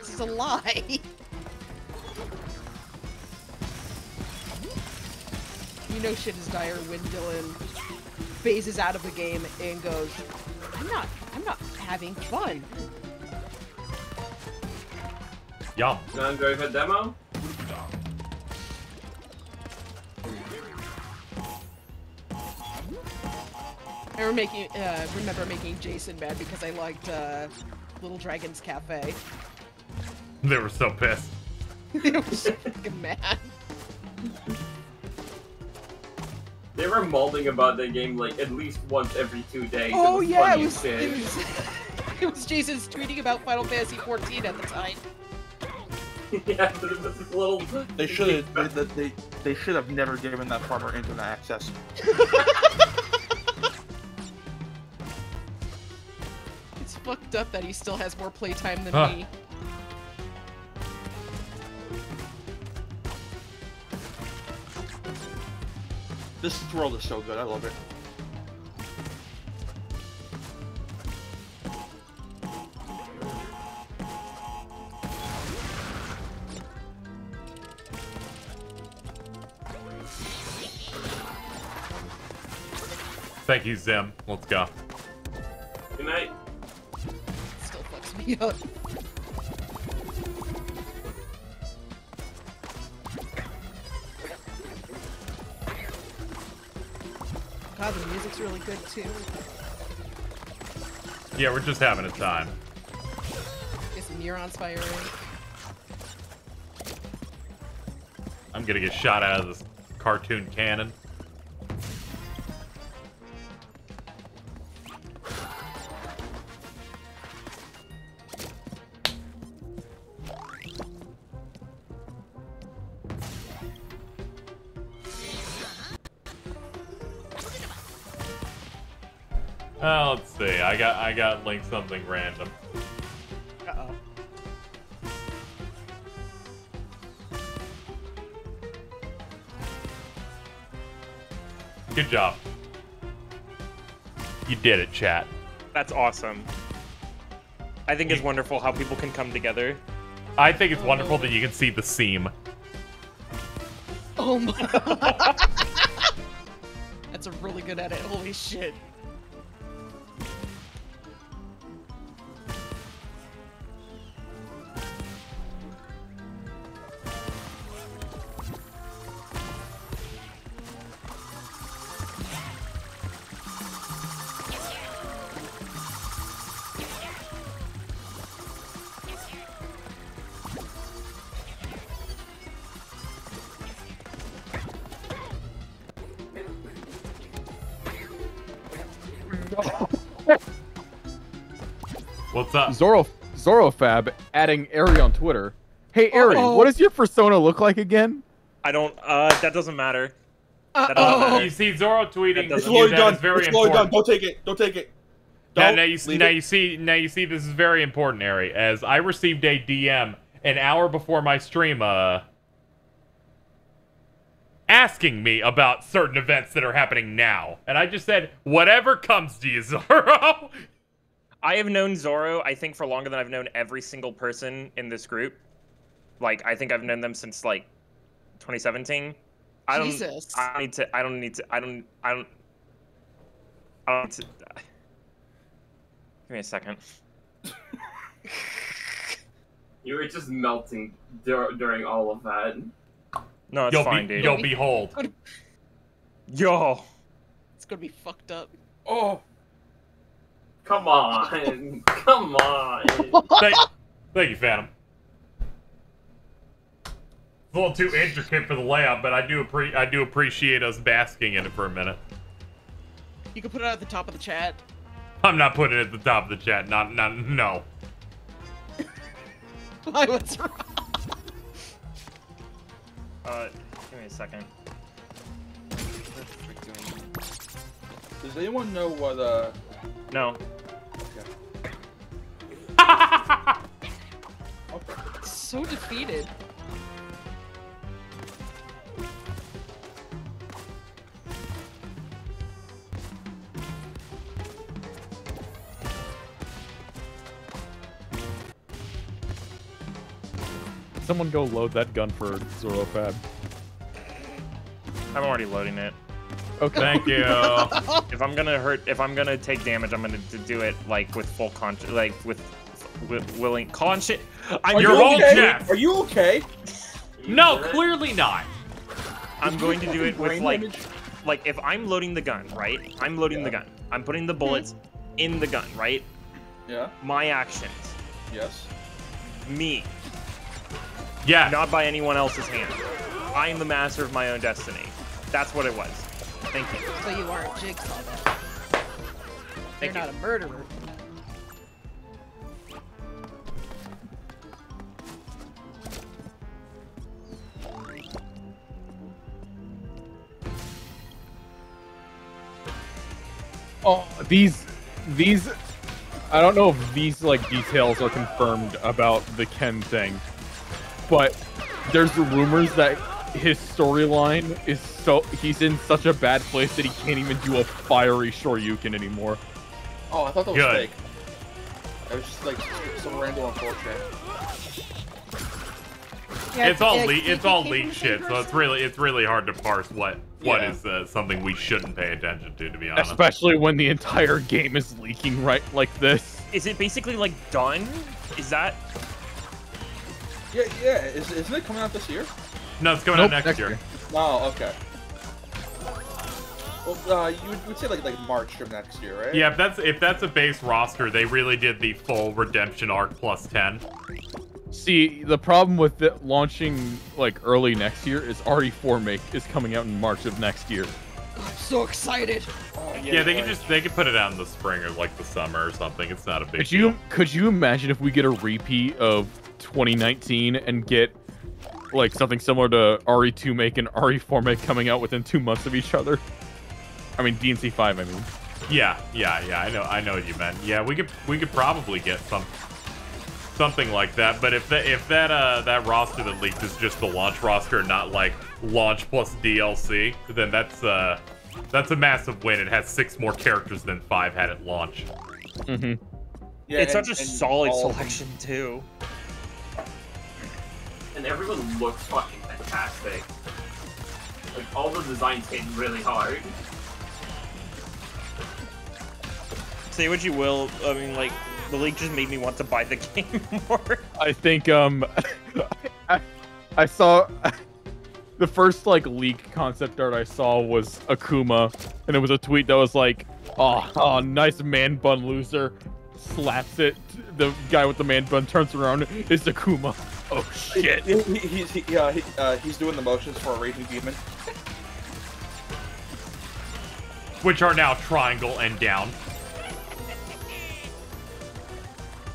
This is a lie. You know shit is dire when Dylan phases out of the game and goes, I'm not I'm not having fun. Yum. You enjoy the demo? I remember making uh, remember making Jason mad because I liked uh, Little Dragon's Cafe. They were so pissed. they were so fucking mad. They were molding about that game like at least once every two days. Oh it yeah, it was, it was It was Jason's tweeting about Final Fantasy 14 at the time. yeah, this little. They should have. They, they, they should have never given that farmer internet access. Fucked up that he still has more playtime than Huh. me. This world is so good. I love it. Thank you, Zim. Let's go. Still fucks me up. God, the music's really good too. Yeah, we're just having a time. Get some neurons firing. I'm gonna get shot out of this cartoon cannon. I got I linked something random. Uh-oh. Good job. You did it, chat. That's awesome. I think it's wonderful how people can come together. I think it's wonderful that you can see the seam. Oh my. God! That's a really good edit. Holy shit. What's up? Zoro Zorofab adding Ari on Twitter. Hey Ari, Uh-oh. what does your persona look like again? I don't. Uh, that doesn't matter. That doesn't matter. You see Zoro tweeting That It's doesn't- you, slowly done. very It's slowly done. Don't take it. Don't take it. Now, Don't now you leave now it. you see now you see this is very important, Ari, as I received a DM an hour before my stream, uh, asking me about certain events that are happening now, and I just said whatever comes to you, Zoro. I have known Zoro, I think, for longer than I've known every single person in this group. Like, I think I've known them since like 2017. I don't. Jesus. I don't need to. I don't need to. I don't. I don't. I don't. Need to, give me a second. You were just melting dur- during all of that. No, it's Yo, fine, be, dude. yo, behold. Yo. It's gonna be fucked up. Oh. Come on. Come on. thank, thank you, Phantom. It's a little too intricate for the layout, but I do appre- I do appreciate us basking in it for a minute. You can put it at the top of the chat. I'm not putting it at the top of the chat. Not, not, no. Why? What's wrong? Uh, give me a second. Does anyone know what uh? No. So defeated. Someone go load that gun for Zorofab. I'm already loading it. Okay. Thank you. if I'm gonna hurt, if I'm gonna take damage, I'm gonna do it like with full conscious, like with, with willing conscious. I'm Are Your you own okay? Jeff. Are you okay? No, clearly not. I'm going to do it with like, damage? like if I'm loading the gun, right? I'm loading the gun. I'm putting the bullets in the gun, right? Yeah. My actions, Yes. me, Yeah. not by anyone else's hand. I am the master of my own destiny. That's what it was. Thank you. So you aren't Jigsaw then. You're you. not a murderer. Oh, these these I don't know if these like details are confirmed about the Ken thing, but there's rumors that his storyline is so he's in such a bad place that he can't even do a fiery Shoryuken anymore. Oh, I thought that was Good. fake. It was just like some random on 4chan. Yeah, it's all yeah, le- it's all leak shit, so it's really it's really hard to parse what what Yeah. is uh, something we shouldn't pay attention to, to be honest. Especially when the entire game is leaking right like this. Is it basically like done? Is that Yeah, yeah. Is, isn't it coming out this year? No, it's coming Nope, out next, next year. year. Oh, okay. Well, uh, you would, would say like like March of next year, right? Yeah, if that's if that's a base roster, they really did the full redemption arc plus ten. See, the problem with it launching like early next year is RE4 make is coming out in March of next year. I'm so excited. Oh, Yeah, they right. could just they could put it out in the spring or like the summer or something. It's not a big Could deal. you could you imagine if we get a repeat of 2019 and get like something similar to RE2 make and RE4 make coming out within two months of each other? I mean DMC5, I mean. Yeah, yeah, yeah. I know, I know what you meant. Yeah, we could, we could probably get some, something like that. But if that, if that, uh, that roster that leaked is just the launch roster, not like launch plus DLC, then that's, uh, that's a massive win. It has six more characters than five had at launch. Mm-hmm. Yeah, it's and- such a solid all them- selection too. And everyone looks fucking fantastic. Like all the designs hit really hard. Say what you will, I mean like the league just made me want to buy the game more. I think um I, I saw the first like leak concept art I saw was Akuma and it was a tweet that was like oh, oh nice man bun loser slaps it the guy with the man bun turns around it's Akuma oh shit He, he, he's he, yeah, he, uh, he's doing the motions for a raging demon. Which are now triangle and down.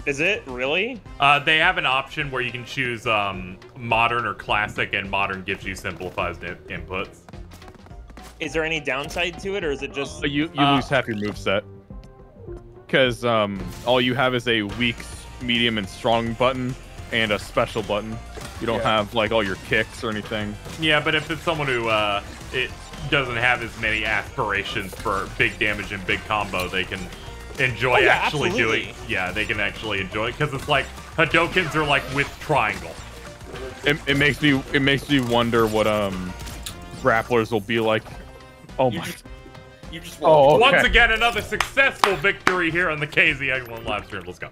Is it really? Uh, they have an option where you can choose um, modern or classic, and modern gives you simplified in- inputs. Is there any downside to it, or is it just Uh, you you Uh, lose half your moveset because um all you have is a weak medium and strong button and a special button you don't Yeah. have like all your kicks or anything Yeah, but if it's someone who uh, it doesn't have as many aspirations for big damage and big combo, they can enjoy Oh, yeah, actually absolutely. doing. Yeah, they can actually enjoy it because it's like Hadokens are like with triangle. it, it makes me it makes me wonder what um grapplers will be like. Oh You my! just, you just Oh, okay. Once again, another successful victory here on the KZX1 live stream. Let's go.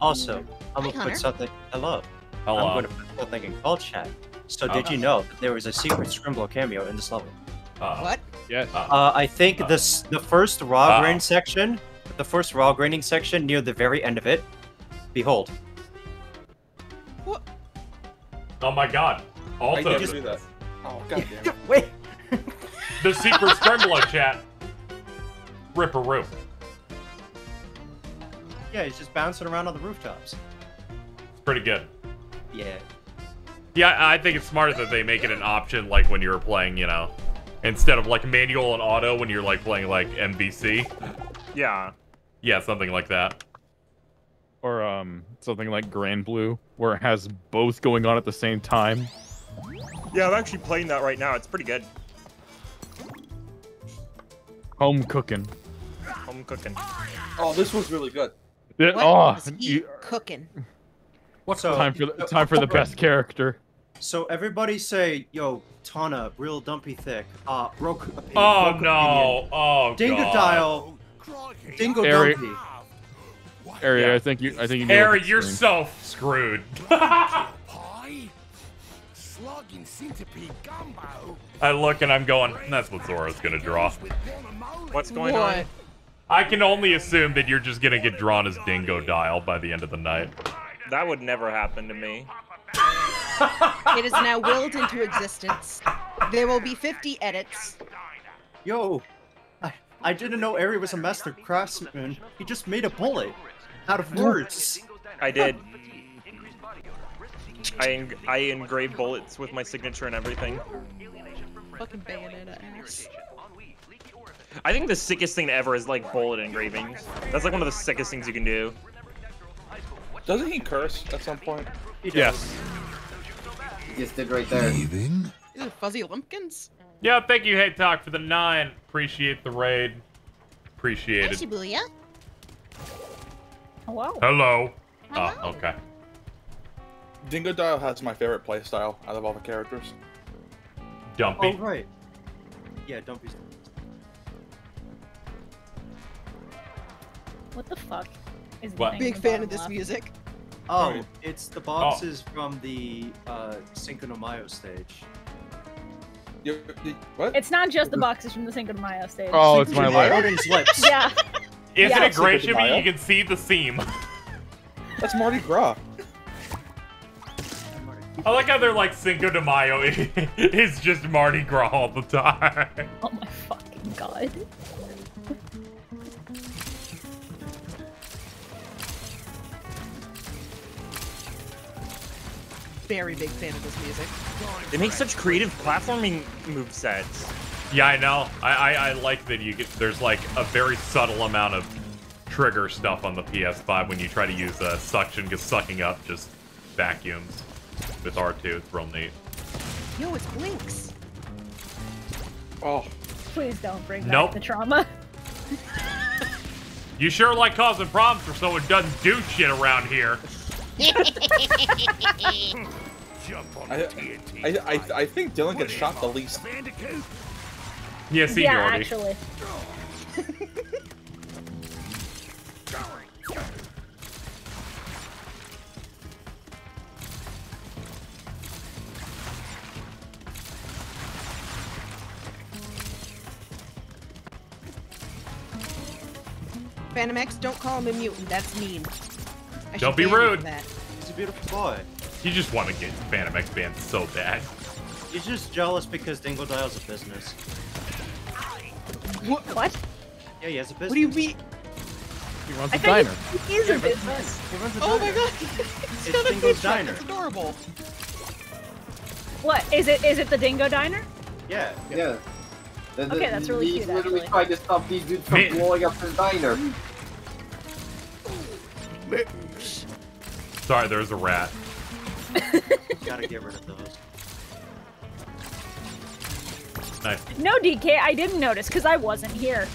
Also, I'm gonna put something. Hello. Hello. I'm gonna put something in call chat. So did you know that there was a secret Scrimblow cameo in this level? Uh, What? Yes. Uh, I think Uh. this the first raw Uh-oh. grain section, the first rail grinding section near the very end of it. Behold. What? Oh my god. I Also, never do that. Oh god damn it. Wait. the secret Scrimble chat. Ripper Roo. Yeah, he's just bouncing around on the rooftops. It's pretty good. Yeah. Yeah, I think it's smart that they make it an option, like when you're playing, you know, instead of like manual and auto when you're like playing like MVC. yeah? Yeah, something like that. Or um something like Granblue, where it has both going on at the same time. Yeah, I'm actually playing that right now. It's pretty good. Home cooking. Home cooking. Oh, this was really good. Yeah, What oh, is he you- cooking? What's up? time for the, time for the best character. So everybody say, yo, Tawna, real dumpy thick. Uh, broke opinion. Oh broke no! opinion. Oh Dingo god! dial. Dingo Harry- dumpy. Harry, Yeah. I think you I think you need to Harry, look you're screen. so screwed. Pie? Slugging centipede gumbo? I look and I'm going. That's what Zora's gonna draw. What's going What? on? I can only assume that you're just gonna get drawn as Dingodile by the end of the night. That would never happen to me. It is now willed into existence. There will be 50 edits. Yo, I, I didn't know Ari was a master craftsman. He just made a bullet out of words. I did. I eng- I engrave bullets with my signature and everything. Fucking Bayonetta ass. I think the sickest thing ever is like bullet engravings. That's like one of the sickest things you can do. Doesn't he curse at some point? Yes. Just did right there. Ew, fuzzy lumpkins. Yeah, thank you, Hey Talk, for the nine. Appreciate the raid. Appreciate it. Shibuya. Hello. Hello. Oh, okay. Dingodile has my favorite playstyle out of all the characters. Dumpy. Oh right. Yeah, don't. What the fuck? Is What? Big fan of this left? music. Oh, Right. it's the boxes from the uh, Cinco de Mayo stage. You, you- what? It's not just the boxes from the Cinco de Mayo stage. Oh, it's my life. Odin's lips. Yeah. Isn't Yeah. it great, Cinco de Jimmy? You can see the seam. That's Mardi Gras. I like how they're like Cinco de Mayo is just Mardi Gras all the time. Oh my fucking god. Very big fan of this music. They make such creative platforming move sets. Yeah, I know. I, I, I like that you get there's like a very subtle amount of trigger stuff on the PS5 when you try to use uh, suction, because sucking up just vacuums with R2. It's real neat. Yo, it's Blinks. Oh, Please don't bring back Nope. the trauma. You sure like causing problems for someone who doesn't do shit around here. Jump on I, the TNT. I, I, I think Dylan gets shot the least. Bandicoot. Yeah, yeah, seniority. actually. Phantom X, don't call him a mutant. That's mean. I Don't be ban you for rude. That. He's a beautiful boy. You just want to get Phantom X banned so bad. He's just jealous because Dingodile's a business. What? What? Yeah, he has a business. What do you mean? He runs I a think diner. he is a business. He runs a oh diner. Oh diner. my god! It's got a Dingo's food truck, Diner. It's adorable. What is it? Is it the Dingo Diner? Yeah. Yeah. The- the- Okay, that's really he's cute, literally actually. trying to stop these dudes from Man. blowing up his diner. Sorry, there's a rat. Gotta get rid of those. Nice. No, DK, I didn't notice because I wasn't here.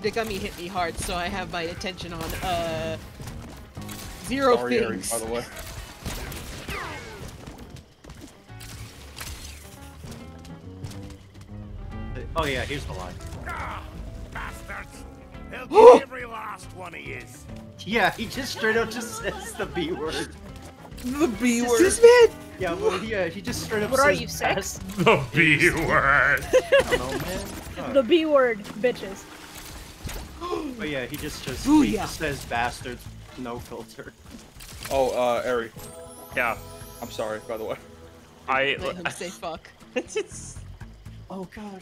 The gummy hit me hard, so I have my attention on uh zero Sorry, Eric, things. by the way. Oh yeah, here's the line. Bastards. They'll get every last one of yous. Yeah, he just straight up just says the B word. The B word. This man. Yeah, well, yeah, he just straight up What says are you, six? The B word. Know, The B word, bitches. But yeah, he just just he Booyah. just says bastards, no filter. Oh, uh, Eri, Yeah. I'm sorry, by the way. I. Let him say fuck. it's, Oh god.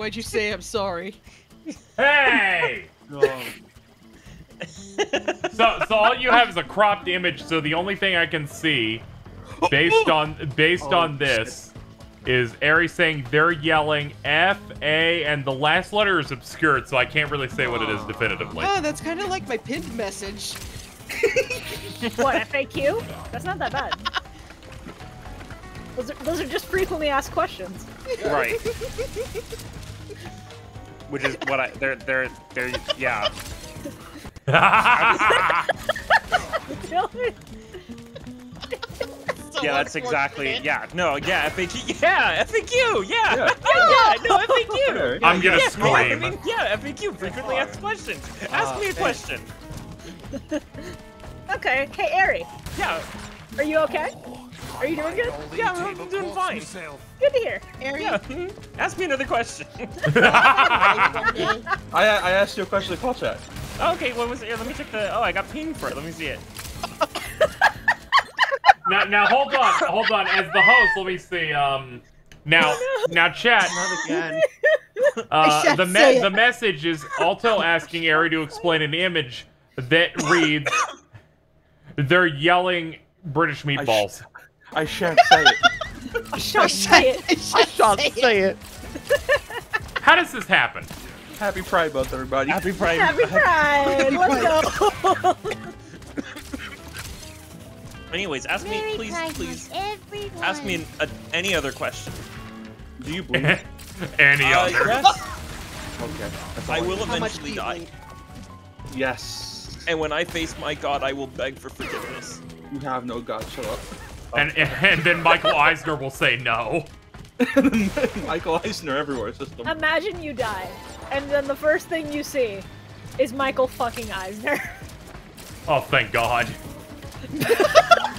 Why'd you say I'm sorry? Hey! Oh, So, so all you have is a cropped image. So the only thing I can see, based on based Oh, on this, is Ari saying they're yelling F A, and the last letter is obscured, so I can't really say what it is definitively. Oh, that's kind of like my pinned message. What FAQ? That's not that bad. Those are, those are just frequently asked questions. right. Which is what I. They're. They're. They're. Yeah. Yeah, that's exactly. Yeah, no, yeah, FAQ. Yeah, FAQ. Yeah, yeah, yeah no, FAQ. I'm gonna yeah, scream. I mean, yeah, FAQ. Frequently asked questions. Ask me a question. Okay. Hey, Ari, Yeah, are you okay? Are you doing good? yeah, I'm doing fine. Good to hear. Ari, Yeah. mhm. Ask me another question. I, I asked you a question in call chat. okay, what was it? Here, let me check the. Oh, I got pinged for it. Let me see it. now, now hold on, hold on. As the host, let me see. Um, now, now, chat. not again. Uh, the me- it. the message is Alto asking Ari to explain an image that reads, "They're yelling British meatballs." I shan't say it. I shan't say it. I shan't say it. How does this happen? Happy Pride Month, everybody. Happy Pride. Happy Pride. Let's go. Anyways, ask me, please, Pride please. Everyone. Ask me an, a, any other question. Do you blink? Any Uh, other? yes, okay. that's I will How eventually die. blink? Yes. And when I face my god, I will beg for forgiveness. You have no God. Shut up. And, and then Michael Eisner will say no. Michael Eisner everywhere system. Imagine you die, and then the first thing you see is Michael fucking Eisner. Oh, thank God.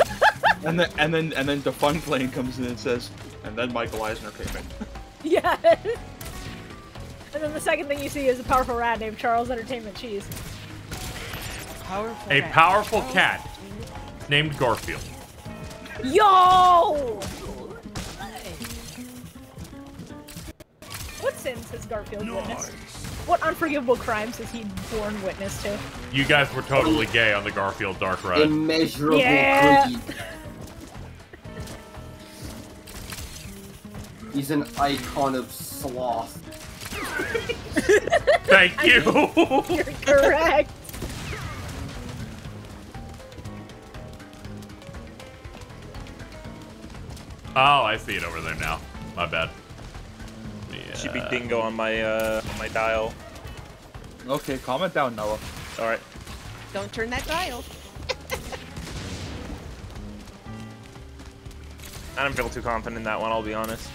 And then and then and then the fun plane comes in and says, and then Michael Eisner came in. Yeah. And then the second thing you see is a powerful rat named Charles Entertainment Cheese. Powerful A rat. powerful oh. cat named Garfield. Yo! What sins has Garfield witnessed? What unforgivable crimes has he borne witness to? You guys were totally gay on the Garfield Dark Ride. Immeasurable Yeah. He's an icon of sloth. Thank you. You're correct. Oh, I see it over there now. My bad. Yeah. Should be dingo on my uh on my dial. Okay, calm it down, Noah. All right. Don't turn that dial. I don't feel too confident in that one. I'll be honest.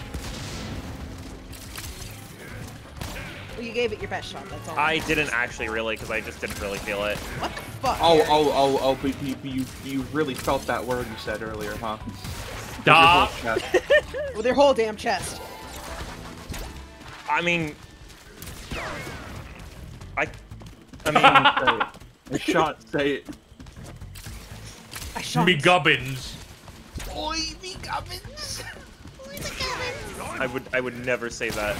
Well, you gave it your best shot. That's all. I didn't actually really, because I just didn't really feel it. What the fuck? Oh, Gary? oh, oh, oh, but you, you, you really felt that word you said earlier, huh? Stop. With your whole their whole damn chest. I mean, I, I mean, I shan't say it. I shot. Me gubbins. Oi, me gubbins. I would, I would never say that.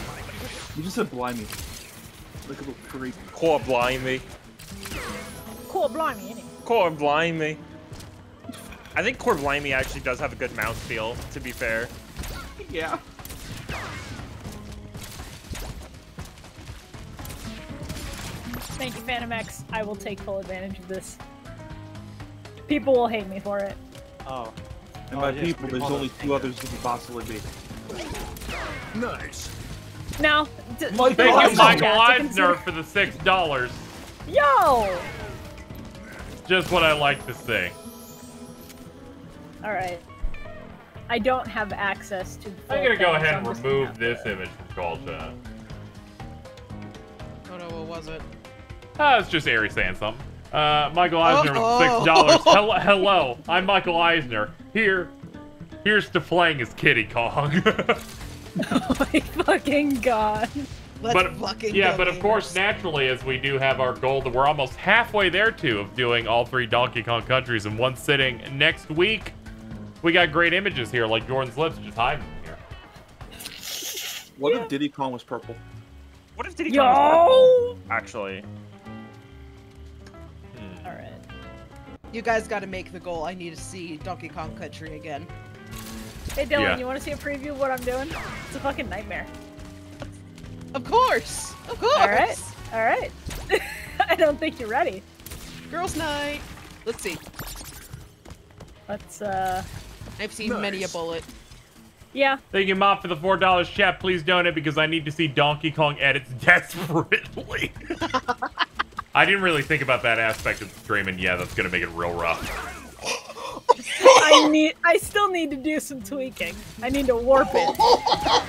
You just said blimey. Look at the freak. Core blimey. Cool, blimey, innit? Core blimey. I think Core blimey actually does have a good mouth feel. To be fair. Yeah. Thank you, Phantom X. I will take full advantage of this. People will hate me for it. Oh. And Oh, by yes, people, there's only them two others who could possibly be. Nice. Now, d- Michael Thank you, Eisner. Michael to Eisner, for the six dollars. Yo! Just what I like to see. Alright. I don't have access to. I'm gonna go ahead and remove this to- image from call chat. Oh no, what was it? Ah, it's just Ari saying something. Uh, Michael Eisner Uh-oh. with six dollars. Hello, hello, I'm Michael Eisner. Here, here's to playing as Kiddy Kong. Oh my fucking god. Let's but fucking yeah, go, but of course, gamers. naturally, as we do have our goal that we're almost halfway there too of doing all three Donkey Kong countries in one sitting next week. We got great images here, like Jordan's lips just hiding here. What if Diddy Kong was purple? What if Diddy Kong was Yo! purple? Actually. Alright. You guys got to make the goal. I need to see Donkey Kong Country again. Hey Dylan, Yeah. you want to see a preview of what I'm doing? It's a fucking nightmare. Of course, of course. All right, all right. I don't think you're ready. Girls' night. Let's see. Let's uh. I've seen many a bullet. Yeah. Thank you, Mom, for the four dollars. Chat, please donate because I need to see Donkey Kong edits desperately. I didn't really think about that aspect of the stream, and yeah, that's gonna make it real rough. I need. I still need to do some tweaking. I need to warp it.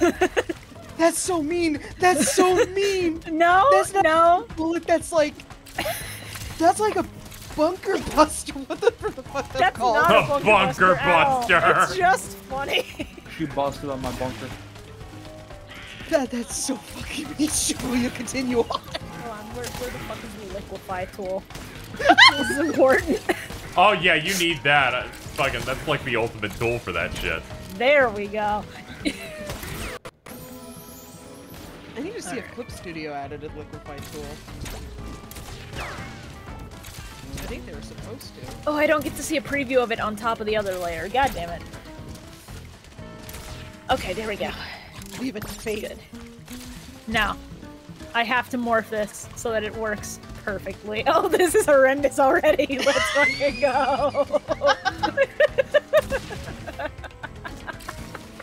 That's so mean. That's so mean. No, that's not no. a bullet. That's like. That's like a bunker buster. What the, what the fuck that's, That's called? not A a bunker, bunker buster. at all. buster. It's just funny. She busted on my bunker. That, that's so fucking mean. Will you continue on? Hold on, where, where the fuck is the liquefy tool? this is important. Oh yeah, you need that. Uh, fucking, that's like the ultimate tool for that shit. There we go. I need to see a clip studio added at Liquefy Tool. I think they were supposed to. Oh, I don't get to see a preview of it on top of the other layer. God damn it. Okay, there we go. Leave it to fate. Good. Now, I have to morph this so that it works perfectly. Oh, this is horrendous already. Let's fucking go.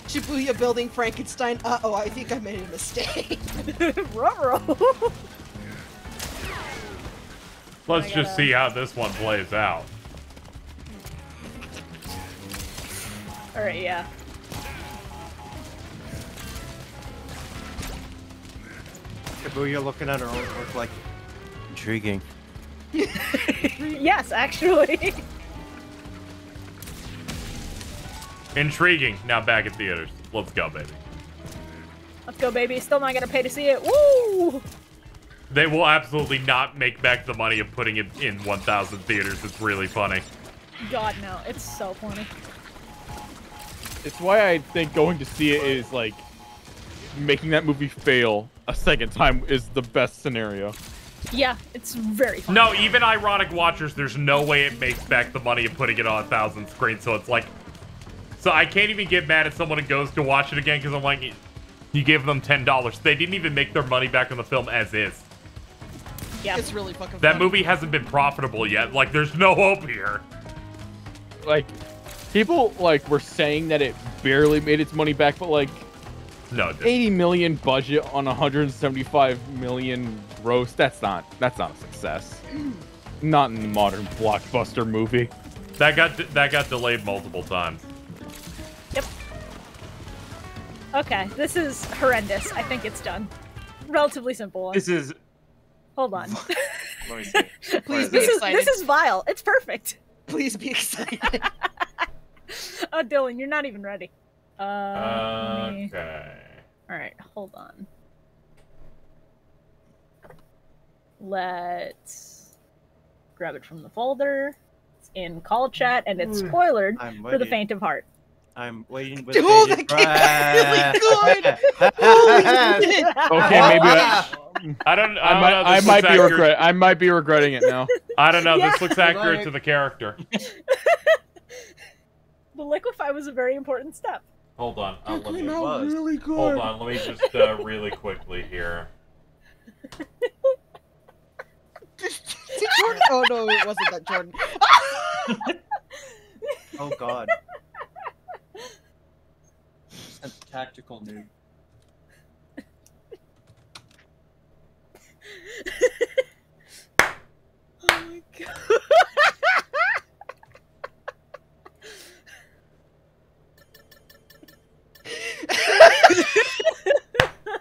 Shibuya building Frankenstein. Uh oh, I think I made a mistake. Ruh-roh. Let's just gotta- see how this one plays out. Alright, yeah. Shibuya looking at her own work like intriguing. yes, actually. Intriguing. Now back at theaters. Let's go, baby. Let's go, baby. Still not gonna pay to see it. Woo! They will absolutely not make back the money of putting it in 1,000 theaters. It's really funny. God, no. It's so funny. It's why I think going to see it is like making that movie fail a second time is the best scenario. Yeah, it's very funny. No, even ironic watchers, there's no way it makes back the money of putting it on a thousand screens. So it's like, so I can't even get mad at someone who goes to watch it again because I'm like, you gave them ten dollars. They didn't even make their money back on the film as is. Yeah, it's really fucking. That funny. movie hasn't been profitable yet. Like, there's no hope here. Like people like were saying that it barely made its money back, but like No, it 80 million budget on 175 million gross. That's not that's not a success. Not in the modern blockbuster movie. that got that got delayed multiple times. Yep. Okay, this is horrendous. I think it's done. Relatively simple. This is. Hold on. Let me see. Please be this is excited. this is vile. It's perfect. Please be excited. Oh, Dylan, you're not even ready. Uh, let me- Okay. All right, hold on. Let's grab it from the folder. It's in call chat, and it's Ooh, spoilered for the faint of heart. I'm waiting with Oh, bated that game is breath. Holy shit! Okay, maybe I, I don't. I, I don't might know. I might be accurate. regret I might be regretting it now. I don't know. Yeah. This looks accurate Like- to the character. The liquefy was a very important step. Hold on. Uh, let me, Came out was. really good. hold on. Let me just uh, really quickly here. Did Jordan? Oh no, it wasn't that Jordan. Oh god. A tactical noob. Oh my god.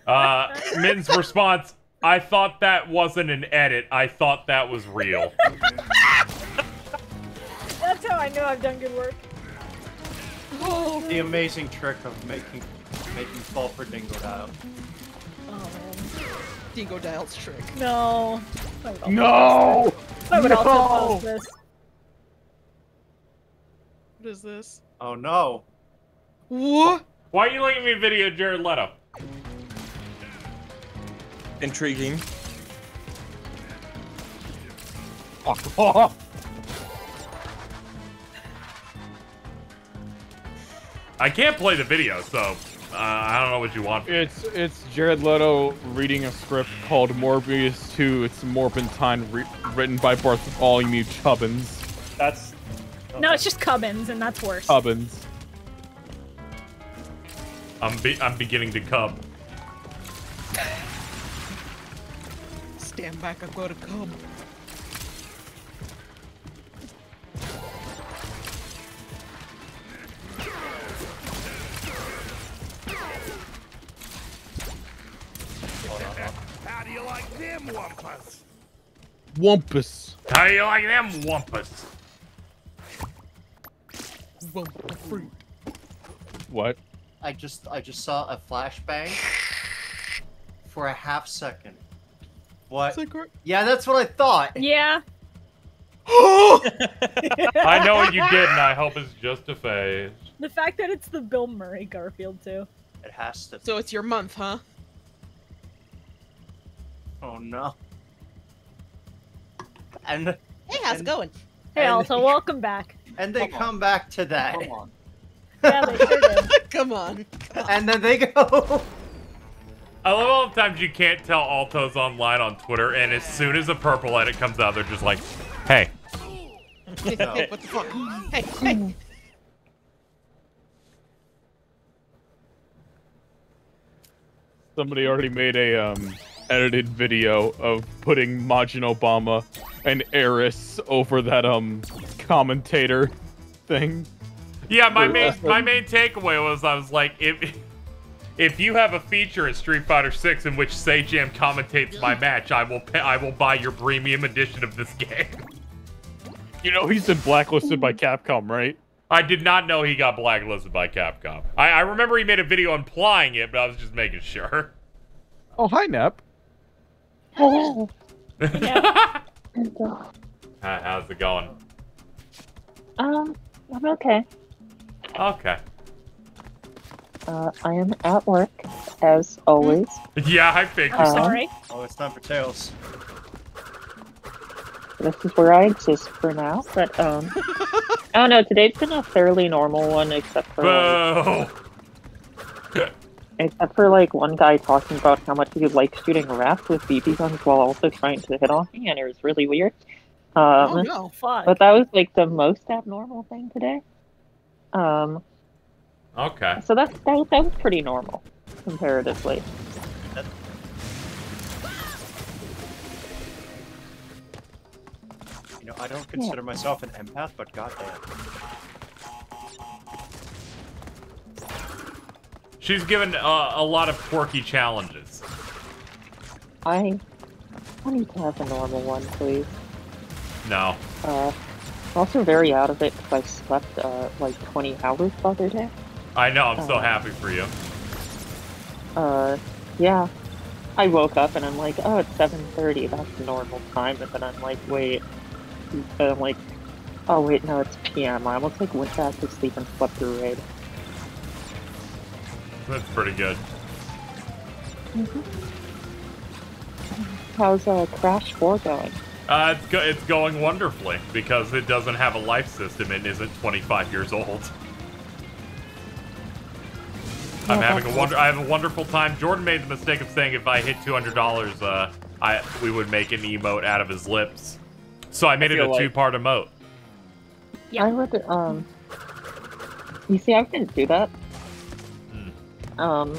Uh, Min's response. I thought that wasn't an edit. I thought that was real. That's how I know I've done good work. Oh, The amazing trick of making making fall for Dingodile. Oh man. Dingodile's trick. No. I No! post. I would also No! this. What is this? Oh no. What? Why are you looking at me video, Jared Leto? Intriguing. Oh, I can't play the video, so uh, I don't know what you want. It's it's Jared Leto reading a script called Morbius 2. It's Morpentine, re- written by Bartholomew Chubbins. That's No, it's just Cubbins, and that's worse. Chubbins. I'm be- I'm beginning to cub. Stand back, I've got to come. Them wampus? Wumpus. How do you like them wumpus? Wumpa fruit. What? I just I just saw a flashbang for a half second. What? Yeah, that's what I thought. Yeah. I know what you did, and I hope it's just a phase. The fact that it's the Bill Murray Garfield too. It has to. So it's your month, huh? Oh no. And Hey, how's it going? Hey, And- Alto, welcome back. And they come back to that. Come on. Yeah, they sure did. Come on. And then they go. I love all the times you can't tell Alto's online on Twitter, and as soon as a purple edit comes out, they're just like, "Hey, Hey, what the fuck? Hey, hey. Somebody already made a um edited video of putting Majin Obama and Eris over that um commentator thing. Yeah, my main wrestling. my main takeaway was I was like, if if you have a feature in Street Fighter Six in which Sajam commentates my match, I will pay, I will buy your premium edition of this game. You know he's been blacklisted by Capcom, right? I did not know he got blacklisted by Capcom. I, I remember he made a video implying it, but I was just making sure. Oh hi Nep. Hello. Hi, how's it going? Um, I'm okay. Okay. Uh, I am at work, as always. Yeah, I figured. I'm sorry. Oh, it's time for tails. This is where I exist for now, but, um... I don't know, today's been a fairly normal one, except for, like, Boo! Except for, like, one guy talking about how much he likes shooting rats with BB guns while also trying to hit on me, and it was really weird. Um, Oh no, fuck. But that was, like, the most abnormal thing today. Um, Okay. so that's, that, that was pretty normal, comparatively. You know, I don't consider myself an empath, but goddamn. She's given uh, a lot of quirky challenges. I, I need to have a normal one, please. No. Uh, I'm also very out of it because I slept uh, like 20 hours the other day. I know, I'm so Oh. happy for you. Uh, yeah. I woke up and I'm like, oh, it's 7.30, that's the normal time. And then I'm like, wait. And I'm like, oh, wait, no, it's PM. I almost like went back to sleep and slept through raid. That's pretty good. How's uh, Crash 4 going? Uh, it's, go- it's going wonderfully because it doesn't have a life system and isn't 25 years old. I'm Yeah, having a wonder. I have a wonderful time. Jordan made the mistake of saying if I hit two hundred dollars, uh, I we would make an emote out of his lips. So I made it a like- two-part emote. Yeah. I would, um... You see, I didn't do that. Um...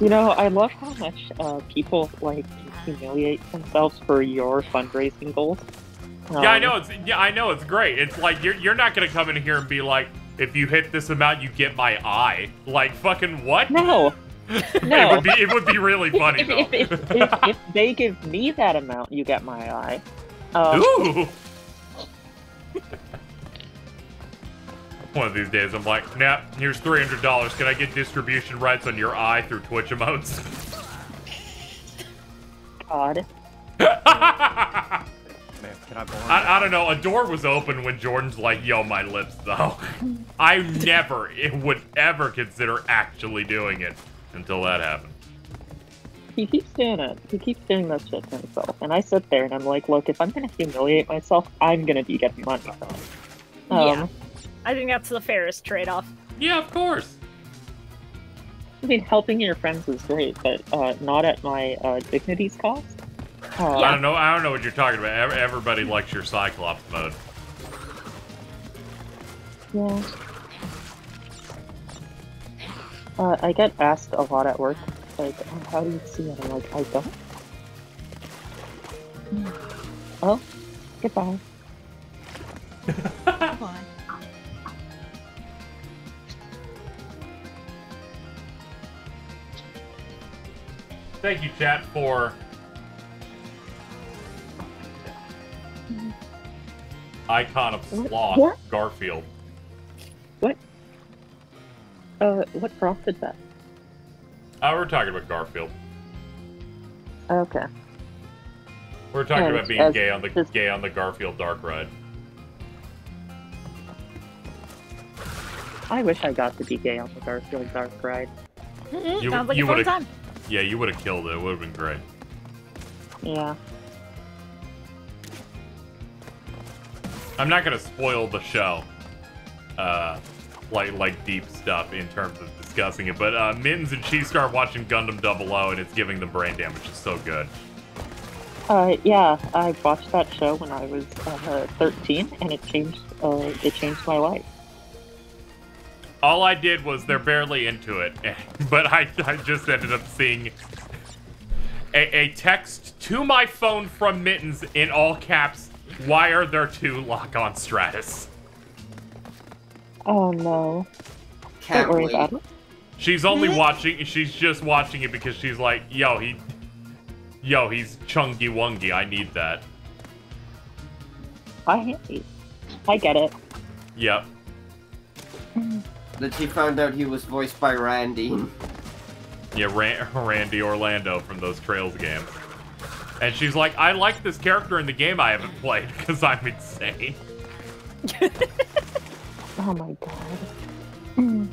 You know, I love how much uh, people, like, humiliate themselves for your fundraising goals. yeah, I Um, know. It's yeah, I know. It's great. It's like you're you're not gonna come in here and be like, if you hit this amount, you get my eye. Like fucking what? No. No. it would be it would be really funny if, if, if, if they give me that amount, you get my eye. Um, Ooh. One of these days, I'm like, nah, here's three hundred dollars. Can I get distribution rights on your eye through Twitch emotes? God. I I, I don't know. A door was open when Jordan's like, "Yo, my lips," though. I never it would ever consider actually doing it until that happened. He keeps doing it. He keeps doing that shit to himself. And I sit there and I'm like, look, if I'm gonna humiliate myself, I'm gonna be getting money from it. Um, yeah. I think that's the fairest trade-off. Yeah, of course. I mean, helping your friends is great, but uh, not at my uh, dignity's cost. Uh, I don't know. I don't know what you're talking about. Everybody likes your Cyclops mode. Yeah. Uh, I get asked a lot at work, like, oh, how do you see it? I'm like, I don't. Oh, goodbye. Bye. Thank you, chat, for icon of sloth What? Garfield. What? Uh, what prompted that? Uh, we're talking about Garfield. Okay. We're talking And about being gay on the gay on the Garfield Dark Ride. I wish I got to be gay on the Garfield Dark Ride. You, Sounds like you a fun time. Yeah, you would have killed it. It would have been great. Yeah. I'm not gonna spoil the show, uh, like like deep stuff in terms of discussing it, but uh, Mittens and she start watching Gundam Double O, and it's giving them brain damage. It's so good. Uh, yeah, I watched that show when I was uh, 13, and it changed. Uh, it changed my life. All I did was they're barely into it, but I, I just ended up seeing a, a text to my phone from Mittens in all caps. Why are there two Lockon Stratos? Oh no! Can't Don't worry wait. about it. She's only hmm? watching. She's just watching it because she's like, "Yo, he, yo, he's chungy wungy. I need that." I I get it. Yep. Hmm. That she found out he was voiced by Randy. Yeah, Ran- Randy Orlando from those Trails games. And she's like, "I like this character in the game I haven't played because I'm insane." Oh my god.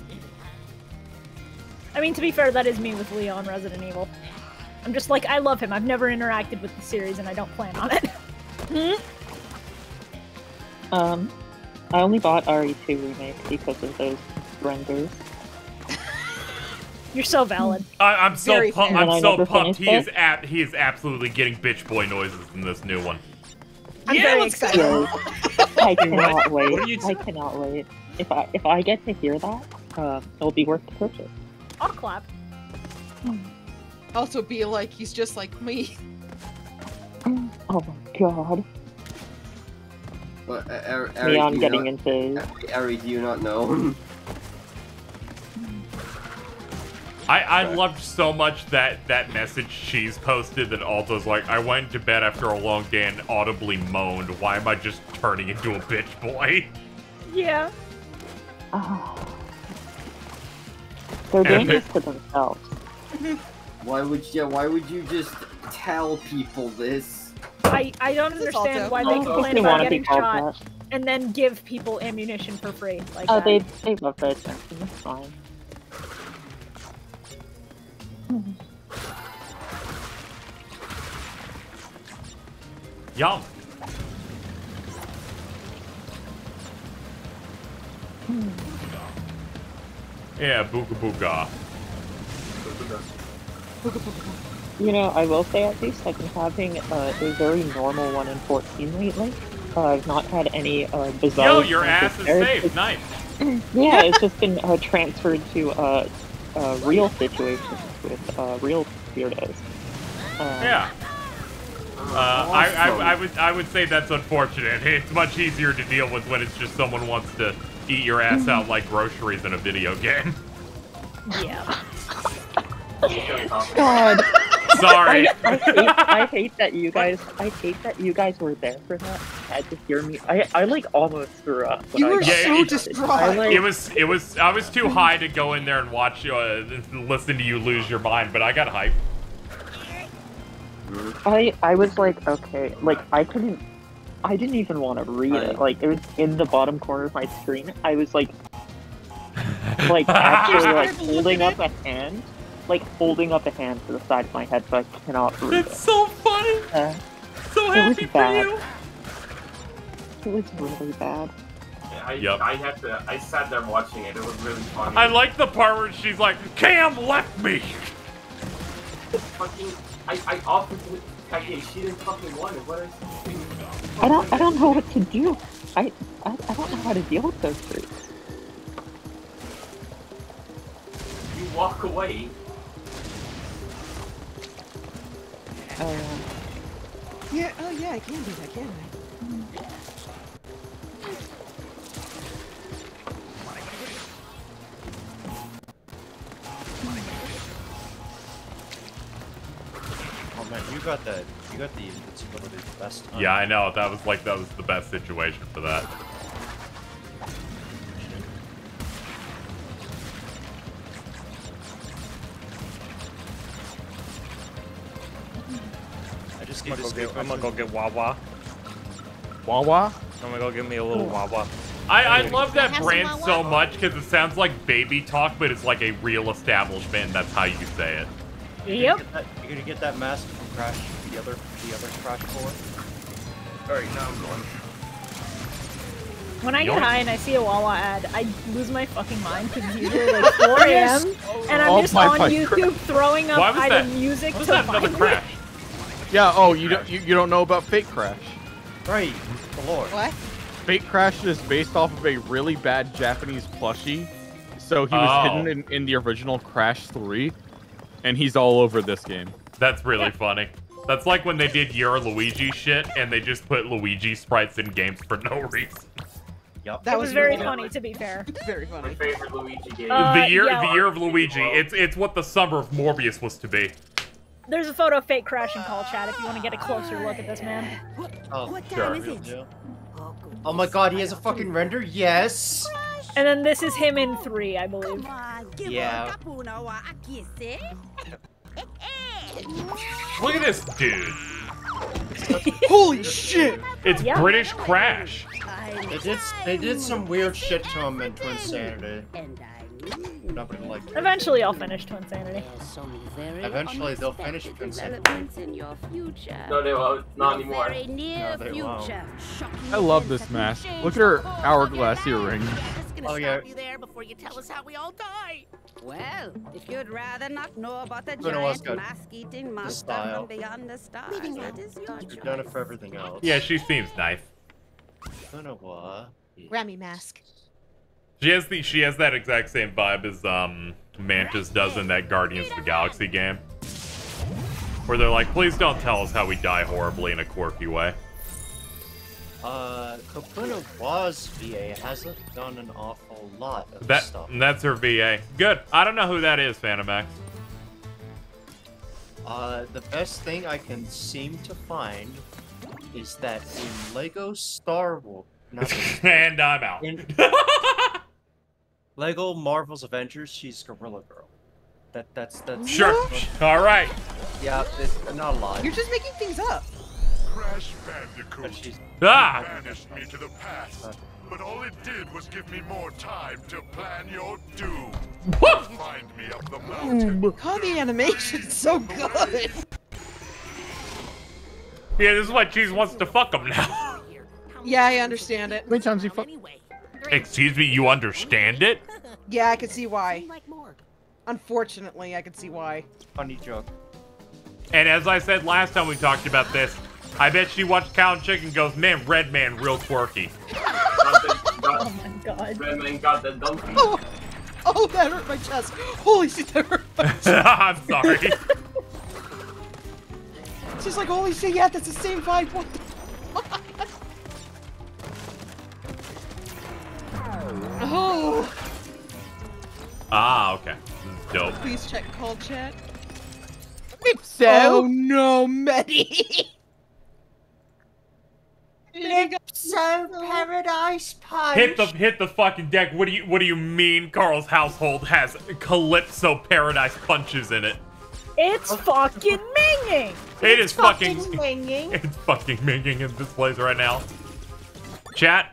I mean, to be fair, that is me with Leon Resident Evil. I'm just like, I love him. I've never interacted with the series, and I don't plan on it. Hmm? Um, I only bought RE2 remake because of those renders. You're so valid. I, I'm so Very pumped. I'm And I so pumped. He is ab- He is absolutely getting bitch boy noises in this new one. I'm very excited. I cannot wait. What are you I cannot wait. If I if I get to hear that, uh, it'll be worth the purchase. I'll clap. Also, be like he's just like me. Oh my god. But uh, Er- Eric, Leon do getting not, into Eric, do you not know? I, I loved so much that that message she's posted that Alto's like, I went to bed after a long day and audibly moaned. Why am I just turning into a bitch boy? Yeah. Oh. They're And doing it- this to themselves. why would you? Why would you just tell people this? I, I don't understand why they complain they about wanna be getting called shot and then give people ammunition for free. Like Oh, that. they they love the attention. It's fine. Yum. Yeah, booga booga. You know, I will say at least I've been having uh, a very normal one in 14 lately. Uh, I've not had any uh, bizarre. Yo, your ass is circumstances. safe. It's- Nice. Yeah, it's just been uh, transferred to uh, uh, real situations with uh, real weirdos. Uh, Yeah. Uh, I, I, I would I would say that's unfortunate. It's much easier to deal with when it's just someone wants to eat your ass out like groceries in a video game. Yeah. God. Sorry. I, I, hate, I hate that you guys. I hate that you guys were there for that. Had to hear me. I, I like almost threw up. when You I were got so it. distraught. I, like, It was it was I was too high to go in there and watch uh, listen to you lose your mind, but I got hype. I I was like, okay, like I couldn't. I didn't even want to read it. Like it was in the bottom corner of my screen. I was like, like actually like holding up a hand, like holding up a hand to the side of my head, so I cannot read It's so funny. Uh, So it was happy for bad. you. It was really bad. I, Yep. I had to. I sat there watching it. It was really funny. I like the part where she's like, Cam left me. fucking. I, I offered to tag. She didn't fucking want it. What is? I don't I don't know what to do. I I, I don't know how to deal with those three. You walk away. Uh, Yeah, oh yeah, I can do that, can I? Oh man, you got the you got the invincibility the best. time. Yeah, I know. That was like that was the best situation for that. I'm gonna, go get, I'm gonna go get Wawa. Wawa? I'm gonna go get me a little Wawa. I, I love that Have brand so much because it sounds like baby talk, but it's like a real establishment, that's how you say it. Yep. Get that, you're gonna get that mask from Crash, the other the other Crash four. Alright, now I'm going. When I get high and I see a Wawa ad, I lose my fucking mind because it's usually like 4 a.m. and I'm Oh just on YouTube throwing up Why was either that- music why was to that another find crash? Yeah. Oh, you don't you, you don't know about Fake Crash? Right. The Lord. What? Fake Crash is based off of a really bad Japanese plushie. So he was Oh. hidden in, in the original Crash 3, and he's all over this game. That's really funny. That's like when they did your Luigi shit and they just put Luigi sprites in games for no reason. Yep. That was very funny, to be fair. Very funny. My favorite Luigi game. Uh, the year yeah. the year of Luigi. It's it's what the summer of Morbius was to be. There's a photo of fake crash in call chat if you want to get a closer look at this man. Oh, What sure. time is it? Yeah. Oh my god, he has a fucking render? Yes! And then this is him in three, I believe. Yeah. Look at this dude. Holy shit! It's Yeah. British Crash. They did, they did some weird shit to him in Twin Sanity. Nobody liked it. Eventually, I'll finish Twin Sanity. Eventually, they'll finish Twin Sanity. In your future. No, they won't. Not anymore. No, they won't. I love this mask. Look at her hourglass earring. Oh, yeah. you there before you tell us how we all die. Well, if you'd rather not know about the giant mask-eating monster style. from beyond the stars, that is your We've choice. done it for everything else. Yeah, she seems nice. You know? Grammy mask. She has the she has that exact same vibe as um Mantis does in that Guardians of the Galaxy game. Where they're like, please don't tell us how we die horribly in a quirky way. Uh, Kapuna was VA, hasn't done an awful lot of That stuff. that's her VA. Good. I don't know who that is, Phantom X. Uh, the best thing I can seem to find is that in Lego Star Wars, and I'm out. in Lego Marvel's Avengers, she's Gorilla Girl. That that's that's Sure. All right. Yeah, it's not a lot. You're just making things up. Crash Bandicoot. she's Ah! banished me to the past, but all it did was give me more time to plan your doom. Find me up the mountain. God, the animation's so good. Yeah, this is why Cheese wants to fuck him now. Yeah, I understand it. How many times you fuck? Excuse me, you understand it? Yeah, I can see why. Unfortunately, I can see why. Funny joke. And as I said last time we talked about this, I bet she watched Cow and Chicken and goes, man, Red Man, real quirky. Oh my god. Redman got the donkey. Oh, oh, that hurt my chest. Holy shit, that hurt my chest. I'm sorry. It's just like, holy shit, yeah, that's the same vibe. What the fuck? Oh, ah, okay. This is dope. please check call chat. If So? Oh no, Medi. So Paradise Post. Hit the hit the fucking deck. What do you what do you mean Carl's household has Calypso Paradise punches in it? It's fucking minging! It is fucking minging. It's fucking minging in this place right now. Chat.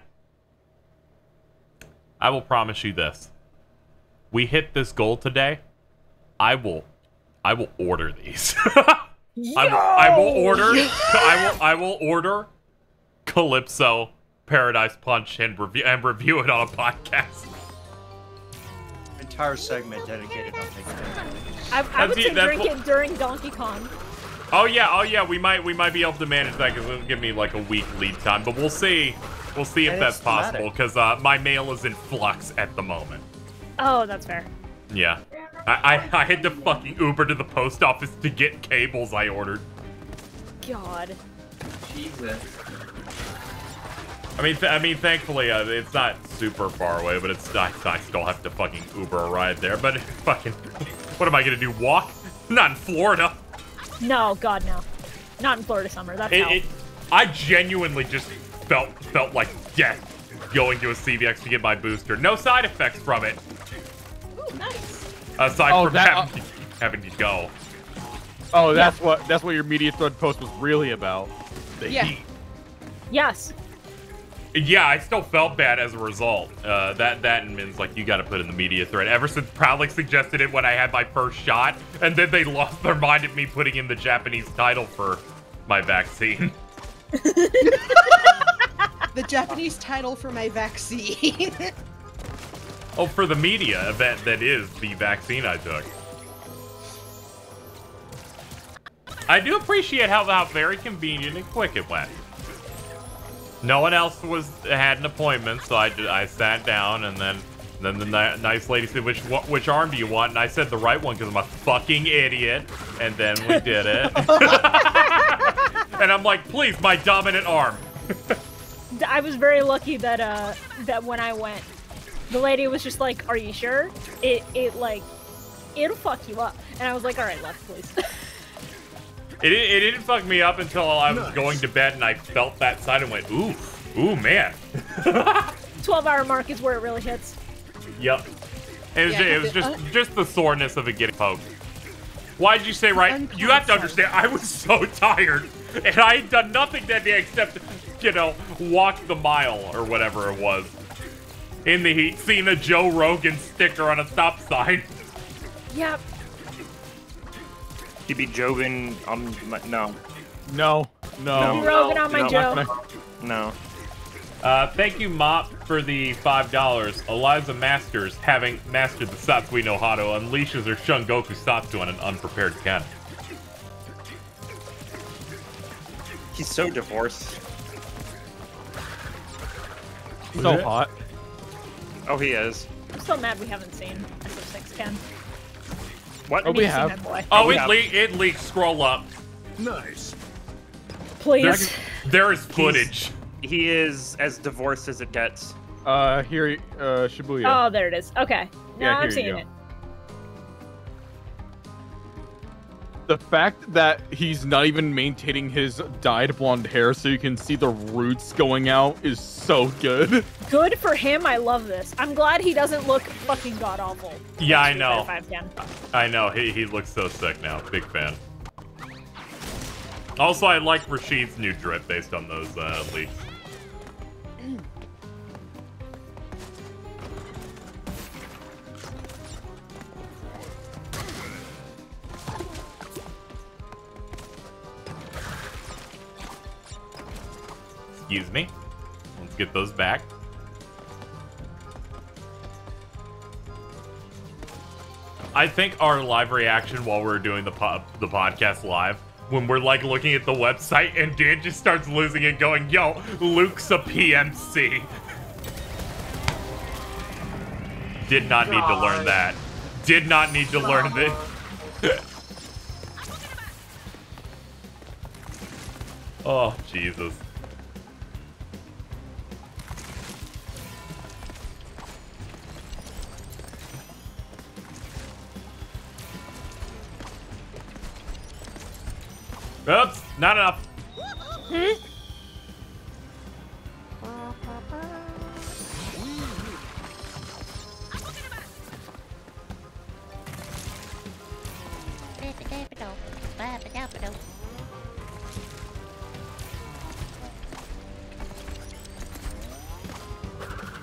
I will promise you this. We hit this goal today. I will I will order these. I will, I will order I will I will order Calypso Paradise Punch and review and review it on a podcast. Entire segment dedicated on making I, I That's would say drink it during Donkey Kong. Oh yeah, oh yeah, we might we might be able to manage that because it'll give me like a week lead time, but we'll see. We'll see if that's possible because uh, my mail is in flux at the moment. Oh, that's fair. Yeah, I, I I had to fucking Uber to the post office to get cables I ordered. God. Jesus. I mean, th- I mean, thankfully uh, it's not super far away, but it's I, I still have to fucking Uber a ride there. But fucking, what am I gonna do? Walk? Not in Florida. No, God, no. Not in Florida summer. That's It, hell. it, I genuinely just felt felt like death going to a CVS to get my booster. No side effects from it, Ooh, nice. aside Oh, from that- having, having to go. Oh, that's what that's what your media thread post was really about. The Yeah. heat. Yes. Yeah, I still felt bad as a result. Uh, that that and Min's like, you got to put in the media thread. Ever since Proudly suggested it when I had my first shot, and then they lost their mind at me putting in the Japanese title for my vaccine. the Japanese title for my vaccine. Oh, for the media event that is the vaccine I took. I do appreciate how, how very convenient and quick it went. No one else was had an appointment, so I, I sat down and then then the ni nice lady said, which wh- which arm do you want? And I said the right one because I'm a fucking idiot. And then we did it. and I'm like, please, my dominant arm. I was very lucky that uh that when I went, the lady was just like, "Are you sure?" It it like it'll fuck you up, and I was like, "All right, left, please." It, it didn't fuck me up until I was going to bed and I felt that side and went, ooh, ooh, man. Twelve hour mark is where it really hits. Yep. It was, Yeah, it was just uh- just the soreness of it getting poked. Why'd you say right? You have to understand, I was so tired, and I had done nothing that day except, you know, walk the mile or whatever it was. In the heat, seeing a Joe Rogan sticker on a stop sign. Yep. He'd be Joven on my, no. No, no. Be Rogan on my no, Joe. No. Uh, thank you, Mop, for the five dollars. Eliza Masters, having mastered the Satsui no Hado, unleashes her Shungoku Satsu on an unprepared Ken. He's so divorced. So hot. Oh, he is. I'm still mad we haven't seen SF6 Ken. What? I need to see. Oh, we it, have. le- it leaks. Scroll up. Nice. Please. There's, there is footage. He is as divorced as it gets. Uh, here, uh, Shibuya. Oh, there it is. Okay. Now Yeah, I'm here you seeing go. it. The fact that he's not even maintaining his dyed blonde hair so you can see the roots going out is so good. Good for him. I love this. I'm glad he doesn't look fucking god awful. Yeah, I know. Five ten. I know. He, he looks so sick now. Big fan. Also, I like Rashid's new drip based on those uh, leaks. Excuse me. Let's get those back. I think our live reaction while we're doing the po- the podcast live, when we're like looking at the website and Dan just starts losing it, going, "Yo, Luke's a PMC." Did not need to learn that. Did not need to learn that. oh Jesus. Oops, not enough.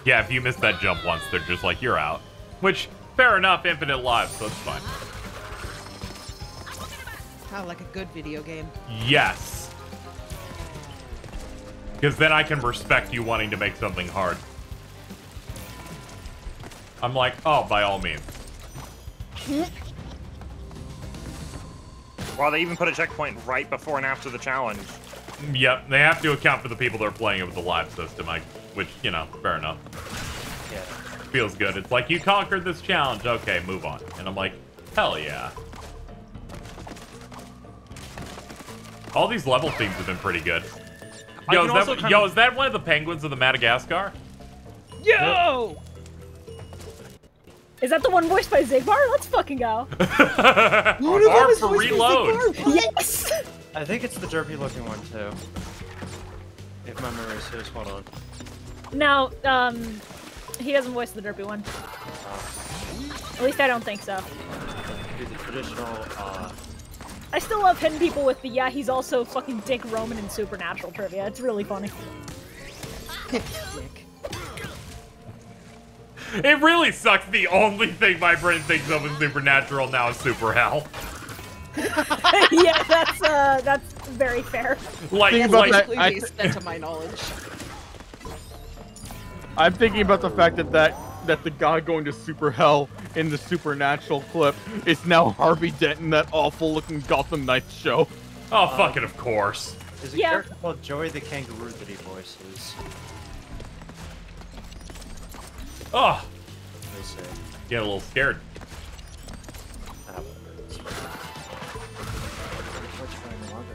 Yeah, if you miss that jump once, they're just like, you're out. Which, fair enough, infinite lives, so it's fine. Kind of like a good video game. Yes. Because then I can respect you wanting to make something hard. I'm like, oh, by all means. Well, they even put a checkpoint right before and after the challenge. Yep, they have to account for the people that are playing it with the live system, I, which, you know, fair enough. Yeah. Feels good. It's like, you conquered this challenge, okay, move on. And I'm like, hell yeah. All these level themes have been pretty good. Yo, is that, kind yo, of- is that one of the penguins of the Madagascar? Yo! Is that the one voiced by Zigbar? Let's fucking go. Arm for reload. Yes! I think it's the derpy looking one too. If my memory serves, hold on. No, um, he doesn't voice the derpy one. At least I don't think so. Do the traditional, uh, I still love hitting people with the yeah, he's also fucking Dick Roman in Supernatural trivia. It's really funny. It really sucks. The only thing my brain thinks of as supernatural now is super hell. yeah, that's uh, that's very fair. Like, That's like, basically I- the extent of my knowledge. I'm thinking about the fact that that that the guy going to super hell in the supernatural clip it's now Harvey Dent in that awful looking Gotham Knights show. Oh, fucking of course. There's a Yeah. character called Joey the Kangaroo that he voices. Oh, They say. get a little scared. Ah, whatever. It's fine. What's going on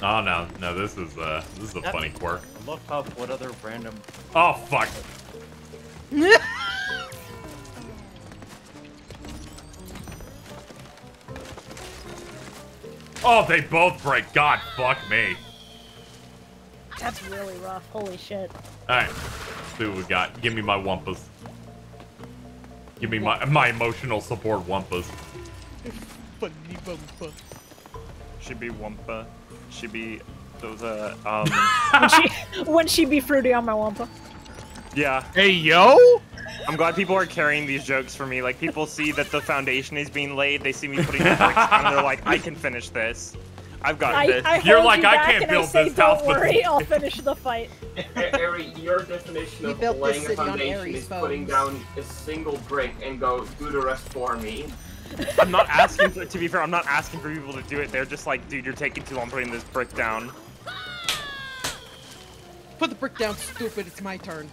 there? Oh no, no, this is uh, this is a Yep. funny quirk. Look up what other random. Oh fuck. Oh, they both break. God, fuck me. That's really rough. Holy shit. All right, let's see what we got. Give me my wumpas. Give me my my emotional support wumpas. Should be Wumpa. Should be those uh um when, she, when she be fruity on my wampa. yeah. Hey yo! I'm glad people are carrying these jokes for me. Like people see that the foundation is being laid, they see me putting the bricks down, and they're like, I can finish this. I've got I, this. I You're like, you I can't build I say, this house, Don't but- worry, I'll finish the fight. Ari, your definition You of built laying a city on foundation Ares is putting down a single brick and go, do the rest for me. I'm not asking for to be fair, I'm not asking for people to do it. They're just like, dude, you're taking too long putting this brick down. Put the brick down, stupid. It's my turn.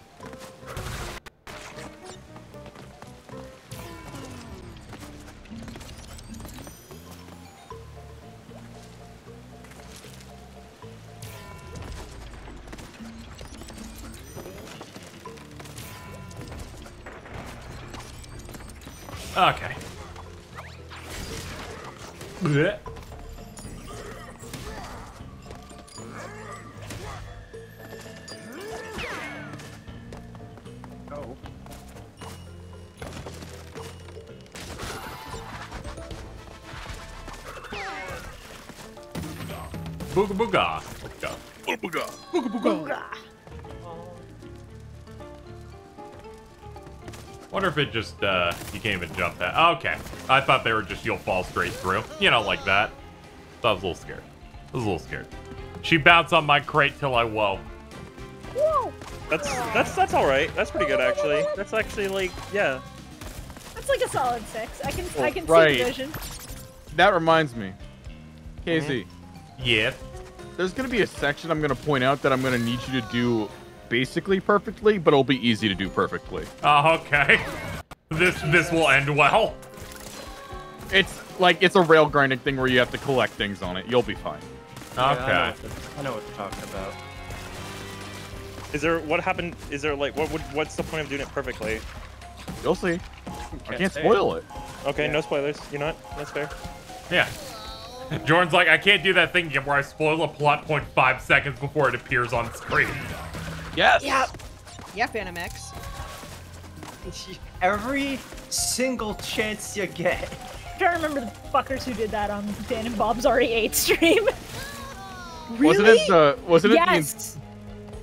Okay. Blech. Booga booga. Booga. Booga Booga. Wonder if it just, uh, you can't even jump that. Okay. I thought they were just, you'll fall straight through. You know, like that. So I was a little scared. I was a little scared. She bounced on my crate till I woke. Whoa! That's that's that's all right. That's pretty good actually. That's actually like yeah. That's like a solid six. I can I can Right. see the vision. That reminds me. KZ. Yeah. There's gonna be a section I'm gonna point out that I'm gonna need you to do basically perfectly, but it'll be easy to do perfectly. Oh, okay. This this will end well. It's like it's a rail grinding thing where you have to collect things on it. You'll be fine. Yeah, I know Okay. I know what you're talking about. Is there what happened? Is there like what would what's the point of doing it perfectly? You'll see. I Can't can't spoil it. Okay, no spoilers. You know what? That's fair. Yeah. Jordan's like, I can't do that thing again where I spoil a plot point five seconds before it appears on screen. Yes. Yeah. Yeah, Phantom X. Every single chance you get. I'm trying to remember the fuckers who did that on Dan and Bob's RE8 stream. Wasn't it the wasn't it the yes.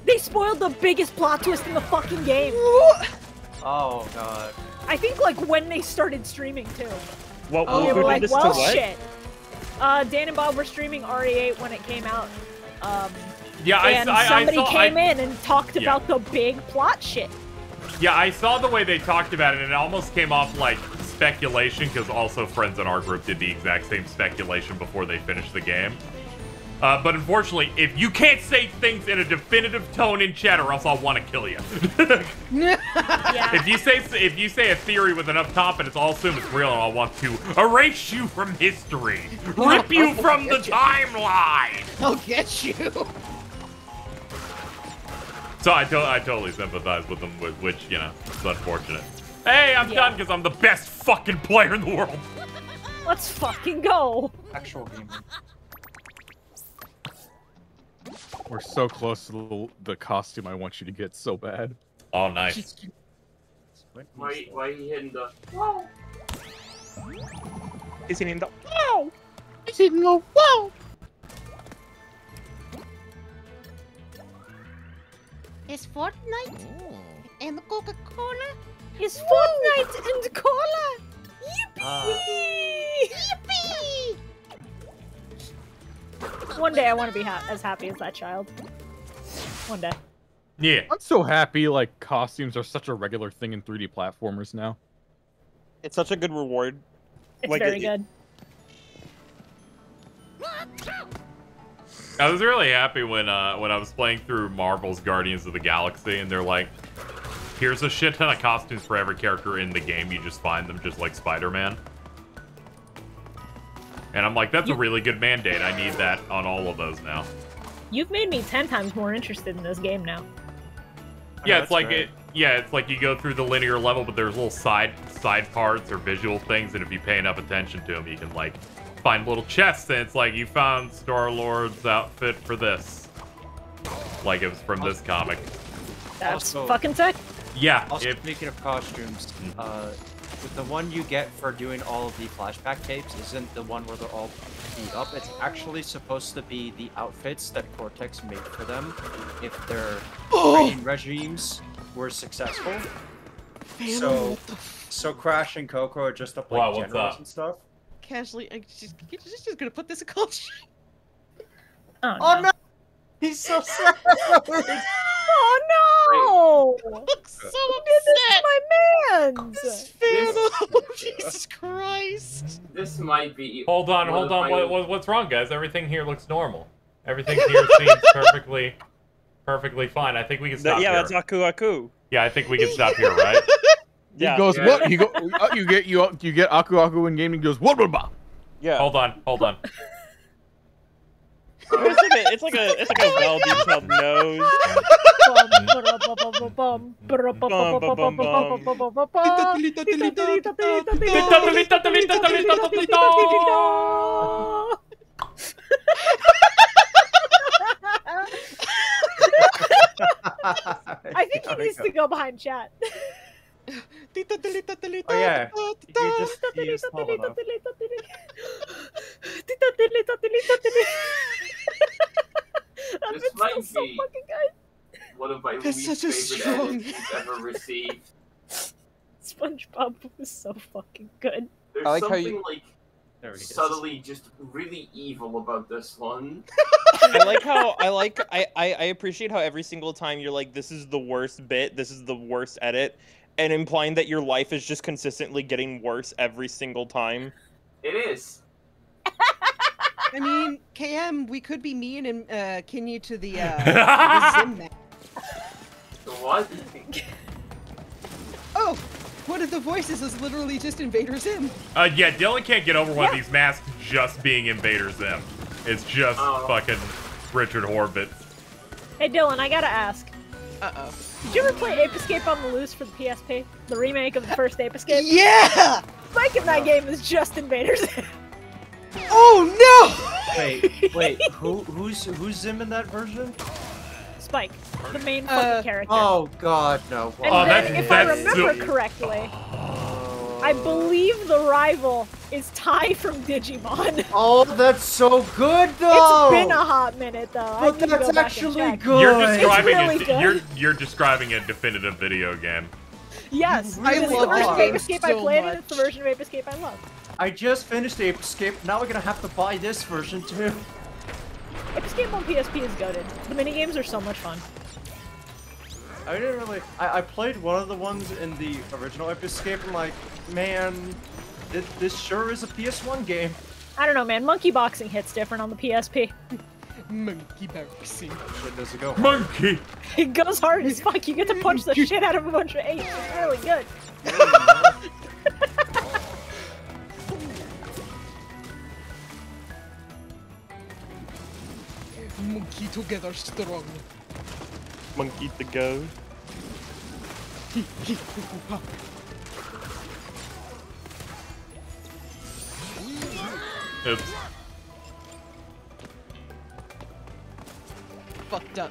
They spoiled the biggest plot twist in the fucking game. Oh god. I think like when they started streaming too. What? Oh, who they were did like, this well, to what? shit. Uh, Dan and Bob were streaming RE8 when it came out. Um, Yeah, I, and I, I somebody saw. came I, in and talked Yeah. about the big plot shit. Yeah, I saw the way they talked about it, and it almost came off like speculation, because also friends in our group did the exact same speculation before they finished the game. Uh, but unfortunately, if you can't say things in a definitive tone in chat, or else I'll want to kill you. yeah. If you say if you say a theory with enough confidence, I'll assume it's real, and I'll want to erase you from history, rip you from the timeline. I'll get you. So I, to- I totally sympathize with them, with, which you know, it's unfortunate. Hey, I'm Yeah. done because I'm the best fucking player in the world. Let's fucking go. Actual game. We're so close to the, the costume I want you to get so bad. Oh, nice. Why, why are you hitting the... Is he named the? Wow. Is it no wow? Is Fortnite and the Coca-Cola? Is Fortnite and cola? Ah. Yippee! One day I want to be ha- as happy as that child. One day. Yeah. I'm so happy like costumes are such a regular thing in 3D platformers now. It's such a good reward. It's Like, very it- good. I was really happy when uh, when I was playing through Marvel's Guardians of the Galaxy, and they're like, "Here's a shit ton of costumes for every character in the game. You just find them, just like Spider-Man." And I'm like, "That's a really good mandate. I need that on all of those now." You've made me ten times more interested in this game now. Yeah, that's it's like great. it. Yeah, it's like you go through the linear level, but there's little side side parts or visual things, and if you pay enough attention to them, you can like find little chests, and it's like you found Star Lord's outfit for this, like it was from this comic. That's Also- fucking sick. Yeah, Also, if- speaking of costumes, uh, with the one you get for doing all of the flashback tapes isn't the one where they're all beat up. It's actually supposed to be the outfits that Cortex made for them if their Oh! regimes were successful. So, so Crash and Coco are just up like Wow, what's generals and stuff. Casually, uh, I just, she's just gonna put this in culture. Oh, Oh no! He's so sad. Oh no! so This is my man's. Oh, Jesus Christ! This might be. Hold on, one hold on. my- What, what, what's wrong, guys? Everything here looks normal. Everything here seems perfectly, perfectly fine. I think we can Th- stop yeah, here. that's Aku Aku. Yeah, I think we can stop here, right? Yeah. He goes, what? You go, uh, you get you you get Aku Aku in game. and He goes, what? What? what?" Yeah. Hold on, hold on. It's like a, it's like a, it's like a well detailed nose. I think he needs to go behind chat. Oh yeah, you just you just hold on. That This bit's might so be- fucking good. One of my That's least such a favorite strong- edits we've ever received. SpongeBob was so fucking good. There's I like how something you- like There he is. subtly just really evil about this one. I like how I like I, I I appreciate how every single time you're like this is the worst bit, this is the worst edit, and implying that your life is just consistently getting worse every single time. It is. I mean, KM, we could be mean and uh, kin you to the, uh, the Zim man. The what? Oh, one of the voices is literally just Invader Zim. Uh, yeah, Dylan can't get over one of these masks just being Invader Zim. It's just Oh. fucking Richard Horvitz. Hey Dylan, I gotta ask. Uh oh. Did you ever play Ape Escape on the Loose for the PSP? The remake of the first Ape Escape? Yeah! Spike in that game is just Invaders. Oh no! Wait, wait, who who's who's Zim in that version? Spike, the main Uh, fucking character. Oh God, no! And Oh, then, that's- if I remember so- correctly, I believe the rival is Tai from Digimon. Oh, that's so good though. It's been a hot minute though. But need that's go actually good. You're describing really a, good. you're you're describing a definitive video game. Yes, I it's love the version of Ape Escape I so played, and it's the version of Ape Escape I love. I just finished Ape Escape. Now we're gonna have to buy this version too. Ape Escape on PSP is goaded. The minigames are so much fun. I didn't really. I, I played one of the ones in the original Ape Escape. I'm like, man, this, this sure is a PS1 game. I don't know, man. Monkey boxing hits different on the PSP. Monkey boxing. Shit, does it go? Monkey. It goes hard as fuck. You get to punch the shit out of a bunch of apes. It's really good. Monkey together strong. Monkey to go. Oops. Fucked up.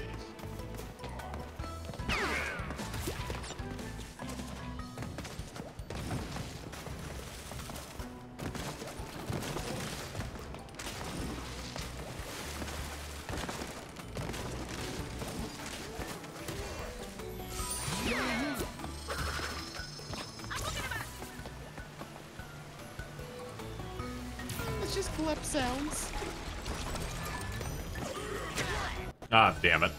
Ah, damn it.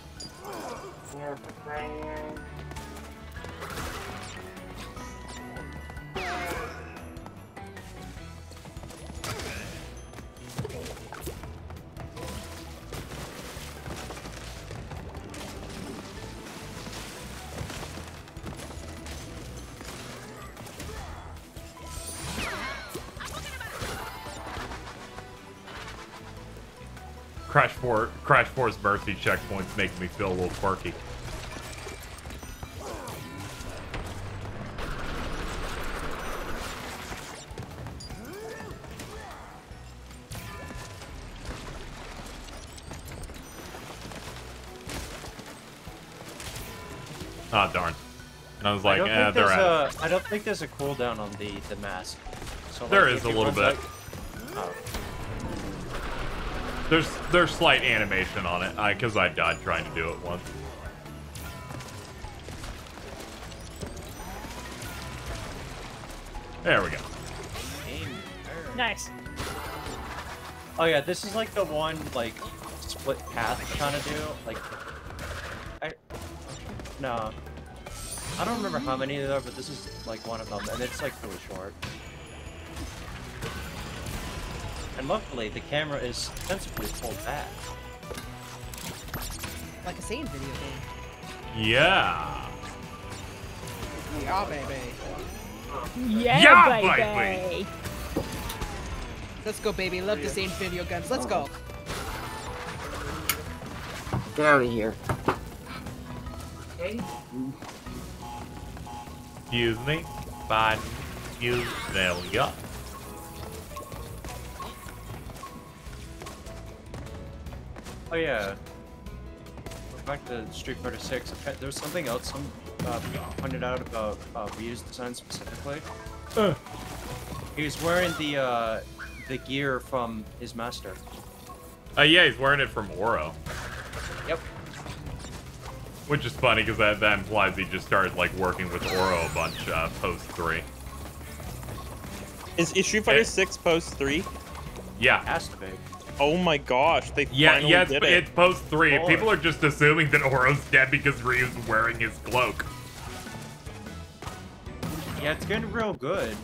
Crash Force mercy checkpoints make me feel a little quirky. Ah, darn. And I was like, I don't, eh, think they're there's out. a, I don't think there's a cooldown on the, the mask. So, There like, is a little bit. Oh. There's there's slight animation on it, because I died trying to do it once. There we go. Nice. Oh yeah, this is like the one like split path I'm trying to do. Like, I no, I don't remember how many there are, but this is like one of them, and it's like really short. And luckily, the camera is sensibly pulled back. Like a Saiyan video game. Yeah. Yeah, baby. Yeah, Yeah, baby. Let's go, baby. Love the same video games. Let's go. Get out of here. Okay. Excuse me. Fine. Excuse. There we go. Oh yeah. We're back to Street Fighter 6. Okay, There's something else some uh, pointed out about uh, Ryu's design specifically. He was wearing the uh, the gear from his master. Uh, yeah, he's wearing it from Oro. Yep. Which is funny because that, that implies he just started like working with Oro a bunch uh, post three. Is, is Street Fighter 6 post 3? Yeah. Has to be. Oh my gosh, they Yeah, finally yeah, it's, did it. it's post three. Boy. People are just assuming that Oro's dead because Ryu's wearing his cloak. Yeah, it's getting real good.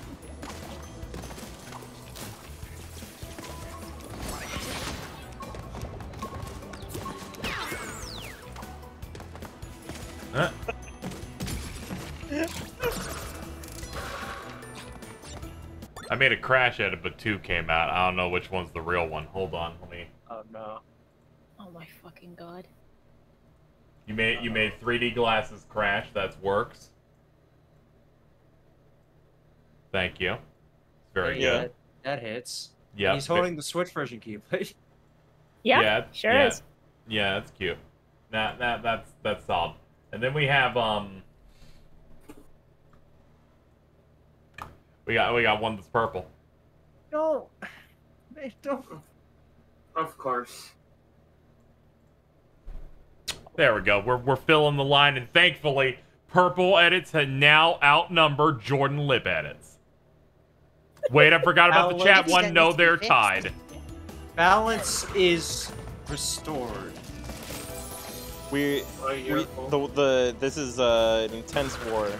Huh? I made a crash edit, but two came out. I don't know which one's the real one. Hold on, let me. Oh no. Oh my fucking god. You made you made 3D glasses crash. That's works. Thank you. Very Yeah. good. That, that hits. Yeah, He's holding the Switch version keyblade. Yeah, sure yeah, is. Yeah, that's cute. That that that's that's solid. And then we have um we got we got one that's purple. No. They don't. Of course. There we go. We're we're filling the line, and thankfully, purple edits have now outnumbered Jordan lip edits. Wait, I forgot about the chat one. No, needs to be they're tied. Balance is restored. We, we the, the this is uh, an intense war.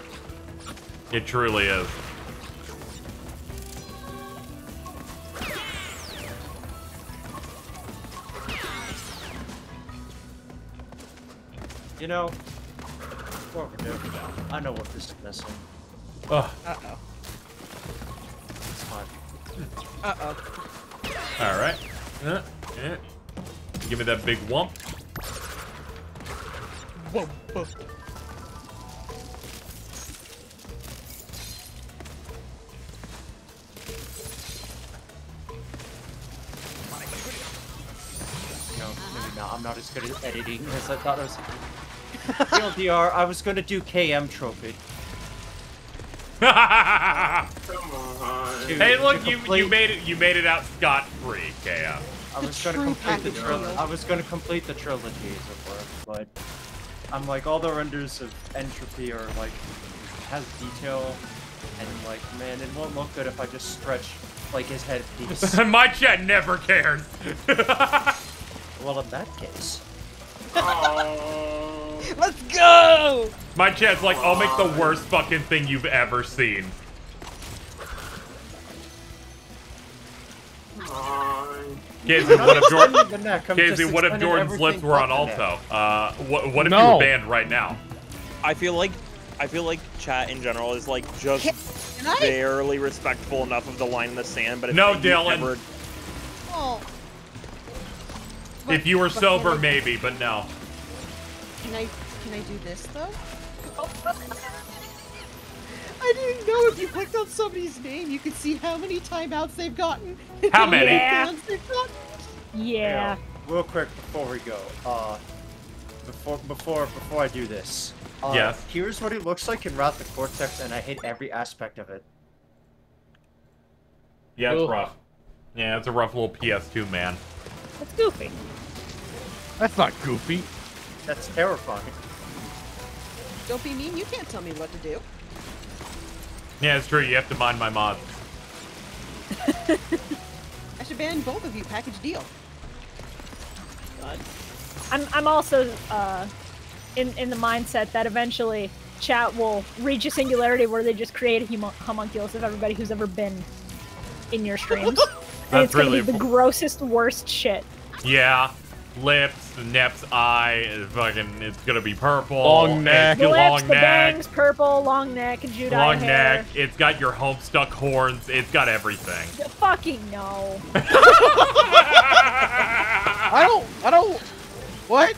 It truly is. You know, what we're doing. I know what this is missing. Ugh. Uh-oh. It's fine. Uh-oh. All right. Uh, yeah. Give me that big wump. Whoa, whoa. No, maybe not. I'm not as good at editing as I thought I was. TLDR, I was gonna do KM trophy. Come on. To- hey, look, you you made it. You made it out scot free, KM. I was gonna complete the trilogy. I was gonna complete the trilogy as it were, but I'm like all the renders of N. Tropy are like has detail and like man, it won't look good if I just stretch like his head piece. My chat never cares. well, in that case, Let's go! My chat's like, I'll make the worst fucking thing you've ever seen. Casey, what if Jordan? even Casey, what if Jordan's lips were on alto? Uh, what, what if you No. were banned right now? I feel like I feel like chat in general is like just Can I? barely respectful enough of the line in the sand. But if No, you've Dylan. Never, Oh, If you were sober, I- maybe, but no. can I can I do this though? I didn't know if you clicked on somebody's name, you could see how many timeouts they've gotten. How many? bans. Yeah. Real quick before we go, uh, before before before I do this, uh, Yes. Here's what he looks like in Wrath of Cortex, and I hate every aspect of it. Yeah, it's Ugh. rough. Yeah, it's a rough little PS2 man. That's goofy. That's not goofy. That's terrifying. Don't be mean, you can't tell me what to do. Yeah, it's true. You have to mind my mods. I should ban both of you, package deal. God. I'm I'm also uh, in in the mindset that eventually chat will reach a singularity where they just create a humo- homunculus of everybody who's ever been in your streams. and That's it's gonna really be the grossest, worst shit. Yeah, lips, the Nep's eye, is fucking. It's gonna be purple. Long neck. it's The long lips, the neck. bangs, purple, long neck, Judai Long hair. neck. It's got your homestuck horns. It's got everything. Yeah, Fucking no. I don't. I don't. What?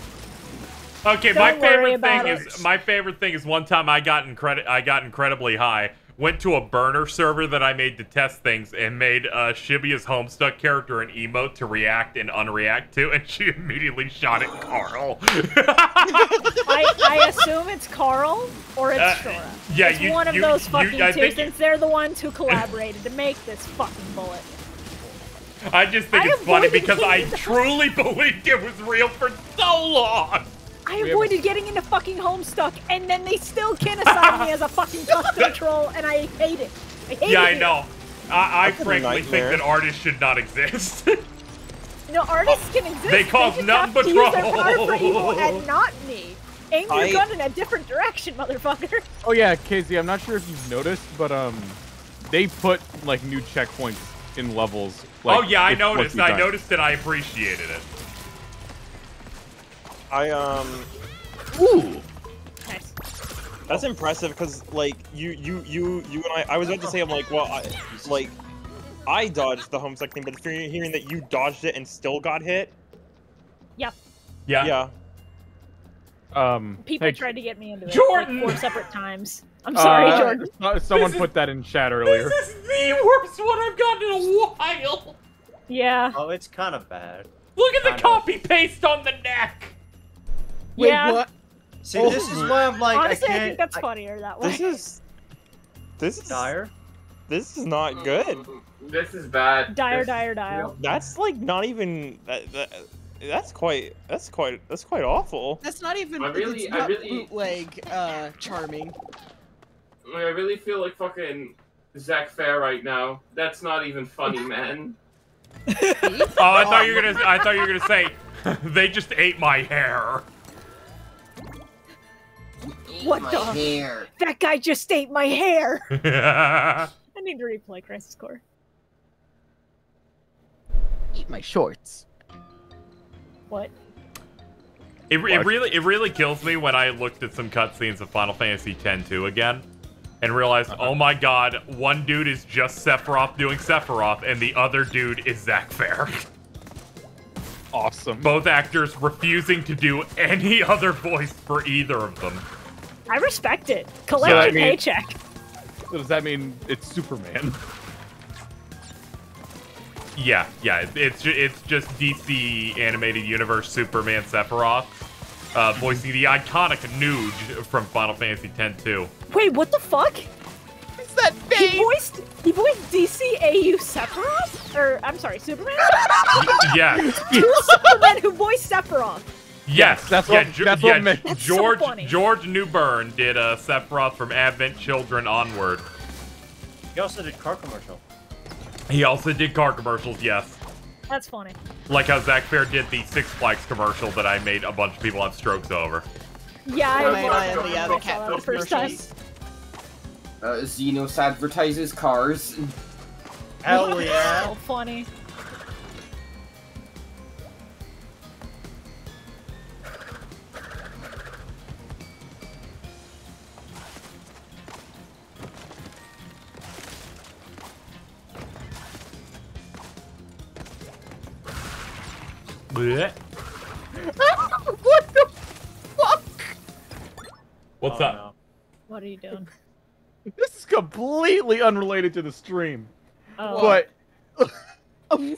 Okay, my Don't worry favorite thing it. is my favorite thing is one time I got incredi- I got incredibly high. Went to a burner server that I made to test things and made uh, Shibuya's Homestuck character an emote to react and unreact to, and she immediately shot at Carl. I, I assume it's Carl or it's Uh, Shora. yeah, it's you- one of you- those you- fucking I two, since they're the ones who collaborated to make this fucking bullet. I just think I it's funny because I truly believed it was real for so long. I avoided getting into fucking Homestuck, and then they still can assign me as a fucking custom troll, and I hate it. I hate Yeah, it. I know. I, I frankly think that artists should not exist. No, artists can exist. They cause just none but to use their power for trouble. and not me. Aim your I- gun in a different direction, motherfucker. Oh yeah, Casey. I'm not sure if you've noticed, but um, they put like new checkpoints in levels. Like, oh yeah, I noticed. I noticed it. I appreciated it. I um. Ooh. Nice. That's impressive because like you you you you and I I was about to say I'm like well I, like I dodged the homestuck thing but if you're hearing that you dodged it and still got hit Yep. Yeah. yeah Um, People hey, tried to get me into it Jordan! like four separate times. I'm sorry, uh, Jordan. uh, Someone This is- put that in chat earlier. This is the worst one I've gotten in a while. Yeah. Oh, it's kind of bad. Look at the Kind of. copy paste on the neck. Wait, yeah. what? See, this is why I'm like, Honestly, I I, can't. think that's funnier that way. this is this is dire. this is not good This is bad. Dire, This- dire, dial. that's like not even that, that that's quite that's quite that's quite awful That's not even. I really- it's I really- bootleg. Uh, charming. I really feel like fucking Zack Fair right now. That's not even funny, man. Oh, I thought you were gonna. I thought you were gonna say they just ate my hair. What my the? hair. That guy just ate my hair. I need to replay Crisis Core. Eat my shorts. What? It, it really it really kills me when I looked at some cutscenes of Final Fantasy X-2 again and realized, uh-huh. oh my god, one dude is just Sephiroth doing Sephiroth and the other dude is Zack Fair. Awesome. Both actors refusing to do any other voice for either of them. I respect it. Collect So, I your mean- paycheck. So does that mean it's Superman? Yeah, yeah, it's it's just DC animated universe Superman Sephiroth, uh, voicing the iconic Nooj from Final Fantasy X-2. Wait, what the fuck? Is that He voiced he voiced DCAU Sephiroth? Or I'm sorry, Superman? yeah, Two Supermen who voiced Sephiroth. Yes, That's yeah, what- Ge- that's what yeah, makes- That's so George funny. George Newbern did uh, Sephiroth from Advent Children onward. He also did car commercial. He also did car commercials. Yes, That's funny. Like how Zack Fair did the Six Flags commercial that I made a bunch of people have strokes over. Yeah, I remember that. the other cat the first time. Uh, Xenos advertises cars. Hell yeah. So funny. Blech. what the fuck? What's Oh, up? no. What are you doing? This is completely unrelated to the stream. Oh. But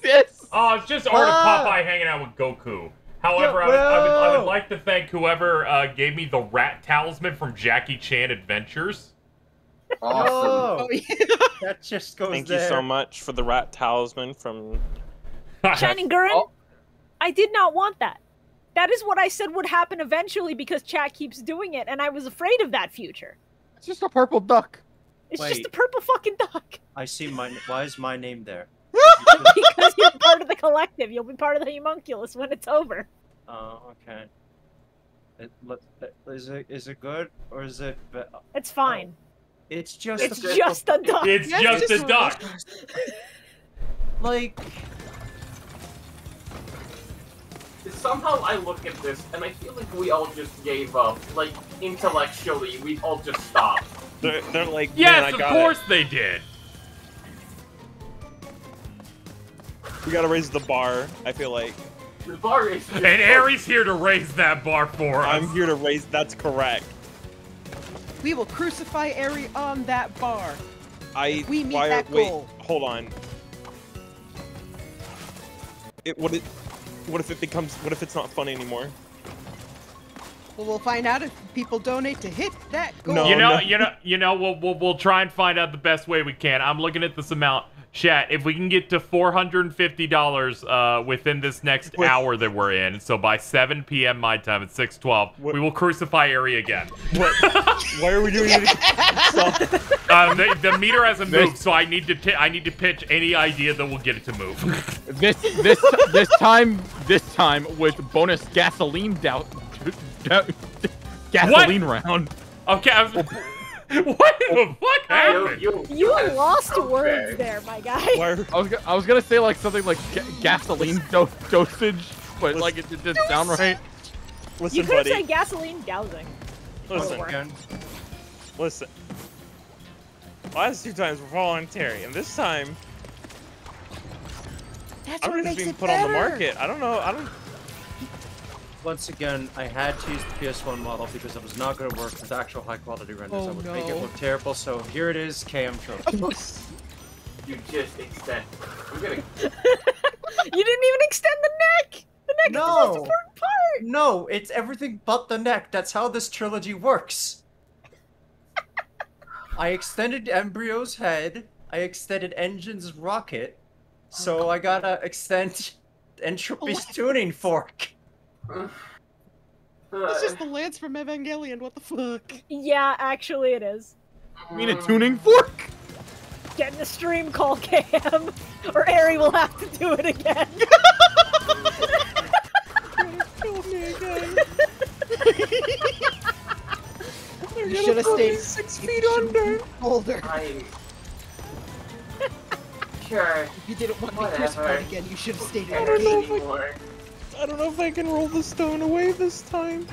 this. Oh, it's just Art Ah! of Popeye hanging out with Goku. However, Yeah, I, would, I, would, I would like to thank whoever uh, gave me the rat talisman from Jackie Chan Adventures. Oh, that just goes Thank there. you so much for the rat talisman from. Shining Gurren, I did not want that. That is what I said would happen eventually because chat keeps doing it, and I was afraid of that future. It's just a purple duck. It's Wait. just a purple fucking duck. I see my. Why is my name there? because you're part of the collective. You'll be part of the homunculus when it's over. Oh, okay. It, let- is it is it good or is it? be- It's fine. Oh, it's just. It's a just a duck. It's just a duck. Like. Somehow I look at this and I feel like we all just gave up. Like intellectually, we all just stopped. They're, they're like, Yes, man, I of got course they did. We gotta raise the bar. I feel like. The bar is. And Aries here to raise that bar for us. I'm here to raise. That's correct. We will crucify Eri on that bar. I. We meet why, that wait, goal. hold on. It what it. What if it becomes? What if it's not funny anymore? Well, we'll find out if people donate to hit that goal. No, you know, no. you know, you know. We'll, we'll we'll try and find out the best way we can. I'm looking at this amount. Chat, if we can get to four hundred and fifty dollars uh, within this next Wait. hour that we're in, so by seven p.m. my time at six twelve, we will crucify Ari again. What? Why are we doing it? again? Um, the, the meter hasn't moved, so I need to t- I need to pitch any idea that will get it to move. This this this time this time with bonus gasoline doubt gasoline round. okay, I was, what the fuck happened? You You lost words there, my guy. I was, go- I was gonna say like something like ga- gasoline do- dosage, but like it, it didn't sound right. Listen, You could have buddy. said gasoline dousing. Listen, Or- listen. Last two times were voluntary, and this time That's I'm what just makes being it put better. on the market. I don't know. I don't. Once again, I had to use the PS1 model because it was not going to work with actual high quality renders. Oh, I would make it look terrible. So here it is, KM trophy. You just extend. I'm gonna. You didn't even extend the neck. The neck is the most No. important part. no, it's everything but the neck. That's how this trilogy works. I extended N. Brio's head. I extended N. Gin's rocket. So oh, I gotta extend N. Tropy's tuning fork. It's just uh, the lance from Evangelion. What the fuck? Yeah, actually, it is. You mean a tuning fork? Get in the stream call, Cam, or Ari will have to do it again. Kill me again. you should have stayed six feet under. Older. I'm. Sure. If you didn't want to be Whatever. crucified again, you should have stayed in I the don't know cage. if I, I don't know if I can roll the stone away this time.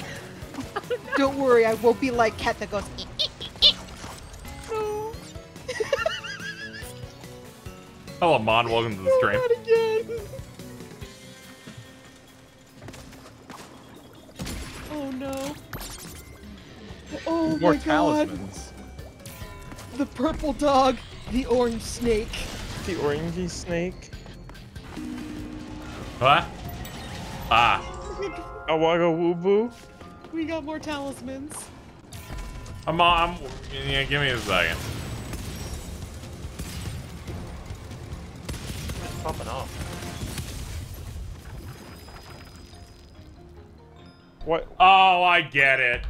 Don't worry, I won't be like Cat that goes. "Eek, eek, eek, eek." No. Hello, Mon. Welcome to the stream. Not again. Oh no. Oh More my god. talismans. The purple dog, the orange snake. The orangey snake. What? Ah. Awaga woo boo. We got more talismans. I'm on. I'm, yeah, give me a second. It's popping off. What? Oh, I get it.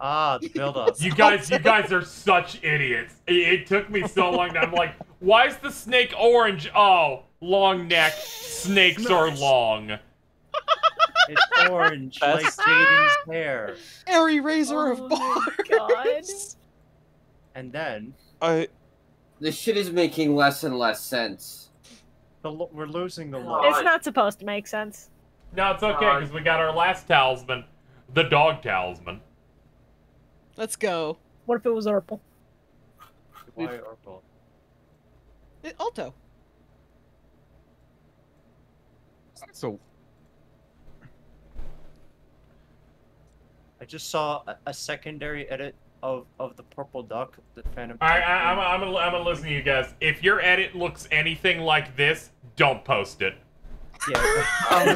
Ah, the build up. You guys, you guys are such idiots. It, it took me so long. To, I'm like, why is the snake orange? Oh, long neck, snakes are long. It's orange, like Jaden's hair. Airy razor of Oh bars. And then I. This shit is making less and less sense. the, lo- we're losing the law. It's not supposed to make sense. No, it's okay because we got our last talisman, the dog talisman. Let's go. What if it was Urple? Why Urkel? It, Alto. So I just saw a, a secondary edit of, of the purple duck, the Phantom. All right, Duck I, I'm. I'm, gonna, I'm gonna listen to you guys. If your edit looks anything like this, don't post it. Um,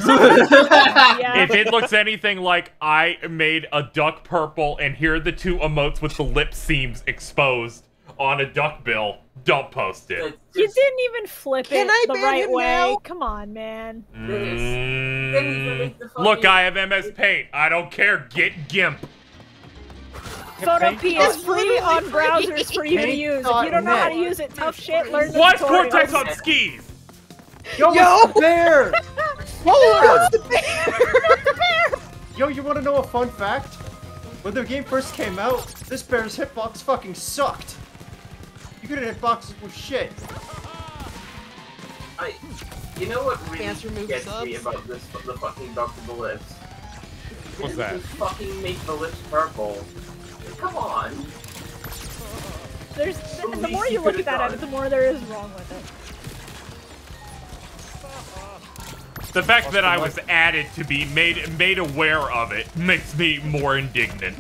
yeah. If it looks anything like I made a duck purple and here are the two emotes with the lip seams exposed on a duck bill, don't post it. You didn't even flip Can it I the right way. now? Come on, man. Mm, look, I have MS Paint. I don't care. Get GIMP. Photopea is free on browsers for you to use. If you don't know how to use it, tough shit. Learn the Watch tutorials. Cortex on skis. Yo, Yo! it's the bear! Oh, it's the bear! Yo, you want to know a fun fact? When the game first came out, this bear's hitbox fucking sucked. You couldn't hit boxes with shit. I, you know what really Fans gets subs? me about this, the fucking Dr. the lips? What's that? you fucking make the lips purple. Come on. There's, The the more you you look at that done. edit, the more there is wrong with it. The fact that I was added to be made made aware of it makes me more indignant.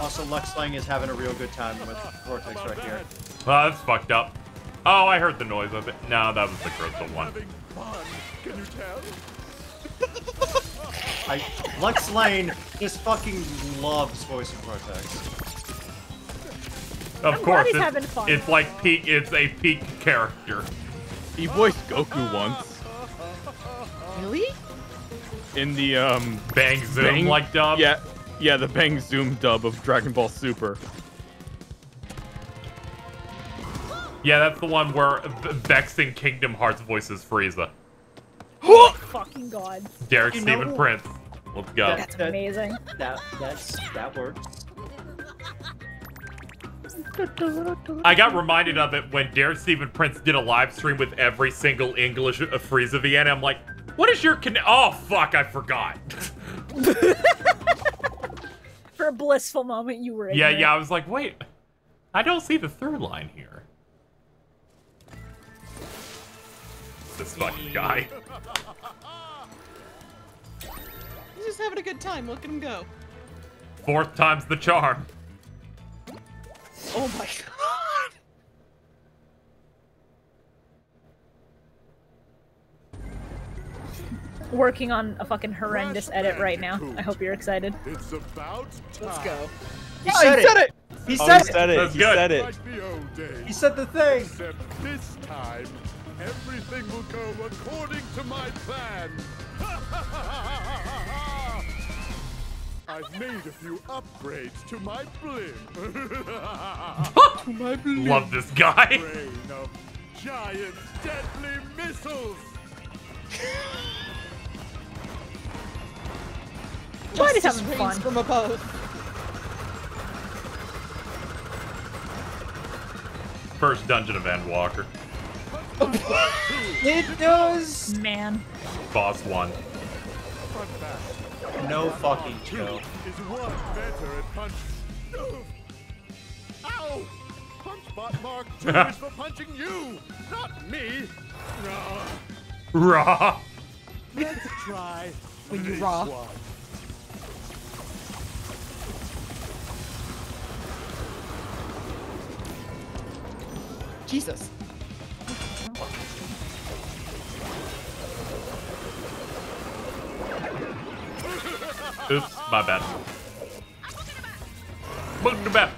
Also, Lex Lang is having a real good time with Cortex right here. Well, that's fucked up. Oh, I heard the noise of it. No, that was the crystal one. Can you tell? I, Lex Lang just fucking loves voicing Cortex. Of I'm course, it's, fun. it's like peak. It's a peak character. he voiced Goku once Really? in the um Bang zoom Bang- like dub. Yeah, yeah, the Bang Zoom dub of Dragon Ball Super. Yeah, that's the one where V- Vexen Kingdom Hearts voices Frieza. Oh fucking god. Derek You Stephen know- Prince. Let's go. That's amazing. That that's that works. I got reminded of it when Derek Stephen Prince did a live stream with every single English uh, Frieza Vienna. I'm like, what is your con? Oh fuck, I forgot. For a blissful moment, you were. yeah, ignorant. yeah. I was like, wait, I don't see the third line here. This fucking guy. He's just having a good time. Look at him go. Fourth time's the charm. Oh my god. Working on a fucking horrendous edit right now. I hope you're excited. It's about time. Let's go. He said it. He Oh, said he said it. That's he good. said it. Like the old days. He said the thing. Except this time, everything will go according to my plan. I've made a few upgrades to my blimp. To my blue. Love this guy. Rain of giant deadly missiles. Glad he's Justice having reigns fun. from above. First dungeon of Endwalker. It does. Man. Boss one. No fucking chill. Is one better at punching. Ow! Punchbot Mark Two is for punching you, not me. Ah, Raw. let's try When you raw. one. Jesus. Oops, my bad. Book the bad.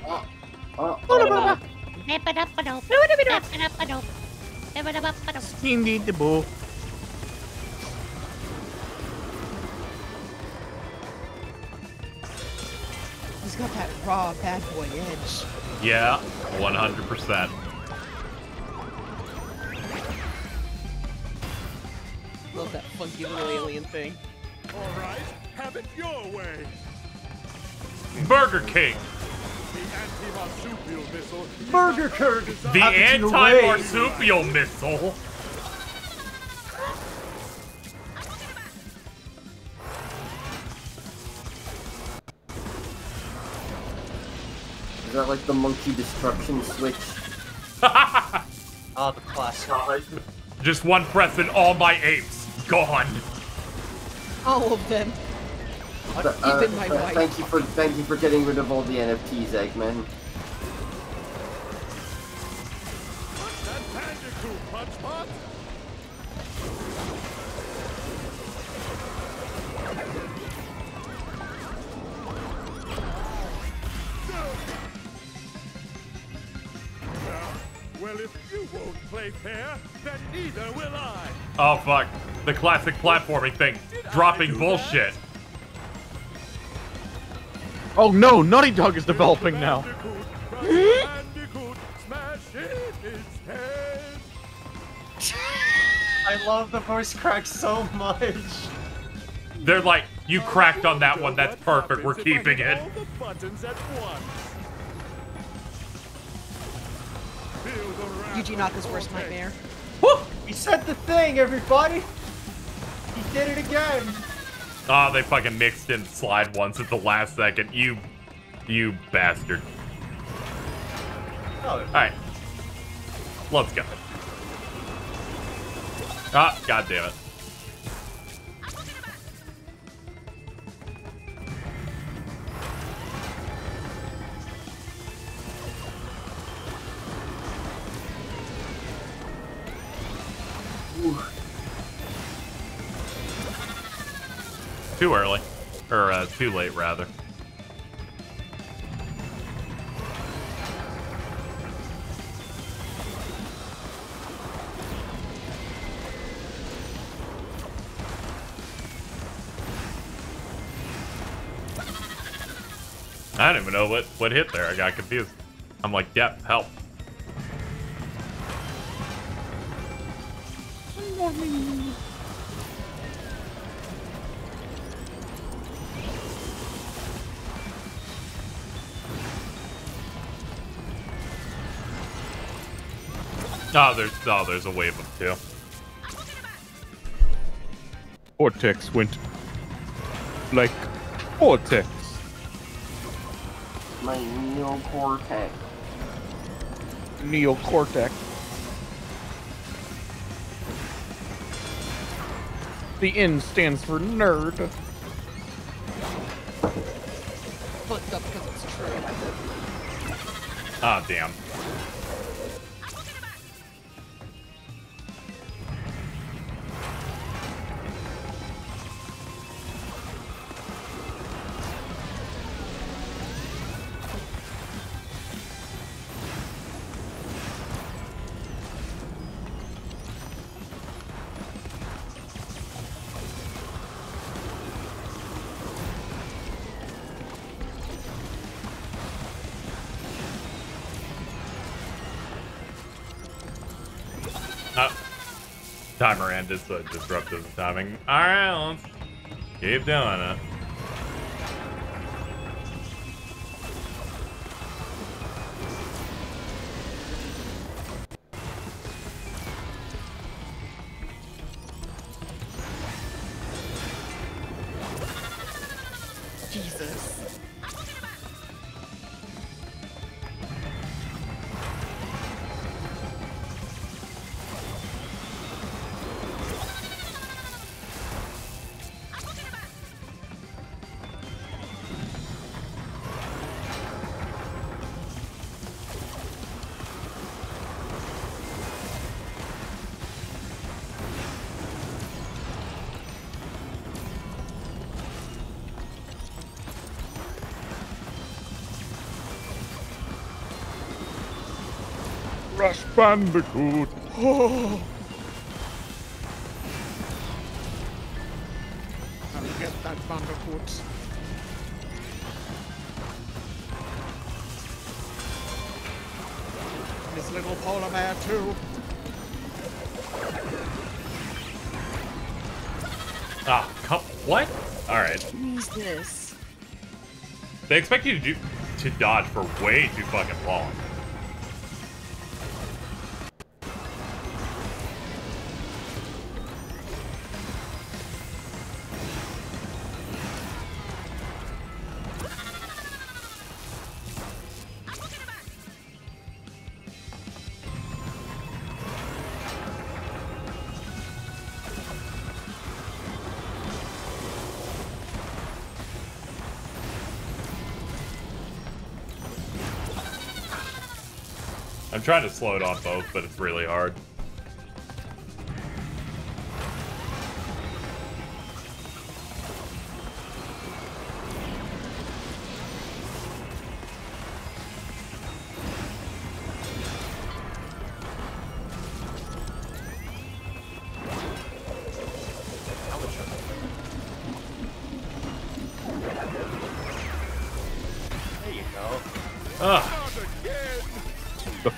Indeed, the bull. He's got that raw bad boy edge. Yeah, 100%. Funky little alien thing. All right, have it your way. Burger King. The anti-marsupial missile. Burger King. The Have it your way. anti-marsupial missile. Is that like the monkey destruction switch? Ah, the classic. Just one press and all my apes gone. All of them. Th- uh, Even my th- wife. Thank you for thank you for getting rid of all the NFTs, Eggman. That Bandicoot, Punchbot. Well, if you won't play fair, then neither will I. Oh fuck. The classic platforming thing. Dropping bullshit. Oh no, Naughty Dog is developing now. Bandicoot, smash in its head. I love the voice crack so much. They're like, you cracked on that one, that's perfect, we're keeping it. All the buttons at once. Yuji Naka's worst nightmare. He said the thing, everybody. He did it again. Oh, they fucking mixed in slide once at the last second. You, you bastard. Oh. Alright. Let's go. Ah, god damn it. Too early. Or, uh, too late, rather. I don't even know what, what hit there. I got confused. I'm like, yep, help. Oh, there's oh, there's a wave of two. Vortex went like vortex. My neocortex. Neocortex. The N stands for nerd. Fucked up because it's true. Ah, damn. Timer ended, so it disrupted the timing. Alright, let's keep doing it. Bandicoot. Oh. I'll get that Bandicoot. This little polar bear too. Ah, come, what? Alright. What is this? They expect you to do to dodge for way too fucking long. I'm trying to slow it on both, but it's really hard.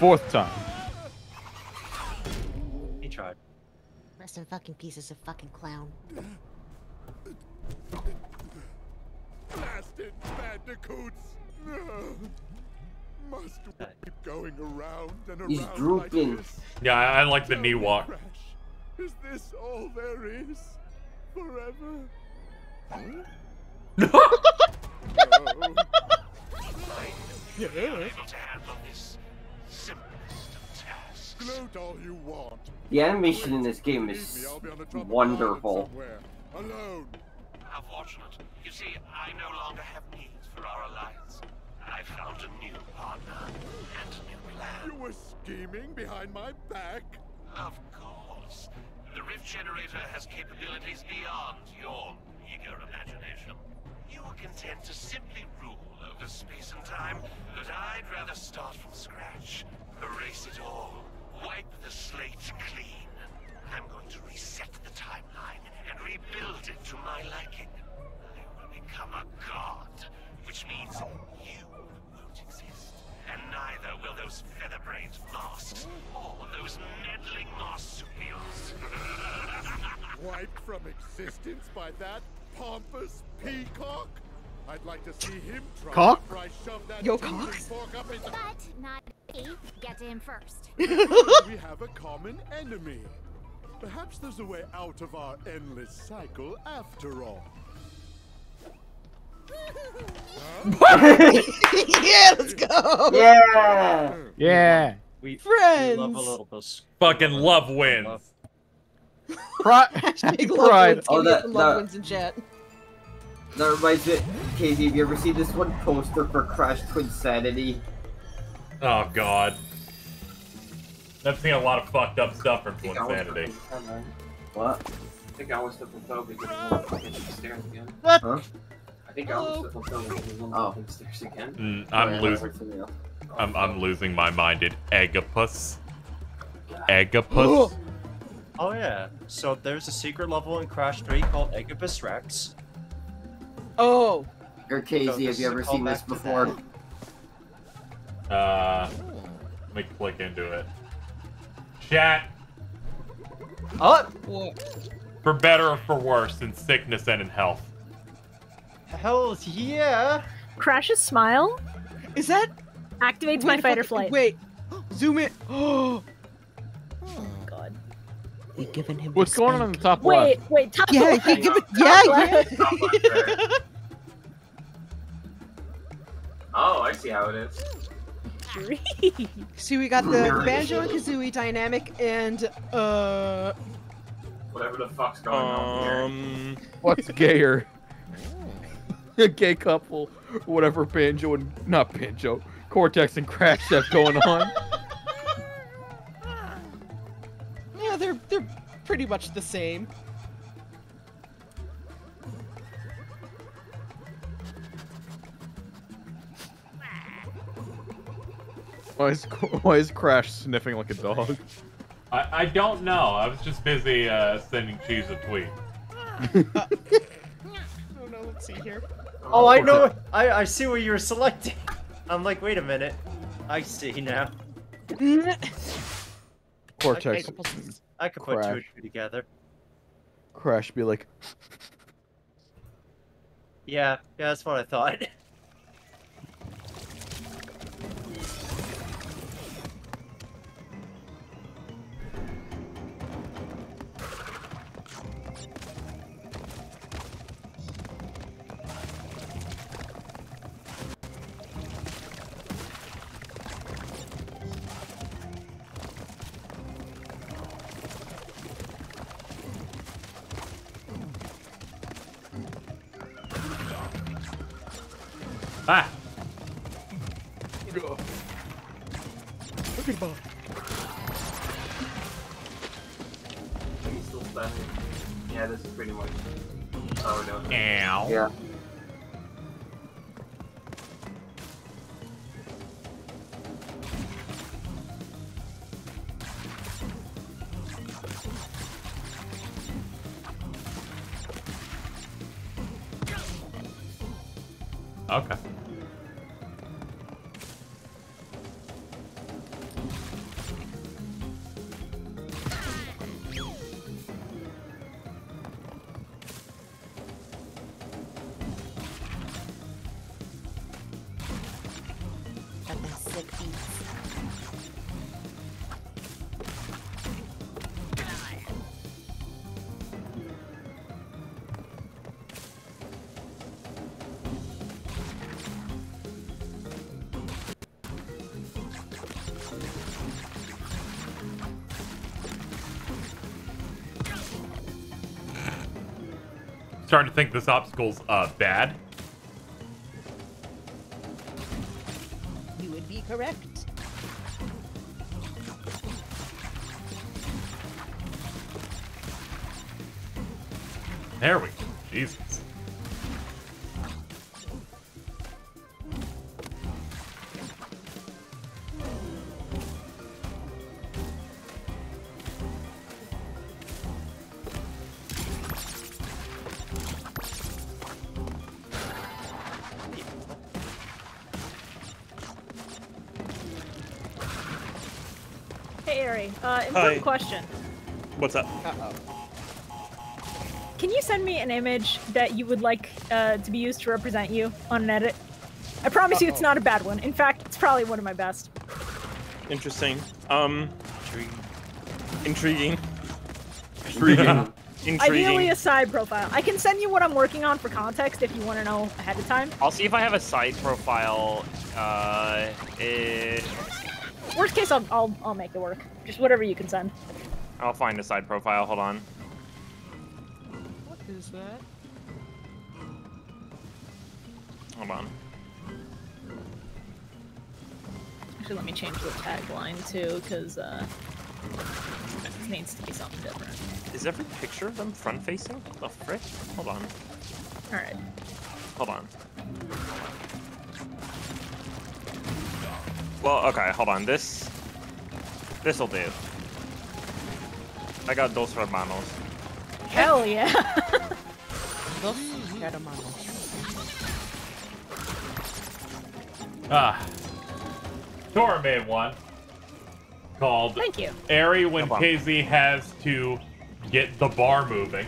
Fourth time. He tried. Resting fucking pieces of fucking clown. Blasted bandicoots! Must keep going around and around He's like drooping. this? Yeah, I, I like the knee walk. Is this all there is? Forever? You're able to The animation in this game is wonderful. Alone. How fortunate. You see, I no longer have needs for our alliance. I found a new partner and a new plan. You were scheming behind my back? Of course. The Rift Generator has capabilities beyond your eager imagination. You were content to simply rule over space and time, but I'd rather start from scratch. Erase it all. Wipe the slate clean. I'm going to reset the timeline and rebuild it to my liking. I will become a god, which means you won't exist. And neither will those feather-brained masks or those meddling marsupials. Wiped from existence by that pompous peacock? I'd like to see him try Cock? after I shove that Yo, cock? fork up his But not me. Get to him first. we have a common enemy. Perhaps there's a way out of our endless cycle after all. yeah, let's go. Yeah. Yeah. We, Friends. we love a little bit. Fucking love wins. Pride. Hashtag love Pride. wins. Oh, that- love that- wins in chat. That reminds me, Casey, have you ever seen this one poster for Crash Twin Sanity? Oh god. I've seen a lot of fucked up stuff from Twin Sanity. What? I think I was the fulfilled because we won't fucking stairs again. Huh? I think I was the fulfilled because we won't Oh. fucking stairs again. Mm, I'm Yeah, losing. that's something else. I'm I'm losing my mind at Eggipus. Eggipus. Oh yeah. So there's a secret level in Crash 3 called Eggipus Rex. Oh. Or Casey, So have you ever seen this callback to before? Uh, let me click into it. Chat. Oh, What? For better or for worse, in sickness and in health. hell yeah! Crash's smile Is that activates Wait my a fight or flight. Wait. Zoom in. Oh. God. We giving him. What's going on in the top Wait, left? wait, top Yeah, left. yeah, give it- Top yeah, left. yeah. Oh, I see how it is. See, we got the Banjo and Kazooie dynamic and uh. Whatever the fuck's going on here. Um, What's gayer? A gay couple, whatever Banjo and not Banjo, Cortex and Crash have going on. Yeah, they're they're pretty much the same. Why is why is Crash sniffing like a dog? I, I don't know. I was just busy uh, sending Cheese a tweet. Oh no, let's see here. Oh, I know. I I see what you were selecting. I'm like, wait a minute. I see now. Cortex. I could put two and Crash. two together. Crash be like, Yeah, yeah, that's what I thought. Starting to think this obstacle's uh bad. Question. What's up? Uh-oh. Can you send me an image that you would like uh, to be used to represent you on an edit? I promise you it's not a bad one. In fact, it's probably one of my best. Interesting. Um. Intriguing. Intriguing. Intriguing. Ideally, a side profile. I can send you what I'm working on for context if you want to know ahead of time. I'll see if I have a side profile. Uh, eh, Worst case, I'll, I'll, I'll make it work. Just whatever you can send. I'll find a side profile. Hold on. What is that? Hold on. Actually, let me change the tagline too, because uh, it needs to be something different. Is every picture of them front facing? The frick? Hold on. All right. Hold on. Well, okay, hold on. This. This'll do. I got dos hermanos. Hell yeah. Dos hermanos. Ah. Tora made one called Thank you. Airy when No problem. KZ has to get the bar moving.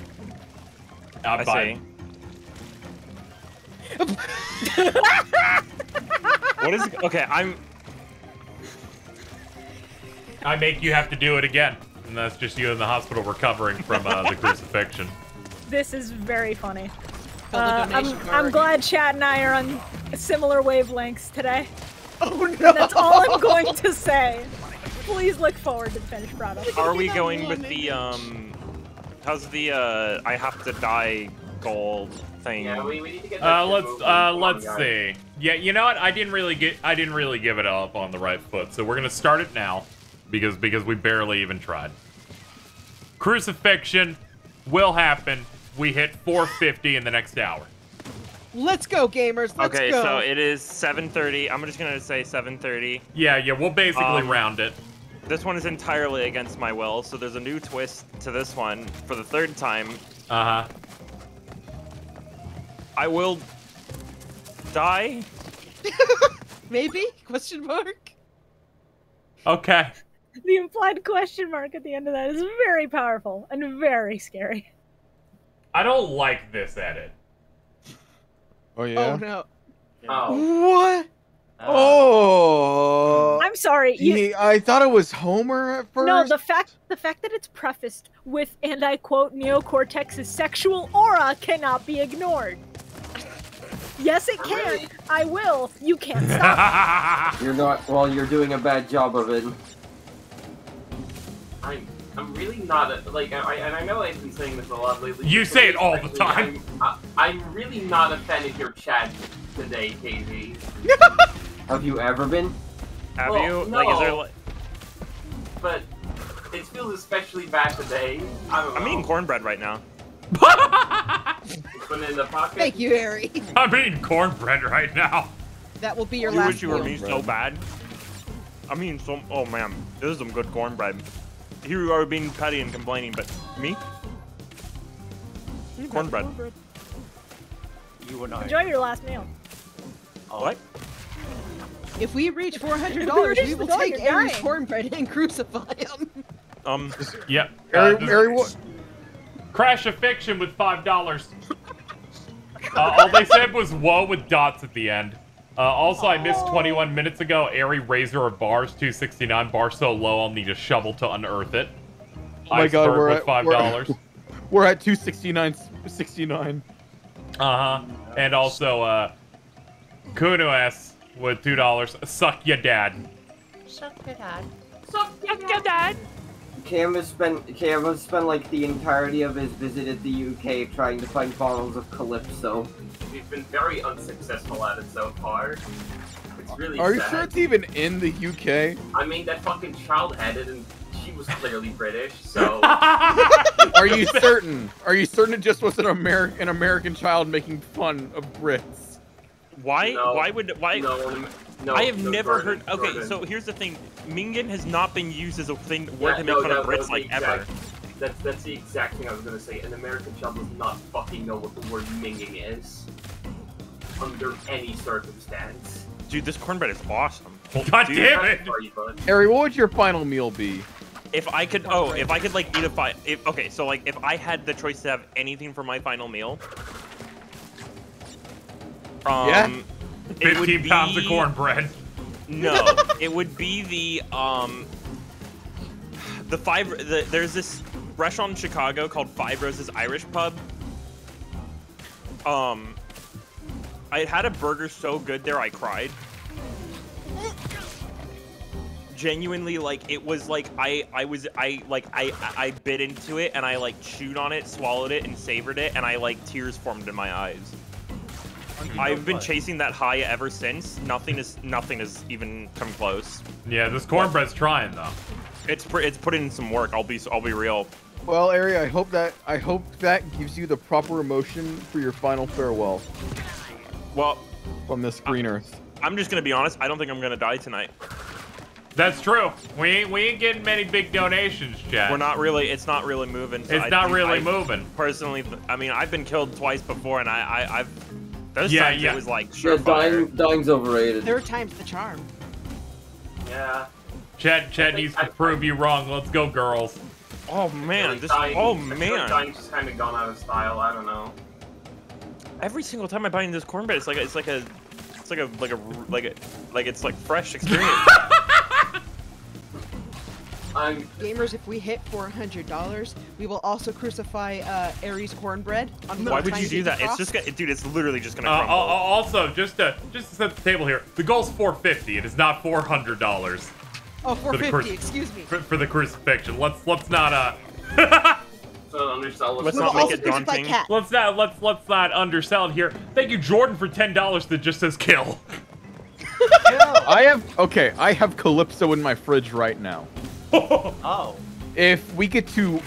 Uh, I by- What is? Okay, I'm. I make you have to do it again. And that's just you in the hospital recovering from uh, the crucifixion. This is very funny. Uh, I'm, I'm glad Chad and I are on similar wavelengths today. Oh no! That's all I'm going to say. Please look forward to the finished product. Are we going with the um? How's the uh? I have to die gold thing. Yeah, we, we need to get that Uh, let's uh, let's guys. see. Yeah, you know what? I didn't really get I didn't really give it up on the right foot. So we're gonna start it now because because we barely even tried. Crucifixion will happen. We hit 450 in the next hour. Let's go, gamers. Let's okay, go. so it is 7:30. I'm just gonna say 7:30. Yeah, yeah, we'll basically Um, round it. This one is entirely against my will, so there's a new twist to this one for the third time. Uh huh. I will die. Maybe? Question mark. Okay. The implied question mark at the end of that is very powerful and very scary. I don't like this edit. Oh yeah. Oh no. Oh. What? Uh. Oh. I'm sorry. You, He- I thought it was Homer at first. no, the fact the fact that it's prefaced with and I quote Neocortex's sexual aura cannot be ignored. Yes, it can. I will. You can't stop. You're not. Well, you're doing a bad job of it. I'm, I'm really not a, like I, and I know I've been saying this a lot lately. You say it all the time. I'm, I, I'm really not a fan of your chat today, KZ. Have you ever been? Have Well, you? Like, is there no. like? But it feels especially bad today. I don't know. I'm eating cornbread right now. Put it in the pocket. Thank you, Harry. I'm eating cornbread right now. That will be your you last wish you were me so bad. I mean, some. Oh man, this is some good cornbread. Here you are being petty and complaining, but me? Cornbread. You and I. Enjoy your last meal. What? If we reach four hundred dollars, we will take you're Aries cornbread and crucify him. Um. Yep. Harry, Uh, Harry, what? Crash of Fiction with five dollars. Uh, all they said was "whoa" with dots at the end. Uh, also, I missed 21 minutes ago. Airy Razor of Bars 269 bar so low I'll need a shovel to unearth it. Oh my God, Iceberg we're at five we're- dollars. We're at 269. 69. Uh huh. And also, uh, Kuno S with two dollars. Suck your dad. Suck your dad. Suck your dad. Cam has spent Cam has spent like the entirety of his visit at the UK trying to find bottles of Calypso. We've been very unsuccessful at it so far. It's really Are you sure it's even in the UK? I mean, that fucking child had it, and she was clearly British, so. Are you certain? Are you certain it just was an American an American child making fun of Brits? Why? No. Why would? Why? No, no, I have no, never Jordan, heard. Okay, Jordan. so here's the thing: minging has not been used as a thing word Yeah, to make no, fun that- of Brits like exact- ever. That's that's the exact thing I was gonna say. An American child does not fucking know what the word minging is. Under any circumstance. Dude, this cornbread is awesome. God Dude, damn it! Sorry. Harry, what would your final meal be? If I could, oh, if I could like eat a fi- if okay, so like if I had the choice to have anything for my final meal, um, Yeah? It would 15 pounds of cornbread. No, it would be the um, the five. The, there's this restaurant in Chicago called Five Roses Irish Pub. Um, I had a burger so good there I cried. Genuinely, like it was like I I was I like I I bit into it and I like chewed on it, swallowed it, and savored it, and I like tears formed in my eyes. I've been chasing that high ever since. Nothing is nothing has even come close. Yeah, this cornbread's trying though. It's it's put in some work. I'll be I'll be real. Well, Ari, I hope that I hope that gives you the proper emotion for your final farewell Well, from this green earth. I'm just gonna be honest. I don't think I'm gonna die tonight. That's true. We ain't we ain't getting many big donations, Chad. We're not really. It's not really moving. so It's I not really I moving. Personally, I mean, I've been killed twice before, and I, I I've those Yeah, times yeah. it was like Yeah, dying, dying's overrated. Third time's the charm. Yeah. Chad Chad needs to prove you wrong. Let's go, girls. Oh man, this. Dying, Oh I like man. dying's just kind of gone out of style. I don't know. Every single time I bite into this cornbread, it's like a, it's like a, it's like a like a like a like it's like fresh experience. I'm Gamers, if we hit four hundred dollars, we will also crucify uh, Aries cornbread. On Why would you do that? It's just gonna, dude. It's literally just gonna Uh, crumble. al- al- also, just to just to set the table here, the goal's 450. It is not 400 dollars Oh, for the 450. excuse me. for, for the crucifixion. Let's let's not uh so undersell. Let's We not will make it daunting. Let's not let's let's not undersell it here. Thank you, Jordan, for ten dollars that just says kill. I have okay. I have Calypso in my fridge right now. Oh. If we get to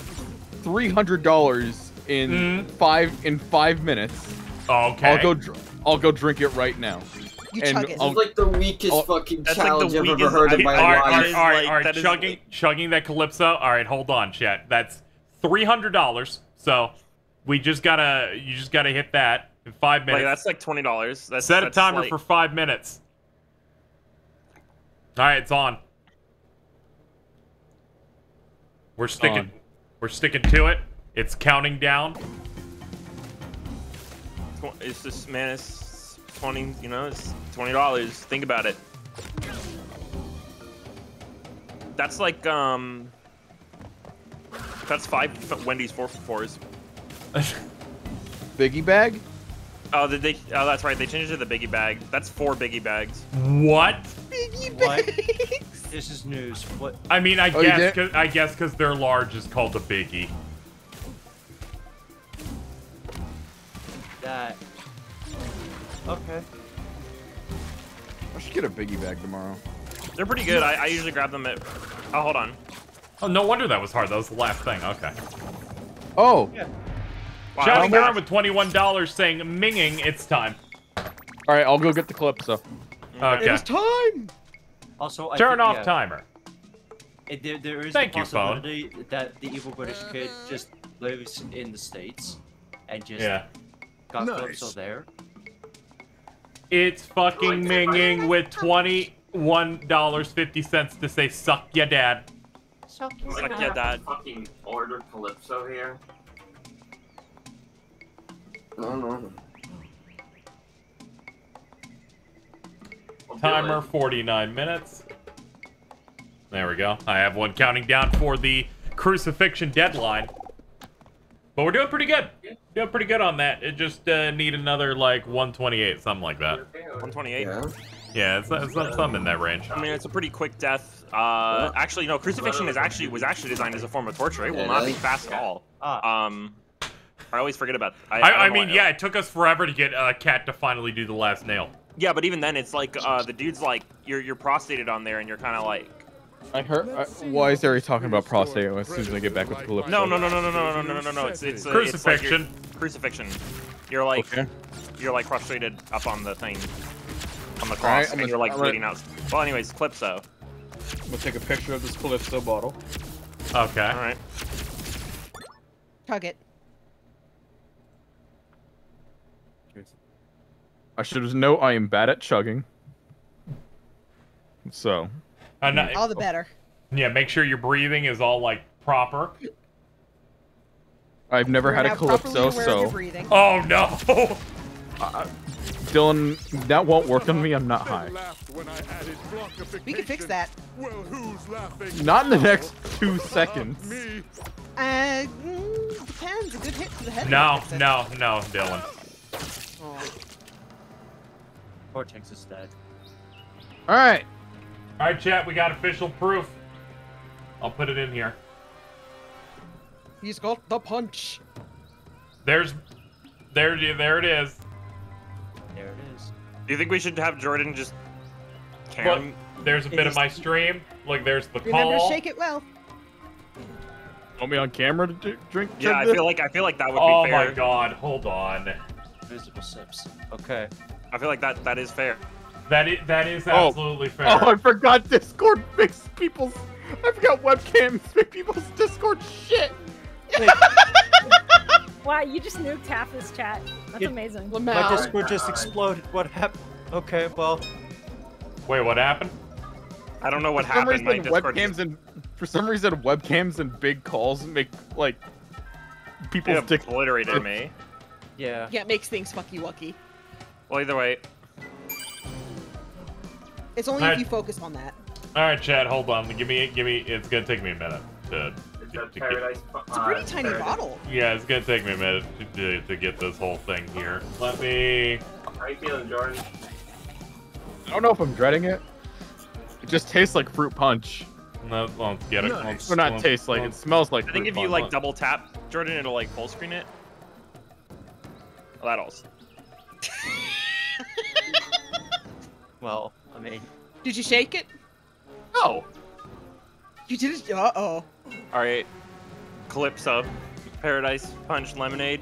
three hundred dollars in mm-hmm. five in five minutes, Okay. I'll go. Dr- I'll go drink it right now. You and chug it. I'll- is like the weakest Oh, fucking that's like the challenge I've ever weakest- heard in my all right, life. right, is all right, like- all right. that is Chugging, chugging that Calypso. All right, hold on, chat. That's three hundred dollars. So we just gotta, you just gotta hit that in five Like minutes. that's like twenty dollars. That's Set a timer like- for five minutes. All right, it's on. We're sticking. on. We're sticking to it. It's counting down. it's just man, it's twenty. You know, it's twenty dollars. Think about it. That's like um. That's five Wendy's four for fours. Biggie bag? Oh, did they? Oh, that's right. They changed it to the biggie bag. That's four biggie bags. What? Biggie what? This is news. What? I mean, I Oh, guess, cause, I guess, because they're large is called a biggie. That. Okay. I should get a biggie bag tomorrow. They're pretty good. I, I usually grab them at. Oh, hold on. Oh, no wonder that was hard. That was the last thing. Okay. Oh. Wow, Shouting how with twenty-one dollars, saying "minging, it's time." All right, I'll go get the clip. So. It is time. Also, I Turn think- off yeah. timer. It, there, there is Thank the you, phone. possibility that the evil British kid just lives in the states and just Yeah. got Nice. Calypso there. It's fucking minging with twenty-one dollars fifty cents to say "suck ya dad." Suck Suck ya dad. Fucking order Calypso here. No, no. Timer 49 minutes. There we go. I have one counting down for the crucifixion deadline. But we're doing pretty good. Doing pretty good on that. It just uh, need another like 128, something like that. 128. Yeah, it's, it's, it's something in that range. I mean, it's a pretty quick death. Uh, actually, no. Crucifixion is actually was actually designed as a form of torture. It will not be fast at all. Um, I always forget about. I, I, I, I mean, yeah, it took us forever to get uh, Cat to finally do the last nail. Yeah, but even then, it's like uh, the dude's like you're you're prostrated on there, and you're kind of like. I heard. I, why is Ari talking about prostate as soon as I get back with Calypso? No, no, no, no, no, no, no, no, no, no, no. It's it's uh, it's like you're- Crucifixion. crucifixion. You're like okay. you're like prostrated up on the thing, on the cross, Alright, I'm and gonna- you're like I'm bleeding out. Well, anyways, Calypso. I'm gonna take a picture of this Calypso bottle. Okay. All right. Hug it. I should know I am bad at chugging. So. Uh, no- All the better. Yeah, make sure your breathing is all like proper. I've never We're had a Calypso, aware of your so. Oh no! Uh, Dylan, that won't work on me. I'm not high. We can fix that. Well, who's laughing? Not in the next two seconds. Uh, mm, depends. A good hit to the head. No, will fix it. no, no, Dylan. Oh. Cortex is dead. All right. All right, chat. We got official proof. I'll put it in here. He's got the punch. There's, there, there it is. There it is. Do you think we should have Jordan just Look, cam? there's a bit of my stream. Look, there's the Remember, call. shake it well. Want me on camera to d- drink? Yeah, I this? feel like I feel like that would Oh be fair. Oh my god! Hold on. Visible sips. Okay. I feel like that that is fair. That is that is Oh. absolutely fair. Oh, I forgot Discord makes people's. I forgot webcams make people's Discord shit. Wow, you just nuked half this chat. That's It- amazing. My Discord just exploded. What happened? Okay, well. Wait, what happened? I don't know what for some happened. My reason, Discord webcams just and for some reason, webcams and big calls make like people's it dick. obliterated me. Yeah. Yeah, it makes things fucky wucky. Well, either way, It's only Alright. if you focus on that. All right, Chad. Hold on. Give me, give me. It's gonna take me a minute to. Is that to get- Paradise? It's a pretty uh, tiny bottle. Yeah, it's gonna take me a minute to, to, to get this whole thing here. Let me. How are you feeling, Jordan? I don't know if I'm dreading it. It just tastes like fruit punch. No, let's get it. Let's, Or not let's- taste like it let's- smells like. I think fruit if you punch. like double tap Jordan, it'll like full screen it. Well, that also. Well, I mean. Did you shake it? No. You did it. Uh oh. All right, Calypso, Paradise Punch Lemonade.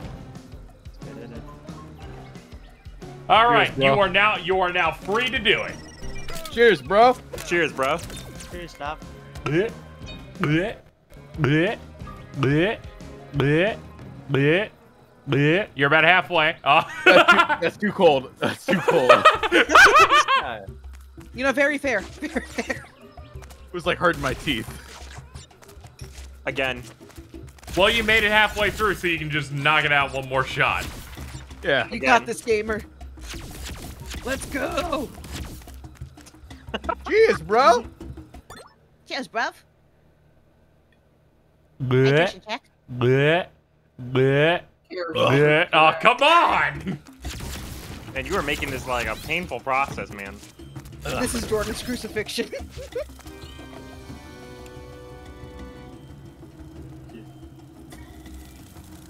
All right, bro. you are now you are now free to do it. Cheers, bro. Cheers, bro. Cheers, stop. Bleh, bleh, bleh, bleh, bleh, bleh, bleh. You're about halfway. Oh. That's too, that's too cold. That's too cold. You know, very fair. Very fair. It was like hurting my teeth. Again. well, you made it halfway through, so you can just knock it out one more shot. Yeah. You got this, gamer. Let's go. Cheers, bro. Cheers, bruv. Bleh. Hydration check. Bleh. Bleh. Cheers. Bleh. Oh, come on! And you were making this like a painful process, man. This is Jordan's crucifixion.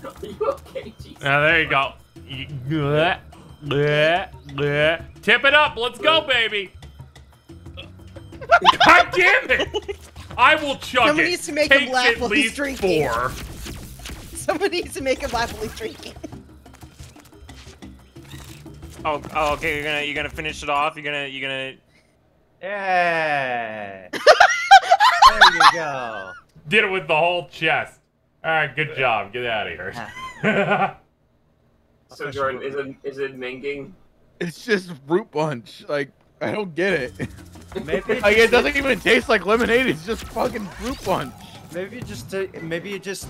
Are you okay, Jesus? Now there you go. You- Bleh. Bleh. Bleh. Tip it up. Let's go, baby. God damn it! I will chug Somebody it. needs to make him laugh at while he's least drinking. Four. Somebody needs to make him laugh while he's drinking. Oh, oh, okay. You're gonna you're gonna finish it off. You're gonna you're gonna. Yeah. there you go. Did it with the whole chest. All right, good job. Get out of here. So Jordan, is it is it minging? It's just fruit punch. Like I don't get it. Maybe like it doesn't even taste like lemonade. It's just fucking fruit punch. Maybe you just maybe you just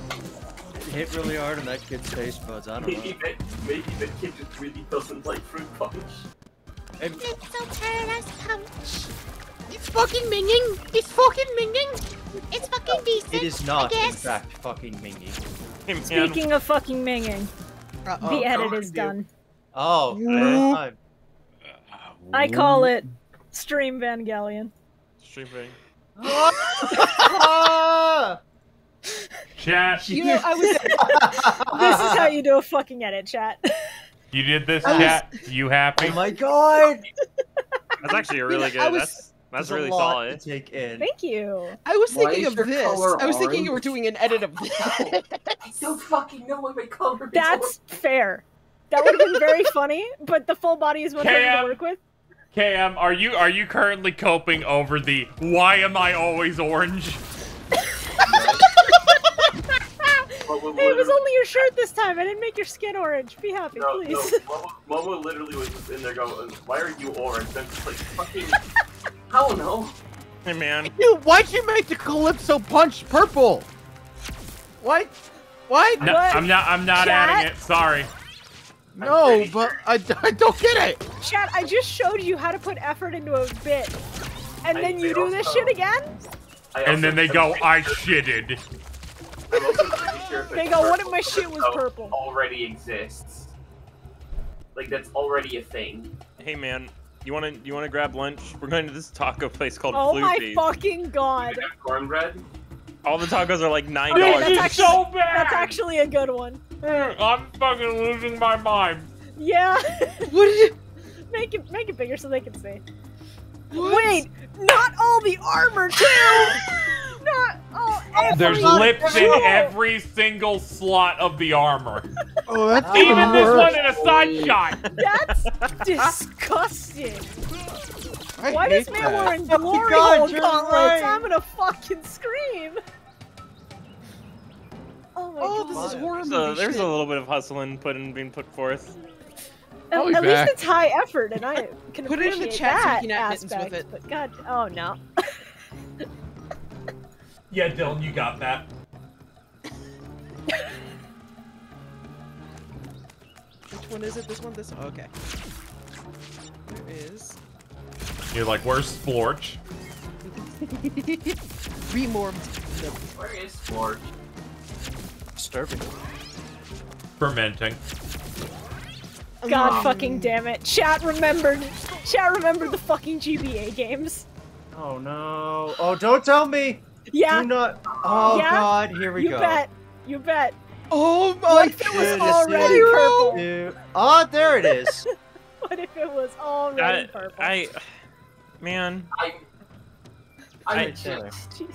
hit really hard on that kid's taste buds. I don't Maybe know. that maybe the kid just really doesn't like fruit punch. And Little paradise punch. It's fucking minging. It's fucking minging. It's fucking decent. it is not, in fact, fucking mingy. Hey, man. Speaking of fucking minging, Uh-oh. the edit Go is done. Oh, Whoop. man. I call it Stream Vangelion. Stream thing. Chat. You know, I was. this is how you do a fucking edit, chat. You did this, I was- chat? You happy? Oh my god! That's actually a really good. Was- that's that's There's a really lot solid. to take in. Thank you. I was Why thinking of this. I was thinking you were doing an edit of this. I don't fucking know what my color is. That's fair. That would have been very funny, but the full body is what I'm Cam. to work with. KM, are you are you currently coping over the why am I always orange? Momo Hey, it was only your shirt this time. I didn't make your skin orange. Be happy, No, no, please. Momo, Momo literally was just in there going, uh, why are you orange? I'm just like, fucking, I don't know. Hey man. Dude, why'd you make the Calypso punch purple? What? What? No, What? I'm not I'm not Chat? adding it. Sorry. No, but I, I don't get it. Chat, I just showed you how to put effort into a bit. And I- then you do this shit again? And then they go, I shitted. I'm also pretty sure They go, what if my shit was purple? Already exists. Like that's already a thing. Hey man. You wanna you wanna grab lunch? We're going to this taco place called Oh my Floopy's. fucking god. You have cornbread? All the tacos are like nine Okay, dollars. that's actually, so. That's actually a good one. Mm, I'm fucking losing my mind. Yeah. what did you? make it make it bigger so they can see. Wait, not all the armor too. not all. Oh, every There's lips in every single slot of the armor. Oh, that's Even this worse. one in a side shot. That's disgusting. I Why hate does man that. wearing Oh glory God, hole you're gauntlets? right. I'm gonna fucking scream. Oh my Oh, god. this is horror So movie there's shit. a little bit of hustling put in, being put forth. At, at least it's high effort, and I can Put it in the appreciate chat so we that can have mittens with it. But God, oh no. Yeah, Dylan, you got that. Which one is it? This one? This one? Okay. There is. You're like, where's Splorch? Remorphed. Where is Forge? Disturbing. Fermenting. Um, God fucking damn it. Chat remembered. Chat remembered the fucking GBA games. Oh no. Oh, don't tell me. Yeah. Do not. Oh Yeah? god, here we you go. You bet. You bet. Oh my ah, What if it was Goodness, already dude. purple? Dude. Oh, there it is. What if it was already I, purple? I, man. I, I, I- just, Jesus.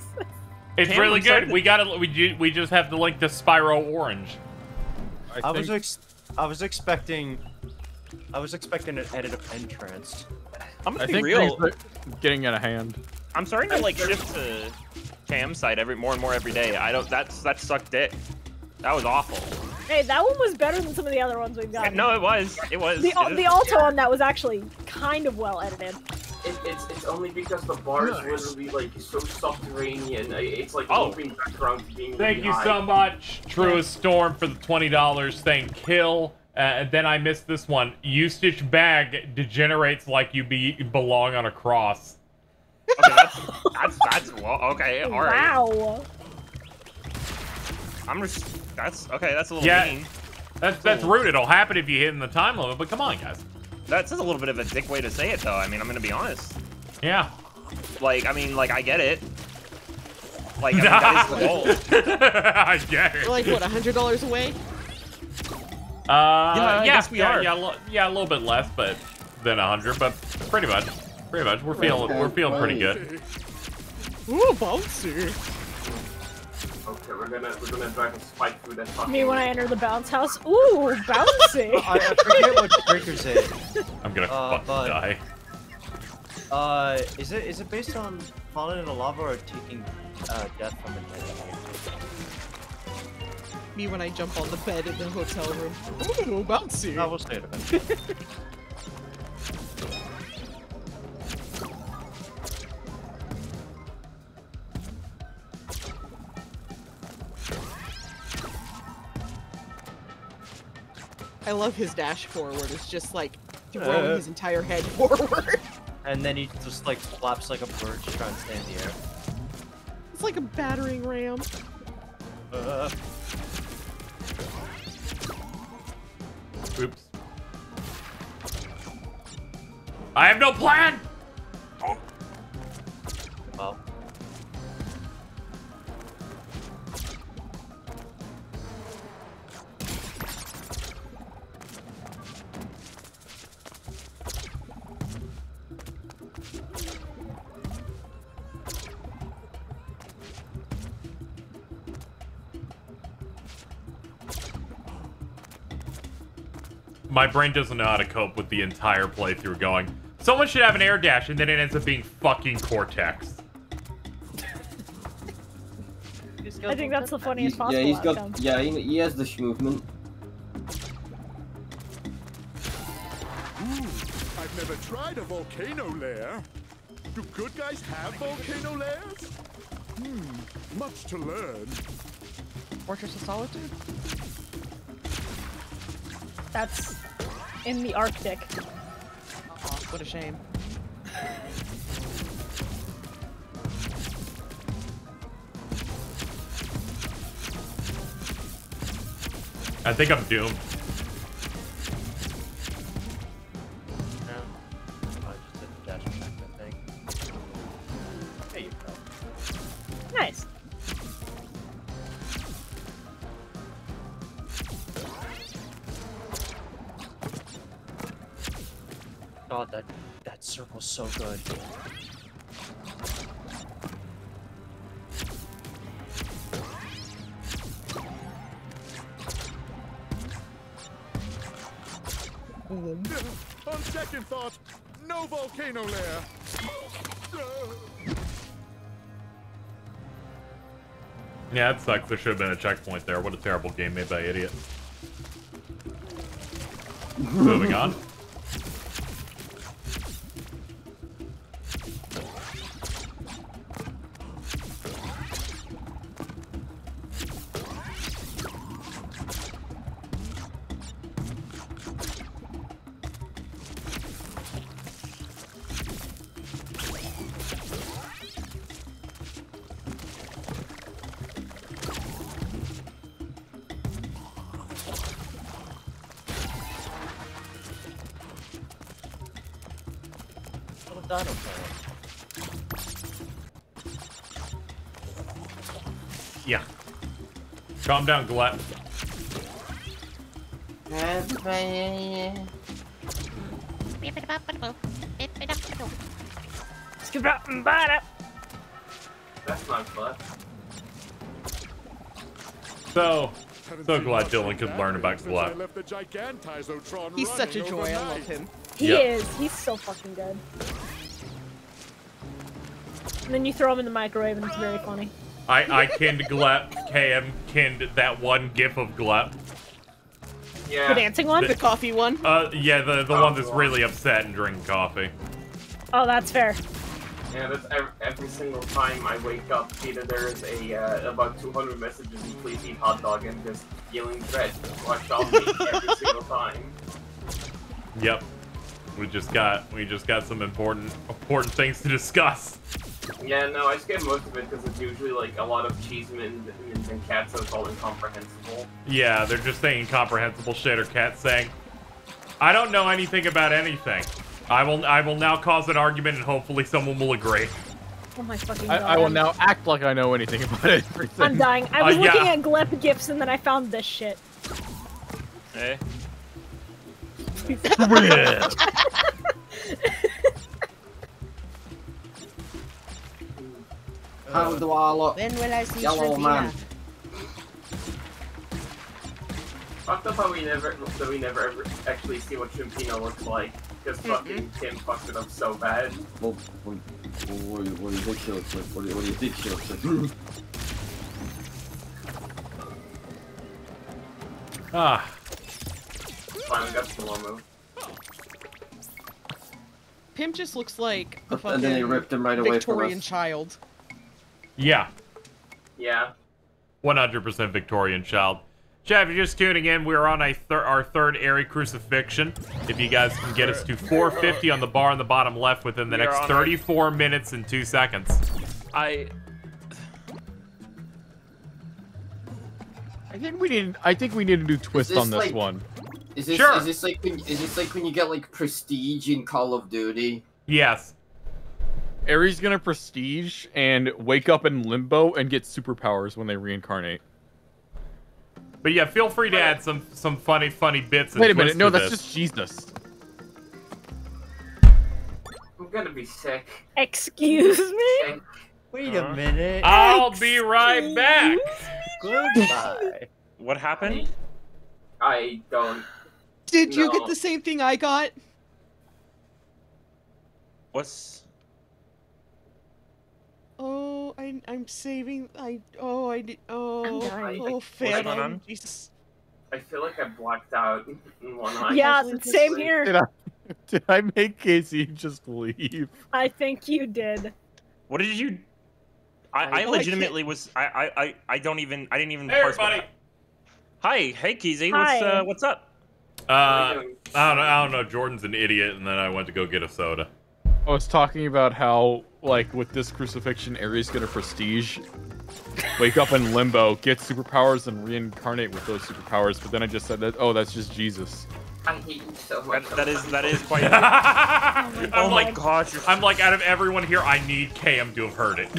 It's Cam, really I'm good. starting- We gotta we ju- we just have to link the Spyro Orange. I was ex I was expecting I was expecting an edit of entrance. I'm gonna I be think real. getting out of hand. I'm starting to like shift to Cam side every more and more every day. I don't. That's that sucked dick. That was awful. Hey, that one was better than some of the other ones we've got. No, it was. It was. The, It is- the alto on that was actually kind of well edited. it, it's it's only because the bar is literally like so subterranean. It's like Oh. looping background being Thank you behind. so much, Truest Storm, for the twenty dollars. Saying kill Uh, and then I missed this one. Eustace bag degenerates like you be belong on a cross. Okay, that's that's that's well, okay. All right. Wow. I'm just that's okay. That's a little Yeah, mean. That's that's rude. It'll happen if you hit in the time limit. But come on, guys. That's just a little bit of a dick way to say it, though. I mean, I'm gonna be honest. Yeah. Like, I mean, like I get it. Like, I mean, that is the goal. I get it. We're like what, a hundred dollars away? Uh, yeah, I guess we yeah, are. Yeah, yeah, a little bit less, but than a hundred, but pretty much, pretty much. We're feeling, we're feeling pretty good. Ooh, bouncy. Okay, we're gonna we're gonna drive a spike through that fucking. Me when I enter the bounce house. Ooh, bouncy. I, I forget what Breaker's in. I'm gonna Uh, fucking but- die. Uh, is it is it based on falling into lava or taking uh, death from a dead Me when I jump on the bed in the hotel room. Ooh, bouncy. No, we'll say it I love his dash forward. It's just like throwing Uh. his entire head forward. And then he just like flaps like a bird to try and stay in the air. It's like a battering ram. Uh, Oops. I have no plan. My brain doesn't know how to cope with the entire playthrough going. Someone should have an air dash, and then it ends up being fucking Cortex. I think that's the funniest He's- possible yeah, he's got. outcome. Yeah, he, he has the movement. Ooh, I've never tried a volcano lair. Do good guys have volcano lairs? Hmm, much to learn. Fortress of Solitude? That's in the Arctic. Aw, what a shame. I think I'm doomed. God, that that circle's so good. On second thought, no volcano lair. Yeah, that sucks. There should have been a checkpoint there. What a terrible game made by idiot. Moving on. Calm down, Gillette. That's not fun. So, Haven't so seen glad Dylan could learn about since I Gillette. left the Gigantizotron He's such a joy. I love him. He Yep. is. He's so fucking good. And then you throw him in the microwave and it's very funny. I, I kinned Gillette. KM kinned that one gif of Gillette. Yeah. The dancing one? The coffee one? Uh, yeah, the, the one that's really upset and drinking coffee. Oh, that's fair. Yeah, that's every, every single time I wake up, either there is a uh, about 200 messages and please eat hot dog and just feeling dread rushed on me every single time. Yep. We just got we just got some important important things to discuss. Yeah, no, I skip most of it because it's usually like a lot of cheese mins mins and cats, so it's all incomprehensible. Yeah, they're just saying incomprehensible shit or cat saying, I don't know anything about anything. I will I will now cause an argument and hopefully someone will agree. Oh my fucking I, god. I will now act like I know anything about everything. I'm dying. I Uh, was looking yeah. at Glep gifs and then I found this shit. Hey. How do I look? When will I see Yellow man. Shrimpina? Fucked up how we never that we never ever actually see what Chimpino looks like because fucking Tim fucked it up so bad. Well, what, what, what do you think she looks like? What do you, what do you think she like? Ah. Finally got slow mo. Pimp just looks like a And fucking then they ripped him right away from Victorian us. child. Yeah. Yeah. 100% Victorian child. Chat, if you're just tuning in, we're on a thir- our third Airy Crucifixion. If you guys can get us to 450 on the bar on the bottom left within the We next on our- 34 minutes and 2 seconds. I I think we need. I think we need a new twist this on this like- one. Is this Sure. is this like when, is this like when you get like prestige in Call of Duty? Yes. Ares gonna prestige and wake up in limbo and get superpowers when they reincarnate. But yeah, feel free to add some some funny funny bits. Wait a minute, no, that's this. just Jesus. I'm gonna be sick. Excuse me? Wait Huh? a minute. I'll be right back. Goodbye. What happened? I don't. Did you get the same thing I got? What's Oh, I, I'm saving. I oh I did. Oh dying. oh going Phantom. on? Jesus. I feel like I blacked out in one eye. Yeah, Actually, same this- here. Did I? Did I make Casey just leave? I think you did. what did you? I, I Oh, I legitimately was. I, I I I don't even. I didn't even. Hey, parse what everybody. happened. Hi, hey Keezy, Hi. what's uh, what's up? Uh, I don't know. I don't know. Jordan's an idiot, and then I went to go get a soda. I was talking about how, like, with this crucifixion, Ares gonna prestige, wake up in limbo, get superpowers, and reincarnate with those superpowers. But then I just said that, oh, that's just Jesus. I hate you so much. That, that is that is quite. I'm oh my like, gosh, I'm like, out of everyone here, I need Cam to have heard it.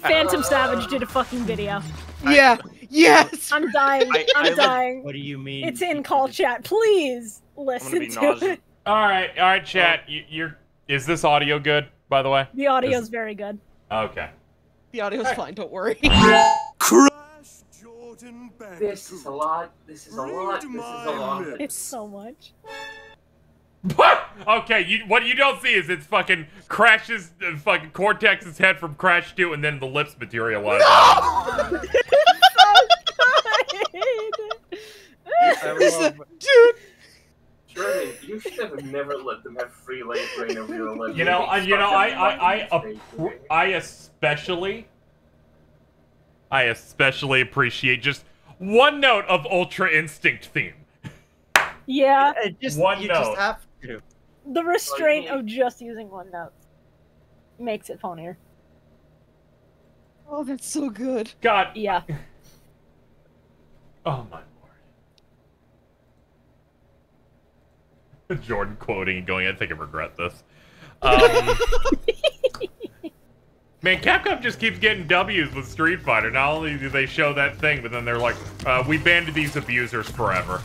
Phantom Savage did a fucking video. Yeah. Yes. I'm dying. I- I'm I dying. What do you mean? It's in call chat. Please I'm listen be to nauseous. it. all right, all right, chat. You, you're. Is this audio good? By the way. The audio's is... very good. Okay. The audio's fine. Don't worry. Crash Jordan Banks. This is a lot. This is a lot. This is a lot. It's so much. What? Okay, you what you don't see is it's fucking crashes uh, fucking Cortex's head from Crash 2 and then the lips materialize. This- dude. Jordan, you should have never let them have free reign reign over your lips. You know, I, you know, I, I, I, appro- I especially, I especially appreciate just one note of Ultra Instinct theme. Yeah, It just, One you note. just have to. the restraint of just using one note makes it funnier. Oh, that's so good. God, Yeah. oh my Jordan quoting and going, I think I regret this. Um, man, Capcom just keeps getting W's with Street Fighter. Not only do they show that thing, but then they're like, uh, we banned these abusers forever.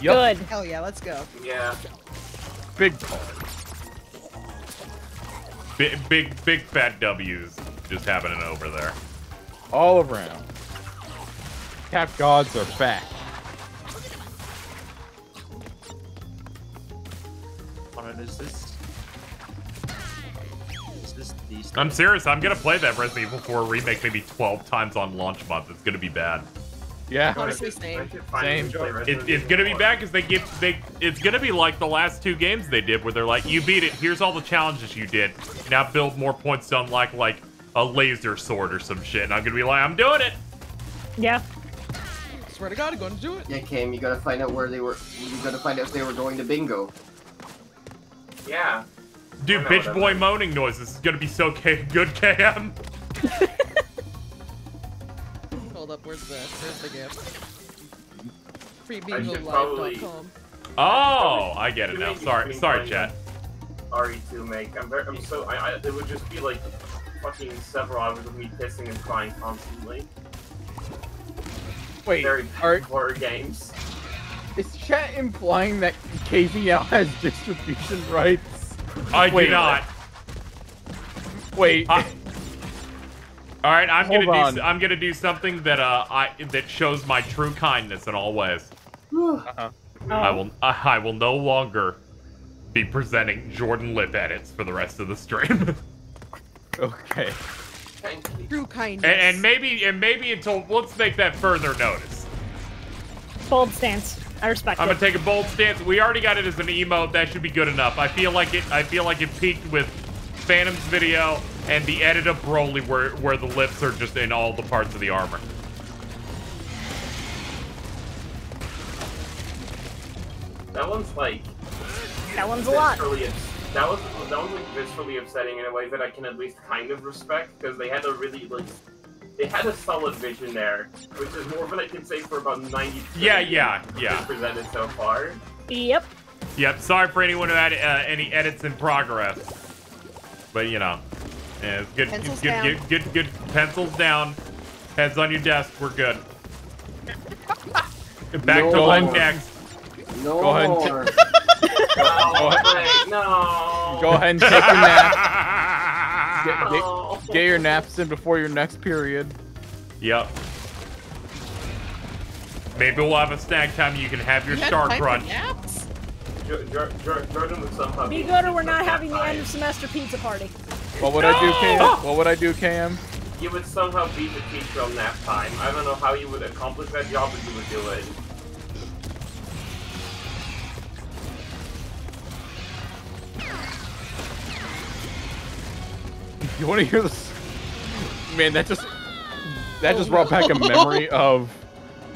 Good. Hell yeah, let's go. Yeah. Big call. Big, big, big fat W's just happening over there. All around. Cap gods are back. What is this? Is this these? I'm serious. I'm gonna play that Resident Evil 4 remake maybe 12 times on launch month. It's gonna be bad. Yeah. Honestly, same. Same. It, it's gonna be bad because they give they. It's gonna be like the last two games they did, where they're like, "You beat it. Here's all the challenges you did. Now build more points to unlock like a laser sword or some shit." And I'm gonna be like, "I'm doing it." Yeah. Swear to God, I'm going to do it. Yeah, Cam, you gotta find out where they were. You gotta find out if they were going to bingo. Yeah. Dude, bitch what boy moaning noises is gonna be so K- good, KM. Hold up, where's the where's the gift? I should probably- Oh, I get it now. Maybe Sorry, between sorry, playing chat. RE2 make. I'm very. I'm so. I, I. It would just be like fucking several hours of me pissing and crying constantly. Wait, Very are, horror games. Is chat implying that KZ now has distribution rights? I do Wait, not. Wait. All right, I'm Hold gonna on. do. I'm gonna do something that uh I that shows my true kindness in all ways. Uh-huh. I will. I, I will no longer be presenting Jordan lip edits for the rest of the stream. okay. True kindness. and, and maybe and maybe until let's make that further notice. Bold stance. I respect I'm it. gonna take a bold stance. We already got it as an emote. That should be good enough. I feel like it. I feel like it peaked with Phantom's video and the edit of Broly, where where the lips are just in all the parts of the armor. That one's like. That one's a lot. viscerally That was that was like viscerally upsetting in a way that I can at least kind of respect because they had a really like. They had a solid vision there, which is more than I can say for about 90 Yeah, yeah, yeah. presented so far. Yep. Yep. Sorry for anyone who had uh, any edits in progress, but you know, yeah, it's good. Pencils it's good, down. good. Good. Good. Pencils down. Heads on your desk. We're good. Back No to more. One next. No Go ahead and more. Oh, ahead. no. Go ahead and take your nap. Get, get, get your naps in before your next period. Yep. Maybe we'll have a snack time. You can have your You Star Crunch. Jordan would somehow Be be good or we're not having the end of semester pizza party. What would I do, Cam? What would I do, Cam? You would somehow beat the teacher on nap time. I don't know how you would accomplish that job, but you would do it. You want to hear this? Man, that just that just brought back a oh, memory of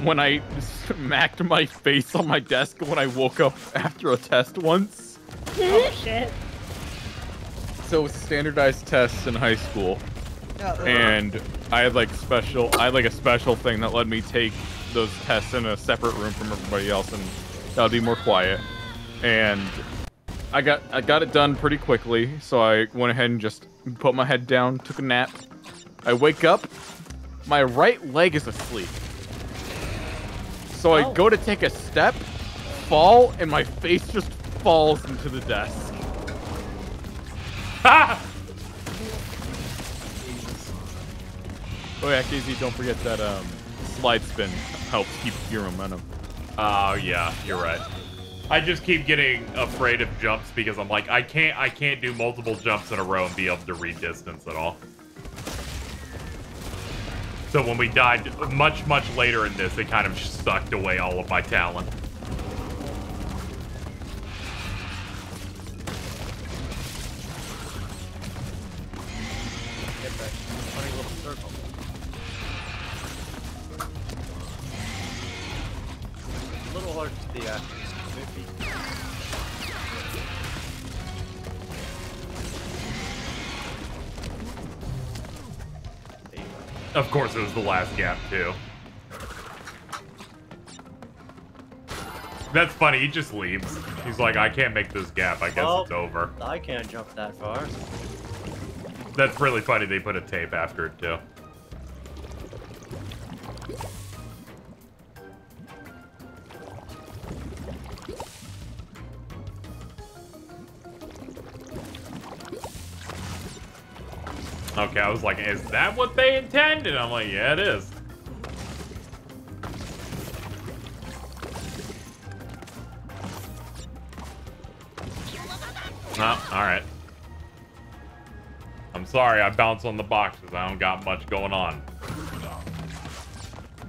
when I smacked my face on my desk when I woke up after a test once. oh shit. So it was standardized tests in high school, and I had like special, I had like a special thing that let me take those tests in a separate room from everybody else, and that would be more quiet. And I got I got it done pretty quickly, so I went ahead and just put my head down, took a nap. I wake up, my right leg is asleep. So I go to take a step, fall, and my face just falls into the desk. Oh yeah, KZ, don't forget that um, slide spin helps keep your momentum. Oh yeah, you're right. I just keep getting afraid of jumps because I'm like, I can't, I can't do multiple jumps in a row and be able to read distance at all. So when we died much, much later in this, it kind of sucked away all of my talent. Little hard to see Of course, it was the last gap too. That's funny. He just leaves. He's like, I can't make this gap. I guess it's over. I can't jump that far. That's really funny. They put a tape after it too. Okay, I was like, is that what they intended? I'm like, yeah, it is. Oh, alright. I'm sorry, I bounce on the boxes. I don't got much going on.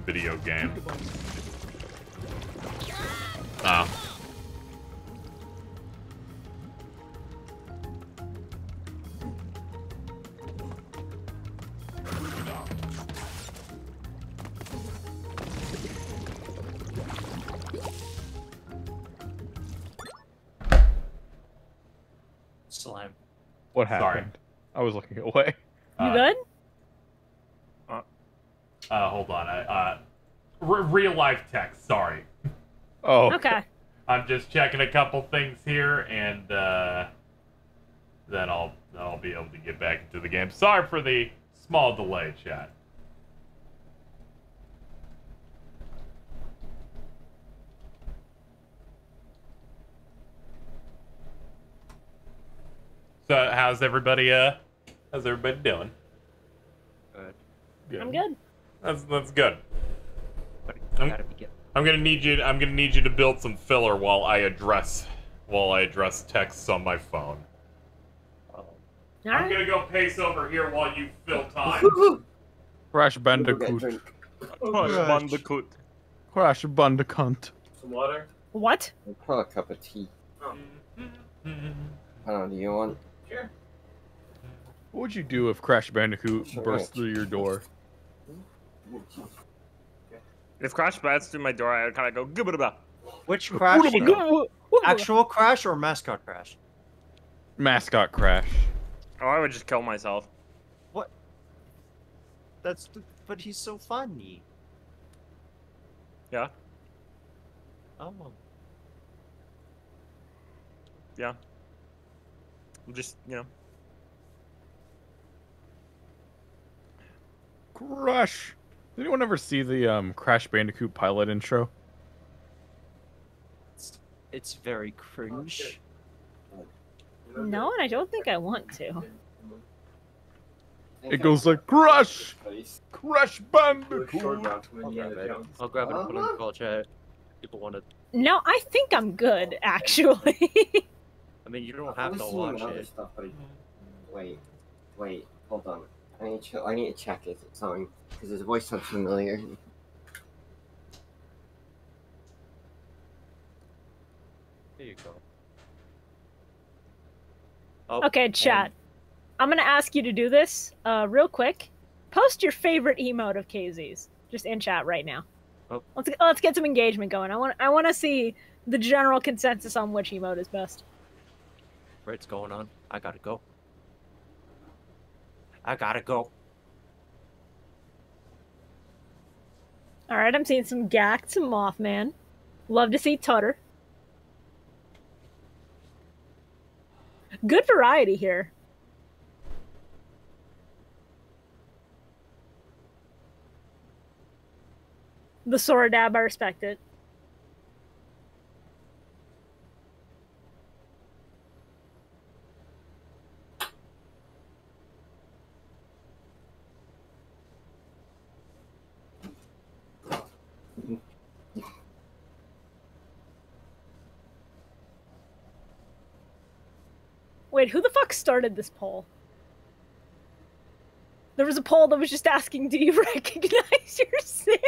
video game. Oh. What happened? Sorry. happened? I was looking away. You Uh, good? Uh, hold on. I, uh, r- real life text. Sorry. Oh. Okay. I'm just checking a couple things here, and uh, then I'll then I'll be able to get back into the game. Sorry for the small delay, chat. So, how's everybody? Uh, how's everybody doing? Good. I'm good. That's that's good. I'm, I'm, I'm gonna need you. I'm gonna need you to build some filler while I address while I address texts on my phone. I'm gonna go pace over here while you fill time. Crash Bandicoot. Crash Bandicoot. Crash Bandicoot. Some water? What? I'll a cup of tea. Oh. I don't know, do you want? Sure. What would you do if Crash Bandicoot Sure. burst through your door? If Crash bats through my door, I would kind of go gibba Which crash? Actual crash or mascot crash? Mascot Crash. Oh, I would just kill myself. What? That's. But he's so funny. Yeah. Oh. Yeah. I'm just, you know. Crush. Did anyone ever see the um, Crash Bandicoot pilot intro? It's very cringe. No, and I don't think I want to. It goes like Crush! Crash Bandicoot. I'll grab it. I'll grab it and put it in the call chat. People want to. No, I think I'm good, actually. I mean, you don't I have to seeing watch other it. Stuff, but I... Wait, wait, hold on. I need to. I need to check if it's something because his voice sounds familiar. There you go. okay, chat. I'm gonna ask you to do this uh, real quick. Post your favorite emote of KZ's just in chat right now. Oh. Let's let's get some engagement going. I want I want to see the general consensus on which emote is best. What's going on? I gotta go. I gotta go. All right, I'm seeing some Gact, some Mothman. Love to see Tutter. Good variety here. The Sora Dab, I respect it. Wait, who the fuck started this poll? There was a poll that was just asking, do you recognize your sin?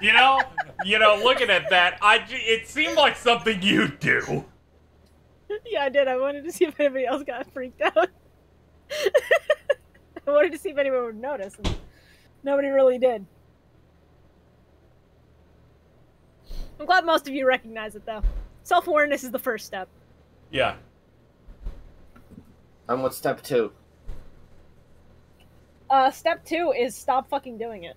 You know, you know, looking at that, I it seemed like something you do. yeah, I did. I wanted to see if anybody else got freaked out. I wanted to see if anyone would notice. And nobody really did. I'm glad most of you recognize it, though. Self awareness is the first step. Yeah. I'm with step two. Uh, step two is stop fucking doing it.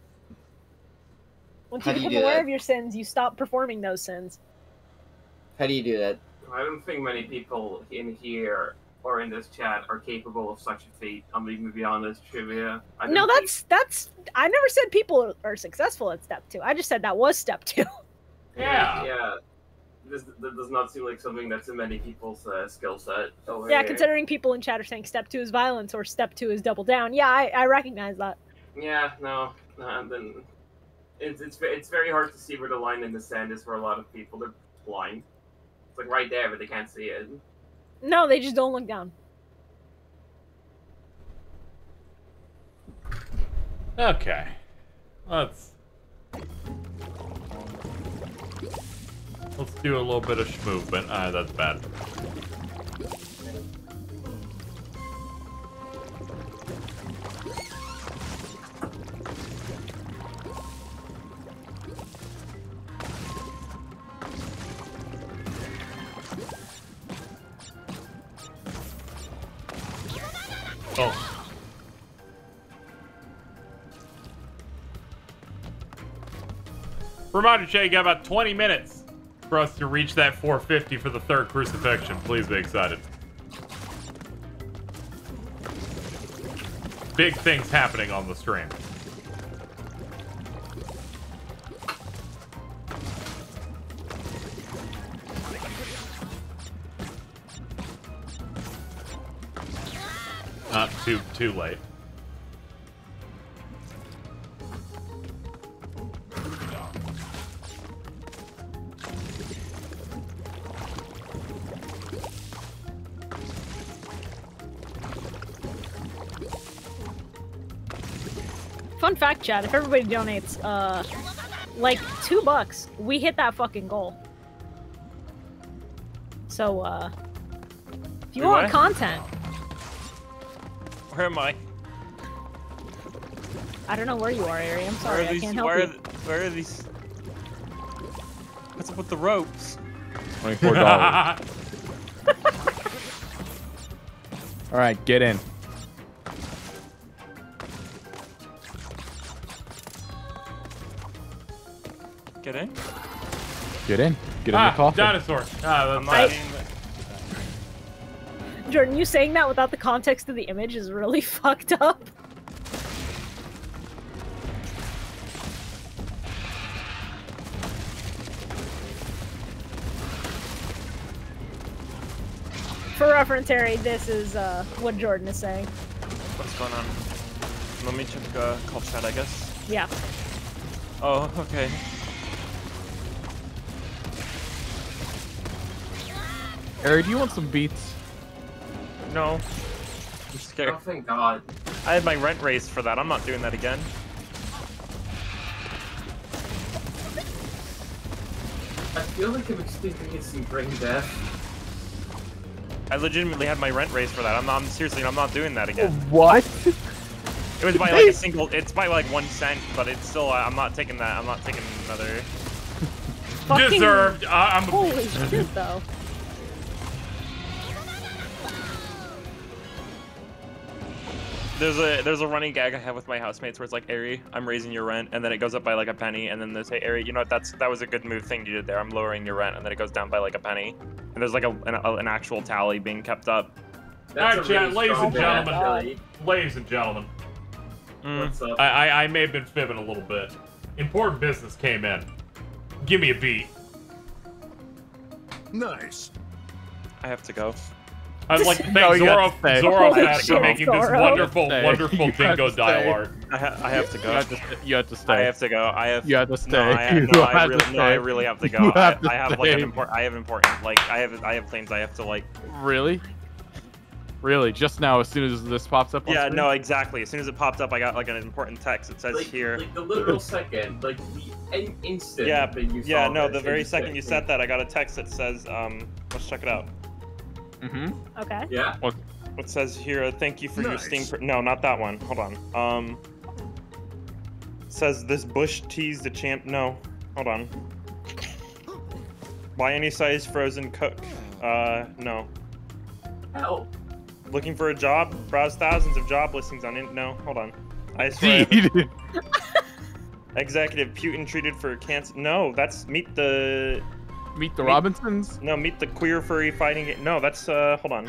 Once How you do you become aware that? of your sins, you stop performing those sins. How do you do that? I don't think many people in here or in this chat are capable of such a feat. I'm even be honest, trivia. I No, don't think- that's that's. I never said people are successful at step two. I just said that was step two. Yeah. Yeah. This that does not seem like something that's in many people's uh, skill set. over yeah, here. considering people in chat are saying step two is violence or step two is double down. Yeah, I, I recognize that. Yeah, no, uh, then it's it's it's very hard to see where the line in the sand is for a lot of people. They're blind. It's like right there, but they can't see it. No, they just don't look down. Okay. Let's let's do a little bit of movement. Ah, that's bad. Oh. Reminder, Jay, you got about 20 minutes for us to reach that 450 for the third crucifixion. Please be excited. Big things happening on the stream. Not too too late. Fact, Chad, if everybody donates, uh, like two bucks, we hit that fucking goal. So, uh, if you Do want I? content, Where am I? I don't know where you are, Ari. I'm sorry, are I can't help Where are, you. where are these? What's up with the ropes? Twenty-four dollars. All right, get in. Get in. Get in ah, the coffin. dinosaur. Ah, I'm that's not bad. Jordan, you saying that without the context of the image is really fucked up. For reference, Harry, this is uh, what Jordan is saying. What's going on? Let me check uh, call chat, I guess. Yeah. Oh, okay. Harry, do you want some beats? No. I'm scared. Oh, thank God. I had my rent raised for that. I'm not doing that again. I feel like I'm experiencing some brain death. I legitimately had my rent raised for that. I'm not. I'm seriously. I'm not doing that again. What? It was by like a single. It's by like one cent, but it's still. Uh, I'm not taking that. I'm not taking another. Fucking- Deserved. I- I'm Holy shit, though. There's a there's a running gag I have with my housemates where it's like, Ari, I'm raising your rent, and then it goes up by like a penny, and then they say, Ari, you know what? That's that was a good move thing you did there. I'm lowering your rent, and then it goes down by like a penny, and there's like a an, a- an actual tally being kept up. All right, chat, ladies and strong gentlemen. actually. Ladies and gentlemen. Mm. What's up? I, I I may have been fibbing a little bit. Important business came in. Give me a beat. Nice. I have to go. I'd like to thank No, you Zoro, have to stay. Zoro for shit, making this wonderful, Stay. wonderful You Dingodile art. I, ha- I have to go. You have to, you have to stay. I have to go. I have. You have to stay. No, I, You no, I have to really, no, I really have to go. You I, have to I have like an important. I have important. Like I have. I have things I have to like. Really? Really? Just now, as soon as this pops up on Yeah. screen? No. Exactly. As soon as it popped up, I got like an important text. It says Like, here. like the literal second, like the in- instant Yeah. that you Yeah. saw No. The very second you said that, I got a text that says, um, let's check it out. Mm-hmm. Okay. Yeah. What? It says here, uh, thank you for your Nice. Steam. Pr- no, not that one. Hold on. Um, says this Bush teased the champ. No, hold on. Buy any size frozen cook. Uh, no. Help. Looking for a job? Browse thousands of job listings on it. No, hold on. I swear. I. Executive Putin treated for cancer. No, that's meet the. Meet the Meet- Robinsons? No, meet the queer furry fighting. It. No, that's uh. Hold on.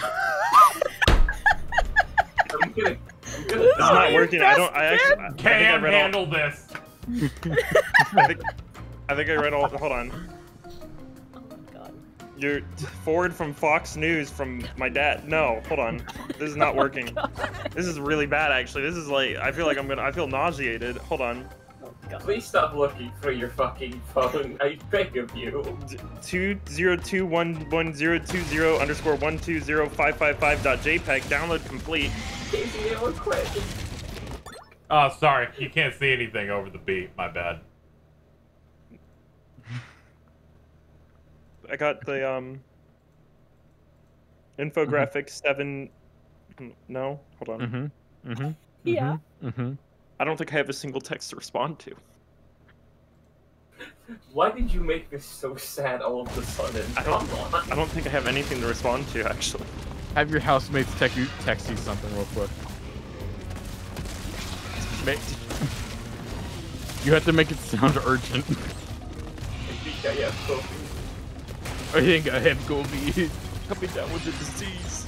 I'm gonna. I'm gonna It's die. not working. I don't. I actually. I think I Cam, read all- handle this. I think, I think I read all. Hold on. You're forward from Fox News from my dad. No, hold on. This is not working. This is really bad, actually. This is like I feel like I'm gonna. I feel nauseated. Hold on. Please stop looking for your fucking phone. I beg of you. Two zero two one one zero two zero underscore one two zero five five five dot JPEG. Download complete. Casey, it was quick. Oh, sorry. You can't see anything over the beat. My bad. I got the um infographic seven. No, hold on. Mm-hmm. Mm-hmm. Yeah. Mm-hmm. I don't think I have a single text to respond to. Why did you make this so sad all of a sudden? I don't. I don't think I have anything to respond to actually. Have your housemates text you, text you something real quick. Ma- You have to make it sound urgent. Yeah, yeah, Kobe. I think I have Gobi. Coming down with the disease.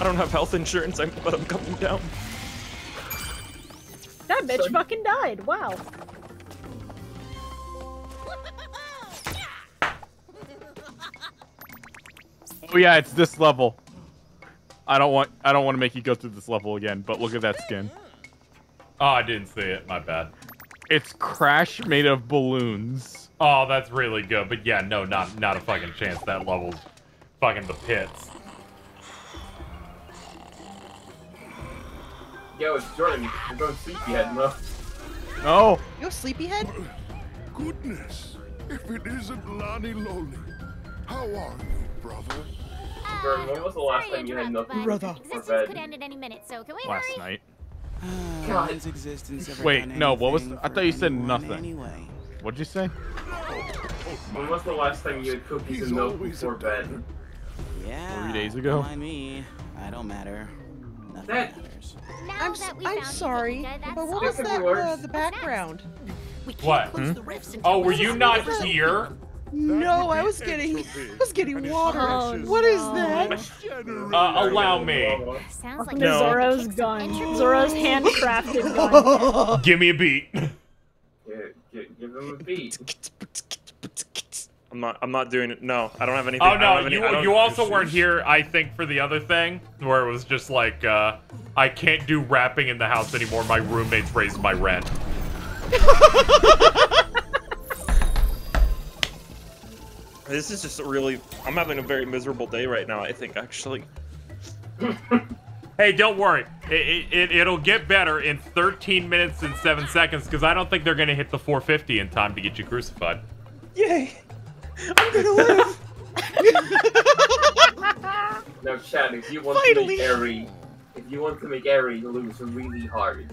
I don't have health insurance, I'm, but I'm coming down. That bitch fucking died. Wow. Oh yeah, it's this level. I don't want I don't want to make you go through this level again, but look at that skin. Oh, I didn't see it. My bad. It's Crash made of balloons. Oh, that's really good. But yeah, no, not not a fucking chance. That level's fucking the pits. Yo, it's Jordan. You're going sleepyhead, no? No. Yo, sleepyhead. Goodness, if it isn't Lani-Loli. How are you, brother? Jordan, when was the last time you had nothing Brother. for Existence could end at any minute, so can we Last hurry? night. God. One's existence ever Wait, no, what was anything I thought you said nothing. Anyway. What'd you say? When was the last time you had cookies and milk before bed? Yeah. Three days ago? Don't mind me. I don't matter. Nothing That- matters. I'm, s- I'm sorry, but what was that, uh, the background? What? close Hmm? Oh, were you not here? No, I was getting, I was getting water. What is that? Uh, allow me. Sounds like No. Zoro's gun. Zoro's handcrafted gun. Give me a beat. Give, give, give him a beat. I'm not. I'm not doing it. No, I don't have anything. Oh no, any- you you also weren't here, I think, for the other thing where it was just like, uh, I can't do rapping in the house anymore. My roommates raised my rent. This is just a really. I'm having a very miserable day right now. I think actually. Hey, don't worry. It, it, it, will get better in 13 minutes and 7 seconds because I don't think they're going to hit the 450 in time to get you crucified. Yay! I'm gonna live. Now, Chad, if you want Finally. to make Eri, if you want to make Eri lose really hard,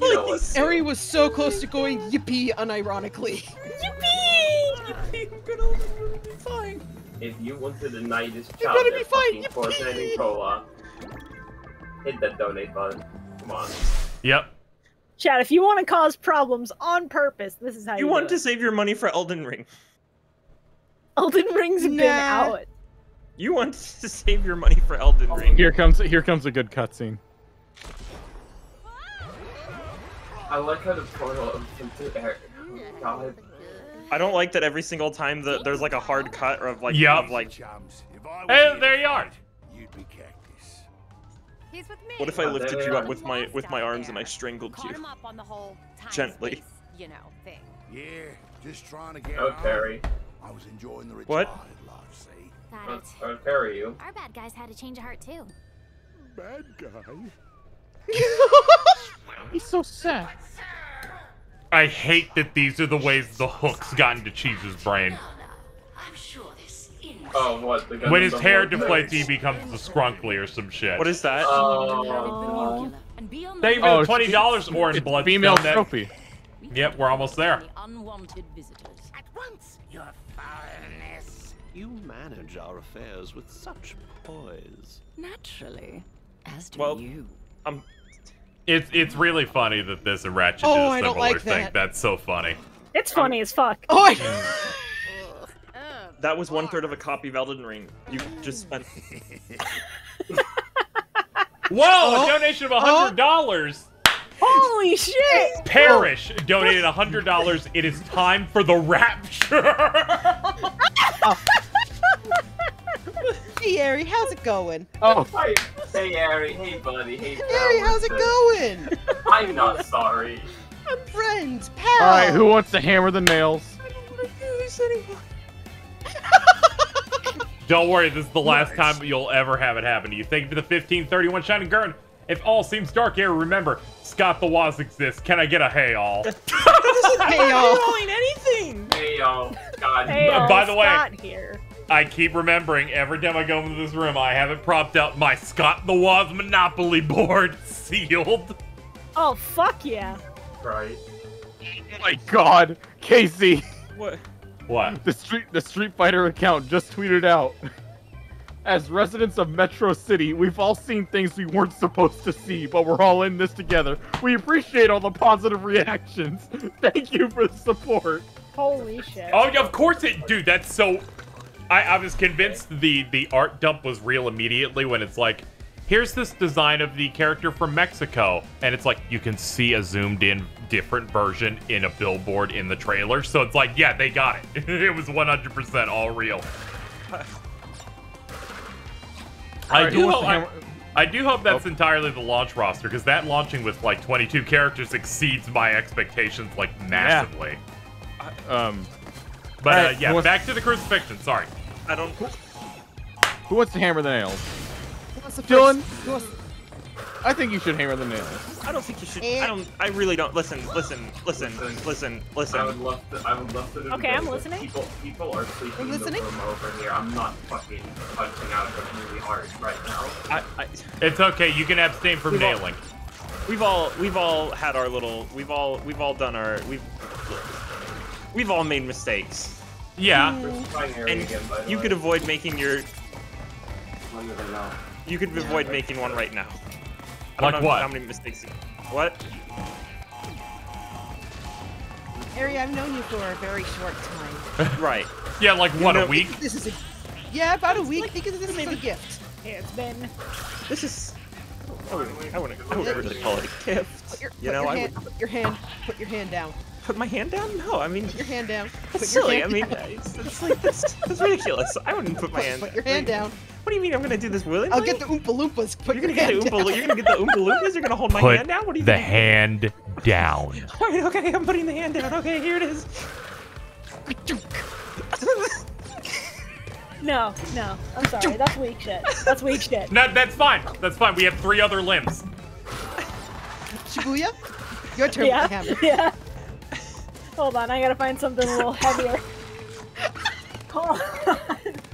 you know what? Eri was so close to going yippee unironically. Yippee! I'm gonna lose. Fine. If you want to deny this child gonna their be fine, fucking Fortnite and cola, hit that donate button. Come on. Yep. Chad, if you want to cause problems on purpose, this is how you, You want do to save your money for Elden Ring. It. Elden Ring's been out. You want to save your money for Elden Ring. Here comes here comes a good cutscene. I like how the portal opens into Eri. Oh, uh, God. I don't like that every single time that there's like a hard cut of like Yup. of like. Hey, there you are. He's with me. What if I Oh, lifted there you up with my with my arms and I strangled Caught you? him up on the whole time Gently. space, you know, thing. Yeah, just trying to get Oh, out. Terry. I was enjoying the What? retired life, see? Got I'll, it. I'll carry you. Our bad guys had to change a heart too. Bad guy. He's so sad. I hate that these are the ways the hooks got into Cheese's brain. Oh, what? The When his hair horse? deflates, he becomes the Scrunkly or some shit. What is that? Oh. Thank you for Oh, the twenty dollars, Orange it's Blood. female Stone. Trophy. Yep, we're almost there. Unwanted visitors. You manage our affairs with such poise. Naturally. As do Well, you. Um, It's it's really funny that this and Ratchet Oh, did a I don't similar like thing. that. That's so funny. It's funny as fuck. Oh, I... That was one third of a copy of Elden Ring. You just spent. Whoa! Oh. A donation of hundred dollars. Holy shit! Parish donated hundred dollars. It is time for the rapture. Hey, Ari, how's it going? Oh. Hi. Hey, Eri. Hey, buddy. Hey, pal. Eri, how's it going? I'm not sorry. I'm friends, pal. All right, who wants to hammer the nails? I Don't want to lose anyone. Don't worry, this is the last time you'll ever have it happen to you. Thank you for the 1531 Shining Gurn. If all seems dark here, remember, Scott the Woz exists. Can I get a hey all? Hey, y'all. Doing anything. Hey, y'all. God. Hey, all, by the way- Scott here. I keep remembering every time I go into this room, I have it propped up my Scott the Woz Monopoly board sealed. Oh fuck yeah. Right. Oh my god, Casey. What? What? The Street the Street Fighter account just tweeted out. As residents of Metro City, we've all seen things we weren't supposed to see, but we're all in this together. We appreciate all the positive reactions. Thank you for the support. Holy shit. Oh, yeah, of course it, dude. That's so. I, I was convinced the the art dump was real immediately when it's like, here's this design of the character from Mexico, and it's like you can see a zoomed in different version in a billboard in the trailer. So it's like, yeah, they got it. it was 100% all real. I do hope. to I, I do hope that's entirely the launch roster because that launching with like 22 characters exceeds my expectations like massively. Um, But uh, yeah, wants- back to the crucifixion. Sorry. I don't. Who wants to hammer the nails? What's the Dylan? First- who wants- I think you should hammer the nails. I don't think you should. I don't. I really don't. Listen. Listen. Listen. Listen. Listen. I would love to. I would love to. know Okay, I'm listening. People, people are sleeping I'm in the listening. room over here. I'm not fucking punching out of really hard right now. I, I, It's okay. You can abstain from We've all- nailing. we've all we've all had our little. We've all we've all done our. We've we've all made mistakes. Yeah. Flying area And again, you way. could avoid making your. When do they know? You could avoid making one right now. I Like don't know what? How many mistakes? What? Harry, I've known you for a very short time. Right. Yeah, like what know- a week. This is a yeah, about a week because this is a gift. It's been. This is. I wouldn't. I wouldn't, I wouldn't really call it a gift. Put your, You put know, your I hand, would put your hand, put your hand down. Put my hand down. No, I mean Put your hand down. Put that's your silly. I mean, down. it's, it's like that's, that's ridiculous. I wouldn't put my Put- hand. put your hand down. What do you mean? I'm gonna do this willingly? I'll get the Oompa Loompas. Put You're gonna get hand the down. Oompa. You're gonna get the Oompa Loompas. You're gonna hold my Put hand down. What do you mean? the think? hand down. All right, okay, I'm putting the hand down. Okay, here it is. No, no. I'm sorry. That's weak shit. That's weak shit. No, that's fine. That's fine. We have three other limbs. Shibuya, your turn Yeah. with the hammer. Yeah. Hold on, I gotta find something a little heavier. Hold on.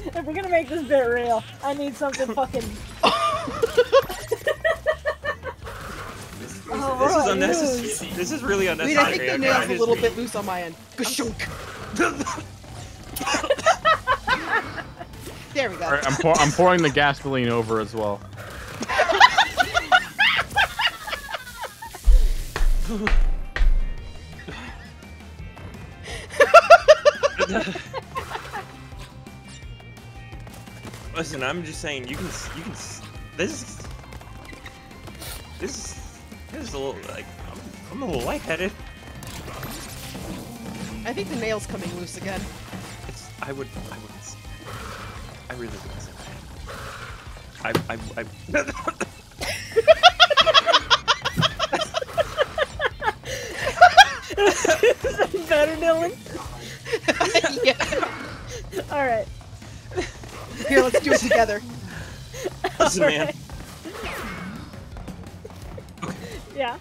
If we're gonna make this bit real, I need something fucking. Oh, This is right, oh, unnecessary. loose. This is really unnecessary. Wait. I think the nail's I a just- little bit loose on my end. Gashunk. there we go. All right, I'm, pour- I'm pouring the gasoline over as well. Listen, I'm just saying you can s- you can s- this is this is this is a little like I'm, I'm a little lightheaded. I think the nail's coming loose again. It's I would I would I really would say that. I I I Better, Dylan. yeah. All right. Here, let's do it together. listen, man. Yeah.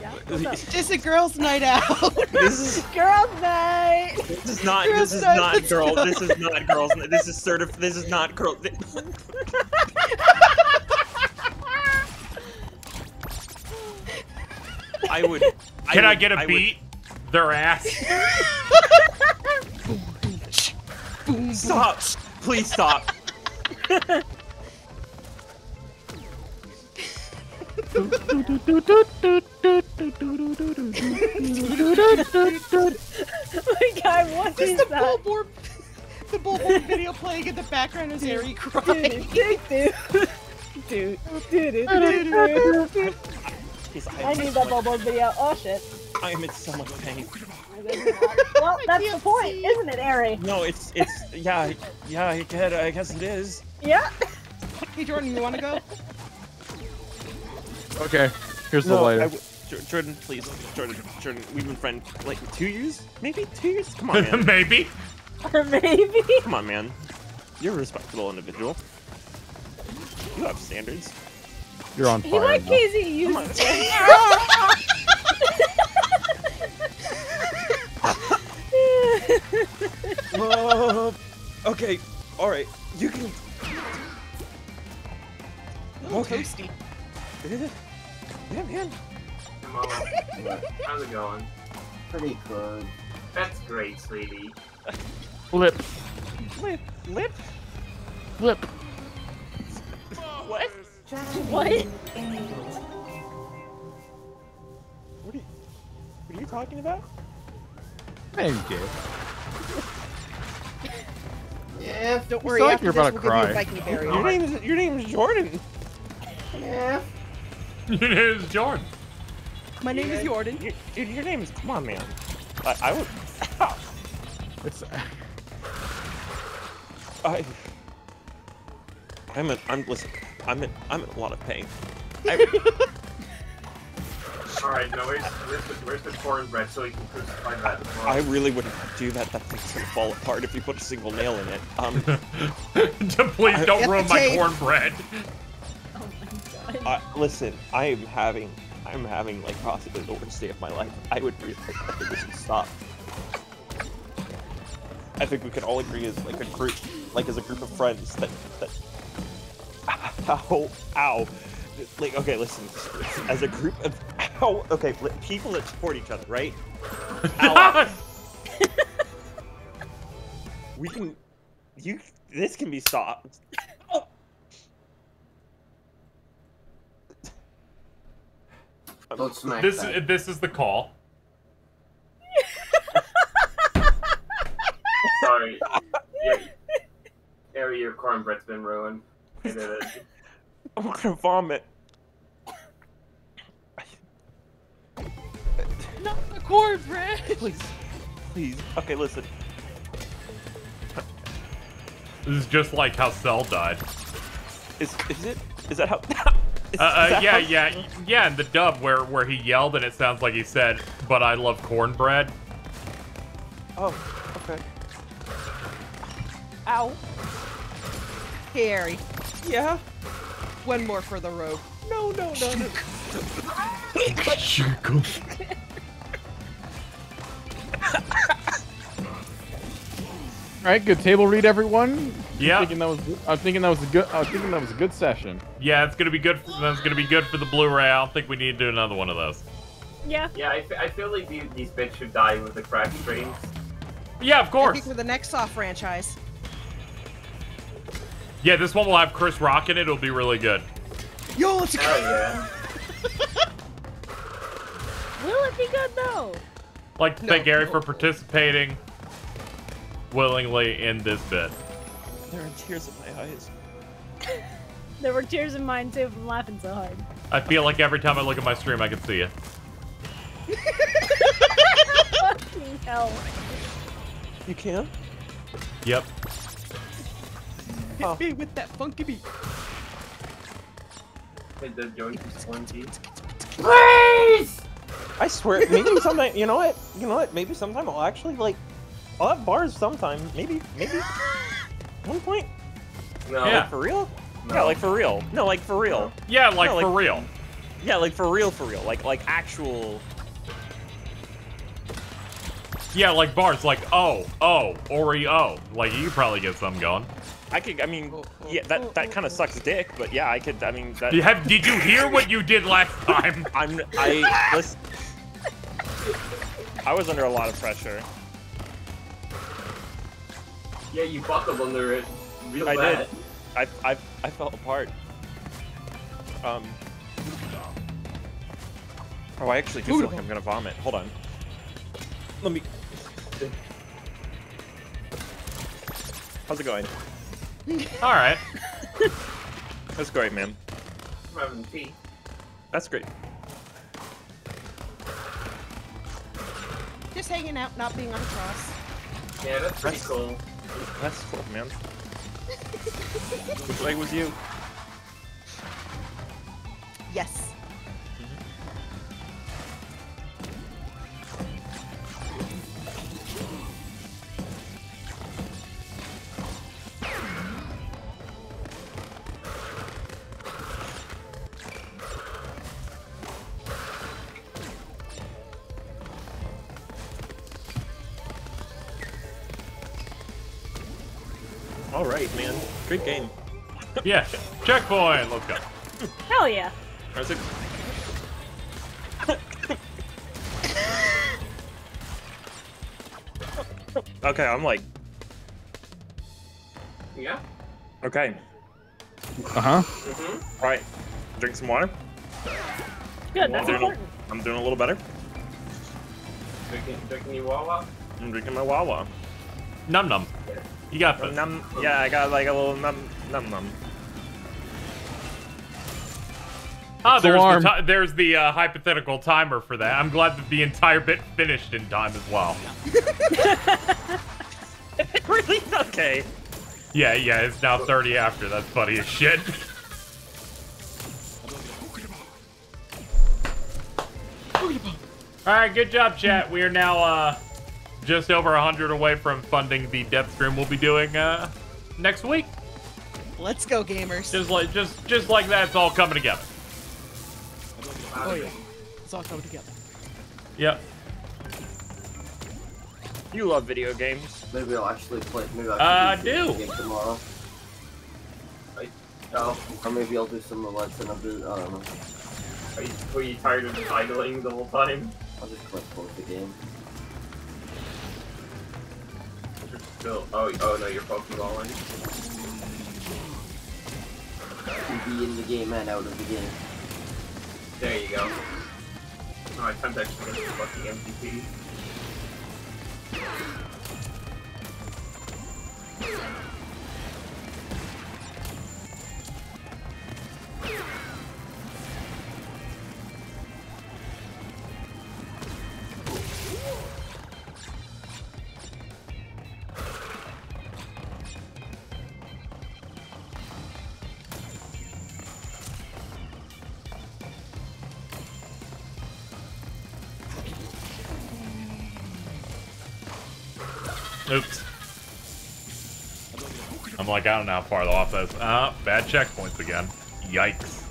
Yeah. What's up? Just a girls' night out. This is Girls' night. this is not Girls' this is night, not let's girl go. this is not girls this is certif this is not girl I would Can I, would- get a would- beat? Their ass. Stop! Please stop! Oh my God, what Just is the that? bullboard, the bullboard video playing in the background is Harry crying. Dude, dude, dude, dude, dude, dude, dude. Please, I need that billboard video. Oh shit. I am in so much pain. Well, that's the point, isn't it, Ari? No, it's it's yeah yeah I get I guess it is. Yeah. Hey Jordan, you want to go? Okay, here's the No, I lighter. w- Jordan, please, Jordan, Jordan, we've been friends like two years, maybe two years. Come on, man. Maybe. Or maybe. Come on, man. You're a respectable individual. You have standards. You're on He fire. like though. Casey Uh, okay, all right. You can. Okay. Toasty. Yeah, man. Hello. How's it going? Pretty good. That's great, sweetie. Flip. Lip. Lip. Flip. What? What? What are you, what are you talking about? Thank you. Yeah, don't worry. sound like after you're about to we'll you cry. a Viking berry. Your name is your name is Jordan. Yeah. Your name is Jordan. My name is Jordan. Your, dude, your name is. Come on, man. I, I would. It's. I. I'm in. I'm listen. I'm in. I'm in a lot of pain. Alright, no, where's, where's, the, where's the cornbread so we can crucify that well? I really wouldn't do that. That thing's gonna fall apart if you put a single nail in it. Um. Please don't Get ruin the my tape. cornbread. Uh, listen, I am having, I'm having like possibly the worst day of my life. I would really, I think we should stop. I think we can all agree as like a group, like as a group of friends that that. Ow, ow. Like, okay, listen. As a group of, ow, okay, people that support each other, right? We can, you, this can be stopped. Don't smack This that. this is the call. Sorry. Yeah. Harry, your cornbread's been ruined. I did it. I'm gonna vomit. Cornbread. Please, please. Okay, listen. This is just like how Cell died. Is is it? Is that how? Is- Uh, uh, is that yeah, how- yeah, yeah. In the dub, where where he yelled and it sounds like he said, "But I love cornbread." Oh, okay. Ow. Hey, Ari. Yeah. One more for the road. No, no, no, no. All right, good table read, everyone. Yeah. I'm thinking that was. I'm thinking that was a good. I was thinking that was a good session. Yeah, it's gonna be good. For, that's gonna be good for the Blu-ray. I don't think we need to do another one of those. Yeah. Yeah, I, I feel like these, these bits should die with the crack streams. Yeah, of I course. think we're the next Saw franchise. Yeah, this one will have Chris Rock in it. It'll be really good. Yo, let's go. Hell yeah. Will it be good though? Like to thank Gary for participating willingly in this bit. There are tears in my eyes. There were tears in mine too from laughing so hard. I feel like every time I look at my stream, I can see you. Fucking hell. You can? Yep. Oh. Hit me with that funky beat. With the joint spongy. Please! I swear, maybe sometime. You know what? You know what? Maybe sometime I'll actually like. I'll have bars sometime. Maybe, maybe. One point. No. Yeah. Like for real? Yeah, like for real. No, like for real. Yeah, like No, for real. Yeah, like for real, for real. Like like actual. Yeah, like bars, like oh, oh, Oreo. Like you could probably get some going. I could. I mean, yeah, that that kind of sucks dick, but yeah, I could. I mean, that. You have, did you hear what you did last time? I'm. I listen. I was under a lot of pressure. Yeah, you buckled under it real I bad. did. I, I, I fell apart. Um. Oh, I actually do feel like I'm gonna vomit. Hold on. Let me. How's it going? All right. That's great, man. I'm having tea. That's great. Just hanging out, not being on a cross. Yeah, that's pretty cool. That's cool, man. Which leg was you? Yes. Man. Great game. Yeah, checkpoint. Let's go. Hell yeah. How's it? okay, I'm like, Yeah. okay. Uh huh. Mm-hmm. All right, drink some water. Good, I'm that's doing, important. a, I'm doing a little better. Drinking, drinking you Wawa. I'm drinking my Wawa. Num num. You got this. Num, yeah, I got like a little num num num. Ah, there's Alarm. the, there's the uh, hypothetical timer for that. I'm glad that the entire bit finished in time as well. really? Okay. Yeah, yeah, it's now 30 after. That's funny as shit. Alright, good job, chat. We are now uh, just over 100 away from funding the death stream we'll be doing uh, next week. Let's go, gamers. Just like just just like that, it's all coming together. Oh yeah, it's all coming together. Yep. You love video games. Maybe I'll actually play. Maybe I'll Uh, actually do do. game tomorrow. I, oh, or maybe I'll do some roulette and I'll do. I don't know. Are you, were you tired of just idling the whole time? I'll just click close the game. Oh, oh no, you're Pokeballing. You'd be in the game and out of the game. There you go. Oh, I attempt actually get the fucking MVP. Oops. I'm like, I don't know how far off that's. Uh, bad checkpoints again. Yikes.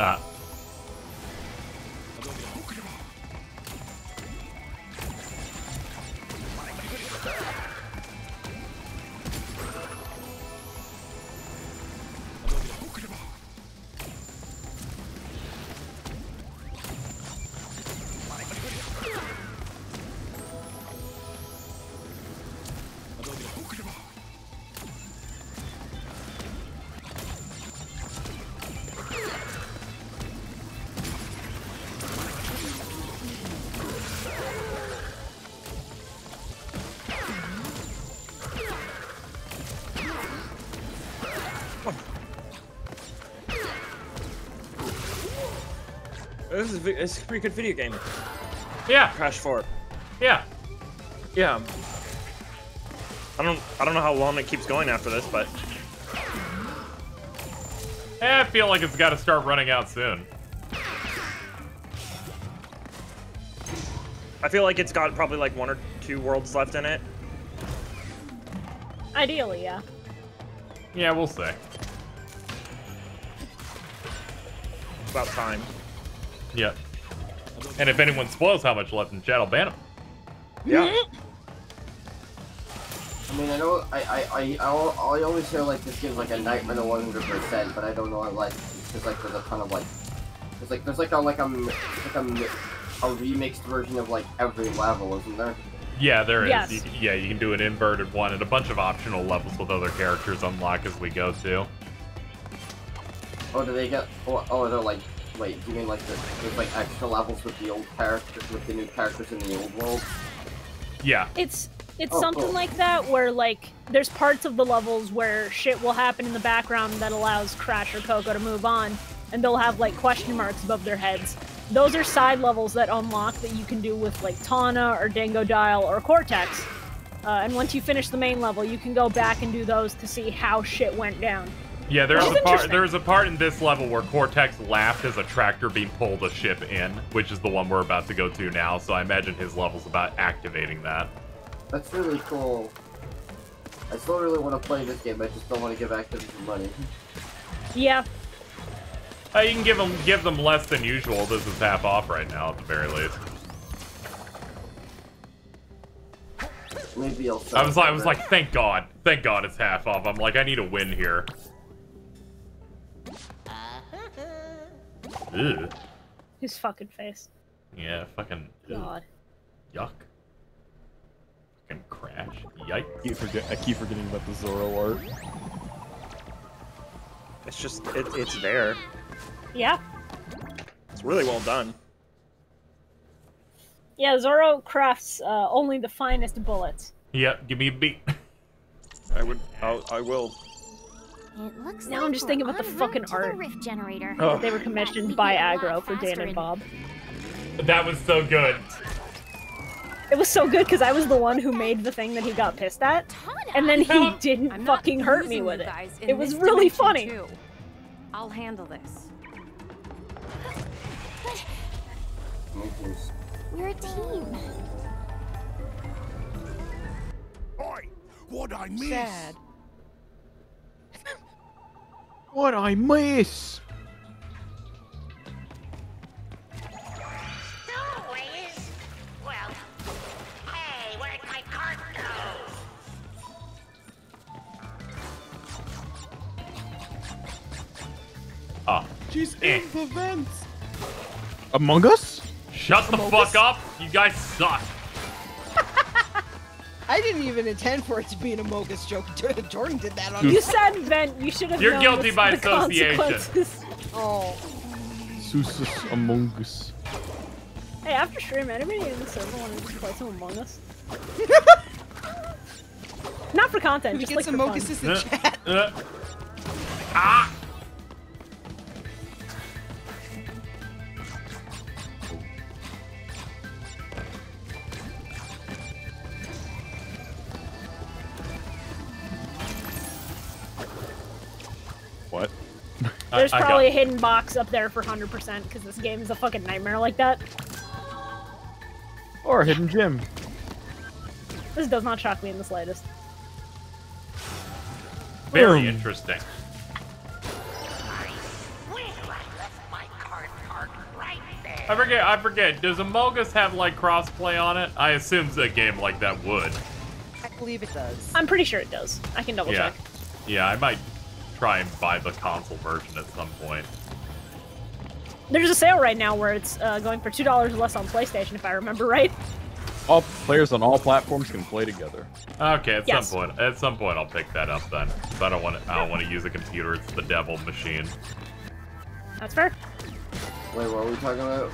Ah. It's a pretty good video game. Yeah. Crash 4. Yeah. Yeah. I don't I don't know how long it keeps going after this, but Eh, I feel like it's got to start running out soon. I feel like it's got probably like one or two worlds left in it. Ideally, yeah. Yeah, we'll see. About time. Yep. And if anyone spoils how much left in chat, I'll ban them. Yeah. Mm-hmm. I mean, I know I I I, I, always hear like this game's like a nightmare to 100, percent but I don't know like because like there's a ton of like there's like there's like a like a like a, a remixed version of like every level, isn't there? Yeah, there is. Yes. You, yeah, you can do an inverted one and a bunch of optional levels with other characters unlock as we go too. Oh, do they get? Oh, oh they're like. Wait, you mean like the, there's like extra levels with the old characters, with the new characters in the old world? Yeah. It's it's Oh, something cool. like that where like there's parts of the levels where shit will happen in the background that allows Crash or Coco to move on, and they'll have like question marks above their heads. Those are side levels that unlock that you can do with like Tawna or Dingodile or Cortex. Uh, and once you finish the main level, you can go back and do those to see how shit went down. Yeah, there's That's a part. interesting. There's a part in this level where Cortex laughed as a tractor being pulled a ship in, which is the one we're about to go to now. So I imagine his level's about activating that. That's really cool. I still really want to play this game. I just don't want to give Activision money. Yeah, Uh, you can give them give them less than usual. This is half off right now, at the very least. Maybe I'll. I was like, I was like, thank God, thank God, it's half off. I'm like, I need a win here. Ew. His fucking face. Yeah, fucking. ew. God. Yuck. Fucking crash. Yikes. I keep, forget, I keep forgetting about the Zoro art. It's just it, it's there. Yeah. It's really well done. Yeah, Zoro crafts uh, only the finest bullets. Yep, give me a beat. I would. I'll, I will. It looks Now like I'm just thinking about the fucking to the art. rift generator. Oh. that They were commissioned by Agro for Dan and Bob. That was so good. It was so good because I was the one who made the thing that he got pissed at, and then he didn't fucking hurt me with it. It was really funny. too. I'll handle this. We're a team. Oi, what I miss? Sad. What I miss? Always. Well, hey, where'd my cart go? Ah. She's eh. in the vents. Among Us? Shut the fuck up! You guys suck. I didn't even intend for it to be an Amogus joke. Jordan did that on You said vent. You should have. You're known guilty the- by the association. Oh. Susus Among Us. Hey, after stream, anybody in the server want to just play some Among Us? Not for content, Can we just get like some for Mocuses fun. in Uh, chat? uh. Ah! There's I- I probably a hidden box up there for 100% because this game is a fucking nightmare like that. Or a hidden gem. This does not shock me in the slightest. Very Boom. interesting. I forget. I forget. Does Amogus have like crossplay on it? I assume a game like that would. I believe it does. I'm pretty sure it does. I can double yeah. check. Yeah, I might try and buy the console version at some point. There's a sale right now where it's uh, going for $2 less on PlayStation, if I remember right. All players on all platforms can play together. Okay, at Yes. some point. At some point, I'll pick that up then. 'Cause I don't want to. I don't want to use a computer. It's the devil machine. That's fair. Wait, what are we talking about?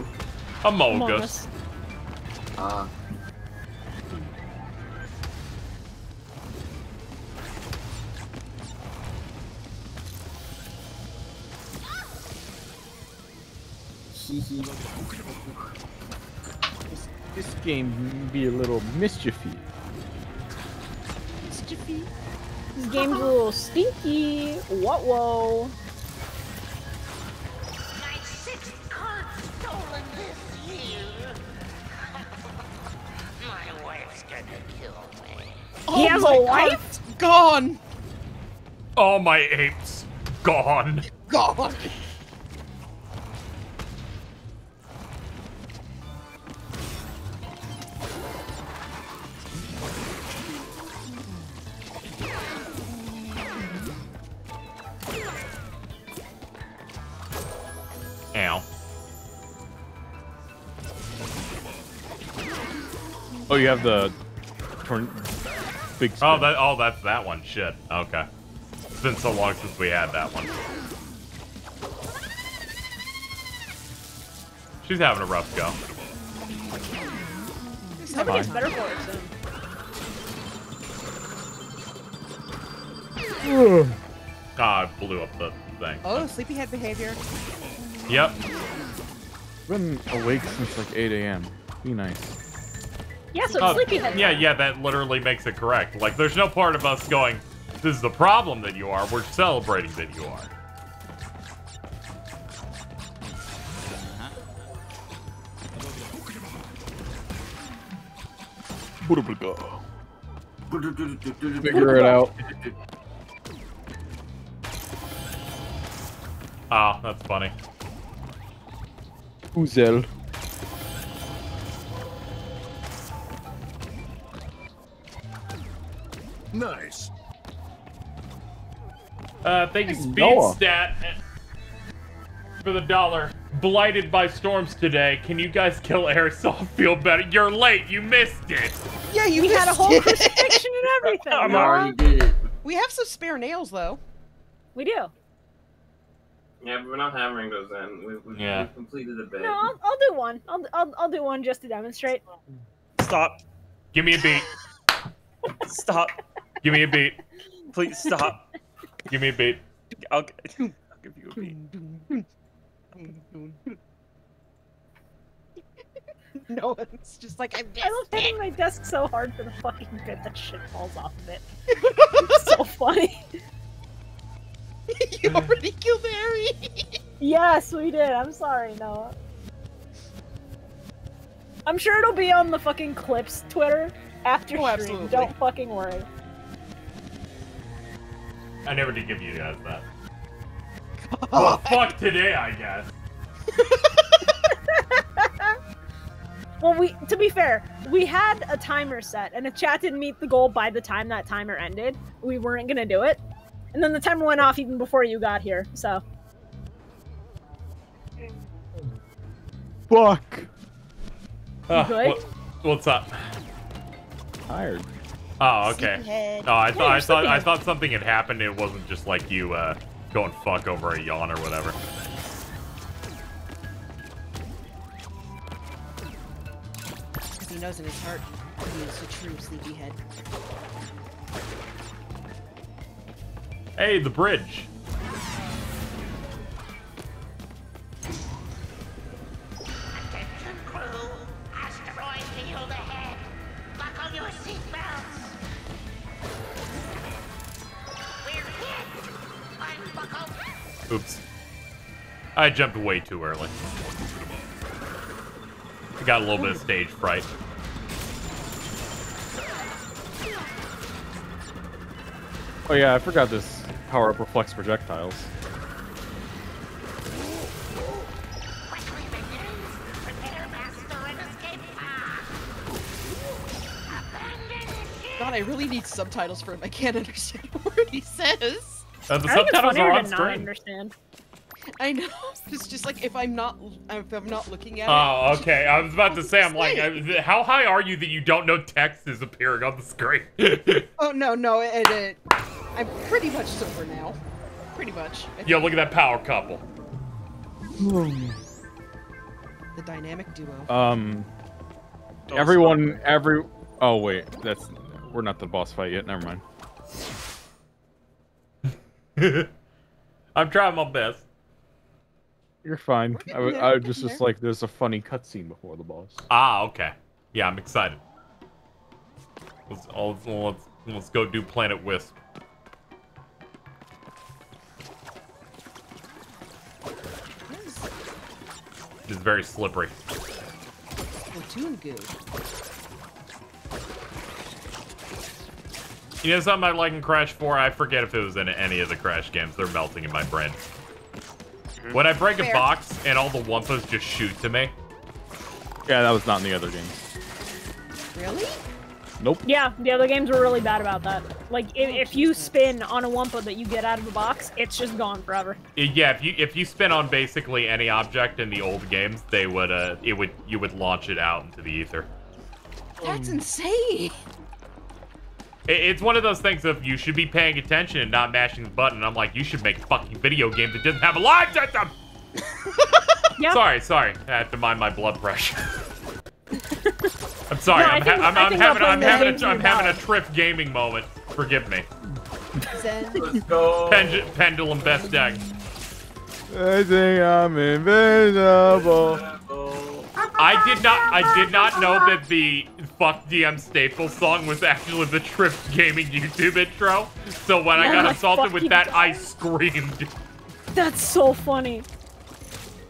Among Amogus. Us. Ah. Hee This, this game be a little mischiefy. This game's a little stinky. What whoa? My sixth card stolen this year. My wife's gonna kill me. Oh, he has my a wife? Gone. All my apes gone. Gone. Ow. Oh, you have the torn big. Oh, that. Oh, that's that one. Shit. Okay. It's been so long since we had that one. She's having a rough go. Nobody gets better for it soon. Ah, I blew up the thing. Oh, sleepyhead behavior. Yep. Been awake since like 8 a.m. Be nice. Yeah, so Oh, sleepyhead. yeah, yeah, that literally makes it correct. Like, there's no part of us going, this is the problem that you are. We're celebrating that you are. Figure it out. Ah, that's funny. Uzel. Nice. Uh, thank you, Speed Noah. Stat, for the dollar. Blighted by storms today. Can you guys kill airsoft? Feel better. You're late. You missed it. Yeah, you We had a whole it. crucifixion and everything. I'm Noah. already did it. We have some spare nails though. We do. Yeah, but we're not hammering those in. We, we, Yeah. We've completed a bit. No, I'll, I'll do one. I'll, I'll, I'll do one just to demonstrate. Stop. Give me a beat. Stop. Give me a beat. Please stop. Give me a beat. I'll, I'll give you a beat. no, it's just like I'm I love hitting my desk so hard for the fucking bit that shit falls off of it. it's so funny. you already killed Harry. Yes, we did. I'm sorry, Noah. I'm sure it'll be on the fucking clips Twitter after Oh, stream. absolutely. Don't fucking worry. I never did give you guys that. well, oh, fuck today, I guess. Well, we to be fair, we had a timer set, and if chat didn't meet the goal by the time that timer ended, we weren't gonna do it. And then the timer went off even before you got here. So Fuck. Uh, good? what- what's up? Tired. Oh, okay. Oh, I Yeah, thought I thought I thought something had happened. It wasn't just like you uh, going fuck over a yawn or whatever. Because he knows in his heart he is a true sleepyhead. Hey, the bridge. Oops. I jumped way too early. I got a little bit of stage fright. Oh yeah, I forgot this power up reflects projectiles. Quickly, minions. Prepare master and escape path. Abandon God, I really need subtitles for him. I can't understand a word he says. Uh, the I subtitles are on screen. understand. I know. It's just like if I'm not if I'm not looking at it. Oh, okay. I was about to say, I'm like, Say. uh, how high are you that you don't know text is appearing on the screen? Oh no, no, it, it, I'm pretty much sober now. Pretty much. Yo, look at that power couple. The dynamic duo. Um, everyone, every. Oh wait, that's we're not the boss fight yet. Never mind. I'm trying my best. You're fine. i was just, just like there's a funny cutscene before the boss. Ah, okay. Yeah, I'm excited. Let's all let's, let's go do Planet Wisp. It's very slippery. Platoon goo. You know something I like in Crash 4? I forget if it was in any of the Crash games. They're melting in my brain. Mm-hmm. When I break a box and all the Wumpas just shoot to me. Yeah, that was not in the other games. Really? Nope. Yeah, the other games were really bad about that. Like, if, if you spin on a Wumpa that you get out of the box, it's just gone forever. Yeah, if you if you spin on basically any object in the old games, they would uh it would you would launch it out into the ether. That's insane. It, it's one of those things of you should be paying attention and not mashing the button. I'm like, you should make a fucking video game that doesn't have a live system. Yep. Sorry, sorry. I have to mind my blood pressure. I'm sorry. No, I I'm, think- ha- I'm, I I'm having I'm having a, I'm having a you're gaming moment. Forgive me. Zen. Let's go. Pen- pendulum best deck. I think I'm invisible. I did not I did not know that the fuck DM Staples song was actually the Trip Gaming YouTube intro. So when I got assaulted with fucking that, I screamed. That's so funny.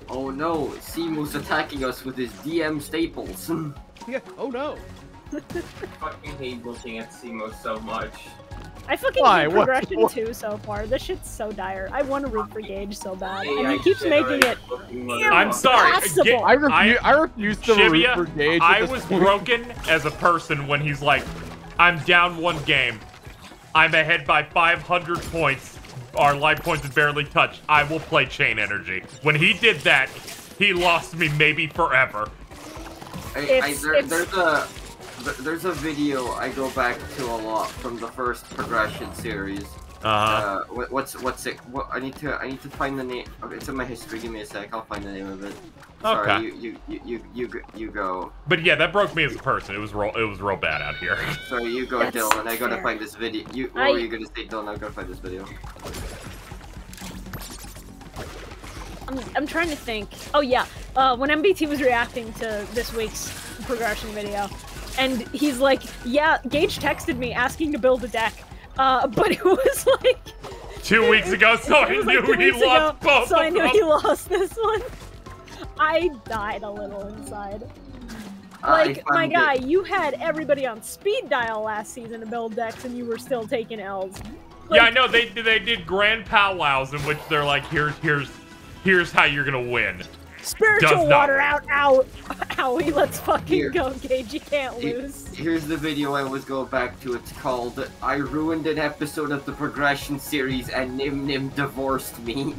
Oh no, Simu's attacking us with his DM staples. Yeah. Oh no. I fucking hate looking at Cimo so much. I fucking Why? hate progression what? two so far. This shit's so dire. I want to root for Gage so bad, and he keeps making it. I'm sorry. impossible. Ga- I refuse. I, refuse to root for Gage. I was point. broken as a person when he's like, I'm down one game. I'm ahead by 500 points. Our life points have barely touched. I will play Chain Energy. When he did that, he lost me maybe forever. I, I, there, it's- there's a there's a video I go back to a lot from the first progression series. Uh-huh. Uh, what, what's what's it? What I need to I need to find the name. Okay, it's in my history. Give me a sec. I'll find the name of it. Sorry, Okay. you, you, you, you, you, go- you go. But yeah, that broke me as a person. It was real, it was real bad out here. Sorry, you go, That's Dylan. I gotta find this video. You, what I- were you gonna say, Dylan? I gotta find this video. I'm, I'm trying to think. Oh yeah, uh, when MBT was reacting to this week's progression video, and he's like, "Yeah, Gage texted me asking to build a deck, uh, but it was like Two weeks ago, so I it knew like he lost ago, both so I of knew them. he lost this one. I died a little inside. I Like my guy, it. you had everybody on speed dial last season to build decks, and you were still taking L's. yeah, I know they they did grand powwows in which they're like, here's here's here's how you're gonna win. Spiritual Does water win. out, out, Owie. Let's fucking Here. go, Gage. You can't Here- lose. Here's the video I always go back to. It's called "I ruined an episode of the progression series and Nim Nim divorced me."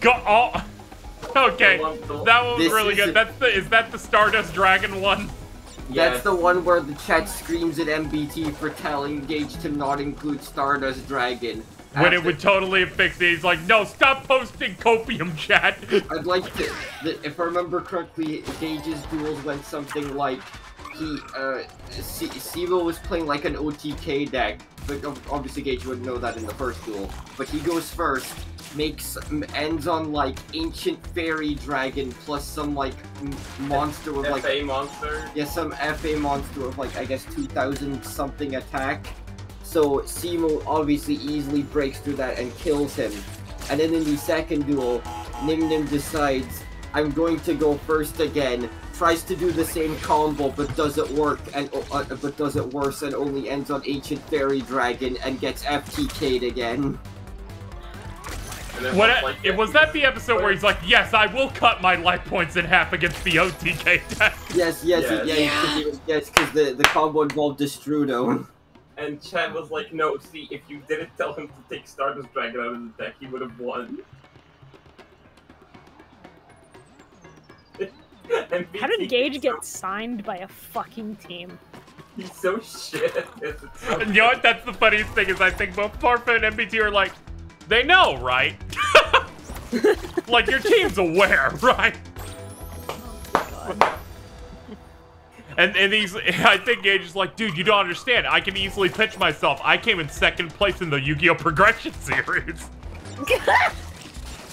Go oh, okay, that one was really good. a- That's the is that the Stardust Dragon one? That's the one where the chat screams at MBT for telling Gage to not include Stardust Dragon. When it would totally have fixed it. He's like, no, stop posting copium chat. I'd like to, the, if I remember correctly, Gage's duels went something like he, uh, C- Sivo was playing like an OTK deck, but obviously Gage wouldn't know that in the first duel. But he goes first, makes ends on like ancient fairy dragon plus some like monster with like FA monster. yeah some FA monster with like I guess 2,000 something attack. So Cimo obviously easily breaks through that and kills him. And then in the second duel, Nim Nim decides, I'm going to go first again, tries to do the same combo but doesn't work and uh, but does it worse and only ends on Ancient Fairy Dragon and gets FTK'd again. What it was that the episode where he's like, yes, I will cut my life points in half against the OTK deck. Yes, yes, Yes. yeah, yeah, yes, because the, the combo involved Destrudo. And Chad was like, no, see, if you didn't tell him to take Stardust Dragon out of the deck, he would have won. How did Gage get signed by a fucking team? He's so shit. It's so And you know what? That's the funniest thing is I think both Farfa and MBT are like, they know, right? like your team's aware, right? And and he's I think Gage is like, dude, you don't understand. I can easily pitch myself. I came in second place in the Yu-Gi-Oh! Progression Series.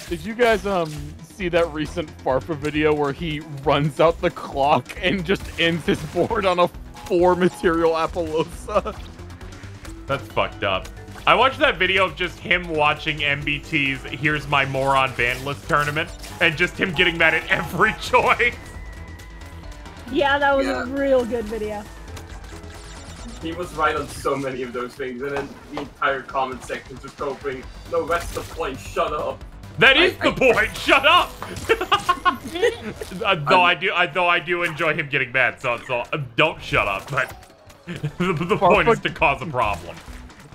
Did you guys um see that recent Farfa video where he runs out the clock and just ends his board on a four material Appaloosa? That's fucked up. I watched that video of just him watching MBT's Here's My Moron Ban List tournament and just him getting mad at every choice. Yeah, that was Yeah. a real good video. He was right on so many of those things, and then the entire comment section just hoping, no, that's the point, shut up. That is the point. Shut up. Uh, though I do, I, though I do enjoy him getting mad. So, so uh, don't shut up. But the, the point is to cause a problem.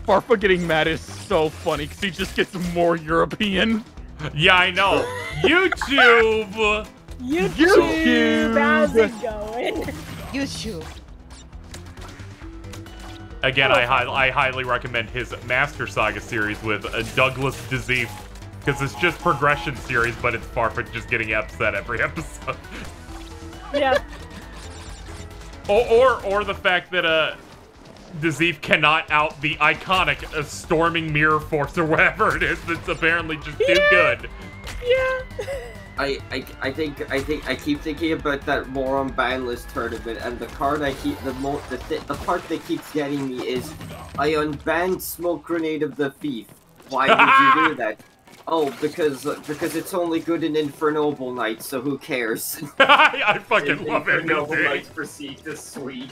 Farfa getting mad is so funny because he just gets more European. Yeah, I know. YouTube. YouTube, how's it going? YouTube. Again, I, hi- I highly recommend his Master Saga series with uh, Douglas Disease because it's just progression series, but it's Farfetch just getting upset every episode. Yeah. Or, or, or the fact that uh, Disease cannot out the iconic uh, Storming Mirror Force or whatever it is that's apparently just too Yeah. good. Yeah. I, I, I think I think I keep thinking about that moron ban list tournament, and the card I keep the mo the, th the part that keeps getting me is I unbanned Smoke Grenade of the Thief. Why did you do that? Oh, because because it's only good in Infernoble Knight, so who cares? I, I fucking love it. Noble dude. Knights perceived as sweet.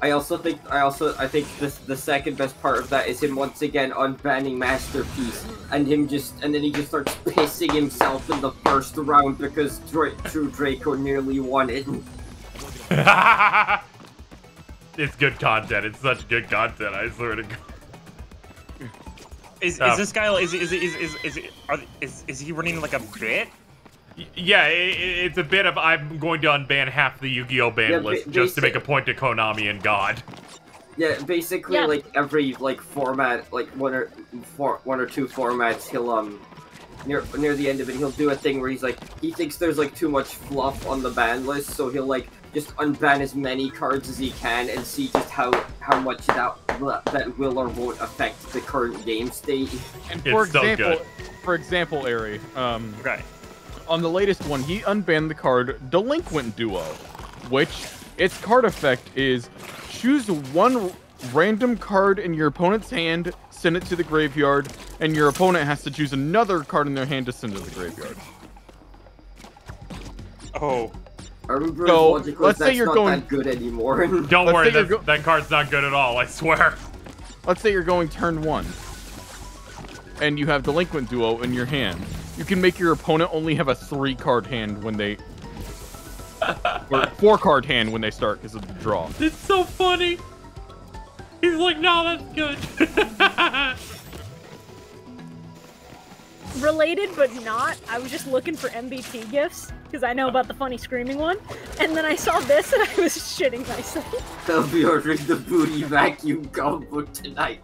I also think I also I think the the second best part of that is him once again unbanning Masterpiece and him just and then he just starts pissing himself in the first round because Dra- True Draco nearly won it. it's good content. It's such good content. I swear to God. Is, is Uh, this guy is is is is is, are, is is he running like a bit? Yeah, i i- it's a bit of I'm going to unban half the Yu-Gi-Oh ban Yeah, list just to make a point to Konami and God. Yeah, basically Yeah. like every like format, like one or four, one or two formats, he'll um near near the end of it, he'll do a thing where he's like he thinks there's like too much fluff on the ban list, so he'll like just unban as many cards as he can and see just how how much that that will or won't affect the current game state. And for example, for example, Ari, um, okay. On the latest one, he unbanned the card Delinquent Duo, which its card effect is choose one random card in your opponent's hand, send it to the graveyard, and your opponent has to choose another card in their hand to send to the graveyard. Oh. I remember So, his let's say you're not going- that good anymore. Don't Let's worry, say that, that card's not good at all. I swear. Let's say you're going turn one, and you have Delinquent Duo in your hand. You can make your opponent only have a three card hand when they. or four card hand when they start because of the draw. It's so funny. He's like, no, that's good. Related but not, I was just looking for MBT gifts because I know about the funny screaming one, and then I saw this and I was shitting myself. I'll be ordering the booty vacuum combo tonight.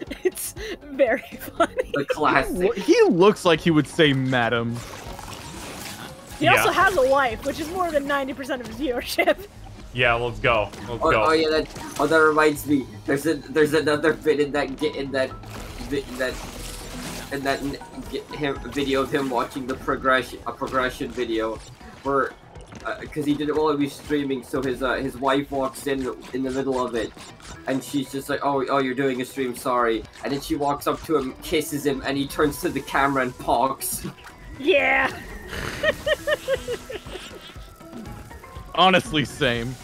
It's very funny. The classic. He looks like he would say "Madam." He also has a wife, which is more than 90% of his viewership. yeah, let's go. Let's Oh, go. oh yeah, that oh that reminds me. There's a there's another bit in that get in that vi- that in that get him video of him watching the progression a progression video where because he did it while he was streaming, so his uh, his wife walks in in the middle of it, and she's just like, "Oh, oh, you're doing a stream, sorry." And then she walks up to him, kisses him, and he turns to the camera and pogs. Yeah. Honestly, same.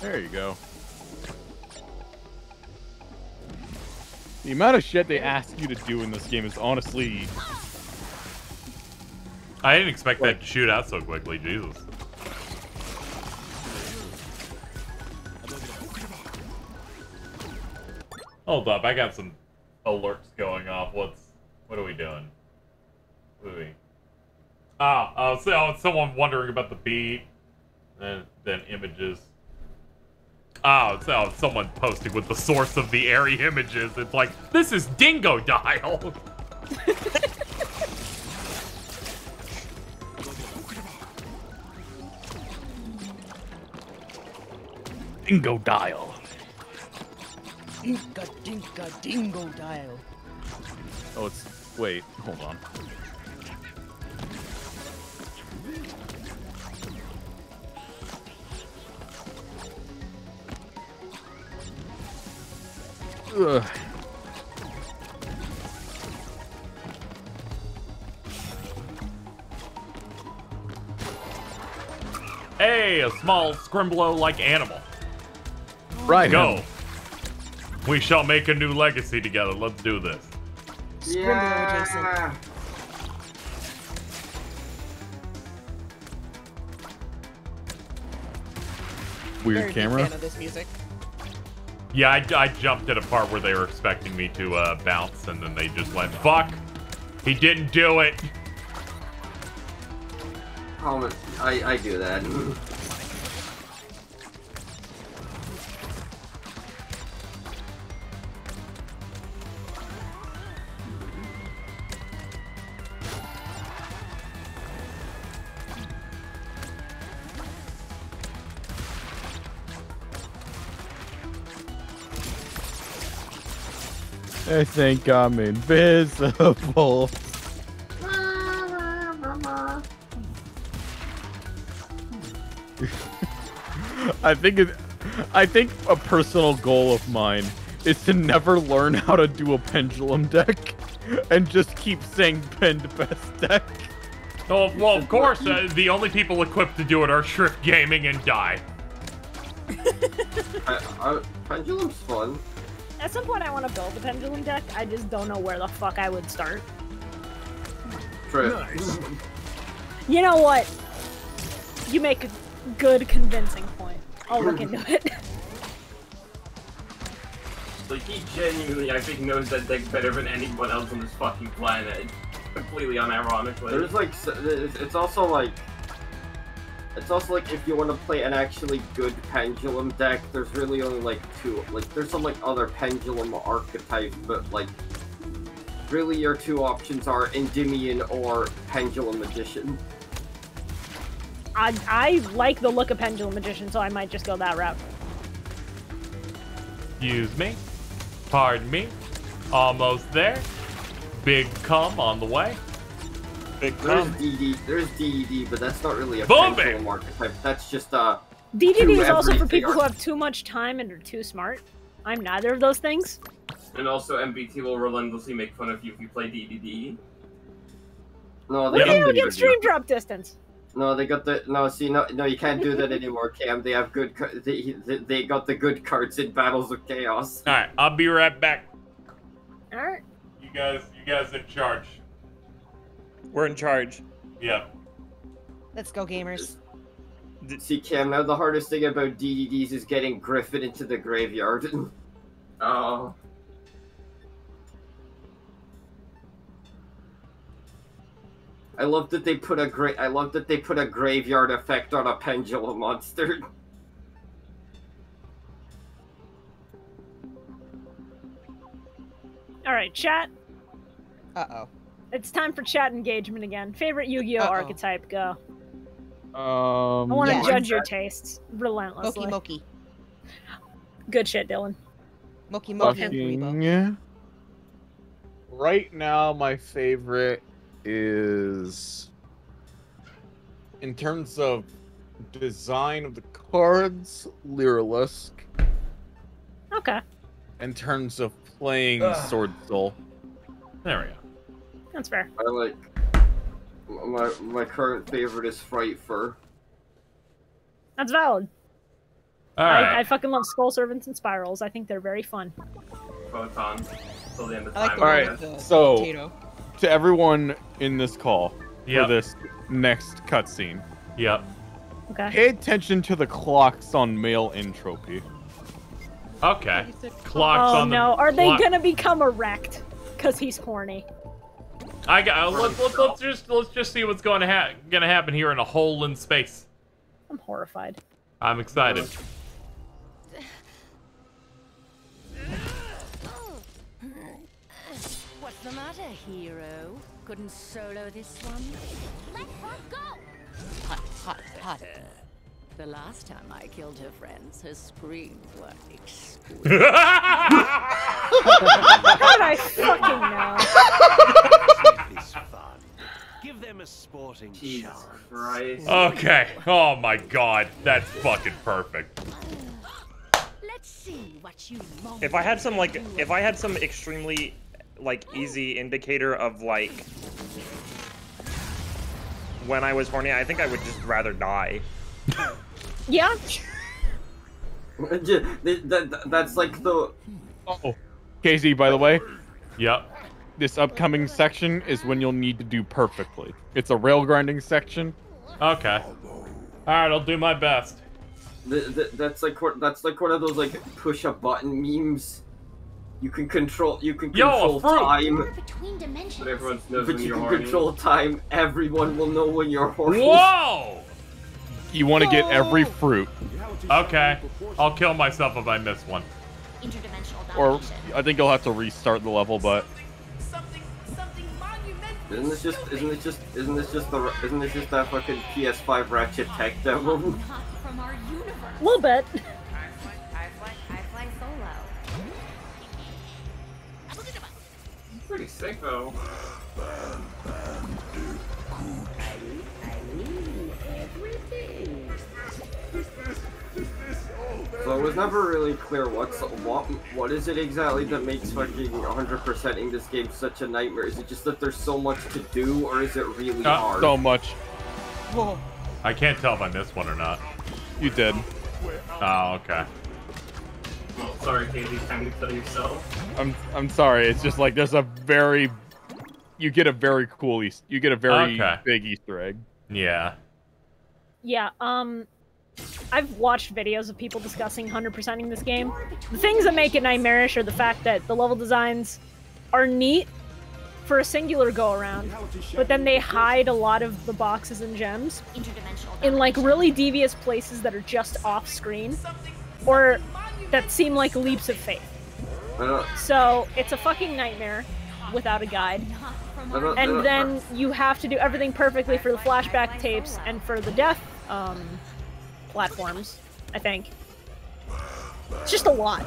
There you go. The amount of shit they ask you to do in this game is honestly I didn't expect that to shoot out so quickly. Jesus. Hold up, I got some alerts going off. What's what are we doing? What are we? Ah, uh, so oh, someone wondering about the beat, and then images. Oh, so someone posting with the source of the airy images. It's like this is Dingodile. Dingodile. Dinka dinka dingo dial. Oh, it's wait, hold on. Ugh. Hey, a small scrimblow-like animal. Right. Go. We shall make a new legacy together. Let's do this. Scrimblow adjacent. Weird Very big camera. fan of this music. Yeah, I, I jumped at a part where they were expecting me to uh, bounce, and then they just went, fuck. He didn't do it. Oh, I I do that. I think I'm invisible. I think it, I think a personal goal of mine is to never learn how to do a pendulum deck and just keep saying pinned best deck. Oh, well, of course, uh, the only people equipped to do it are Shrift Gaming and Die. I, I, pendulum's fun. At some point, I want to build a pendulum deck. I just don't know where the fuck I would start. Trip. You know what? You make a good, convincing point. I'll look into it. Like, he genuinely, I think, knows that deck better than anyone else on this fucking planet. Completely unironically. There's like, it's it's also like, it's also like if you want to play an actually good pendulum deck, there's really only like two. Like, there's some like other pendulum archetypes, but like, really your two options are Endymion or Pendulum Magician. I, I like the look of Pendulum Magician, so I might just go that route. Excuse me. Pardon me. Almost there. Big cum on the way. Big There's DD, there's DD, but that's not really a Boom, market archetype. That's just uh. DDD two is also for people who have too much time and are too smart. I'm neither of those things. And also, MBT will relentlessly make fun of you if you play DDD. No, they do got you the- get stream drop distance? No, they got the no. See, no, no, you can't do that anymore, Cam. They have good. ca- They, they, they got the good cards in Battles of Chaos. All right, I'll be right back. All right. You guys, you guys in charge. We're in charge. Yeah. Let's go, gamers. See, Cam. Now the hardest thing about DDDs is getting Griffin into the graveyard. Oh. I love that they put a great. I love that they put a graveyard effect on a pendulum monster. All right, chat. Uh oh. It's time for chat engagement again. Favorite Yu-Gi-Oh Uh-oh. archetype, go. Um, I want to Yeah. judge your tastes relentlessly. Moki Moki. Good shit, Dylan. Moki Moki and Kuriboh. Fucking- Right now, my favorite is in terms of design of the cards, Lyrilusc. Okay, In terms of playing Ugh. Sword Soul. There we go. That's fair. I like. My my current favorite is Fright Fur. That's valid. All I, right. I fucking love Skull Servants and Spirals. I think they're very fun. Photon. Till the end of I like time. the All one right, with the so potato. to everyone in this call Yep. for this next cutscene, Yep. Okay. pay attention to the clocks on male entropy. Okay. Clocks oh on the Oh no, are they gonna become erect? Cause he's horny. I got. Uh, let's, let's, let's just let's just see what's going to ha- gonna happen here in a hole in space. I'm horrified. I'm excited. What's the matter, hero? Couldn't solo this one? Let her go! Hot, hot, hot. The last time I killed her friends, her screams were exquisite. God, I fucking know. It's them a sporting Jesus chance. Christ. Okay. Oh my God, that's fucking perfect. Let's see what you If I had some like, if I had some extremely like easy indicator of like when I was horny, I think I would just rather die. Yeah. That- that- that's like the. Oh, Casey, by the way, Yep. This upcoming section is when you'll need to do perfectly. It's a rail grinding section. Okay. All right, I'll do my best. th- th- That's like one- that's like one of those like push a button memes. You can control. You can Yo, control fruit! time, Between dimensions. But everyone knows but when you you're can horny. control time. Everyone will know when you're horny. Whoa! You want to get every fruit, Okay. I'll kill myself if I miss one. Interdimensional or. I think you'll have to restart the level. But Something, something monumental. Isn't this just? Isn't this just? Isn't this just the? Isn't this just that fucking PS5 Ratchet Tech demo? from our universe. A little bit. I fly, I fly, I fly solo. Pretty sick though. So So it was never really clear what's what what is it exactly that makes fucking 100%ing this game such a nightmare? Is it just that there's so much to do, or is it really Uh, hard? So much. Whoa. I can't tell if I missed one or not. You did. Oh, okay. Well, Sorry, Casey, time to kill yourself. I'm I'm sorry. It's just like there's a very you get a very cool East, you get a very Okay. big Easter egg. Yeah. Yeah, um, I've watched videos of people discussing 100%ing this game. The things that make it nightmarish are the fact that the level designs are neat for a singular go around, but then they hide a lot of the boxes and gems in like really devious places that are just off screen or that seem like leaps of faith. So it's a fucking nightmare without a guide. I don't, I And then you have to do everything perfectly for the flashback tapes and for the death um, platforms, I think. It's just a lot.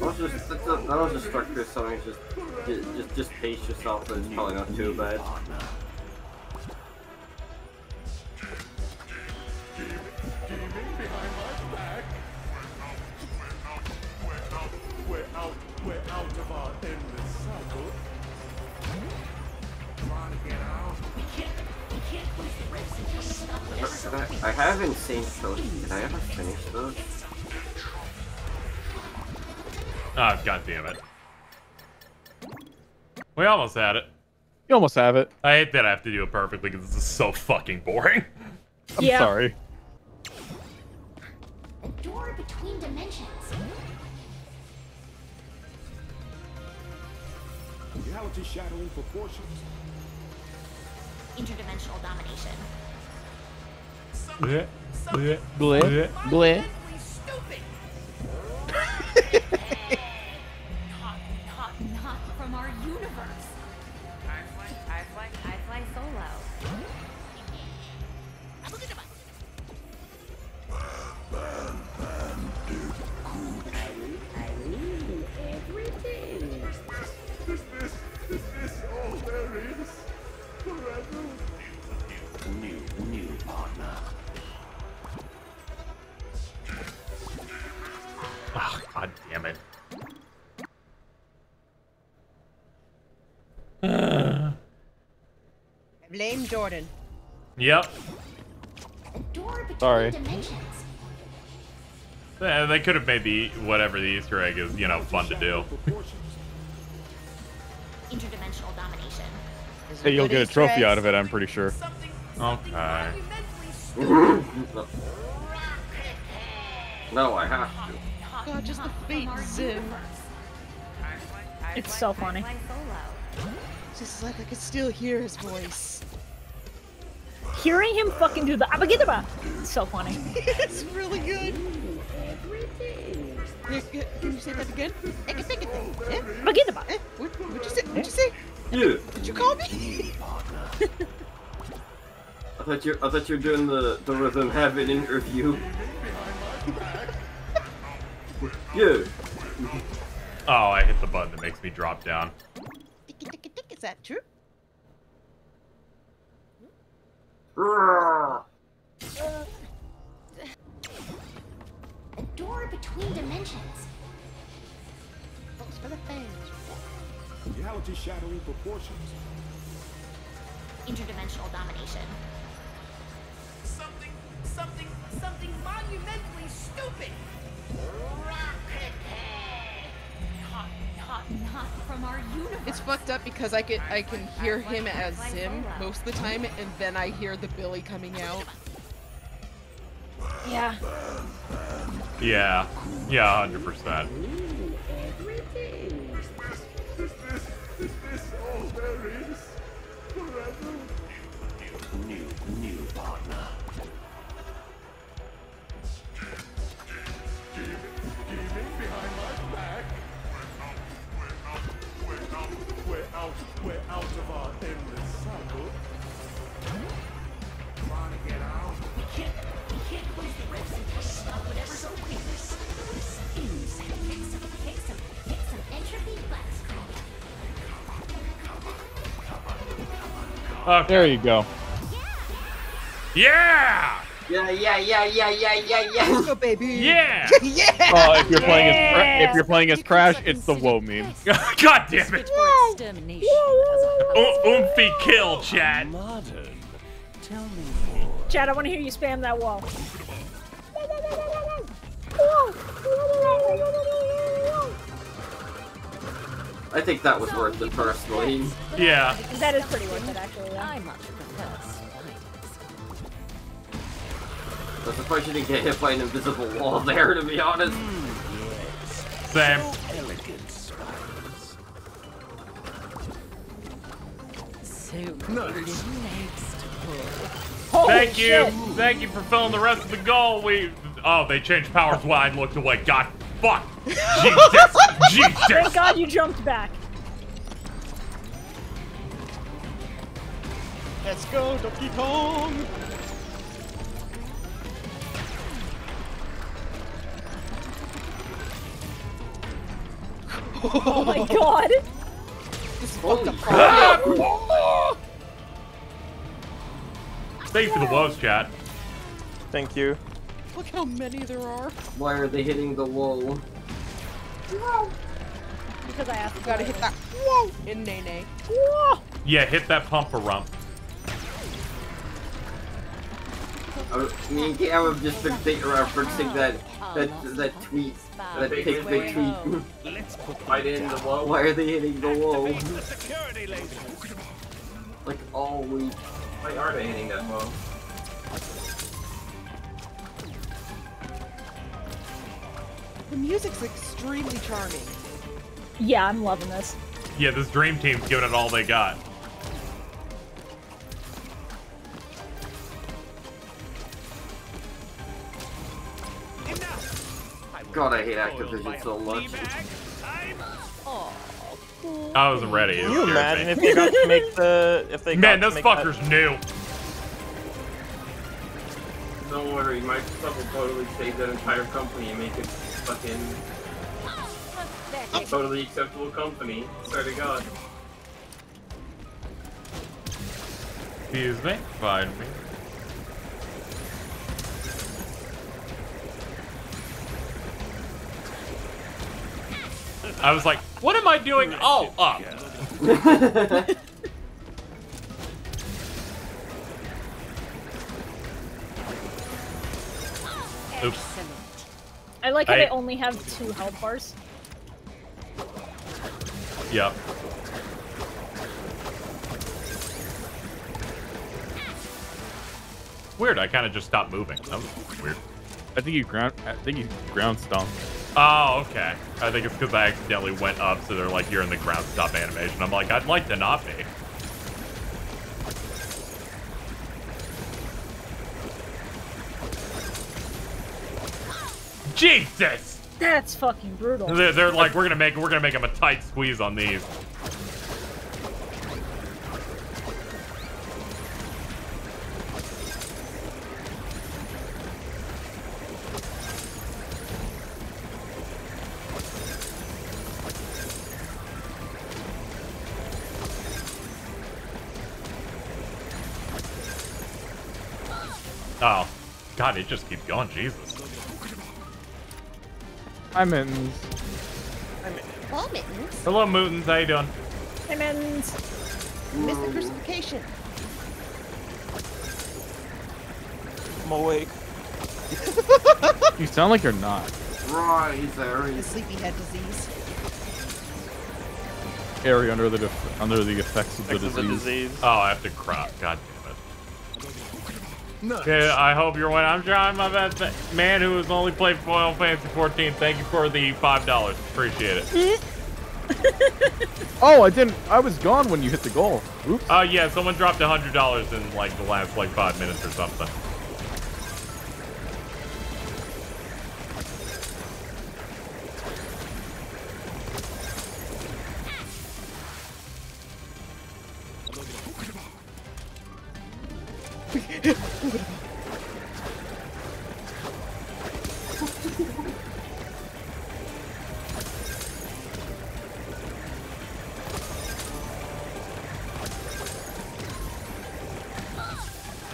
I was just was just struck through something. Just just just, just pace yourself, and it's probably not too bad. We're Did I, I have insane shows. Did I ever finish those? Oh, god damn it. We almost had it. You almost have it. I hate that I have to do it perfectly because this is so fucking boring. I'm Yeah. sorry. Door between dimensions. Reality shattering proportions. Interdimensional domination. Bleh, bleh, Bleh, bleh. Blame Jordan. Yep. Door Sorry. dimensions. Eh, They could have made the whatever the Easter egg is, you know, fun to do. Interdimensional domination. Hey, you'll get a trophy out of it, I'm pretty sure. Okay. no, I have to. God, just the feet zim. It's so funny. Just like I could still hear his voice. Hearing him fucking do the abagidaba, it's so funny. it's really good. Yeah, yeah, Can you say that again? Abagidaba. Eh, What, what'd you say? What'd you say? Yeah. Did you call me? I thought you I thought you were doing the the rhythm heaven interview. yeah. Oh, I hit the button that makes me drop down. Is that true? A door between dimensions. Thanks for the fans. Reality shattering proportions. Interdimensional domination. Something, something, something monumentally stupid. Not, It's fucked up because I can I can hear him as Zim most of the time, and then I hear the Billy coming out. Yeah. Yeah. Yeah, 100%. Is Okay. There you go. Yeah! Yeah, yeah, yeah, yeah, yeah, yeah, yeah. Let's go, baby. Yeah! yeah. Oh, if you're playing as Cra- if you're playing as Crash, it's the woe meme. God damn it! Extermination um, oomphy kill, chat. Chad, I want to hear you spam that wall. I think that was worth it personally. Yeah. That is pretty worth it, actually. Yeah. I much prefer spiders. I'm surprised you didn't get hit by an invisible wall there, to be honest. Same. Elegant spiders. So many legs to pull. Thank you. Thank you for filling the rest of the goal. We. Oh, they changed powers. Well, I looked away. God, fuck. Jesus. Thank God you jumped back. Let's go, Donkey Kong. Oh my god. This is fucked up. Thank you for the woes, chat. Thank you. Look how many there are. Why are they hitting the wall? Because I asked. You gotta hit that. Whoa! In Nene. Whoa! Yeah, hit that pumper rump. Uh, me and Cam have just been think- referencing that that that tweet, that Big big big tweet. Let's put Why in the wall. Why are they hitting the wall? The security laser. Like all week. Why are they hitting that wall? The music's extremely charming. Yeah, I'm loving this. Yeah, this dream team's giving it all they got. God, I hate Activision so much. I wasn't ready. It Can you imagine me. if they got to make the if they Man, those to make that- fuckers knew. Don't worry, Microsoft will totally save that entire company and make it fucking a totally acceptable company. Swear to God. Excuse me. Find me. I was like, what am I doing? Oh, up. Oops. I like how I- they only have two health bars. Yep. Weird, I kind of just stopped moving. That was weird. I think you ground. I think you ground stomp. Oh, okay. I think it's because I accidentally went up, so they're like, you're in the ground stop animation. I'm like, I'd like to not be. Jesus! That's fucking brutal. They're, they're like, we're gonna make we're gonna make them a tight squeeze on these. Oh, God, it just keeps going. Jesus. Hi, Mittens. Well, mittens. Hello, Mootons. How you doing? Hey, Mittens. Missed the crucifixion. I'm awake. You sound like you're not. right Rise, The Aries. sleepyhead disease. Harry under the under the effects of the Effects of the disease. disease. Oh, I have to crop. God damn it. I hope you're winning. I'm trying my best. Man who has only played Final Fantasy 14, thank you for the $5. Appreciate it. Oh, I didn't. I was gone when you hit the goal. Oops. Oh, yeah, someone dropped $100 in like the last like five minutes or something.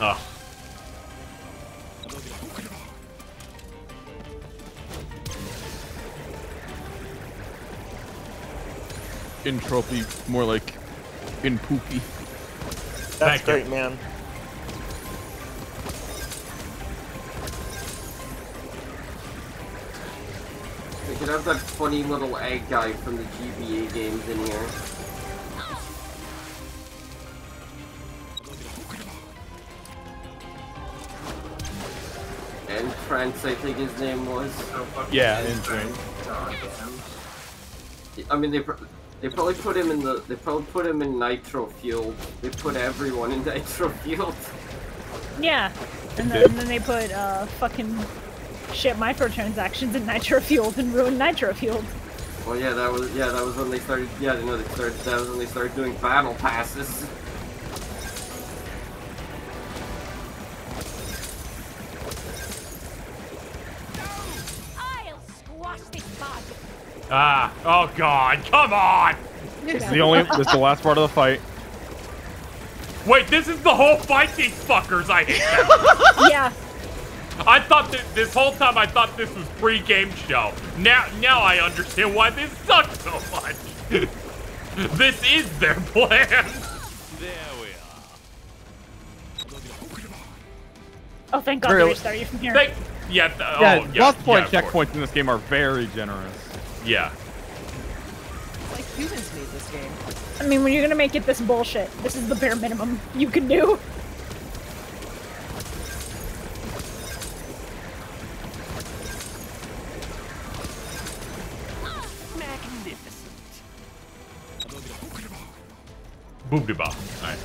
Ah. N. Tropy, more like in poopy. That's Thank great, you. man. We could have that funny little egg guy from the GBA games in here. N. Trance, I think his name was. Yeah, N. Trance. I mean, they they probably put him in the they probably put him in Nitro Fuel. They put everyone in Nitro Fuel. Yeah. And then, and then they put uh fucking shit microtransactions in Nitro Fueled and ruin Nitro Fueled. Well, yeah, that was yeah, that was when they started. Yeah, I know they started. That was when they started doing battle passes. I'll squash this bug. Ah, oh god, come on! This is the only. This is the last part of the fight. Wait, this is the whole fight, these fuckers, I hate them. yeah. I thought that this whole time I thought this was pre-game show. Now, now I understand why this sucks so much. this is their plan. There we Oh, thank God Very- they restarted you from here. Thank, yeah, th- oh, Yeah, oh, yeah, lost point yeah, checkpoints in this game are very generous. Yeah. Like humans made this game. I mean, when you're gonna make it this bullshit, this is the bare minimum you can do. Boom de ba. Alright.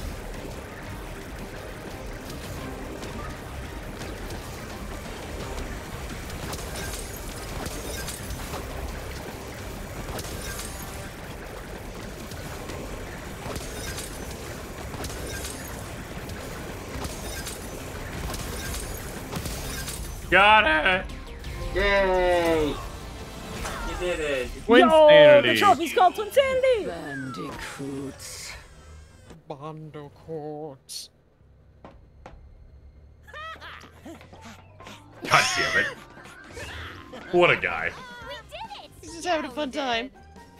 Got it. Yay! You did it. Yo, the trophy's called Twinsanity! Bandicoots. Bandicoots. God damn it. What a guy. He's just having a fun time.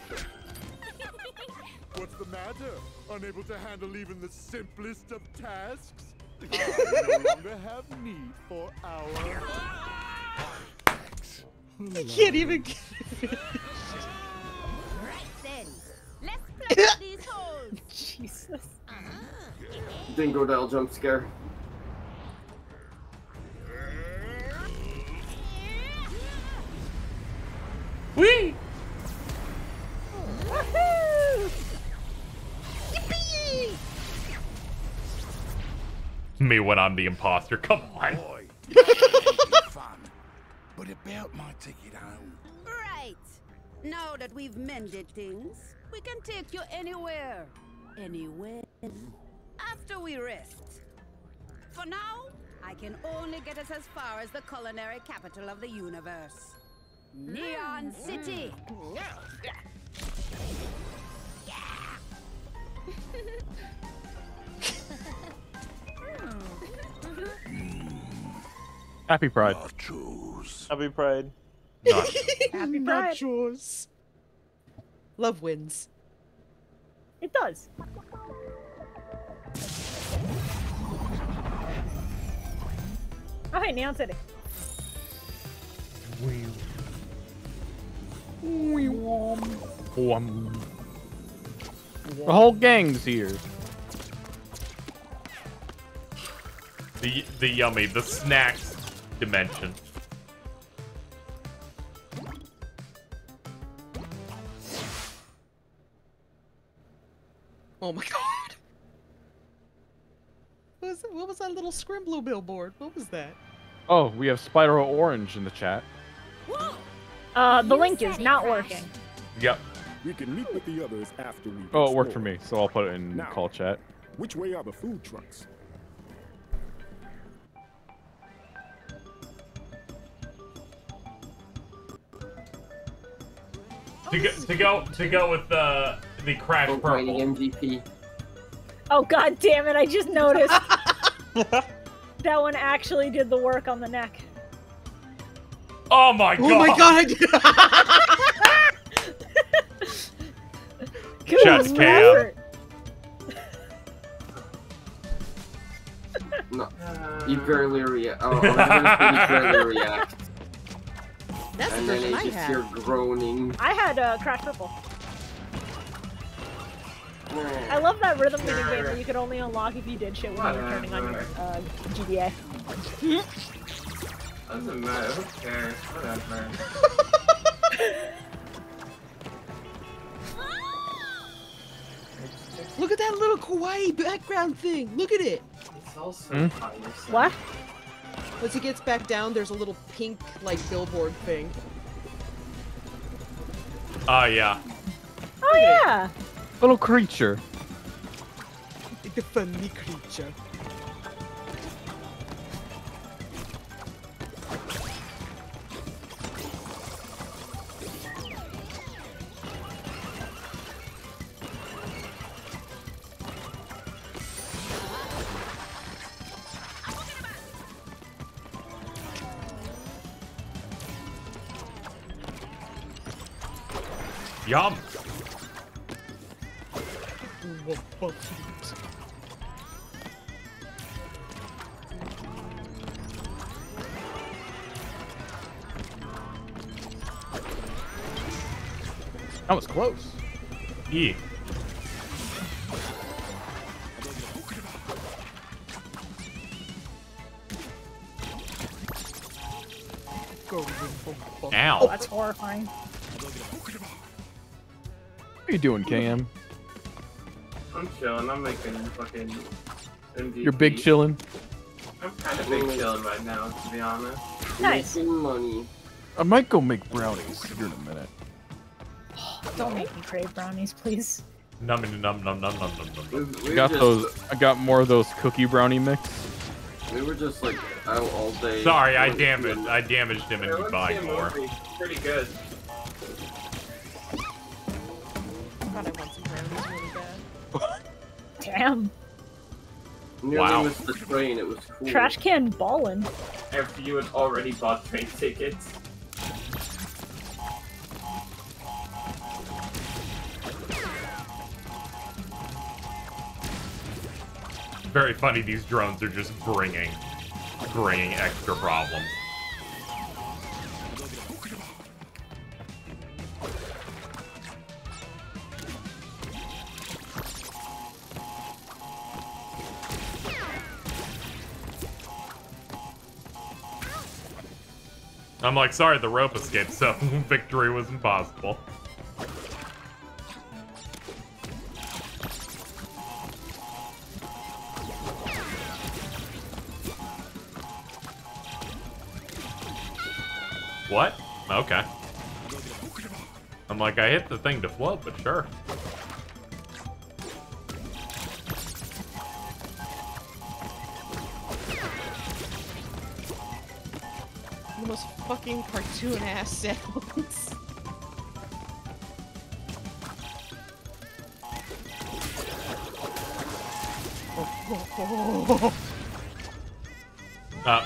What's the matter? Unable to handle even the simplest of tasks? I no longer have need for our. I can't even. Right then, let's plug these holes. Jesus. Dingodile jump scare. Whee! Me when I'm the imposter. Come on. fun. But about my ticket home. Right. Now that we've mended things, we can take you anywhere. Anywhere. After we rest. For now, I can only get us as far as the culinary capital of the universe. Neon mm. City. Mm. Happy Pride. Happy Pride. Happy Pride. Nachos. Love wins. It does. Oh, hey, Neon City. Um, the whole gang's here. The the yummy, the snacks dimension. Oh my god. What was, that, what was that little scrimblow billboard? What was that? Oh, we have Spyro Orange in the chat. Uh, the link is not working. Yep. We can meet with the others after we. Oh, it worked for me, so I'll put it in Now. call chat. Which way are the food trucks? To go to go to go with the the crash Oh, purple. MVP. Oh god damn it, I just noticed. that one actually did the work on the neck. Oh my god. Oh my god! Good Shots KO. No, you barely react. Oh, I was gonna you barely react. That's and the then version I I just had. hear groaning. I had uh, Crash Purple. I love that rhythm mini game that you could only unlock if you did shit when you were turning on your uh, GBA. Doesn't matter. Who cares? Whatever. Look at that little kawaii background thing. Look at it. It's also Hmm? What? Once he gets back down, there's a little pink, like, billboard thing. Oh yeah. Oh yeah. Little creature. Like the funny creature. Yum. That was close. Yeah. Ow. Oh, that's horrifying. What are you doing, KM? I'm chilling. I'm making fucking MVP. You're big chillin'. I'm kind of big chilling right now, to be honest. Nice. Making money. I might go make brownies here in a minute. Don't make me crave brownies, please. Num num num num num num num. I got those. I got more of those cookie brownie mix. We were just like out all day. Sorry, I Like, damaged. I damaged him and let's he's buying see a more. Pretty good. God, I want Damn. Nearly Wow. missed the train. It was cool. Trash can ballin'. After you had already bought train tickets. Very funny. These drones are just bringing, bringing extra problems. I'm like, sorry, the rope escaped, so victory was impossible. What? Okay. I'm like, I hit the thing to float, but sure. Most fucking cartoon ass sounds. Uh,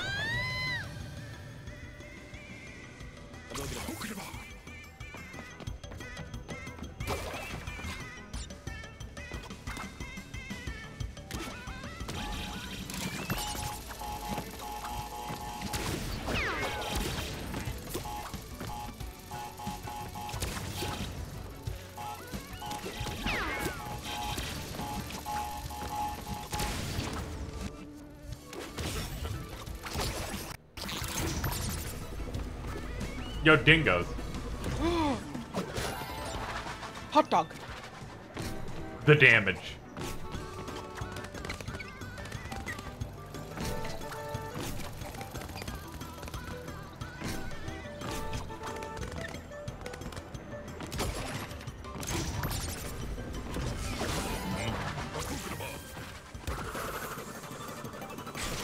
yo, dingoes. Hot dog. The damage.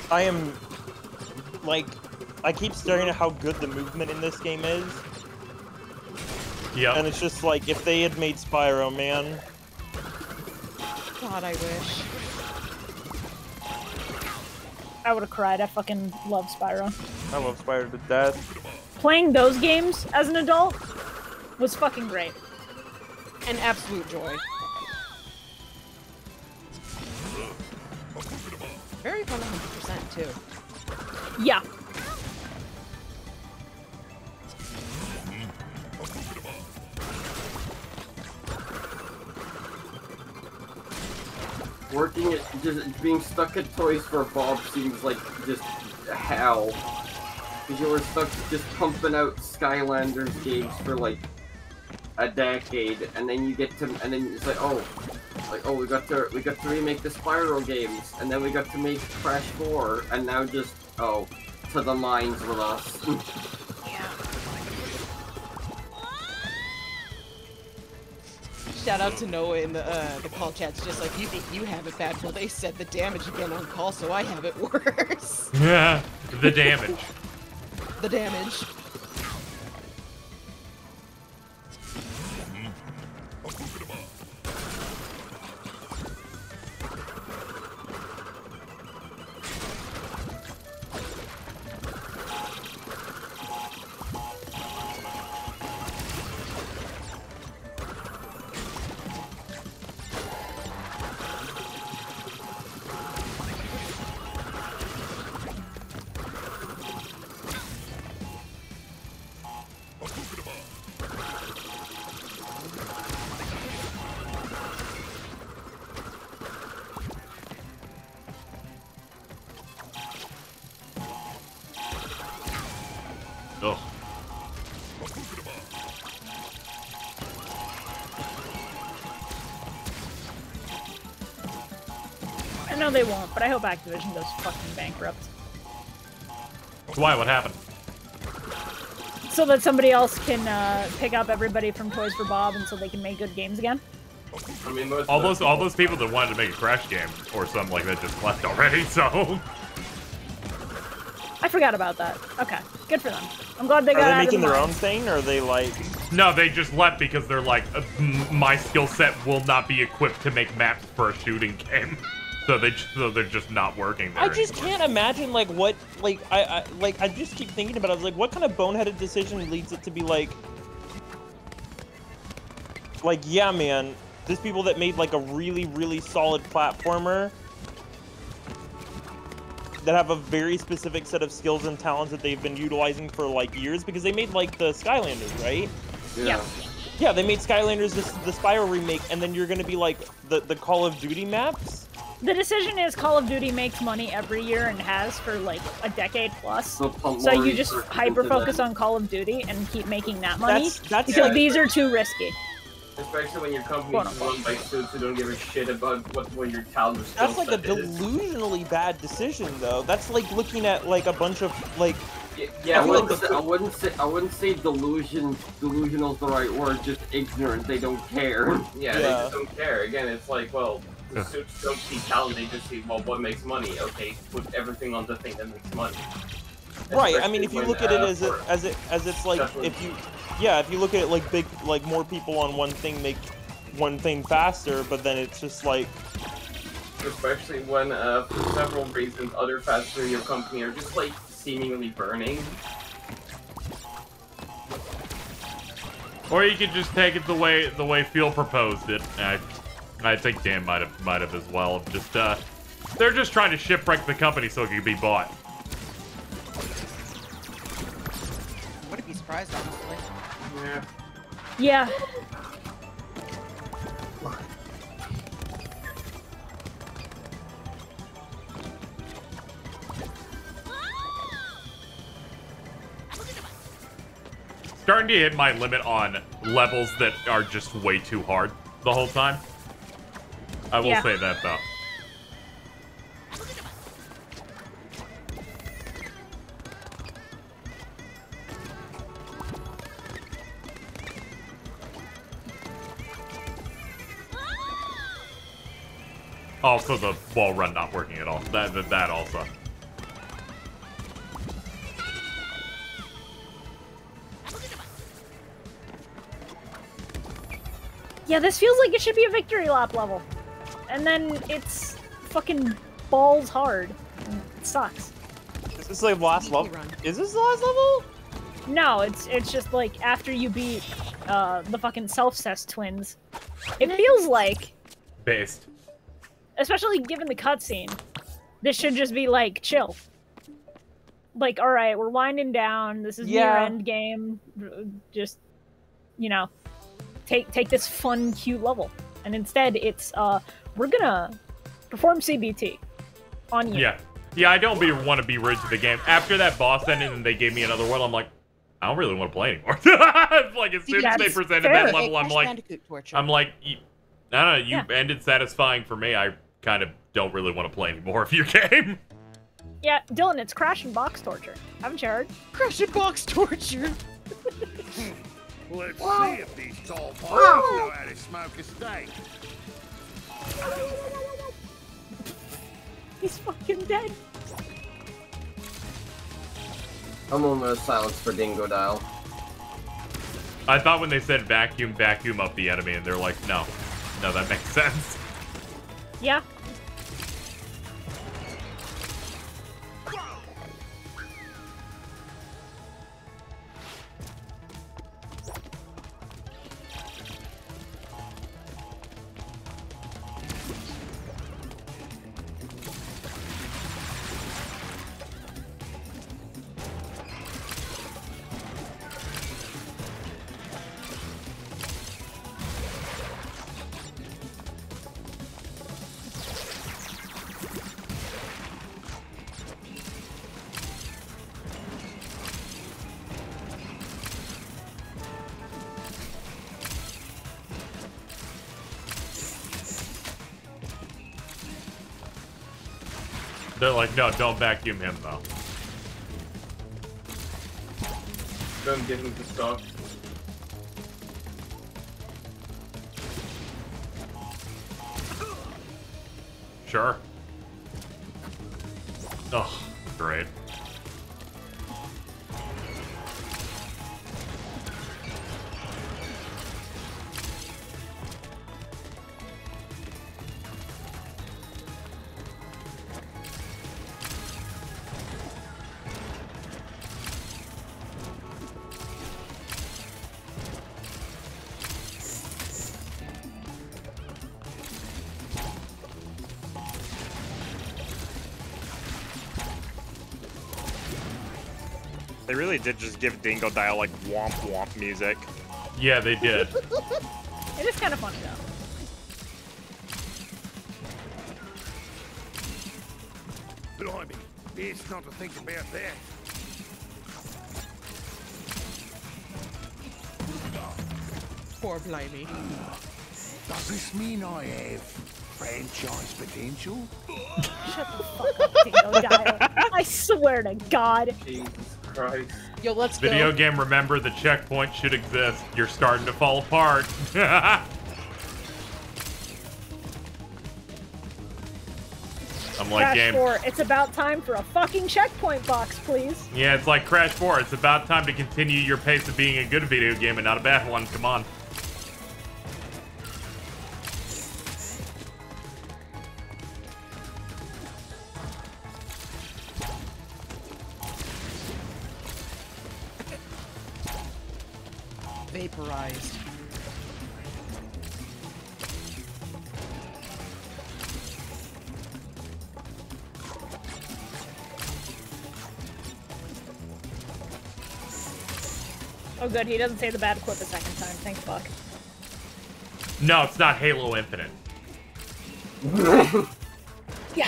I am like I keep staring at how good the movement in this game is. Yeah. And it's just like if they had made Spyro, man. God, I wish. I would have cried. I fucking love Spyro. I love Spyro to death. Playing those games as an adult was fucking great. An absolute joy. Stuck at Toys for Bob seems like just hell. Because you were stuck just pumping out Skylanders games for like a decade, and then you get to, and then it's like, oh, like oh, we got to we got to remake the Spyro games, and then we got to make Crash 4, and now just oh, to the mines with us. Shout out to Noah in the uh, the call chats, just like you think you have it bad. Well, they said the damage again on call, so I have it worse. Yeah, the damage. the damage. Hope Activision goes fucking bankrupt. Why? What happened? So that somebody else can uh, pick up everybody from Toys for Bob and so they can make good games again. I mean, most All of the those all those people that wanted to make a Crash game or something like that just left already. So I forgot about that. Okay, good for them. I'm glad they Are got they out of making their own thing, or are they like? no, they just left because they're like, uh, my skill set will not be equipped to make maps for a shooting game. So they so they're just not working there. I just can't imagine like what like I, I like I just keep thinking about it. I was like, what kind of boneheaded decision leads it to be like, like yeah, man, there's people that made like a really really solid platformer that have a very specific set of skills and talents that they've been utilizing for like years because they made like the Skylanders, right? Yeah. Yeah, they made Skylanders the, the Spyro remake, and then you're gonna be like the the Call of Duty maps. The decision is Call of Duty makes money every year and has for like a decade plus. So So you just hyper focus on Call of Duty and keep making that money. That's- that's- because Yeah. these are too risky. Especially when your company's Quote, unquote. run by suits who don't give a shit about what, what your talent or skill That's like a set is. delusionally bad decision, though. That's like looking at like a bunch of like. Yeah, I I wouldn't, the- say, I wouldn't say I wouldn't say delusion. Delusional's the right word. Just ignorant. They don't care. Yeah, they just don't care. Again, it's like, well, the suits don't see talent, they just see, well, what makes money? Okay, put everything on the thing that makes money. Right. I mean, if you Especially look when, at it uh, as it as it as it's like if you, yeah, if you look at it like big like more people on one thing make one thing faster, but then it's just like Especially when, uh, for several reasons, other fast food in your company are just, like, seemingly burning. Or you could just take it the way the way Phil proposed it. I, I think Dan might have might have as well. Just uh, they're just trying to shipwreck the company so it could be bought. Wouldn't be surprised, honestly. Yeah. Yeah. Starting to hit my limit on levels that are just way too hard the whole time. I will Yeah. say that though. Also, the wall run not working at all. That that, that also. Yeah, this feels like it should be a victory lap level. And then it's fucking balls hard. It sucks. is this like last level? Is this the last level? No, it's it's just like after you beat uh, the fucking self-cess twins. It feels like, Based. especially given the cutscene, This should just be like chill. Like, all right, we're winding down. This is near Yeah. end game. Just, you know, take take this fun, cute level. And instead, it's uh, we're gonna perform CBT on you. Yeah. Yeah, I don't be, want to be rid to the game. After that boss ended and they gave me another one, I'm like, I don't really want to play anymore. like as soon as they presented fair. that level, I'm like, I'm like, you, I don't know. You Yeah. ended satisfying for me. I kind of don't really want to play anymore of your game. Yeah, Dylan, it's crash and box torture. Haven't you heard? Crash and box torture. Let's Wow. see if these tall boys Wow. know how to smoke a steak. He's fucking dead. A moment of silence for Dingodile. I thought when they said vacuum, vacuum up the enemy, and they're like, no, no, that makes sense. Yeah. They're like, no, don't vacuum him though. Don't give him the stuff. Sure. Oh, great. Did just give Dingodile like womp womp music. Yeah, they did. It is kind of funny though. Blimey, it's not to think about that. Poor Blimey. Does this mean I have franchise potential? Shut the fuck up, Dingodile. I swear to God. Jesus Christ. Yo, let's Video go. game, remember the checkpoint should exist. You're starting to fall apart. I'm like, Crash game. 4, it's about time for a fucking checkpoint box, please. Yeah, it's like Crash 4. It's about time to continue your pace of being a good video game and not a bad one. Come on. Good, he doesn't say the bad quip a second time. Thank fuck. No, it's not Halo Infinite. Yeah.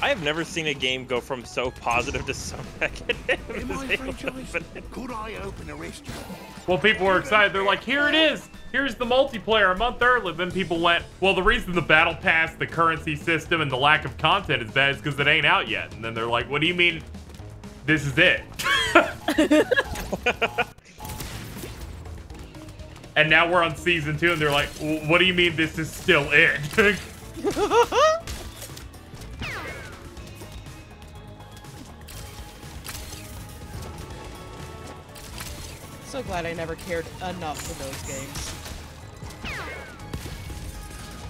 I have never seen a game go from so positive to so negative. Am I as Halo franchise? Could I open a restaurant? Well, people were excited. They're like, here it is. Here's the multiplayer a month early. Then people went, well, the reason the battle pass, the currency system, and the lack of content is bad is because it ain't out yet. And then they're like, what do you mean this is it? and now we're on season two, and they're like, what do you mean this is still it? So glad I never cared enough for those games.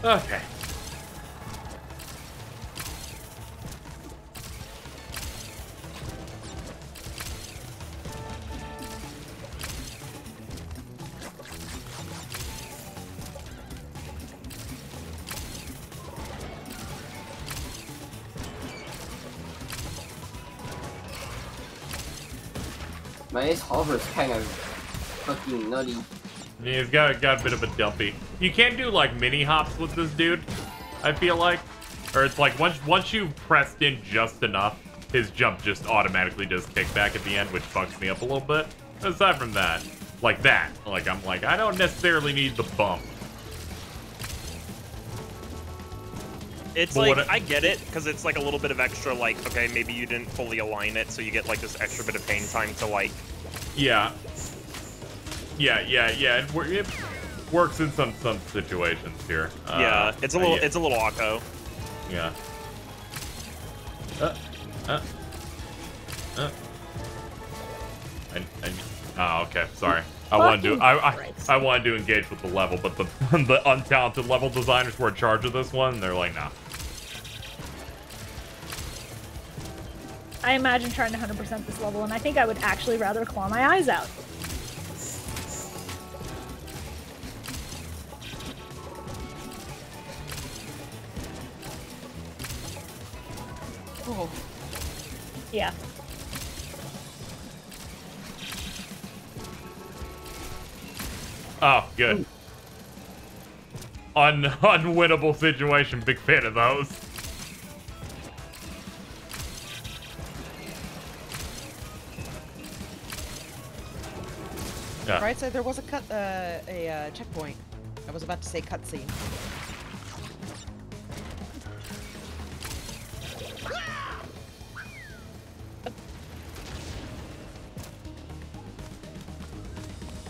okay. My ace hover's kind of fucking nutty. Yeah, he's got got a bit of a dumpy. You can't do like mini hops with this dude. I feel like, or it's like once once you pressed in just enough, his jump just automatically does kick back at the end, which fucks me up a little bit. Aside from that, like that, like I'm like I don't necessarily need the bump. It's But like I- I get it because it's like a little bit of extra. Like, okay, maybe you didn't fully align it, so you get like this extra bit of pain time to like. Yeah. Yeah, yeah, yeah. It, wor- it works in some some situations here. Uh, yeah, it's a little, yeah. it's a little awko. Yeah. Uh, uh, uh. I, I, oh, okay. Sorry. I wanted to. I, I, I wanted to engage with the level, but the the untalented level designers were in charge of this one. They're like, nah. I imagine trying to 100% this level, and I think I would actually rather claw my eyes out. Oh. Yeah. Oh, good. Un unwinnable situation. Big fan of those. Yeah. Right side, there was a cut, uh, a uh, checkpoint. I was about to say cutscene.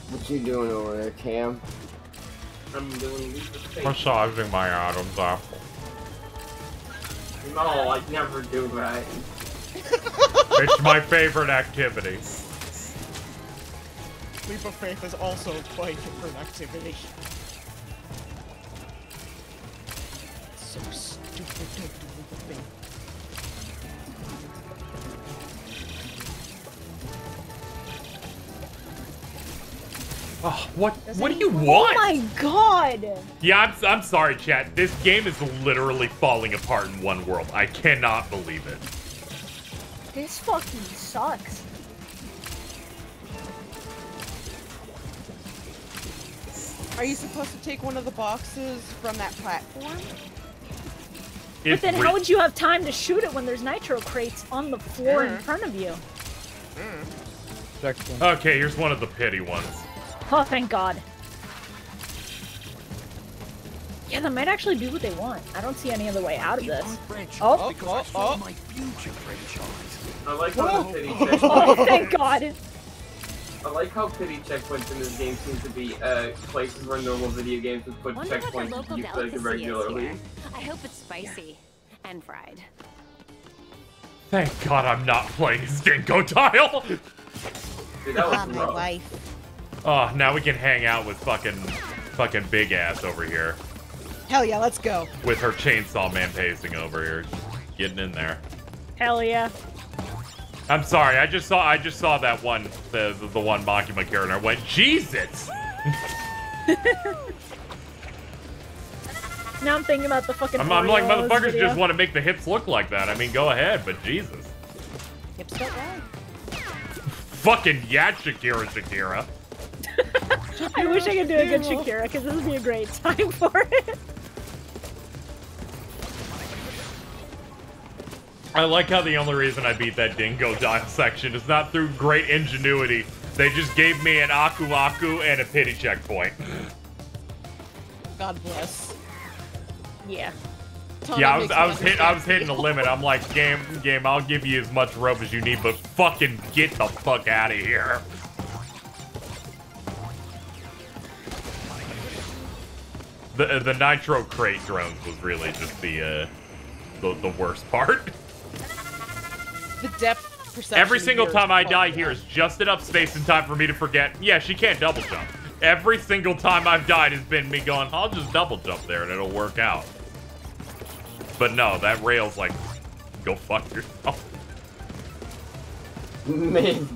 What you doing over there, Cam? I'm doing Leap of Faith. Massaging my atoms off. No, I never do that. It's my favorite activity. Leap of Faith is also quite a fun activity. So stupid to do Leap of Faith. Oh, what? What do you oh want? Oh my god! Yeah, I'm, I'm sorry, chat. This game is literally falling apart in one world. I cannot believe it. This fucking sucks. Are you supposed to take one of the boxes from that platform? But then how would you have time to shoot it when there's nitro crates on the floor in Mhm. front of you? Okay, here's one of the pity ones. Oh, thank God. Yeah, that might actually be what they want. I don't see any other way out of this. Oh, oh, oh. My future franchise. I like how the pity oh, thank God. I like how pity checkpoints in this game seem to be uh, places where normal video games would put Wonder checkpoints you like delicacy regularly. I hope it's spicy and fried. Thank God I'm not playing Stinko Tile. Dude, that was Ah, my rough. wife. Oh, now we can hang out with fucking, fucking big ass over here Hell yeah, let's go. with her chainsaw man pacing over here, getting in there. Hell yeah. I'm sorry, I just saw, I just saw that one, the the, the one Makima character. and I went, Jesus. Now I'm thinking about the fucking. I'm, I'm like, motherfuckers video. just want to make the hips look like that. I mean, go ahead, but Jesus. Hips don't lie. Fucking yeah, Shakira, Shakira. I wish I could do a good Shakira because this would be a great time for it. I like how the only reason I beat that Dingodile section is not through great ingenuity. They just gave me an Aku Aku and a pity checkpoint. God bless. Yeah. yeah, I was I was hit I was hitting the limit. I'm like, game game, I'll give you as much rope as you need, but fucking get the fuck out of here. The the nitro crate drones was really just the uh the, the worst part. The depth perception. Every single here is time I die up. here is just enough space and time for me to forget. Yeah, she can't double jump. Every single time I've died has been me going, I'll just double jump there and it'll work out. But no, that rail's like, go fuck yourself. Man.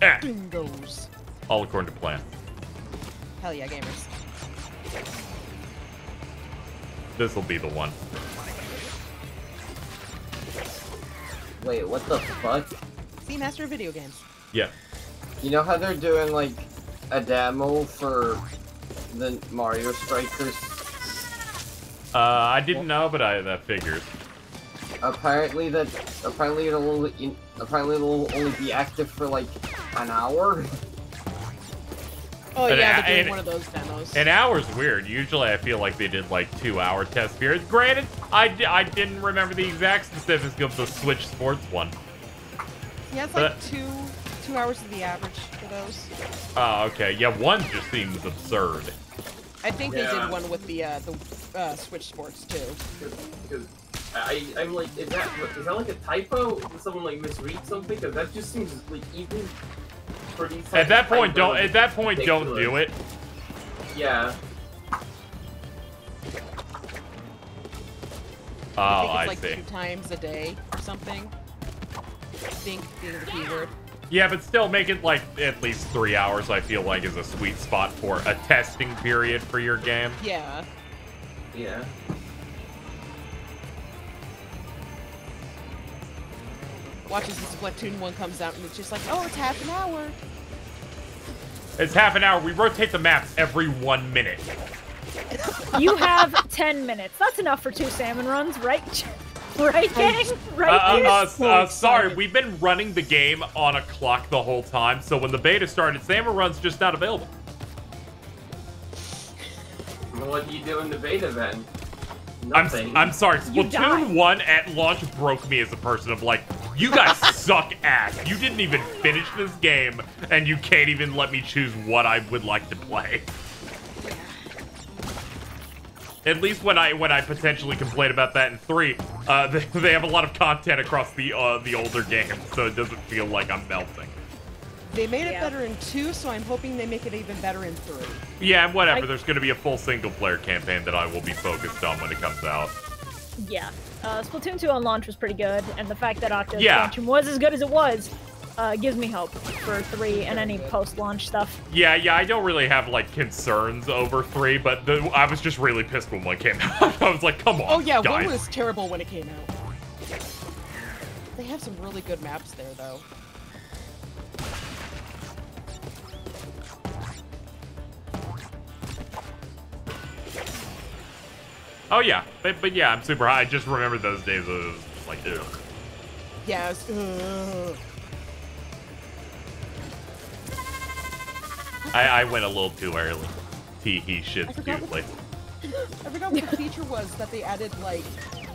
Eh, Dingoes. all according to plan. Hell yeah, gamers. This will be the one. Wait, what the fuck? See, master of video games. Yeah. You know how they're doing like a demo for the Mario Strikers? Uh, I didn't know, but I that figures. Apparently that apparently it'll only apparently it'll only be active for like an hour. Oh An yeah, a- they're doing and- one of those demos. An hour's weird. Usually, I feel like they did like two-hour test periods. Granted, I, I didn't remember the exact specifics of the Switch Sports one. Yeah, it's But- like two two hours is the average for those. Oh, okay. Yeah, one just seems absurd. I think they did one with the uh, the uh, Switch Sports too. Because I, I'm like, is that is that like a typo? Did someone like misread something? Because that just seems like even for these. At that point, don't. At that point, don't do it. Yeah. Oh, I think I it's like see. two times a day or something. I think being the keyword. Yeah, but still, make it like at least three hours. I feel like is a sweet spot for a testing period for your game. Yeah. Yeah. Watch as the Splatoon one comes out and it's just like, oh, it's half an hour. It's half an hour. We rotate the maps every one minute. You have 10 minutes. That's enough for two salmon runs, right? Right, gang? Right, Uh, uh, gang? uh, s- uh, sorry, we've been running the game on a clock the whole time, so when the beta started, Salmon Run's just not available. Well, what do you do in the beta then? I'm, Nothing. I'm sorry, You Splatoon 1 at launch broke me as a person of like, you guys suck ass. You didn't even finish this game, and you can't even let me choose what I would like to play. At least when I when I potentially complain about that in three, uh, they, they have a lot of content across the uh, the older games, so it doesn't feel like I'm melting. They made it better in two, so I'm hoping they make it even better in three. Yeah, whatever. I- There's going to be a full single player campaign that I will be focused on when it comes out. Yeah. Uh, Splatoon 2 on launch was pretty good, and the fact that Octo Yeah. expansion was as good as it was uh, gives me hope for 3 and any post-launch stuff. Yeah, yeah, I don't really have like concerns over three, but the, I was just really pissed when one came out. I was like, come on, Oh yeah, guys. one was terrible when it came out. They have some really good maps there, though. Oh yeah, but, but yeah, I'm super high. I just remember those days. It was like, ew. Yeah. It was, ugh. I, I went a little too early. Tee hee shit I forgot. I forgot what the feature was that they added like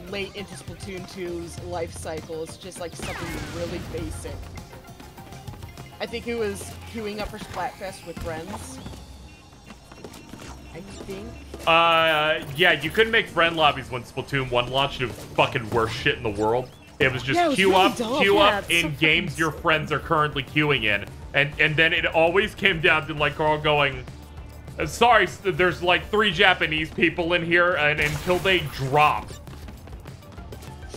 late into Splatoon 2's life cycle. It's just like something really basic. I think it was queuing up for Splatfest with friends. I think. Uh, yeah, you couldn't make friend lobbies when Splatoon 1 launched. It was fucking worst shit in the world. It was just Yeah, it was queue really up, dumb. queue Yeah, up it's so in games your friends are currently queuing in. And, and then it always came down to like Carl going, "Uh, sorry, there's like three Japanese people in here, and until they drop,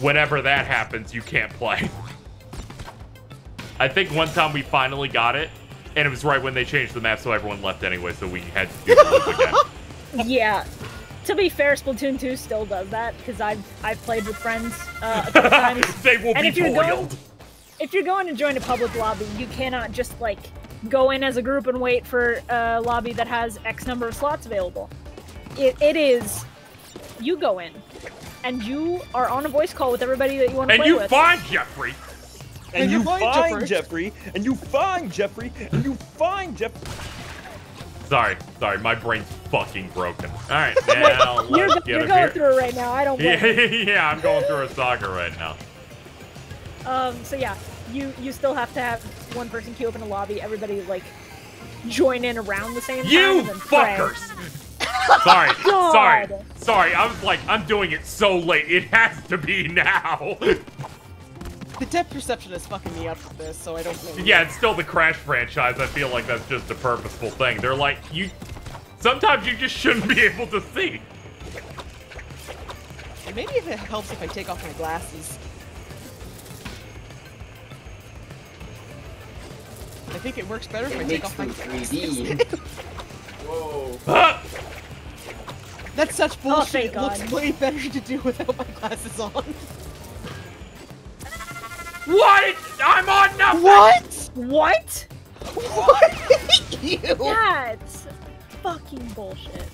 whenever that happens, you can't play. I think one time we finally got it, and it was right when they changed the map, so everyone left anyway, so we had to do the loop again. yeah. To be fair, Splatoon 2 still does that, because I've, I've played with friends uh, a couple times. they will and be if you're foiled. Going, if you're going to join a public lobby, you cannot just, like, go in as a group and wait for a lobby that has X number of slots available. It, it is, you go in, and you are on a voice call with everybody that you want to play. And play you with. find Jeffrey. And, And you you find find Jeffrey. Jeffrey. and you find Jeffrey, and you find Jeffrey. Sorry, sorry, my brain's fucking broken. All right, now You're, let's you're get going here. through it right now. I don't Yeah, yeah, I'm going through a saga right now. Um, so yeah, you you still have to have one person queue up in a lobby. Everybody like join in around the same time. You and then pray. fuckers! Sorry, God. sorry, sorry. I was like, I'm doing it so late. It has to be now. The depth perception is fucking me up with this, so I don't know. yeah, it's still the Crash franchise. I feel like that's just a purposeful thing. They're like, you. Sometimes you just shouldn't be able to see. Maybe if it helps if I take off my glasses. I think it works better if It I take off my glasses. 3D. Whoa. That's such Oh, bullshit. thank it looks way better to do without my glasses on. What? I'm on nothing. What? What? What? you. That's fucking bullshit.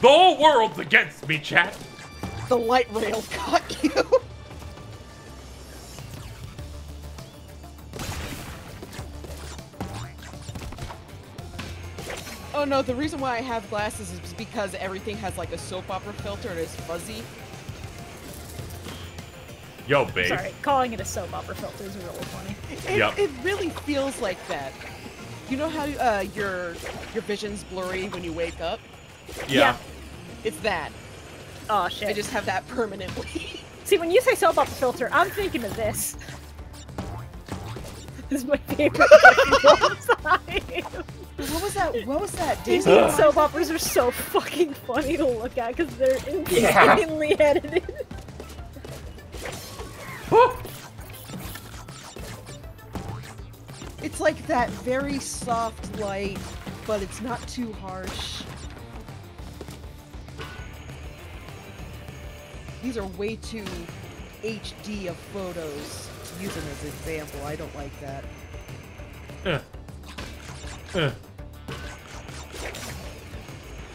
The whole world's against me, chat. The light rail got you. Oh no, the reason why I have glasses is because everything has like a soap opera filter and it's fuzzy. Yo, babe. Sorry, calling it a soap opera filter is really funny. It, Yep. it really feels like that. You know how uh, your your vision's blurry when you wake up? Yeah. It's that. Oh shit. I just have that permanently. See, when you say soap opera filter, I'm thinking of this. This is my favorite fucking of all time. What was that? What was that? Disney Disney soap operas are so fucking funny to look at because they're Yeah. insanely edited. It's like that very soft light, but it's not too harsh. These are way too HD of photos to use them as an example. I don't like that. Uh. Uh.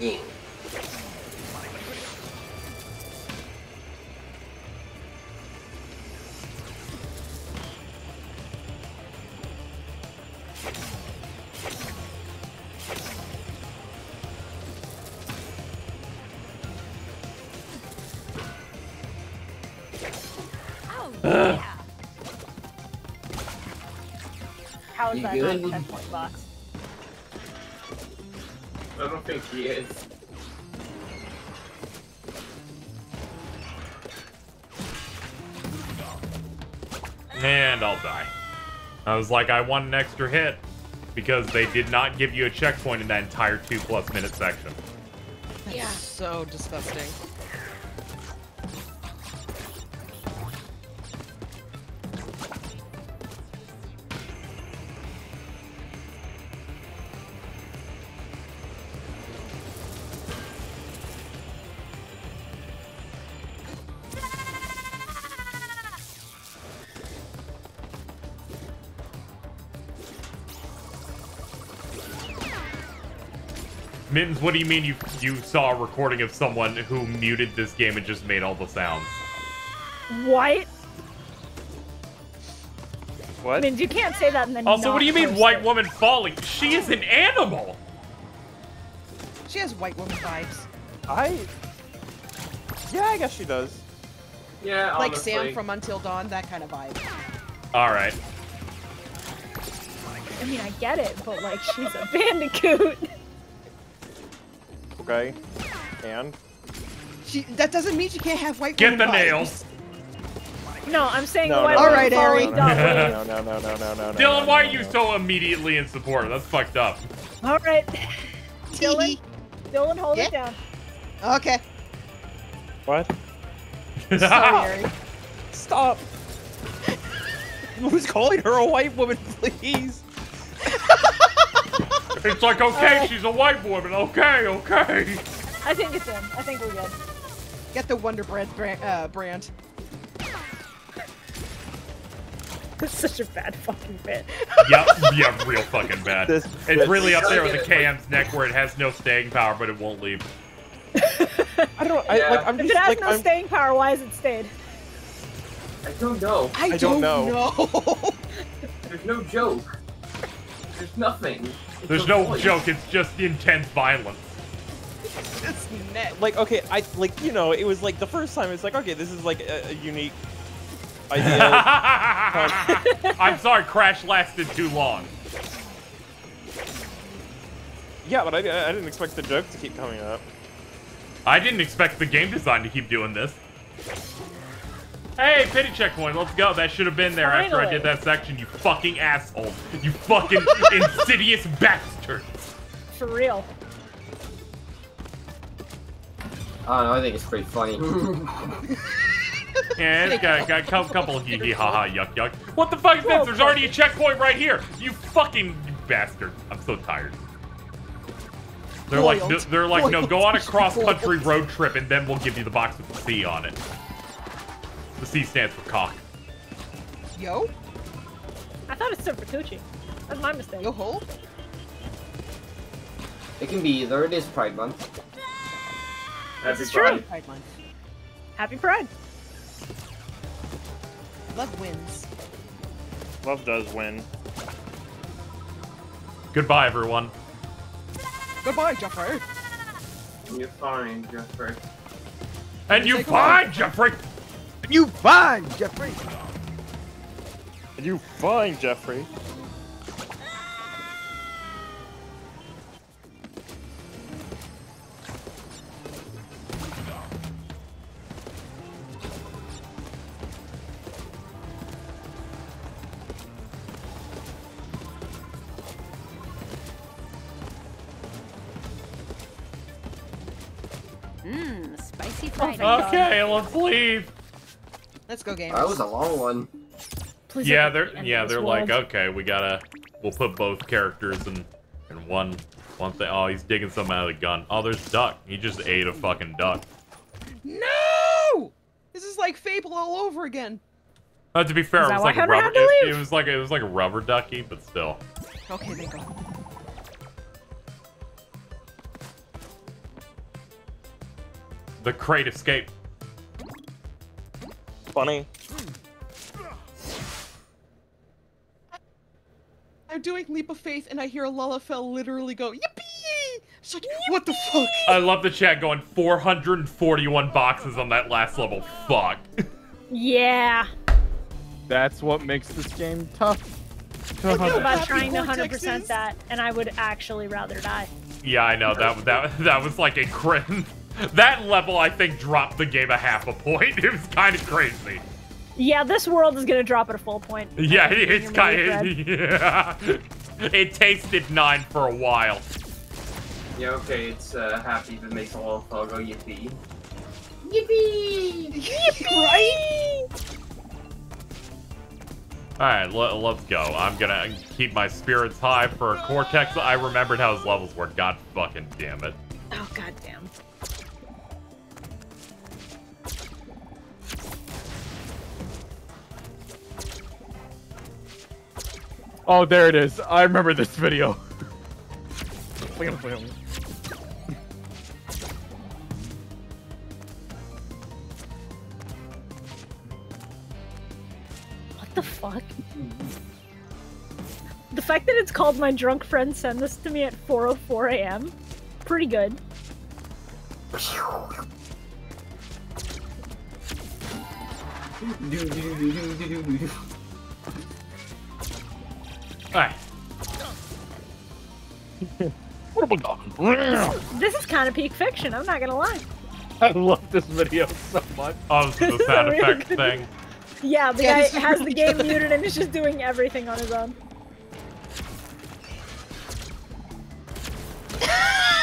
Oh, Ugh. How is You that good? not a 10 point box? I don't think he is. And I'll die. I was like, I want an extra hit because they did not give you a checkpoint in that entire two plus minute section. Yeah. So disgusting. Mittens, what do you mean you you saw a recording of someone who muted this game and just made all the sounds? What? What? I mean, you can't say that and then Also, not what do you mean post white woman falling? She is an animal! She has white woman vibes. I. Yeah, I guess she does. Yeah, Like honestly. Sam from Until Dawn, that kind of vibe. Alright. I mean, I get it, but like, she's a bandicoot. Okay. And? She, that doesn't mean she can't have white Get the vibes. nails! No, I'm saying No, white no, woman Alright, falling Ari. No, no, no, no, no, no, no. Dylan, no, why are you no. so immediately in support? That's fucked up. All right, Dylan. Dylan, hold it down. Okay. What? Sorry, Ari. Stop! Who's calling her a white woman, please? It's like, okay, Alright. she's a white woman. Okay, okay. I think it's in. I think we're good. Get the Wonder Bread brand. Uh, brand. It's such a bad fucking bit. Yep, yeah, real fucking bad. This- it's this- really up there with the KM's neck where it has no staying power, but it won't leave. I don't. I, Yeah. like, I'm If just it has like. no I'm, staying power, why has it stayed? I don't know. I, I don't know. know. There's no joke. There's nothing. There's no voice. joke, it's just intense violence. it's net. like, okay, I like you know, it was like the first time. It's like, okay, this is like a, a unique idea. I'm sorry, Crash lasted too long. yeah, but I, I didn't expect the joke to keep coming up. I didn't expect the game design to keep doing this. Hey, pity checkpoint, let's go. That should have been there after I did that section, you fucking asshole. You fucking insidious bastard. For real. I don't know, I think it's pretty funny. Yeah, it's got, got a cou- couple hee hee ha ha yuck yuck. What the fuck is this? There's already a checkpoint right here. You fucking you bastard. I'm so tired. They're like, they're like, no, go on a cross country road trip and then we'll give you the box with the C on it. The C stands for cock. Yo. I thought it stood for Coochie. That's my mistake. Yo ho. It can be either. It is Pride Month. Happy It's true. Pride. Pride Month. Happy Pride. Love wins. Love does win. Goodbye, everyone. Goodbye, Jeffrey. You're fine, Jeffrey. And you find Jeffrey. You fine, Jeffrey. And you fine, Jeffrey. Mmm, spicy fried Okay, let's leave. Let's go, gamers. That was a long one. yeah, they're yeah they're like okay, we gotta we'll put both characters in in one one thing. Oh, he's digging something out of the gun. Oh, there's duck. He just ate a fucking duck. No! This is like Fable all over again. Uh, to be fair, it was like a Hunter had rubber. to It, leave? it was like it was like a rubber ducky, but still. Okay, thank God. The crate escape. Funny. I'm doing Leap of Faith and I hear Lullafell literally go, Yippee! It's like, what the fuck? I love the chat going 441 boxes on that last level. Fuck. Yeah. That's what makes this game tough. I feel about trying to 100% that, and I would actually rather die. Yeah, I know that that that was like a crit. That level, I think, dropped the game a half a point. It was kind of crazy. Yeah, this world is gonna drop at a full point. Yeah, Being it's kind really of. Yeah. It tasted nine for a while. Yeah, okay, it's uh, happy that makes a little go yippee. Yippee! Yippee! Right? All right, let, let's go. I'm gonna keep my spirits high for Cortex. I remembered how his levels were. God fucking damn it. Oh goddamn. Oh, there it is. I remember this video. What the fuck? The fact that it's called my drunk friend sent this to me at 4:04 a.m. Pretty good. Alright. This is kind of peak fiction. I'm not gonna lie. I love this video so much. Oh, this is the is sound a really effect good- thing. Yeah, the Yeah, guy this has the game good. muted and is just doing everything on his own.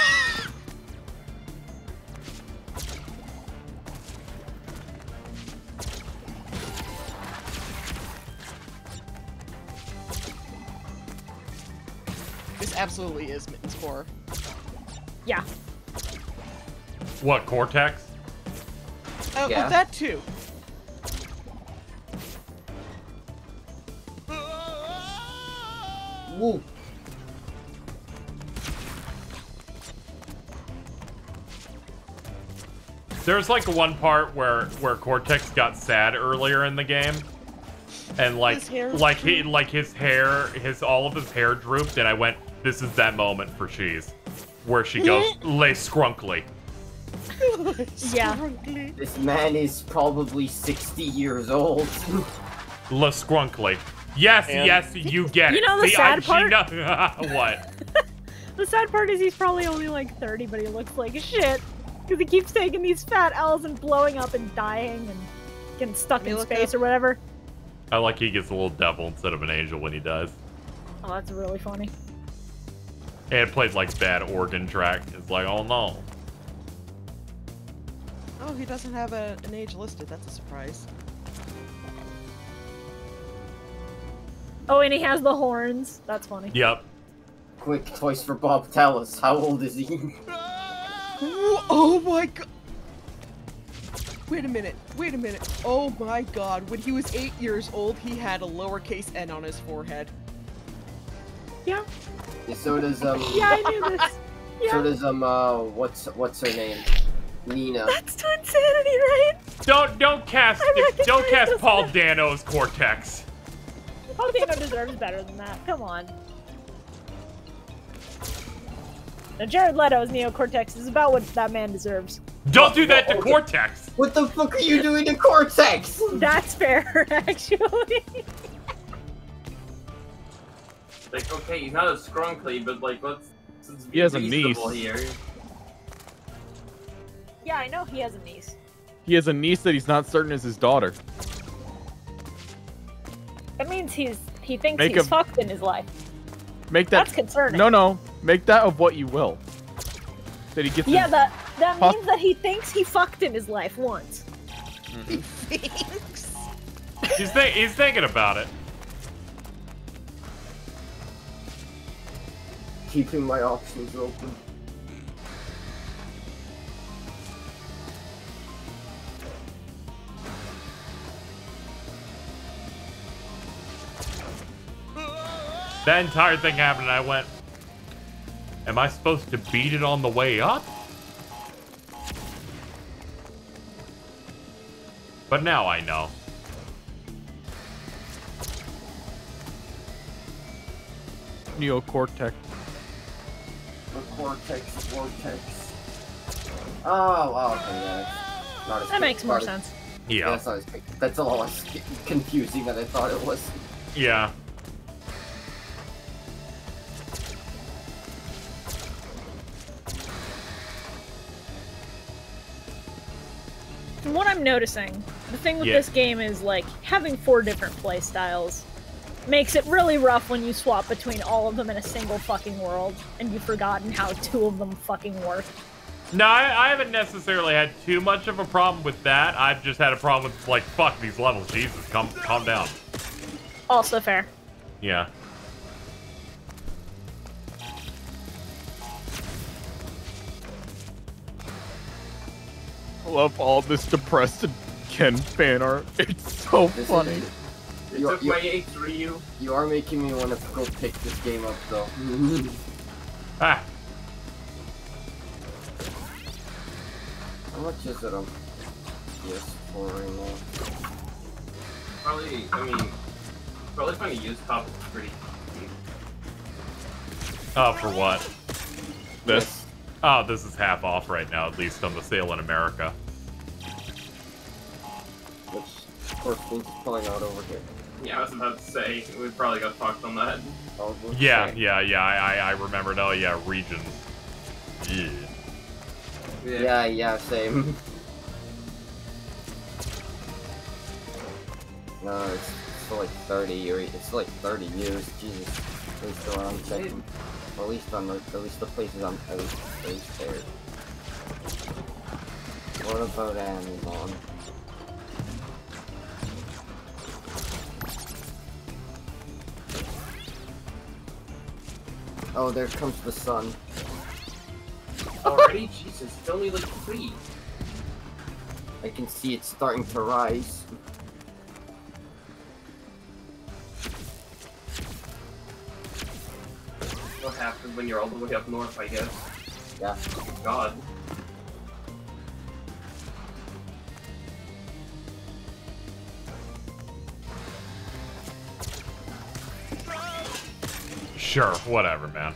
absolutely is Mitten's core. Yeah. What, Cortex? Uh, Yeah. That too. Woo. There's like one part where where Cortex got sad earlier in the game, and like His hair like he like his hair his all of his hair drooped, and I went, "This is that moment for cheese," where she goes, "Lay scrunkly." Yeah. This man is probably 60 years old. La scrunkly. Yes, And- yes, you get You know the See, sad she part? know- what? The sad part is he's probably only like 30, but he looks like shit. Because he keeps taking these fat L's and blowing up and dying and getting stuck in space or whatever. I like he gets a little devil instead of an angel when he dies. Oh, that's really funny. And it plays like bad organ track. It's like, oh no. Oh, he doesn't have a, an age listed. That's a surprise. Oh, and he has the horns. That's funny. Yep. Quick, Toys for Bob, tell us, how old is he? Oh my god! Wait a minute. Wait a minute. Oh my god. When he was eight years old, he had a lowercase n on his forehead. Yeah. So does um. Yeah, I knew this. Yeah. So does um. Uh, what's what's her name? Nina. That's to insanity, right? Don't don't cast don't cast Paul Dano's Cortex. Paul Dano deserves better than that. Come on. Now, Jared Leto's Neo Cortex is about what that man deserves. Don't do that to Cortex. What the fuck are you doing to Cortex? That's fair, actually. Like, okay, he's not a scrunkly, but like, let's. let's be He has a niece. Here. yeah, I know he has a niece. He has a niece that he's not certain is his daughter. That means he's he thinks Make he's a- fucked in his life. Make that. That's concerning. No, no. Make that of what you will. That he gets. Yeah, that that means that he thinks he fucked in his life once. He thinks. He's think he's thinking about it. Keeping my options open. That entire thing happened, and I went, "Am I supposed to beat it on the way up?" But now I know. Neo Cortex. The Cortex, Vortex. Oh, wow, okay, yeah. it's Not That makes more not as- sense. Yeah. That's not as That's a lot less confusing than I thought it was. Yeah. From what I'm noticing, the thing with Yeah. this game is like having four different play styles makes it really rough when you swap between all of them in a single fucking world and you've forgotten how two of them fucking work. No, I, I haven't necessarily had too much of a problem with that. I've just had a problem with like, fuck these levels. Jesus, calm, calm down. Also fair. Yeah. I love all this depressed Ken fan art. It's so This is- funny. It You, took you, my H Ryu. you are making me want to go pick this game up, though. Ah. How much is it on PS4 right now? Probably, I mean, probably find a used copy pretty cheap. Oh, for what? This? Oh, this is half off right now, at least on the sale in America. Which, of course, means it's probably not over here. Yeah, I was about to say, we probably got fucked on that. Probably. Yeah, yeah, yeah. I, I, I remembered. Oh, yeah, region. Yeah. Yeah, yeah, same. no, it's still like 30 years. It's still like 30 years. Jesus. At least the one I'm checking. Or at least on the, at least the places I'm, at least, at least there. What about Amazon? Oh, there comes the sun. Already? Jesus, it's only like three. I can see it starting to rise. What happens when you're all the way up north, I guess. Yeah. God. Sure, whatever, man.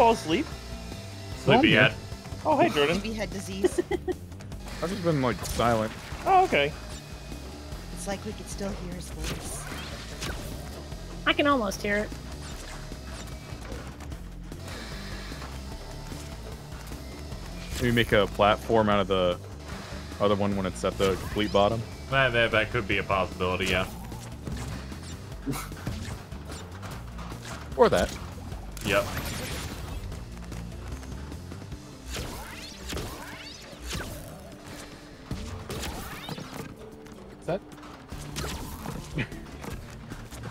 Fall asleep? Sleepyhead. Oh, hey, Jordan. Maybe head disease. I've just been like silent. Oh, okay. it's like we could still hear his voice. I can almost hear it. Maybe make a platform out of the other one when it's at the complete bottom. That, that, that could be a possibility, yeah. Or that. Yep.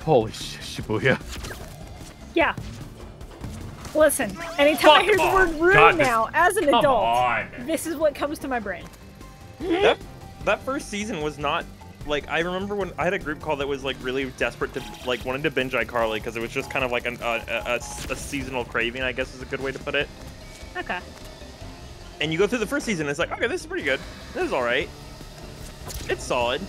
Holy sh Shibuya. Yeah. Listen, anytime I hear the word room God, this- now, as an come adult, on. this is what comes to my brain. Hmm? That that first season was not like I remember when I had a group call that was like really desperate to like wanted to binge iCarly because it was just kind of like an, a, a, a seasonal craving, I guess is a good way to put it. Okay. And you go through the first season, it's like okay, this is pretty good. This is all right. It's solid.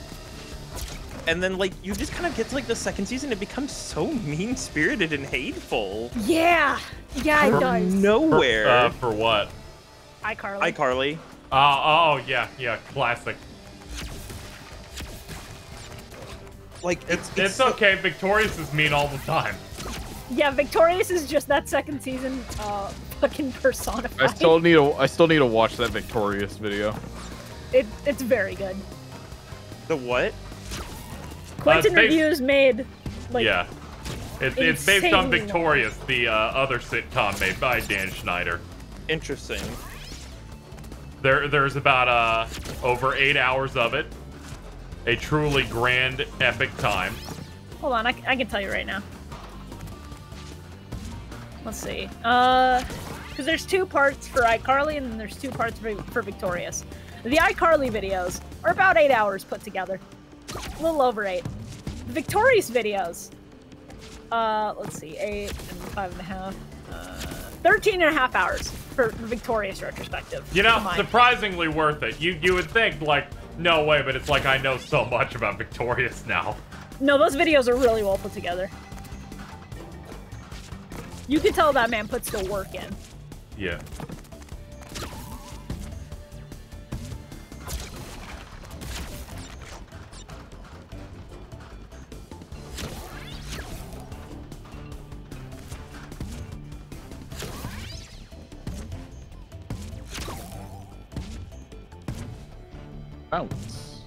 And then like you just kind of get to like the second season, it becomes so mean spirited and hateful. Yeah. Yeah, it From does. nowhere. For, uh, for what? iCarly. iCarly. Oh, oh, yeah, yeah, classic. Like it's It's okay. Victorious is mean all the time. Yeah, Victorious is just that second season uh, fucking personified. I still need to I still need to watch that Victorious video. It, it's very good. The what? Quinton based- Reviews made like yeah. It's, it's based on Victorious, the uh, other sitcom made by Dan Schneider. Interesting. There, there's about uh, over eight hours of it. A truly grand, epic time. Hold on, I, I can tell you right now. Let's see. Uh, because there's two parts for iCarly and then there's two parts for, for Victorious. The iCarly videos are about eight hours put together, a little over eight. The Victorious videos, uh, let's see, eight and five and a half, uh, 13 and a half hours for Victorious retrospective. You know, combined. surprisingly worth it. You you would think like, no way, but it's like I know so much about Victorious now. No, those videos are really well put together. You can tell that man puts the work in. Yeah. Bounce.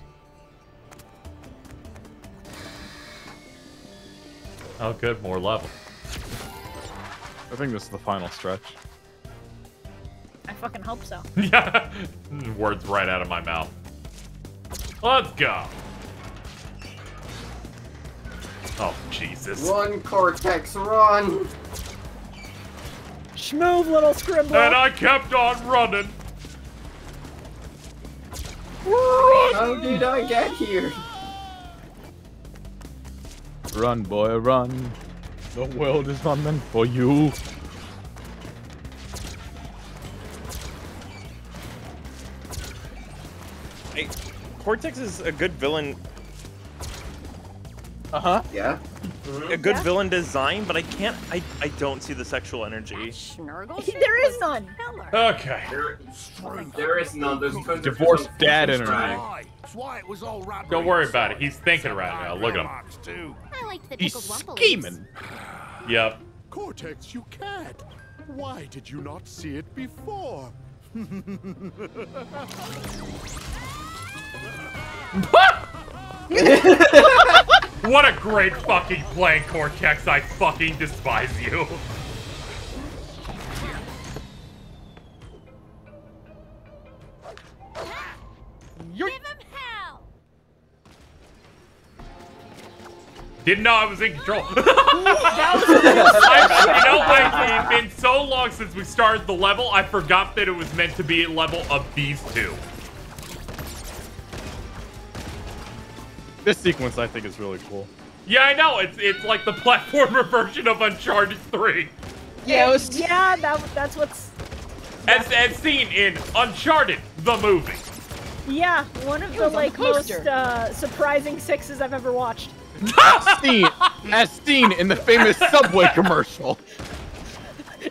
Oh, good, more level. I think this is the final stretch. I fucking hope so. yeah. Words right out of my mouth. Let's go. Oh, Jesus. Run, Cortex, run! Schmove, little scribbler. And I kept on running. How did I get here? Run, boy, run. The world is not meant for you. Hey, Cortex is a good villain. Uh huh. Yeah. A good Yeah. villain design, but I can't. I I don't see the sexual energy. there is none. Okay. There, there is none. There's tons of Divorced different dad features, energy. why it was all right. Don't worry about it. He's thinking right now. Look at him. I liked the He's pickled wumple scheming. Yep. Cortex, you can't. Why did you not see it before? What a great fucking plan, Cortex. I fucking despise you. Give him hell! Didn't know I was in control. I, you know, I, it's been so long since we started the level, I forgot that it was meant to be a level of these two. This sequence I think is really cool. Yeah, I know. It's it's like the platformer version of Uncharted 3. Yeah, yeah, that, that's what's. As, as seen in Uncharted, the movie. Yeah, one of It the was the like most uh, surprising sixes I've ever watched. As seen, as seen in the famous Subway commercial.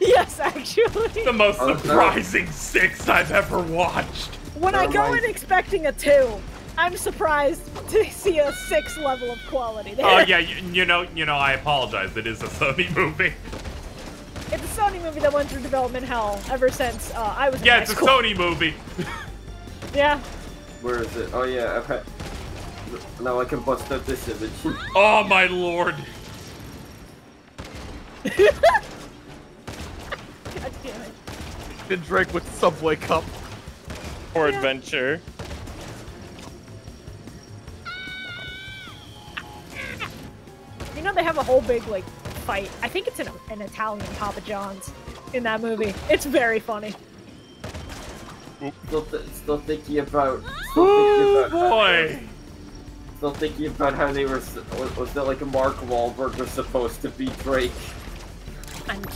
Yes, actually. The most Oh, surprising six I've ever watched. When I go mind. in expecting a two, I'm surprised to see a six level of quality there. Oh yeah, you, you know, you know, I apologize. It is a Sony movie. It's a Sony movie that went through development hell ever since uh, I was in Yeah, high it's a school. Sony movie. Yeah. Where is it? Oh yeah, okay. Now I can bust out this image. Oh my lord. God damn it. The Drake with Subway Cup. For adventure. They have a whole big like fight. I think it's in an Italian Papa John's in that movie. It's very funny. Still, th- still thinking about. Still Oh thinking about boy. Still thinking about how they were. Was, was that like a Mark Wahlberg was supposed to be Drake? And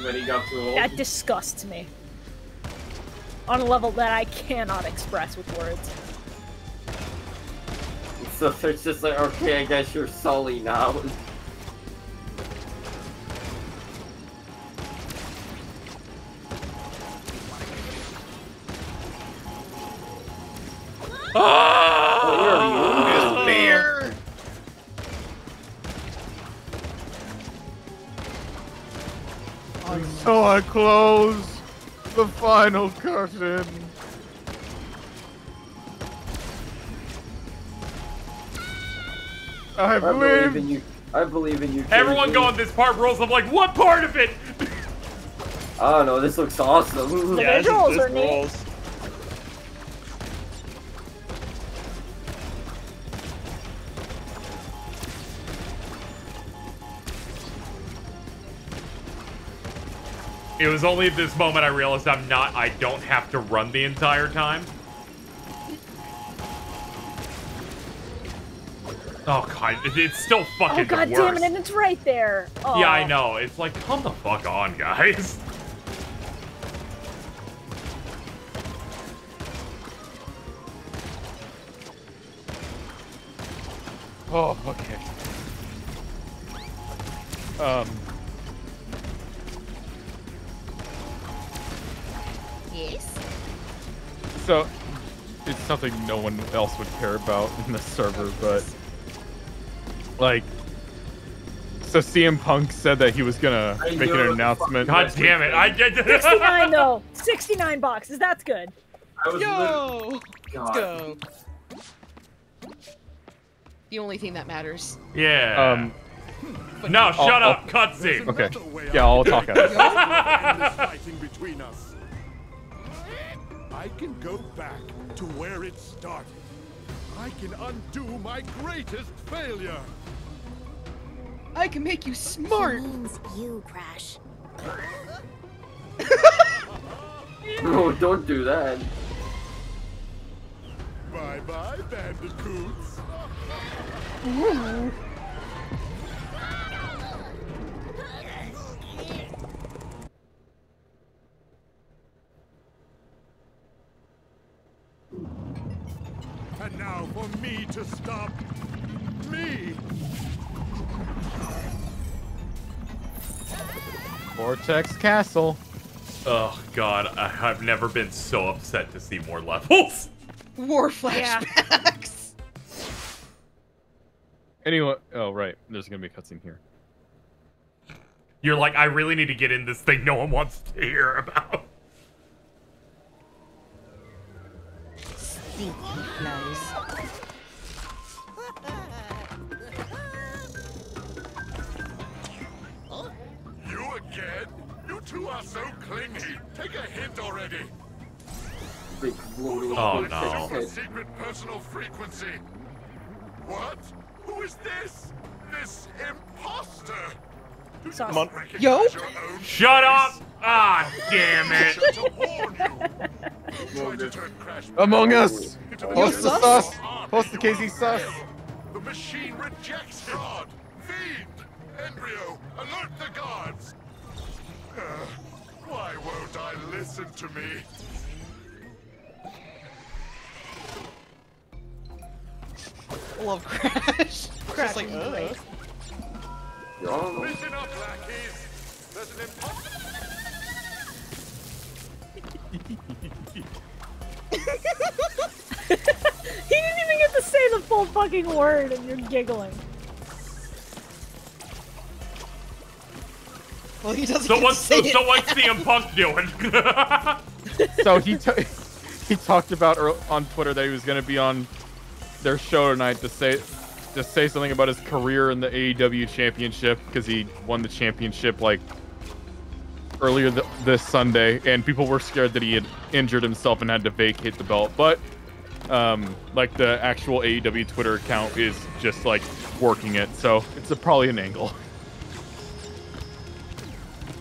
then he got too old. that disgusts me. On a level that I cannot express with words. So it's just like, okay, I guess you're Sully now. Oh, Beer. So I close the final curtain. I I believe in you. I believe in you. Everyone Kaylee. go on this part rolls. I'm like, what part of it? I don't know. This looks awesome. The Yeah, this, visuals this are neat. It was only at this moment I realized I'm not. I don't have to run the entire time. Oh god, it- it's still fucking Oh god the damn it, and it's right there. Oh. Yeah, I know. It's like, come the fuck on, guys. Oh, okay. Um. Yes? So, it's something no one else would care about in the server, but like, so CM Punk said that he was gonna I make an announcement. God damn it! I get 69 though. 69 boxes. That's good. I was Yo! Let's go. The only thing that matters. Yeah. Um. no, shut I'll- up. Cutscene. Okay. Yeah, I'll talk at it. Fighting between us. I can go back to where it started. I can undo my greatest failure. I can make you smart. means you, Crash. No, don't do that. Bye bye, bandicoots. And now for me to stop me. Vortex Castle. Oh god, I, I've never been so upset to see more levels. War flashbacks. Anyway, oh right, there's gonna be a cutscene here. You're like, I really need to get in this thing no one wants to hear about. Stinky flies. You again? You two are so clingy. Take a hint already. Oh, no. Super head. secret personal frequency. What? Who is this? This imposter? Do you Sauce. not recognize Yo? Shut up! Ah, damn it! to warn you. Try to turn Crash Among Us. into the Post the Yo, sus. sus. Post the KZ sus. The machine rejects him. God, fiend, embryo, alert the guards. Uh, why won't I listen to me? Love Crash. Crash Just like, is great. Oh, Listen up, lackeys. There's an impossible. he didn't even get to say the full fucking word and you're giggling. Well, he doesn't. So get to what's say so it. what's CM Punk doing? so he t- he talked about on Twitter that he was going to be on their show tonight to say to say something about his career in the AEW championship because he won the championship like earlier th- this Sunday, and people were scared that he had injured himself and had to vacate the belt. But um, like the actual AEW Twitter account is just like working it, so it's a, probably an angle.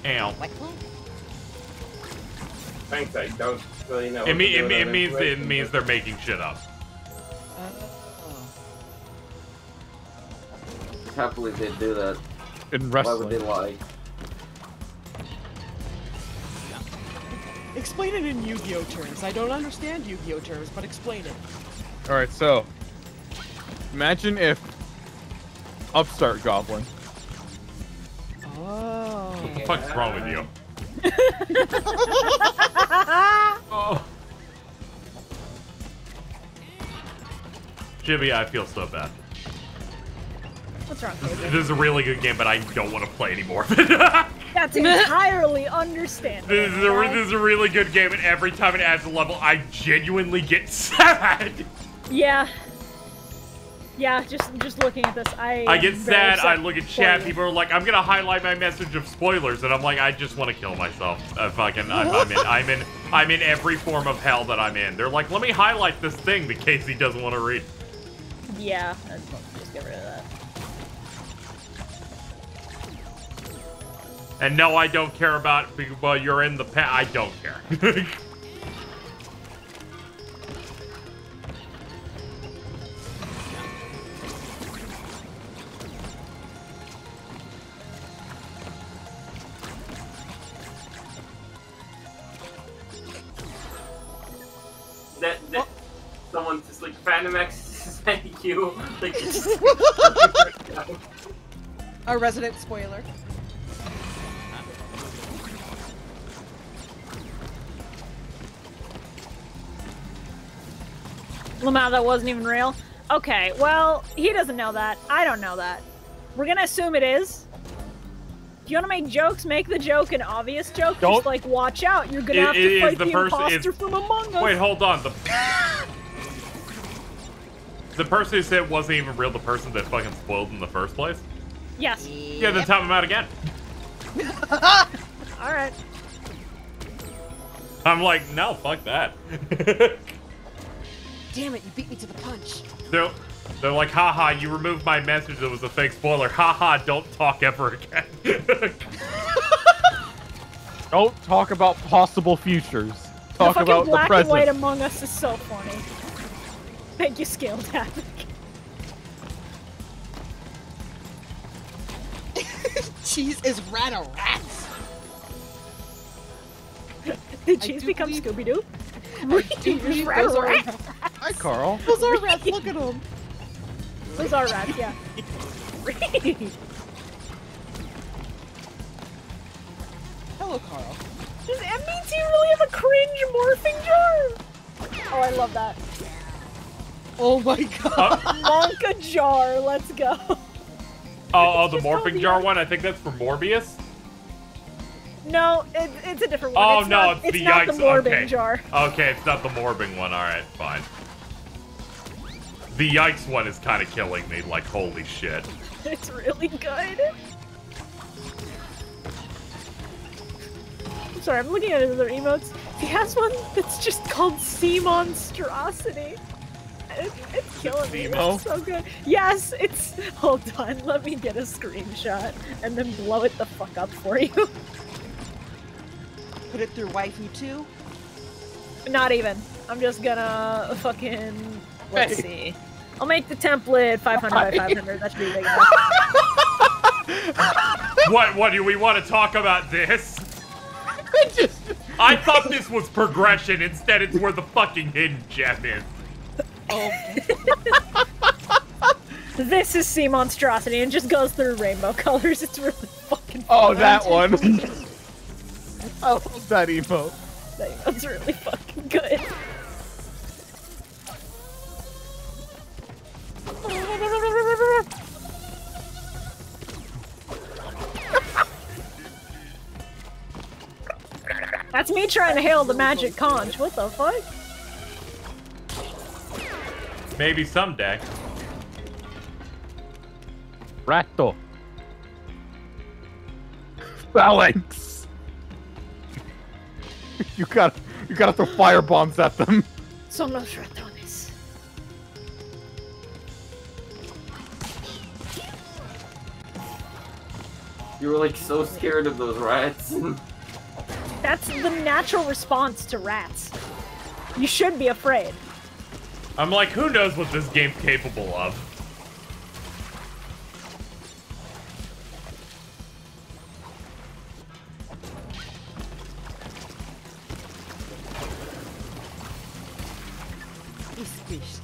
Ow. Thanks, I don't really know. It, what me- it, me- it means it means they're making shit up. Can't believe they'd do that. In wrestling. Why would they lie? Explain it in Yu-Gi-Oh terms. I don't understand Yu-Gi-Oh terms, but explain it. All right, so imagine if Upstart Goblin. Oh. What the fuck's wrong with you? oh. Jimmy, I feel so bad. What's wrong, Cobra? This is a really good game, but I don't want to play anymore. this, That's entirely understandable. is a, this is a really good game, and every time it adds a level, I genuinely get sad. Yeah. Yeah, just just looking at this, I. I get am sad. I look at chat. People are like, "I'm gonna highlight my message of spoilers," and I'm like, "I just want to kill myself." If I can, I'm, I'm in. I'm in. I'm in every form of hell that I'm in. They're like, "Let me highlight this thing that Casey doesn't want to read." Yeah, And no, I don't care about. Well, you're in the pa I don't care. That, that someone just like Phantom X thank you. Like it's A resident spoiler. Lamau, that wasn't even real? Okay, well, he doesn't know that. I don't know that. We're gonna assume it is. If you wanna make jokes, make the joke an obvious joke. Don't- Just like, watch out, you're gonna It- have to fight the the, imposter from Among Us. Wait, hold on. The the person who said it wasn't even real. The person that fucking spoiled in the first place. Yes. Yeah, then time him out again. Alright. I'm like, no, fuck that. Damn it, you beat me to the punch. They're, they're like, haha, you removed my message that was a fake spoiler. Haha, don't talk ever again. Don't talk about possible futures. The Talk fucking about the black and white. Among Us is so funny. Thank you, Scaled Havoc. Cheese is rat a rats. Did cheese become Scooby Doo? do believe those are Hi, Carl. Those are rats. Look at them. Those are rats, yeah. Hello, Carl. Does MBT really have a cringe morphing jar? Oh, I love that. Oh my god. Monka jar, let's go. oh, oh, the morphing jar one. I think that's for Morbius. No, it, it's a different one. Oh it's no, not, it's, it's the not yikes. the morbing okay. jar. Okay, it's not the morbing one. All right, fine. The yikes one is kind of killing me. Like, holy shit. It's really good. I'm sorry, I'm looking at his other emotes. He has one that's just called Sea Monstrosity. It, it's killing me. It's so good. Yes, it's. Hold on, let me get a screenshot and then blow it the fuck up for you. Put it through waifu too. Not even. I'm just gonna fucking. Let's see. I'll make the template 500 by 500. That should be big enough. what? What do we want to talk about this? I thought this was progression. Instead, it's where the fucking hidden gem is. Oh. This is Sea Monstrosity and just goes through rainbow colors. It's really fucking Oh, that one. I love that emote. That's really fucking good. That's me trying to hail the magic conch. What the fuck? Maybe someday. Ratto. Phalanx. you got you gotta throw fire bombs at them. Son los ratones. You were like so scared of those rats. That's the natural response to rats. You should be afraid. I'm like, who knows what this game's capable of?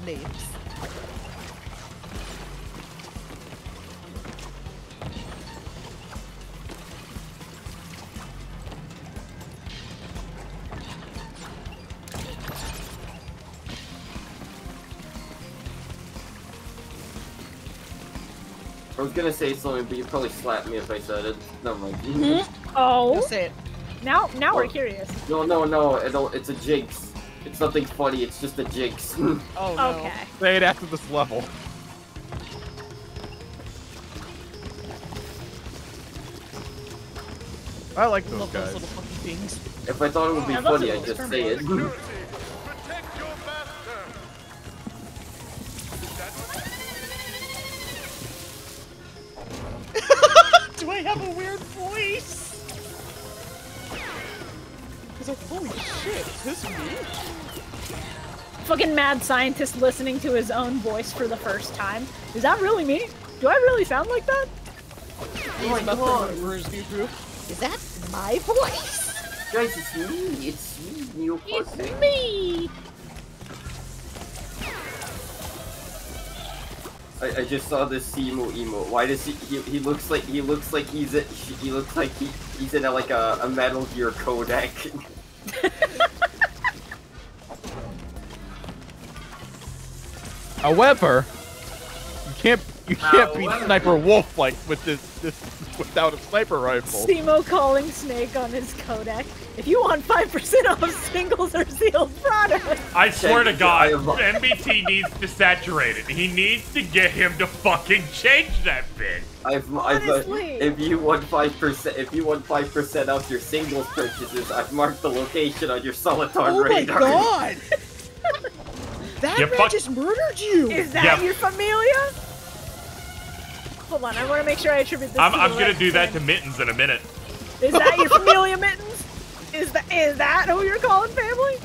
Squish. I was gonna say something, but you'd probably slap me if I said it. Never mind. Hmm? Oh. say it. Now, now we're Oh. curious. No, no, no. It'll, it's a jinx. It's nothing funny. It's just a jinx. Oh no. Okay. Say it after this level. I like those Love guys. those little fucking things. if I thought it would be Yeah, funny, I'd just say it. Protect your master. Do I have a weird voice? He's like, holy shit, is this me? Fucking mad scientist listening to his own voice for the first time. Is that really me? Do I really sound like that? Oh my god. Is that my voice? Guys, it's me. It's me, Neo It's me. I, I just saw this Cimo emo. Why does he, he? He looks like he looks like he's a, he looks like he he's in a, like a, a Metal Gear codec. However, you can't you can't beat Sniper Wolf like with this this without a sniper rifle. Cimo calling Snake on his codec. If you want 5% off singles or sealed products. I swear to God, you. MBT needs to saturate it. He needs to get him to fucking change that bit. I've, I've uh, if you want five percent if you want five percent off your singles purchases, I've marked the location on your Soliton Oh my radar. god! That You man just murdered you! Is that Yeah. your familia? Hold on, I want to make sure I attribute this I'm, to I'm the gonna right do that to. Mittens in a minute. Is that your familia mittens? Is that is that who you're calling family?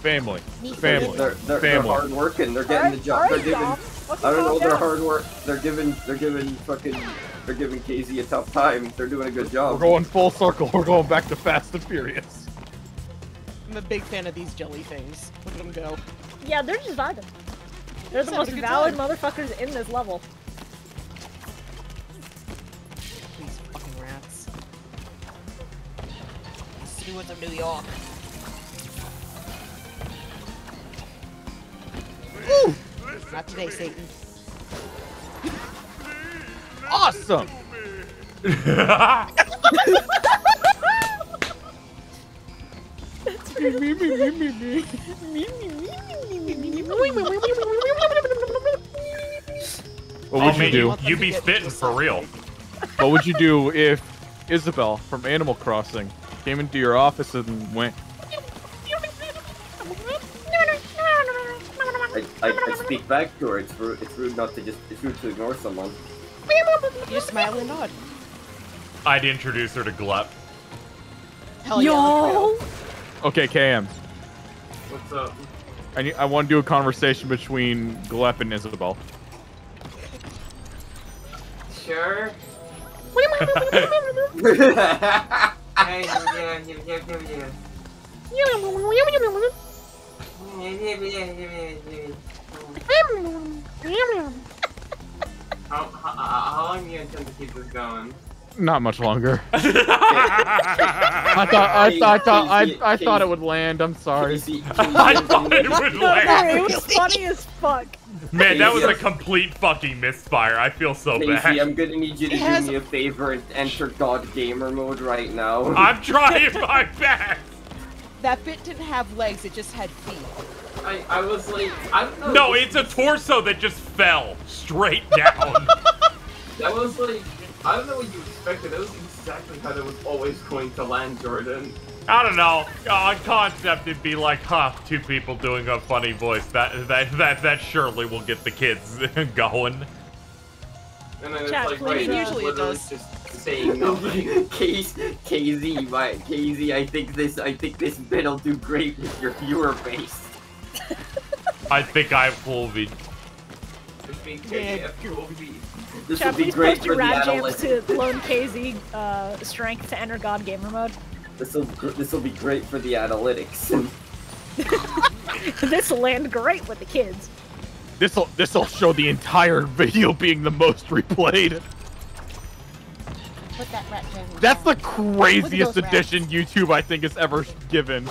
Family, They're, family, they're, they're, they're hard working. They're getting Alright, the job. alright, they're giving. I don't know. calm They're hard work. They're giving. They're giving fucking. They're giving KZ a tough time. They're doing a good job. We're going full circle. We're going back to Fast and Furious. I'm a big fan of these jelly things. Look at them go. Yeah, they're just vibing. They're the most valid time. motherfuckers in this level. See what's of New York. Woo! Not today, Satan. Awesome. me, me, me, me, me, me. What would oh, you man, do? You, you be spitting for real. What would you do if Isabel from Animal Crossing came into your office and went, I, I, I speak back to her. It's rude. It's rude not to just. It's rude to ignore someone. You just smile and nod. I'd introduce her to Glep. Hell yeah. Yo! go. okay, KM, What's up? I, need, I want to do a conversation between Glep and Isabel. Sure. Hey, yeah, yeah, yeah, yeah, How, how, how long do you intend to keep this going? Not much longer. I thought I thought I thought I, I thought it would land. I'm sorry. I thought it would No, no, land. it was funny as fuck. Man, that was a complete fucking misfire. I feel so Casey, bad. I'm gonna need you to It has- do me a favor and enter God Gamer mode right now. I'm trying my best. That bit didn't have legs, it just had feet. I, I was like, I don't know. No, it's a torso that just fell straight down. That was like, I don't know what you expected. That was exactly how that was always going to land, Jordan. I don't know. On concept, it'd be like, huh, two people doing a funny voice. That that that that surely will get the kids going. And then it's Chat, like, please, wait, uh, Usually it does. just saying nothing. Case, KZ, my KZ, I think this, I think this bit'll do great with your viewer base. I think I will be. This Chat, will be please great post for your the rad jams adolescent. to Lone KZ uh, strength to enter God gamer mode. This will, this will be great for the analytics. this will land great with the kids. This'll this'll show the entire video being the most replayed. Put that rat down. That's the craziest those rats. addition YouTube I think has ever given.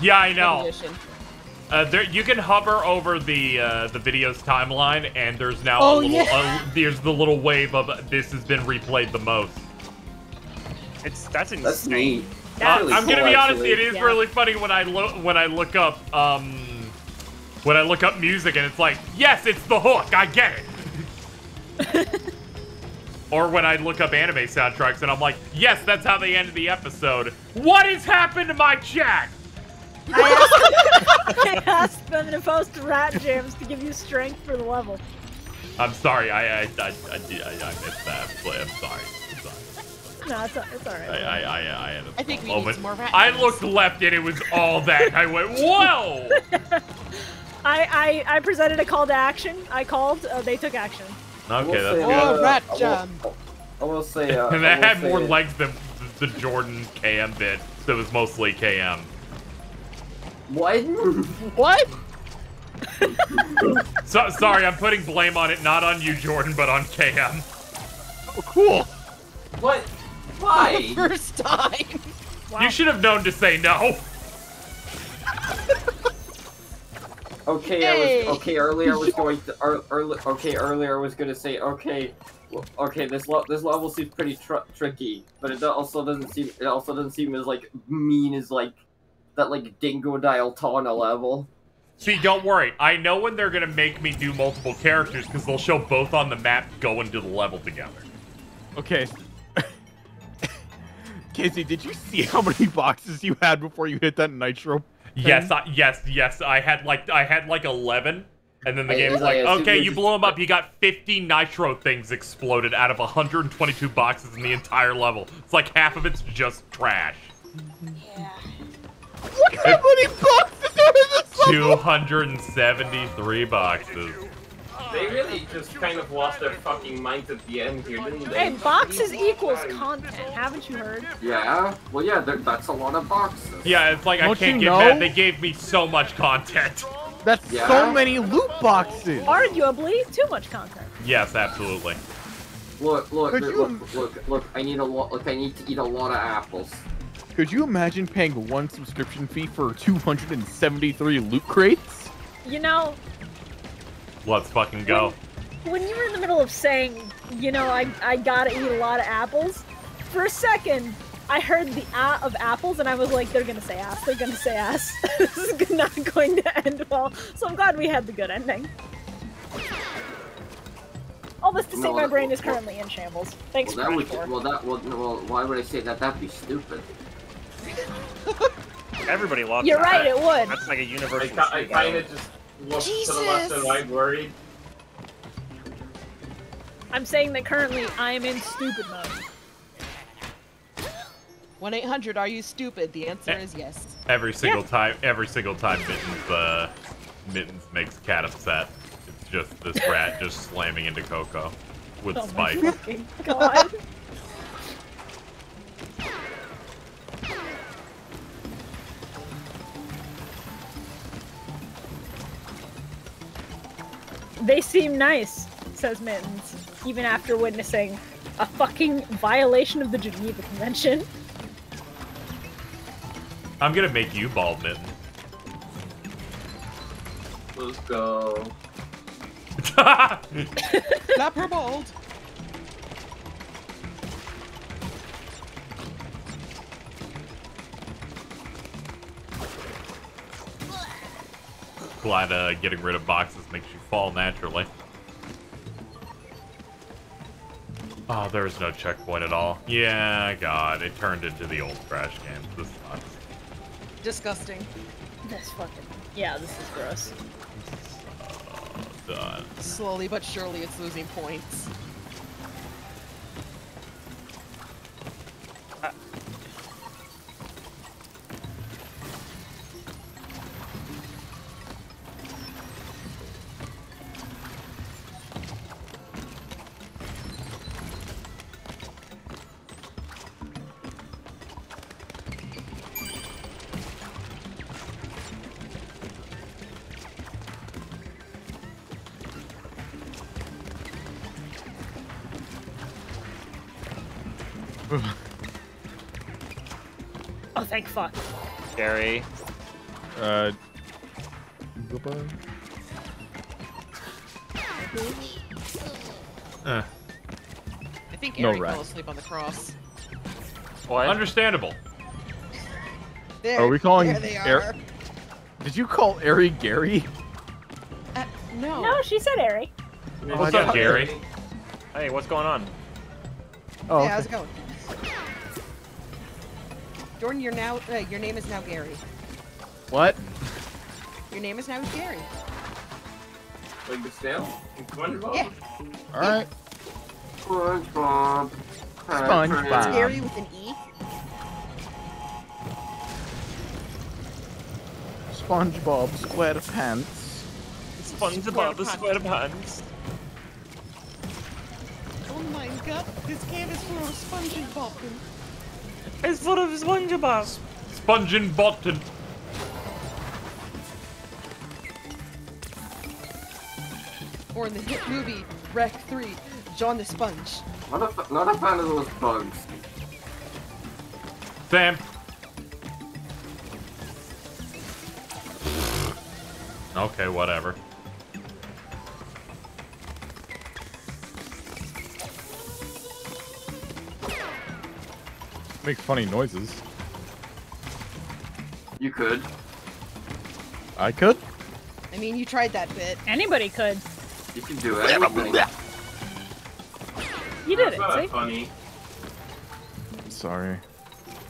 Yeah, I know. Uh, there, you can hover over the uh, the video's timeline, and there's now Oh, a little. yeah. uh, there's the little wave of this has been replayed the most. It's that's insane. That's neat. Uh, really I'm gonna cool, be honest. actually. It is Yeah. really funny when I look when I look up um when I look up music, and it's like, yes, it's the hook. I get it. or when I look up anime soundtracks, and I'm like, yes, that's how they ended the episode. What has happened to my chat? I asked them to post rat jams to give you strength for the level. I'm sorry. I I I I, I, I missed that. But I'm sorry. I'm sorry. No, it's, it's alright. I, I, I, I had a I think we need moment. more rat I looked left and it was all that. I went, whoa! I, I, I presented a call to action. I called. Uh, they took action. I will Okay, that's say, good. Oh, uh, rat I will- jam. I will say, uh, and that had more say- legs than the, the Jordan KM bit, so it was mostly KM. What? What? So, sorry, I'm putting blame on it, not on you, Jordan, but on KM. Oh, cool. What? Why? First time. You should have known to say no. Okay, Hey. I was okay. Earlier I was going to. Ar, early, okay, earlier I was gonna say okay. well, Okay, this lo- this level seems pretty tr tricky, but it also doesn't seem it also doesn't seem as like mean as like that like Dingo Dialtana level. See, don't worry. I know when they're gonna make me do multiple characters because they'll show both on the map going to the level together. Okay. Casey, did you see how many boxes you had before you hit that nitro? Yes, I, yes, yes. I had like I had like eleven, and then the I- game was I like, assume okay, you're you just- blew them up. You got 50 nitro things exploded out of 122 boxes in the entire level. It's like half of it's just trash. Yeah. Look how many boxes are in this level! 273 boxes. They really just kind of lost their fucking minds at the end here, didn't they? Hey, boxes equals content. Haven't you heard? Yeah. Well, yeah. That's a lot of boxes. Yeah, it's like I Don't can't get know? mad. They gave me so much content. That's Yeah. so many loot boxes. Arguably, too much content. Yes, absolutely. Look, look, look, you- look, look, look. I need a lot. Look, I need to eat a lot of apples. Could you imagine paying one subscription fee for 273 loot crates? You know, Let's fucking go. when you were in the middle of saying, you know, I, I gotta eat a lot of apples, for a second, I heard the ah of apples and I was like, they're gonna say ass, they're gonna say ass. this is not going to end well. So I'm glad we had the good ending. All this to say No, my that- brain is currently in shambles. Thanks Well, for that would. Well, that. Well, no, well, why would I say that? That'd be stupid. Everybody loves You're that. right, it would. That's like a universal. ki- I truth. kind of just looked to the left and Jesus. right, worried. I'm saying that currently I am in stupid mode. 1 800 Are you stupid? The answer is yes. Every single time, every single time Mittens, uh, Mittens makes Cat upset. It's just this rat just slamming into Coco with Oh my They seem nice, says Mittens. even after witnessing a fucking violation of the Geneva Convention. I'm gonna make you bald mitten. Let's go. Slap her bald. Glad uh, getting rid of boxes makes you fall naturally. Oh, there was no checkpoint at all. Yeah, God, it turned into the old Crash games. This sucks. Disgusting. That's fucking. Yeah, this is gross. Uh, done. Slowly but surely, it's losing points. Uh, Thank fuck. Gary. Uh. Eh. I think No Eric rat. fell asleep on the cross. What? Understandable. There, Are we calling there they Er- are. Did you call Ari Gary? Uh, no. No, she said Ari. What's up, Gary? Hey, what's going on? Oh, Hey, how's it going? Jordan, you're now. Uh, your name is now Gary. What? Your name is now Gary. Like the snail? SpongeBob? Yeah. Alright. SpongeBob. SpongeBob. It's Gary with an E. SpongeBob SquarePants. SpongeBob the SquarePants. Oh my god, this game is full of sponge and popping. It's full of SpongeBob. Sponge and button. Or in the hit movie Wreck 3, John the Sponge. Not a, not a fan of those bugs. Sam. Okay, whatever. Make funny noises. You could. I could? I mean, you tried that bit. Anybody could. You can do anything. You did That's it, not see? funny. Sorry.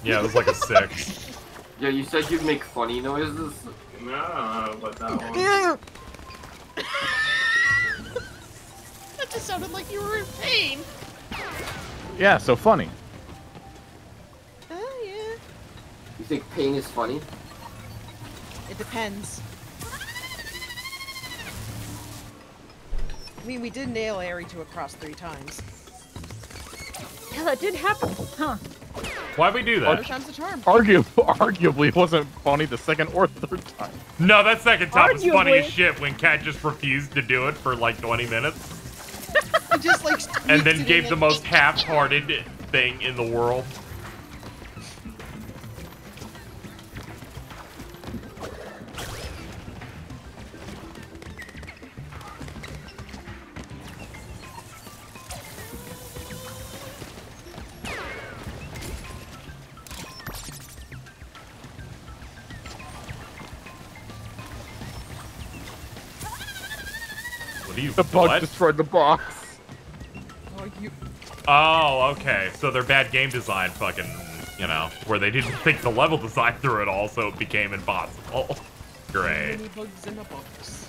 Yeah, it was like a six. Yeah, you said you'd make funny noises. No, but that one. that just sounded like you were in pain. Yeah, so funny. Think pain is funny? It depends. I mean, we did nail Ari to a cross three times. Yeah, that did happen. Huh. Why'd we do Third that? time's a charm. Argu arguably, it wasn't funny the second or third time. No, that second time was funny as shit when Cat just refused to do it for like 20 minutes. just like and then gave the most half-hearted thing in the world. The bug what? destroyed the box. Oh, you. Oh, okay. So their bad game design fucking, you know, where they didn't think the level design through it all, so it became impossible. Great. Many bugs in a box.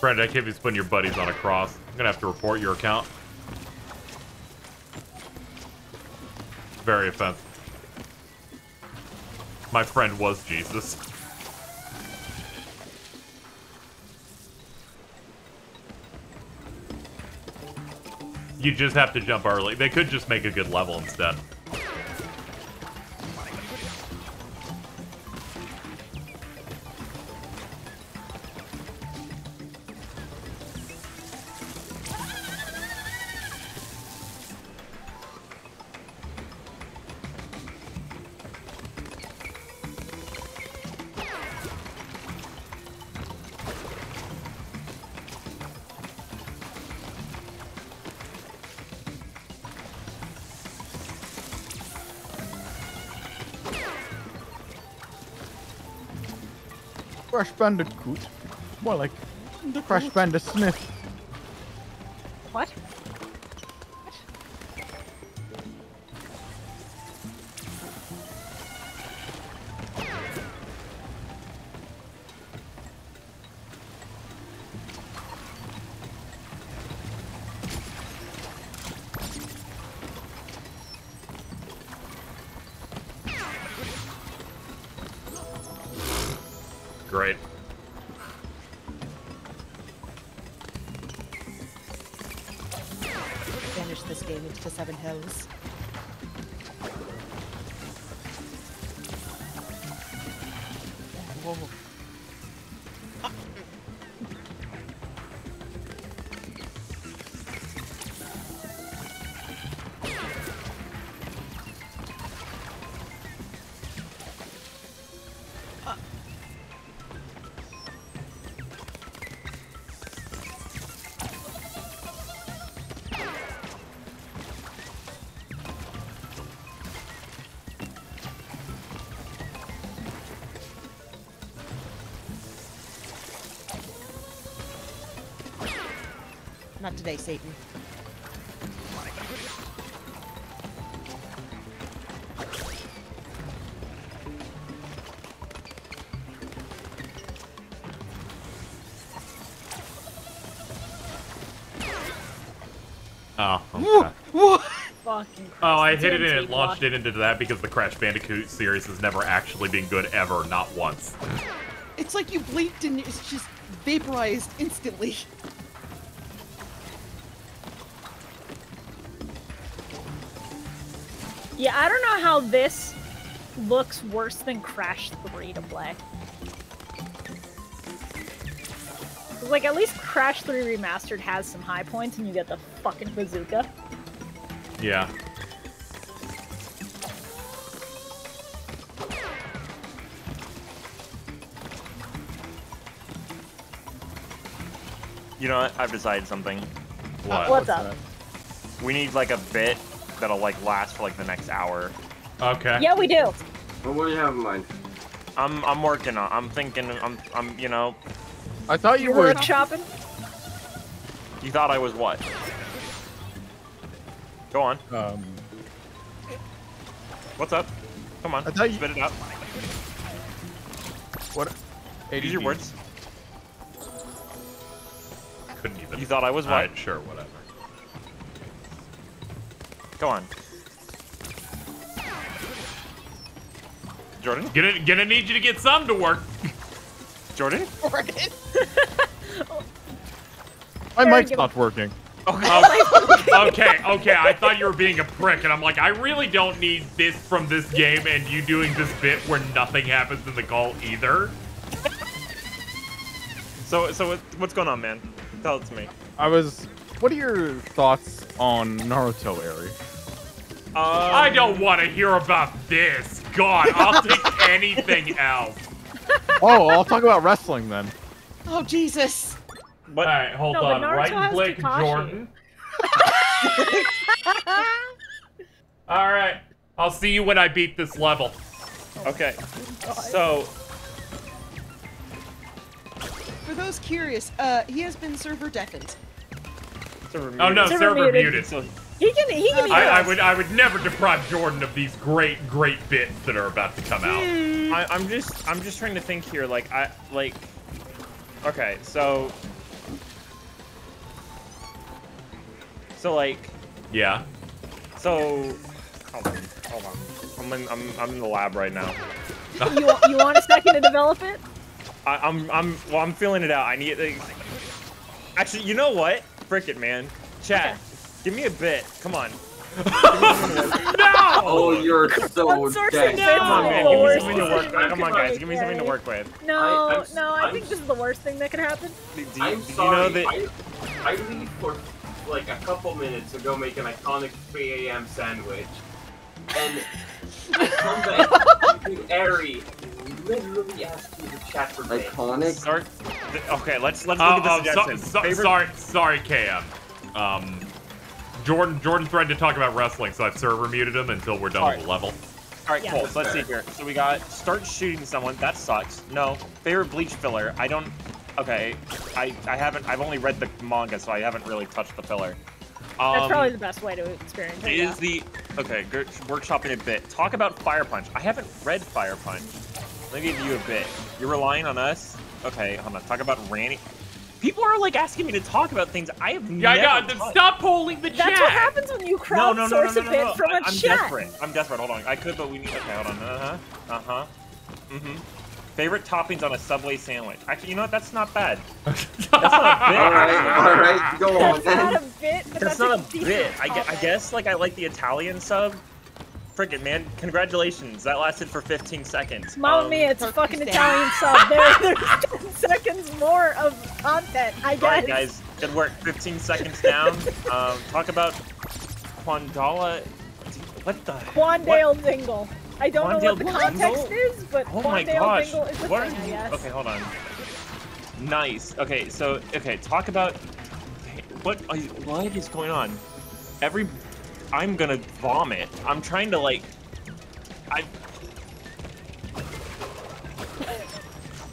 Brenda, I can't be putting your buddies on a cross. I'm gonna have to report your account. Very offensive. My friend was Jesus. You just have to jump early. They could just make a good level instead. Crash Bandicoot. More like Crash Bandicoot. What? Today, Satan. Oh, okay. Fucking Oh, I hit it and it launched it into that because the Crash Bandicoot series has never actually been good ever, not once. It's like you blinked and it's just vaporized instantly. Yeah, I don't know how this looks worse than Crash 3 to play. Like, at least Crash 3 Remastered has some high points and you get the fucking bazooka. Yeah. You know what? I've decided something. Uh, what? What's up? We need like a bit that'll like last for like the next hour. Okay. Yeah, we do. Well, what do you have in mind? I'm I'm working on. I'm thinking. I'm I'm you know. I thought you You were. were chopping? You thought I was what? Go on. Um, What's up? Come on. I thought you- Spit it out. what? Use your words. Couldn't even. You thought I was what? Alright, sure, whatever. Go on. Jordan? Gonna, gonna need you to get some to work. Jordan? Jordan. My mic's not working. Oh, okay, okay. I thought you were being a prick, and I'm like, I really don't need this from this game, and you doing this bit where nothing happens in the call either. So so what's going on, man? Tell it to me. I was. What are your thoughts on Naruto, Eri? I don't want to hear about this. God, I'll take anything else. oh, I'll talk about wrestling then. Oh Jesus! All right, hold No, on. Right has click, Kakashi. Jordan. All right, I'll see you when I beat this level. Okay. So For those curious, uh, he has been server deafened. Oh no, Server server muted. muted. So He can he can I, I would I would never deprive Jordan of these great great bits that are about to come out. Hmm. I, I'm just I'm just trying to think here. Like I like. Okay, so. So like Yeah. so. Hold on, hold on. I'm in I'm I'm in the lab right now. you, wa- you want a second to develop it? I, I'm I'm well I'm feeling it out. I need like, actually you know what? Frick it, man. Chat. Okay. Give me a bit. Come on. no! Oh, you're so Outsourcing dead. bits Come on, man. Give me something to work with. Come on, guys. Give me something to work with. No, I- I'm- no, I I'm- think this is the worst thing that could happen. Do you, I'm do you sorry. know that? I, I leave for like a couple minutes to go make an iconic 3 a.m. sandwich, and I come back to Ari, literally asked you to chat for bits. Iconic. Start. Okay, let's let's Oh, look at the so- suggestions. so- Favorite- sorry, sorry, KM. Um, Jordan, Jordan threatened to talk about wrestling, so I've server muted him until we're done with the level. All right, Yeah. cool. So let's see here. So we got start shooting someone. That sucks. No. Favorite bleach filler. I don't. Okay. I I haven't. I've only read the manga, so I haven't really touched the filler. Um, That's probably the best way to experience it. Is yeah. the okay? Good workshopping a bit. Talk about Fire Punch. I haven't read Fire Punch. Let me give you a bit. You're relying on us. Okay, hold on. Talk about Randy. People are like asking me to talk about things I have Yeah, I never got. touched. Stop polling the That's chat. what happens when you No, crowdsource no, no, no, no, a no, bit no. from a I, I'm chat. desperate. I'm desperate. Hold on. I could, but we need. Okay, hold on. Uh huh. Uh huh. Mm-hmm. Favorite toppings on a Subway sandwich. Actually, you know what? That's not bad. That's not a bit. Alright, alright, go on That's not a bit, but That's that's, not a, a bit. I, gue- I guess like I like the Italian sub. Frickin' man, congratulations. That lasted for 15 seconds. Mamma Um, mia, it's a fucking Italian sub. There, there's 10 seconds more of content, I guess. Alright, guys, good work. 15 seconds down. Um, talk about Quandala. What the? Quandale Dingle. I don't know what the Quandale context Dingle? is, but Oh my Quandale gosh. Dingle is the What thing, are I you? guess. Okay, hold on. Nice. Okay, so okay, talk about what are you- what is going on? Every I'm gonna vomit. I'm trying to like I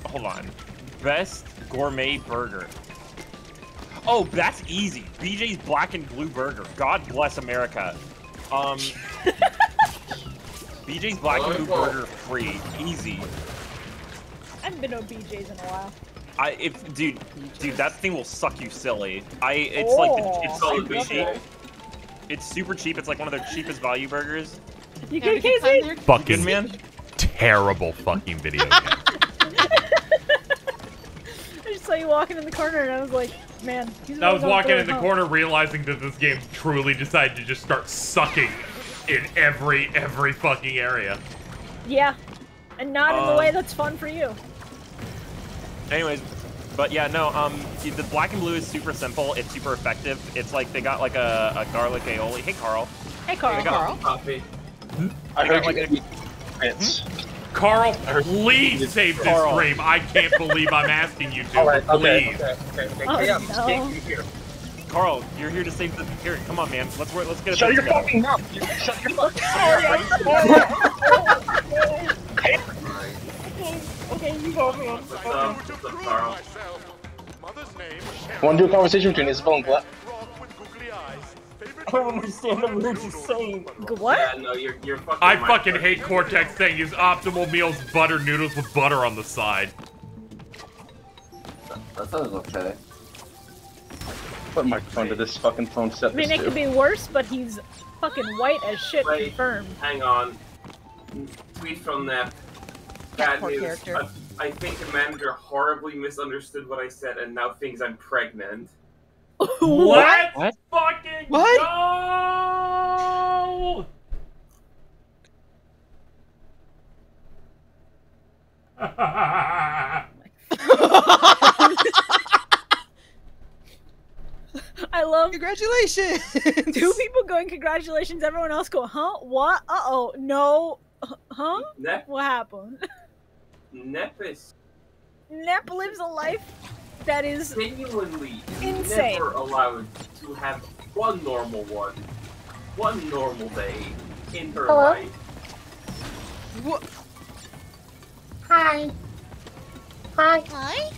Hold on. Best gourmet burger. Oh, that's easy. BJ's Black and Blue Burger. God bless America. Um BJ's Black and Blue Burger free. Easy. I haven't been to BJ's in a while. I if dude dude that thing will suck you silly. I it's like Oh, it's I super love cheap. it. It's super cheap. It's like one of their cheapest value burgers. You good, Casey? Fucking Good man. terrible fucking video game. I just saw you walking in the corner and I was like, man, he's I was walking in the home. corner, realizing that this game truly decided to just start sucking in every every fucking area. Yeah. And not in the Um, way that's fun for you. Anyways, but yeah, no. Um, the black and blue is super simple. It's super effective. It's like they got like a, a garlic aioli. Hey, Carl. Hey, Carl. They got, Coffee. I got like a, Carl, please save this Carl. stream. I can't believe I'm asking you to. Alright, okay, please. okay, okay, Oh, yeah, no. Carl, you're here to save the. Here, come on, man. Let's. Let's get it. Shut your together. fucking mouth. You shut your fucking Okay, okay, you go, man. What's up? What's up, Carl? Want to do a conversation between Isabel and Glenn? I don't understand the words you're saying. What? Yeah, no, you're, you're fucking I my fucking friend. hate Cortex saying his optimal meals butter noodles with butter on the side. That sounds okay. Put microphone to this fucking phone set I mean, this it could be worse, but he's fucking white as shit Wait. confirmed. Hang on. Tweet from Nep. Bad news. character. I, I think the manager horribly misunderstood what I said and now thinks I'm pregnant. What? What? Fucking What? no! I love Congratulations! two people going congratulations. Everyone else go, huh? What? Uh oh, no, huh? Nep, What happened? Nep is Nep lives a life that is genuinely Insane. never allowed to have one normal one, one normal day in her Hello? life. What? Hi. Hi. Hi.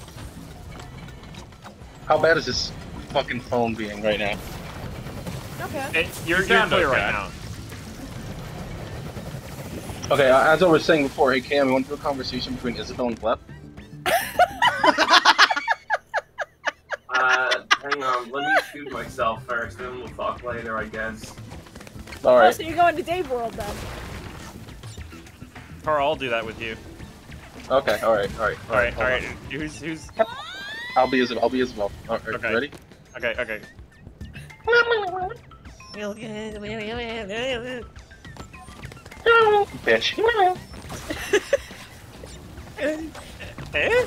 How bad is this fucking phone being right now? okay. It, you're, You you're clear okay. right now. Okay, uh, as I was saying before, hey Cam, we went through a conversation between Isabel and Glep. Uh, hang on, let me shoot myself first, then we'll talk later, I guess. Oh, Alright. so you're going to Dave World then? Carl, I'll do that with you. Okay, alright, alright. All right, all hold right. on. Who's who's? I'll be Isabel. I'll be Isabel. Alright, Okay. ready? Okay, okay. Bitch. Eh?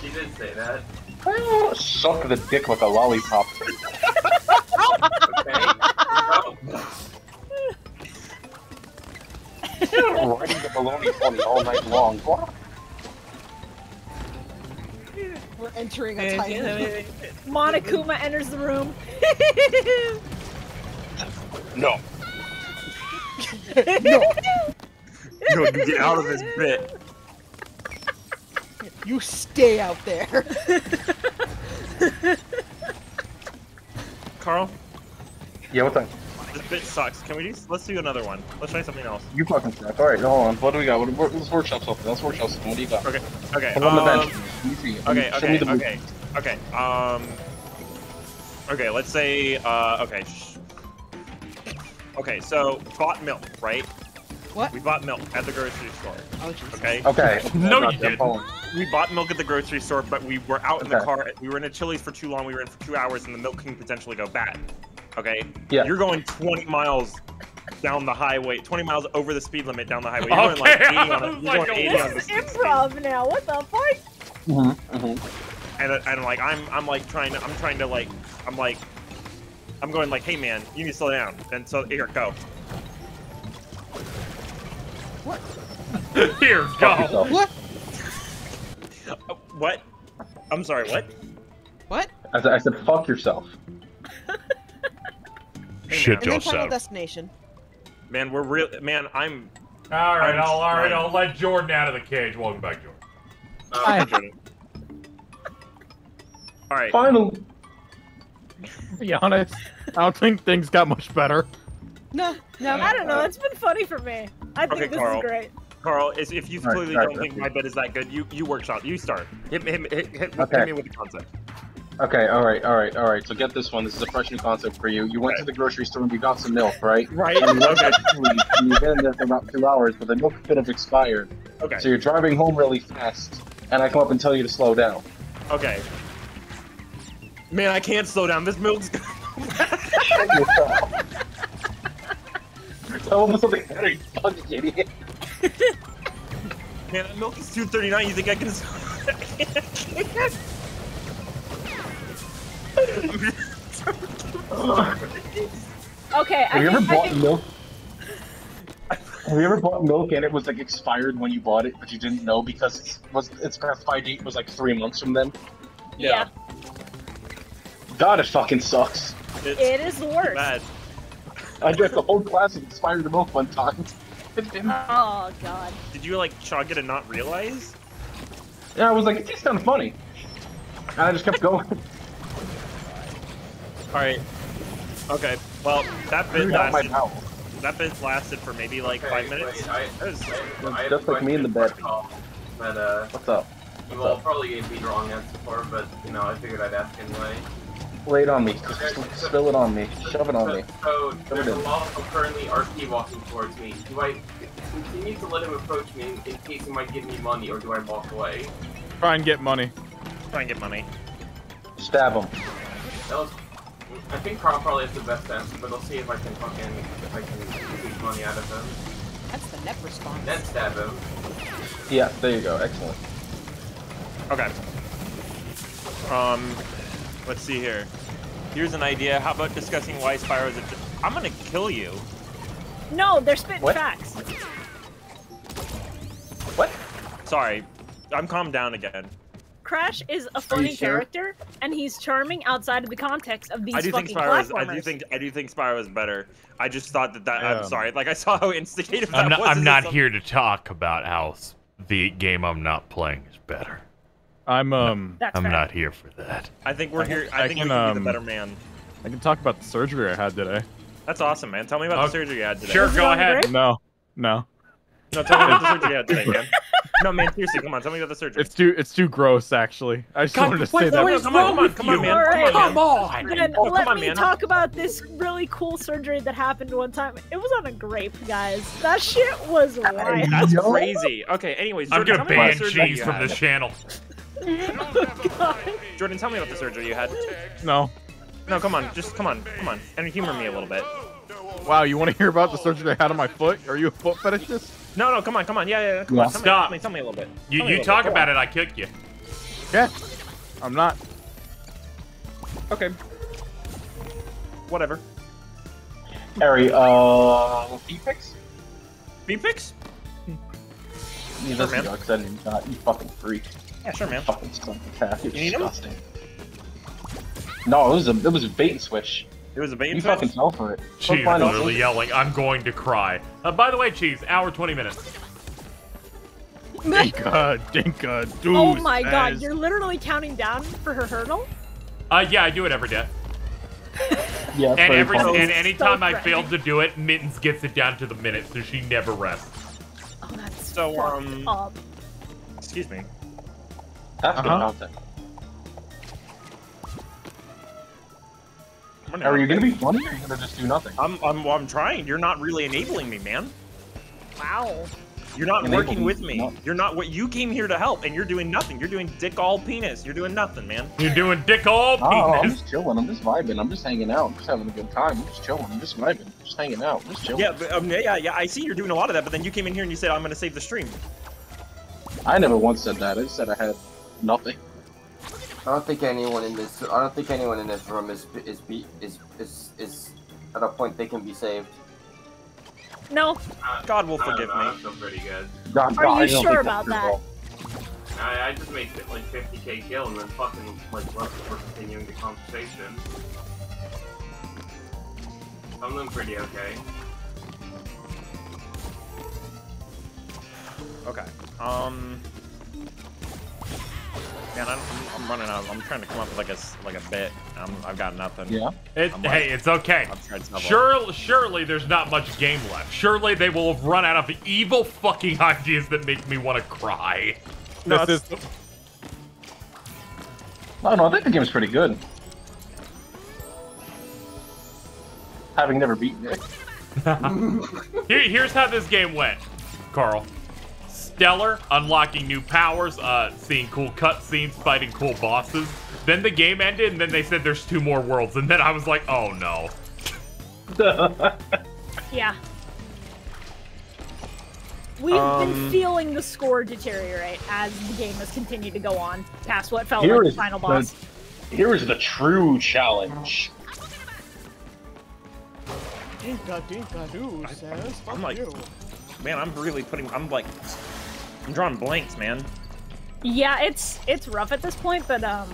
She did say that. Suck the dick like a lollipop. Riding the baloney pony all night long. We're entering a time. Monokuma enters the room. No. No. No, get out of this bit. You stay out there. Carl, Yeah, what the? this bit sucks. Can we just let's do another one? Let's try something else. You fucking suck. Alright, hold on. What do we got? What, what, let's workshop something. Let's workshop something. What do you got? Okay. Okay. Come on the um, bench. Let me see. Okay. Show me Okay. the Okay. Okay. Um. Okay. Let's say. Uh. Okay. Shh. Okay. So bought milk, right? What? We bought milk at the grocery store. Oh, Jesus. Okay. Okay. No, you didn't. following. We bought milk at the grocery store, but we were out in the car. We were in a Chili's for too long. We were in for two hours, and the milk can potentially go bad. Okay. Yeah. You're going 20 miles down the highway, 20 miles over the speed limit down the highway. You're going like Okay, 80 on I a, was you're like, going 80 on the This is improv now. What the fuck? Mm-hmm. Mm-hmm. and and like I'm I'm like trying to I'm trying to like I'm like I'm going like hey man you need to slow down and so here go What? Here, go. What? Uh, what I'm sorry what What? I said, I said, fuck yourself. Shit And then Final yourself. Destination. man we're real man I'm All right, I'm I'll, all right. I'll let Jordan out of the cage. Welcome back, Jordan. uh, Jordan. all right Finally. To be honest, I don't think things got much better. No, no. I don't know. It's been funny for me. I think Okay, this Carl. is great. Carl is if you All right, clearly all right, don't think okay. my bet is that good you you workshop you start hit me hit hit, hit, Okay. hit me with the concept Okay, alright, alright, alright. So get this one. This is a fresh new concept for you. You went to the grocery store and you got some milk, right? Right. And you went Okay. to and you've been in there for about two hours, but the milk could have expired. okay So you're driving home really fast, and I come up and tell you to slow down. okay man I can't slow down this milk's Tell them something better, you fucking idiot. man that milk is 239 you think I can Okay, I Have you ever think, I bought think milk? Have you ever bought milk and it was like expired when you bought it, but you didn't know because it was its specified date was like three months from then? yeah, God, it fucking sucks. it's it is the worst. bad I drank the whole glass of expired milk one time. Oh god. Did you like chug it and not realize? Yeah, I was like, it tastes kind of funny. And I just kept going. Alright. Okay. Well, that bit Cleared my lasted. That bit lasted for maybe like Okay, five minutes. wait, I- That was- I Just a like me in the bed. for Carl That uh, What's up? you What's all up? probably gave me the wrong answer for, but you know, I figured I'd ask anyway. Lay it on me. Spill it on me. Shove it on me. So, Shove there's it a in. currently RP walking towards me. Do I continue to let him approach me in, in case he might give me money, or do I walk away? Try and get money. Try and get money. Stab him. That was, I think Carl probably has the best answer, but I'll see if I can fucking if I can squeeze money out of him. That's the net response. Then stab him. Yeah, there you go. Excellent. Okay. Um, let's see here. Here's an idea. How about discussing why Spyro's a. I'm gonna kill you. No, they're spitting What? facts. What? Sorry. I'm calmed down again. Crash is a funny sure? character, and he's charming outside of the context of these I do think fucking Spyro is. I do think. I do think Spyro is better. I just thought that that. Yeah. I'm um, sorry. Like I saw how instigative I'm not, was. I'm not some- here to talk about how the game I'm not playing is better. I'm um. That's I'm fair. not here for that. I think we're here. I, I think can, we can be um, the better man. I can talk about the surgery I had today. That's awesome, man. Tell me about the surgery you had today. Sure, go ahead. No, no. No, tell me about the surgery you had today, man. No, man, seriously, come on. Tell me about the surgery. It's too it's too gross actually. I just God, wanted to what- say that. what is Come on, wrong come on, with come on, you? man. Alright. Come on, man. Then Oh, let come on, me man. talk about this really cool surgery that happened one time. It was on a grape, guys. That shit was wild. That's crazy. Okay, anyways, I'm Jordan, gonna tell me about ban cheese from had. this channel. Jordan, tell me about the surgery you had. No. No, come on, just come on, come on, and humor me a little bit. Wow, you want to hear about the surgery I had on my foot? Are you a foot fetishist? No, no, come on, come on, yeah, yeah, yeah. Come Yeah. on, tell me, Stop. Tell me, tell me a little bit. You Tell me a you talk bit. about it, I kick you. Yeah, I'm not. Okay. Whatever. Harry, uh, B-Pix? B-Pix? Yeah, that's man. the because I didn't got you fucking freak. Yeah, sure, man. Fucking son of a. You're You need 'em? disgusting. No, it was a it was a bait and switch. It was a bait You and switch? fucking fell for it. Cheese Fine, I'll- literally yelling, I'm going to cry. Uh, by the way, Cheese, hour 20 minutes. Dinka, Dinka, dude. oh my god, you're literally counting down for her hurdle? Uh, yeah, I do it every day. Yeah, And every funny. and anytime I fail to do it, Mittens gets it down to the minute, so she never rests. Oh, that's So, fucked um, up. Excuse me. That's good Uh-huh. content. I'm Are you gonna be funny or are you gonna just do nothing? I'm, I'm, I'm trying. You're not really enabling me, man. Wow. You're not Enable working me. with me. No. You're not what you came here to help, and you're doing nothing. You're doing dick all penis. You're doing nothing, man. You're doing dick all penis. Oh, I'm just chilling. I'm just vibing. I'm just hanging out. I'm just having a good time. I'm just chilling. I'm just vibing. Just hanging out. Just chilling. Yeah, but, um, yeah, yeah. I see you're doing a lot of that, but then you came in here and you said I'm gonna save the stream. I never once said that. I just said I had nothing. I don't think anyone in this. I don't think anyone in this room is is be is is is at a point they can be saved. No. God will I don't forgive know, I me. feel pretty good. God, Are I you don't sure about that's true at that? all. I, I just made like 50k kill and then fucking like left for continuing the conversation. I'm doing pretty okay. Okay. Um. Man, I'm, I'm running out. I'm trying to come up with like a s- like a bit. I'm, I've got nothing. Yeah. It, I'm hey, it's okay. I've tried several. Surely, surely there's not much game left. Surely they will have run out of evil fucking ideas that make me want to cry. No, this it's- is No, no, I think the game's pretty good. Having never beaten it. Here, here's how this game went, Carl. Stellar, unlocking new powers, uh, seeing cool cutscenes, fighting cool bosses. Then the game ended, and then they said there's two more worlds, and then I was like, oh no. Yeah. We've Um, been feeling the score deteriorate as the game has continued to go on past what felt like the final the- boss. Here is the true challenge. Dinka dinka doo says, fuck I'm like, you. man, I'm really putting. I'm like, I'm drawing blanks, man. Yeah, it's it's rough at this point, but um,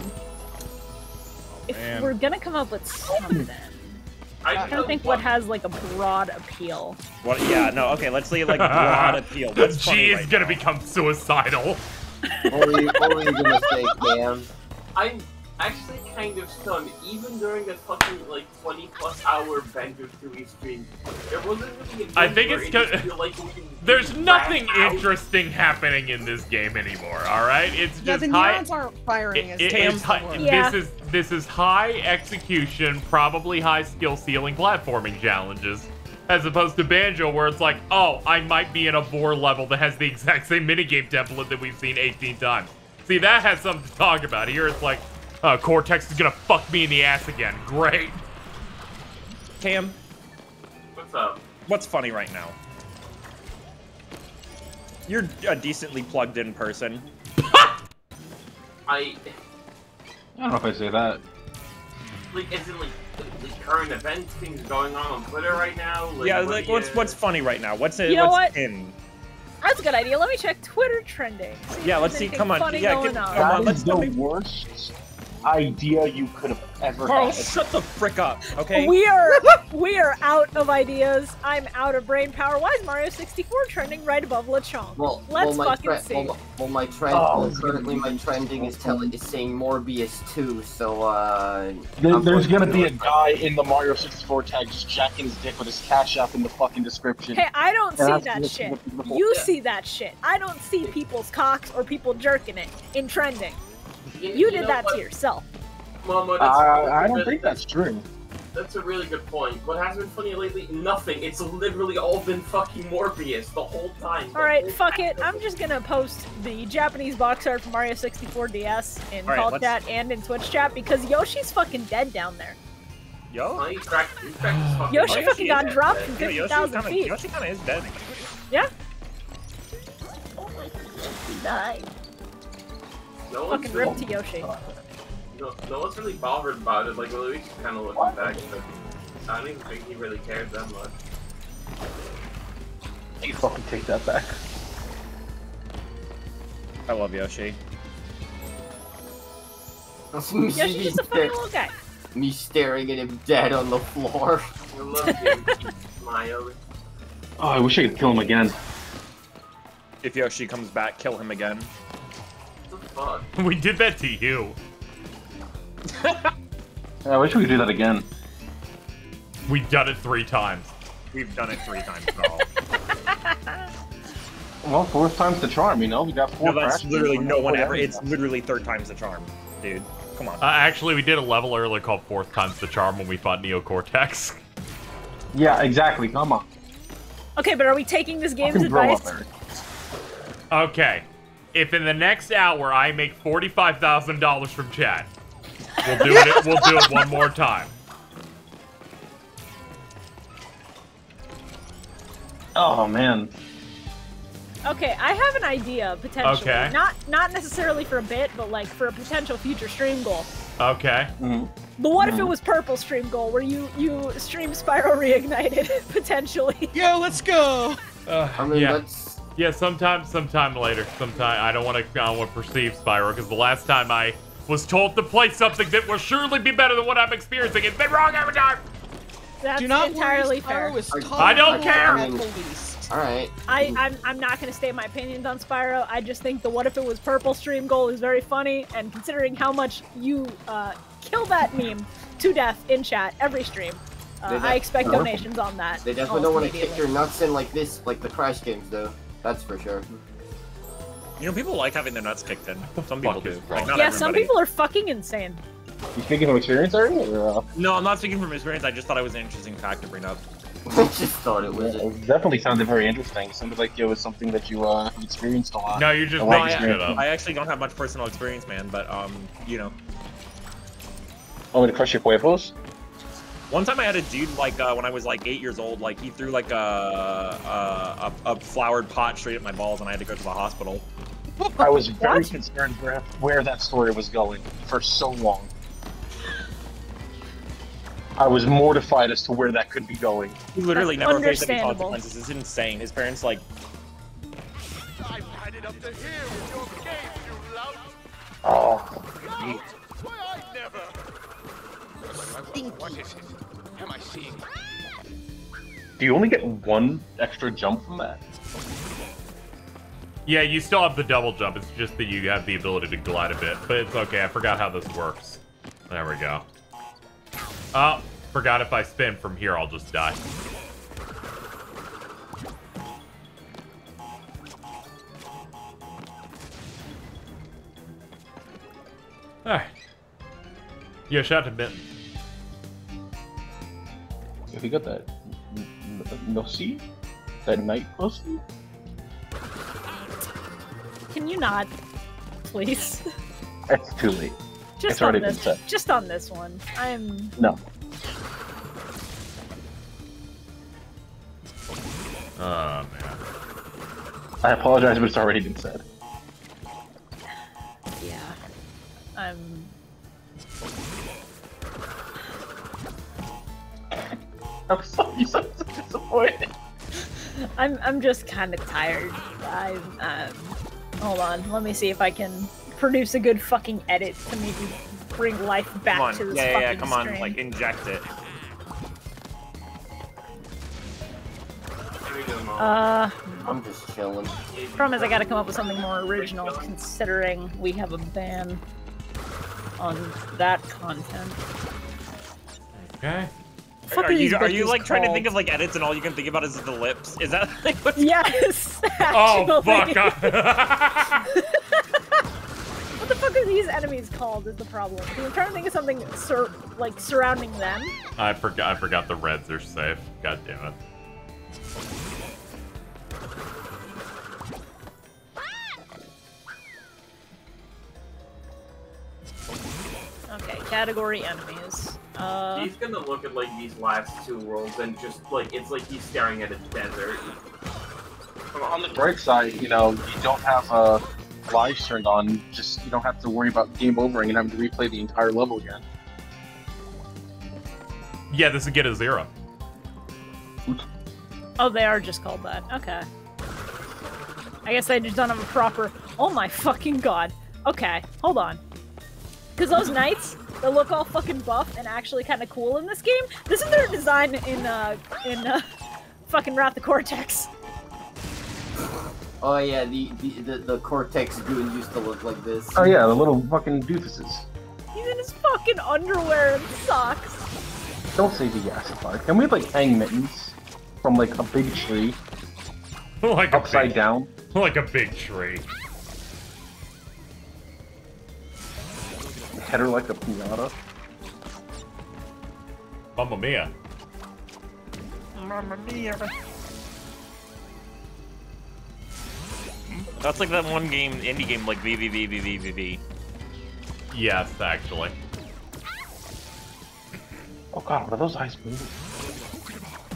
if Man. we're gonna come up with something, I I'm trying think what has like a broad appeal. What? Yeah, no. Okay, let's say like broad appeal. What's G funny is right gonna now? become suicidal. What were you, what were you gonna say, Cam? I'm actually kind of stunned. Even during the fucking like 20 plus hour Banjo Tooie stream, there wasn't really a I game think where it's it just 'cause- feel like we can There's nothing rap out. interesting happening in this game anymore. All right, it's Yeah, just the high. neurons aren't firing It- as it- fast it's as hi- they were. Yeah. This is this is high execution, probably high skill ceiling platforming challenges, as opposed to Banjo, where it's like, oh, I might be in a Vor level that has the exact same minigame template that we've seen 18 times. See, that has something to talk about. Here, it's like, uh, Cortex is gonna fuck me in the ass again. Great. Cam, What's up? what's funny right now? You're a decently plugged in person. I I don't know if I say that. like as in like like current events, things going on on Twitter right now. Like, yeah, like what's you- what's funny right now? What's it? You know what's what? in? That's a good idea. Let me check Twitter trending. See Yeah, let's see. Come on. Funny Yeah, going get- on. come on. is Let's the worst idea you could have ever Carl, had. shut the frick up, okay? We are we are out of ideas. I'm out of brain power. Why is Mario 64 trending right above Lechonk? Well, Let's well, my fucking see. Well, well, my trend. Oh, well, currently, my trending is telling is saying Morbius 2. So, uh. There, there's going gonna be a guy in the Mario 64 tag just jacking his dick with his cash app in the fucking description. Hey, I don't And see that shit. You Yeah. see that shit. I don't see people's cocks or people jerking it in trending. You, You you did that what? to yourself. Mama, I, that's, I that's a don't really- think that's true. That's a really good point. What has been funny lately? Nothing. It's literally all been fucking Morbius the whole time. The Alright, fuck it. I'm just gonna post the Japanese box art for Mario 64 DS in Alright, call let's- chat and in Twitch chat because Yoshi's fucking dead down there. Yo. Oh, he cracked, he cracked his Yoshi fucking got dropped from Yoshi 50,000 kinda- feet. Yoshi kind of is dead. Yeah. Die. No one's Fucking really, rip to Yoshi. no, no one's really bothered about it. Like Luigi's kind of looking back, but I don't even think he really cares that much. You fucking take that back. I love Yoshi. me, Yoshi's just a funny little guy. me staring at him dead on the floor. I love him. Smile. Oh, I wish I could kill him again. If Yoshi comes back, kill him again. Fuck. We did that to you. Yeah, I wish we could do that again. We've done it three times. We've done it three times, Carl. Well, fourth time's the charm, you know? We got four no, that's literally no one ever. Yeah. It's literally third time's the charm, dude. Come on. Uh, actually, we did a level earlier called Fourth Time's the Charm when we fought Neo Cortex. Yeah, exactly. Come on. Okay, but are we taking this game's advice? Okay. If in the next hour I make forty-five thousand dollars from chat, we'll do it. We'll do it one more time. Oh, man. Okay, I have an idea potentially. Okay. Not not necessarily for a bit, but like for a potential future stream goal. Okay. But what if it was purple stream goal where you you stream Spyro reignited potentially? Yo, let's go. Uh, I mean, yeah. that's Yeah, sometime, sometime later. Sometime. I don't want to. I don't want to perceive Spyro because the last time I was told to play something that will surely be better than what I'm experiencing, it's been wrong every time. That's Do not entirely worry, fair. Spyro I don't care. at the all right. I, I'm, I'm not going to state my opinions on Spyro. I just think the what if it was purple stream goal is very funny, and considering how much you uh, kill that meme to death in chat every stream, uh, I expect donations on that. They definitely don't want to kick your nuts in like this, like the Crash games, though. That's for sure. You know, people like having their nuts kicked in. Some people do. Like, not Yeah, some people are fucking insane. You speaking from experience, Eric? Or, uh, No, I'm not speaking from experience. I just thought it was an interesting fact to bring up. I just thought it was. it definitely sounded very interesting. It sounded like it was something that you uh, experienced a lot. No, you're just A No, lot I. I actually don't have much personal experience, man. But um, you know, Want me to crush your huevos? One time I had a dude like uh, when I was like eight years old. Like he threw like a, a a a flowered pot straight at my balls, and I had to go to the hospital. I was very concerned where, where that story was going for so long. I was mortified as to where that could be going. He literally That's never faced any understandable. consequences. It's insane. His parents like I've had it up to here with your games, you lout. Oh, Why I never? What is it? I seeing? do you only get one extra jump from that? Yeah, you still have the double jump. It's just that you have the ability to glide a bit. But it's okay. I forgot how this works. There we go. Oh, forgot if I spin from here, I'll just die. Alright. Yeah, shout out to Benton. If you got that n- n- no see that night pussy. Can you not, please? It's too late. Just It's on already been this, just on this one. I'm. No. Oh, man. I apologize, but it's already been said. Yeah. I'm. I'm sorry, you sound so disappointed. I'm I'm just kind of tired. I um, hold on. Let me see if I can produce a good fucking edit to maybe bring life back to this yeah, yeah, fucking yeah, come on, like inject it. Uh, I'm just chilling. problem is I got to come up with something more original, considering we have a ban on that content. Okay. Fuck Are are these you are you bitches like trying to think of like edits and all you can think about is the lips? Is that like what's Yes. Oh, fuck. what the fuck are these enemies called? Is the problem. I'm trying to think of something sur- like surrounding them. I forgot. I forgot the reds are safe. God damn it. Okay, category enemies. Uh, He's gonna look at like these last two worlds and just like it's like he's staring at a desert. On the bright side, you know, you don't have uh, lives turned on. Just you don't have to worry about game overing and having to replay the entire level again. Yeah, this would get a zero. oh, they are just called that. Okay. I guess I just don't have a proper. Oh my fucking god. Okay, hold on. Because those knights, they look all fucking buff and actually kind of cool in this game. This is their design in uh in uh fucking Wrath the Cortex. Oh yeah, the the, the, the Cortex goon used to look like this. Oh yeah, the little fucking doofuses. He's in his fucking underwear and socks. Don't say the de-gasified. Can we like hang mittens from like a big tree? like a upside big- down. Like a big tree. Hit her like a pinata. Mamma mia. Mamma mia. That's like that one game, indie game, like VVVVVVV. Yes, actually. Oh god, what are those eyes moving?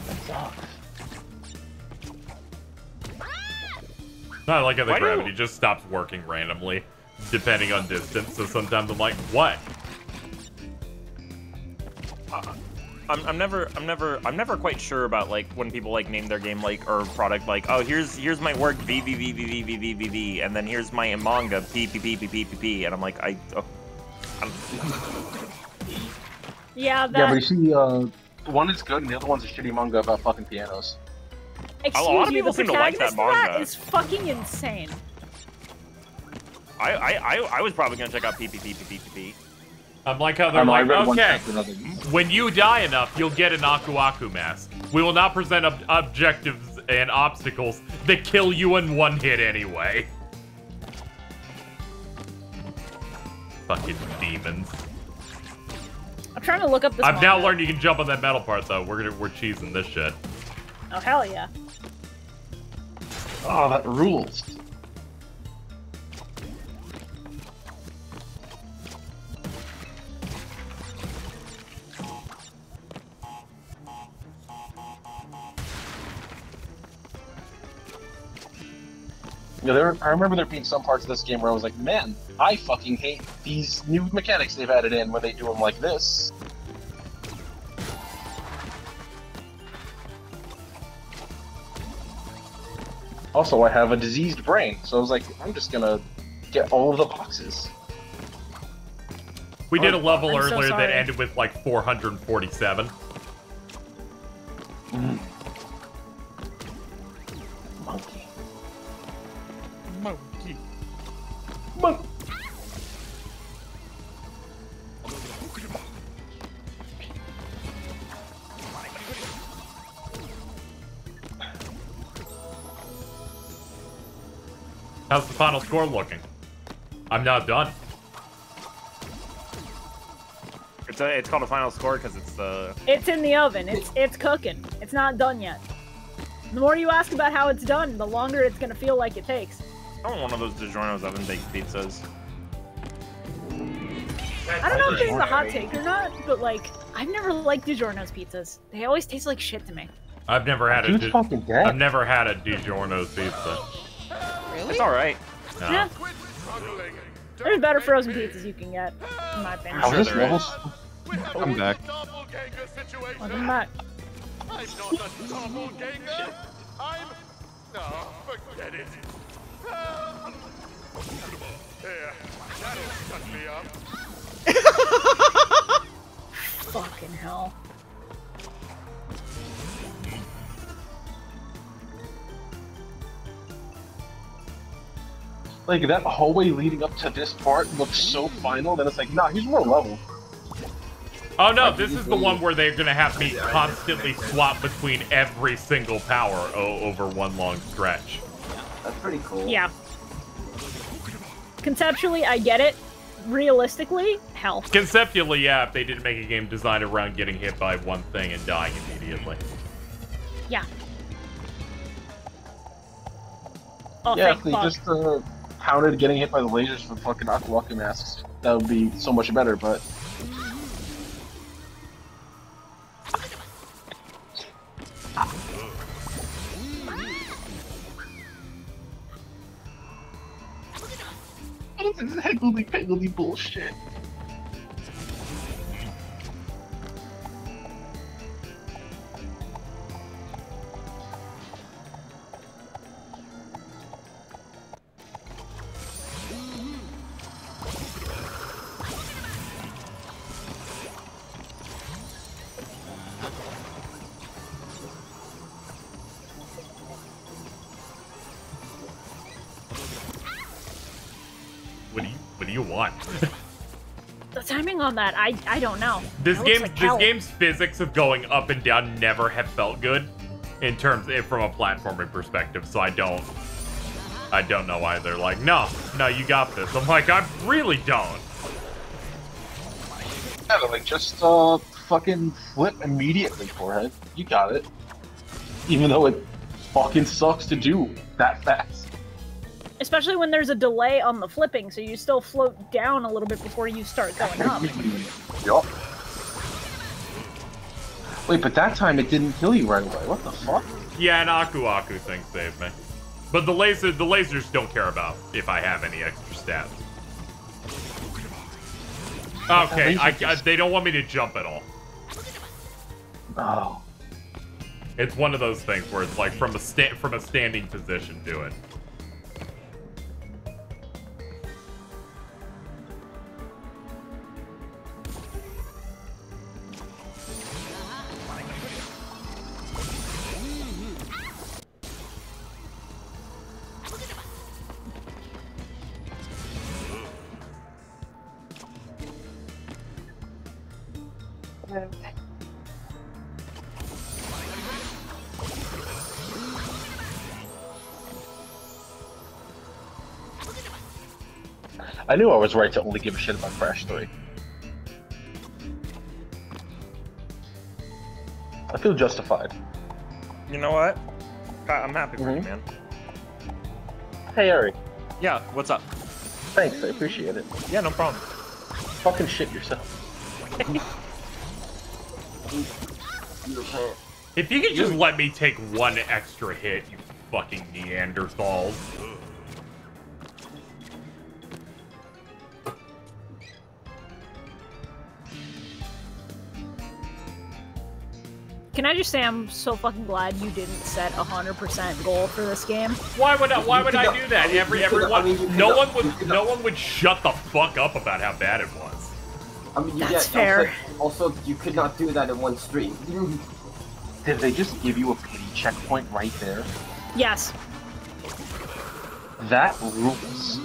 That sucks. I like how the Why do- gravity just stops working randomly, depending on distance. So sometimes I'm like, what? I'm, I'm never I'm never I'm never quite sure about like when people like name their game like or product like oh here's here's my work V V V V V V V V V and then here's my manga P P P P P P P and I'm like I oh, I'm, Yeah, that. Yeah, but you see, uh, one is good and the other one's a shitty manga about fucking pianos. Excuse a lot of me, people the seem to like that manga. is fucking insane. I, I I I was probably gonna check out P P P P P P P. I'm like how they're Um, I like, okay, chapter the other when you die enough, you'll get an Aku Aku mask. We will not present ob- objectives and obstacles that kill you in one hit anyway. Fucking demons. I'm trying to look up this. I've now manga. learned you can jump on that metal part though. We're gonna we're cheesing this shit. Oh hell yeah! Oh, that rules. Yeah, there. I remember there being some parts of this game where I was like, "Man, I fucking hate these new mechanics they've added in when they do them like this." Also, I have a diseased brain, so I was like, "I'm just gonna get all of the boxes." We did a level I'm so earlier that ended with like 447. Monkey. Mm. How's the final score looking? I'm not done. It's a, it's called a final score because it's the It's in the oven. It's it's cooking. It's not done yet. The more you ask about how it's done, the longer it's gonna feel like it takes. I want one of those DiGiorno's oven baked pizzas. I don't know if this is a hot take or not, but like I've never liked DiGiorno's pizzas. They always taste like shit to me. I've never had a. Dude's Di- fucking dead. I've never had a DiGiorno's pizza. Really? It's all right. No. Yeah. There's better frozen pizzas you can get, in my opinion. How sure is this there level? is. I'm back. Welcome back. I'm not a doppelganger. I'm. No, forget it. Here, that'll shut me up. Fucking hell. Like that hallway leading up to this part looks so final. that it's like, nah, here's more level. Oh no, this is the one where they're gonna have me constantly swap between every single power over one long stretch. That's pretty cool. Yeah. Conceptually, I get it. Realistically, hell. Conceptually, yeah, if they didn't make a game designed around getting hit by one thing and dying immediately. Yeah. Oh, yeah, if they fuck. just uh, counted getting hit by the lasers with fucking Aku Aku masks, that would be so much better, but... this is higgledy piggledy bullshit. On that, I I don't know. This game, like this hell. game's physics of going up and down never have felt good, in terms eh, from a platforming perspective. So I don't, I don't know why they're like, no, no, you got this. I'm like, I really don't. Yeah, like just uh fucking flip immediately, forehead. You got it. Even though it fucking sucks to do that fast. Especially when there's a delay on the flipping, so you still float down a little bit before you start going up. Yup. Wait, but that time it didn't kill you right away. What the fuck? Yeah, an Aku Aku thing saved me. But the laser, the lasers don't care about if I have any extra stats. Okay, I, I, they don't want me to jump at all. Oh. It's one of those things where it's like from a sta- from a standing position, do it. I knew I was right to only give a shit about Crash 3. I feel justified. You know what? I- I'm happy for you, Mhm. man. Hey, Ari. Yeah, what's up? Thanks, I appreciate it. Yeah, no problem. Fucking shit yourself. If you could just let me take one extra hit, you fucking Neanderthals. Can I just say I'm so fucking glad you didn't set a hundred percent goal for this game? Why would I, why would I do that? Every you could- I everyone, mean, you could no one would, no one would shut the fuck up about how bad it was. I mean, you That's get, fair. Also, also, you could not do that in one stream. Did they just give you a pity checkpoint right there? Yes. That rules.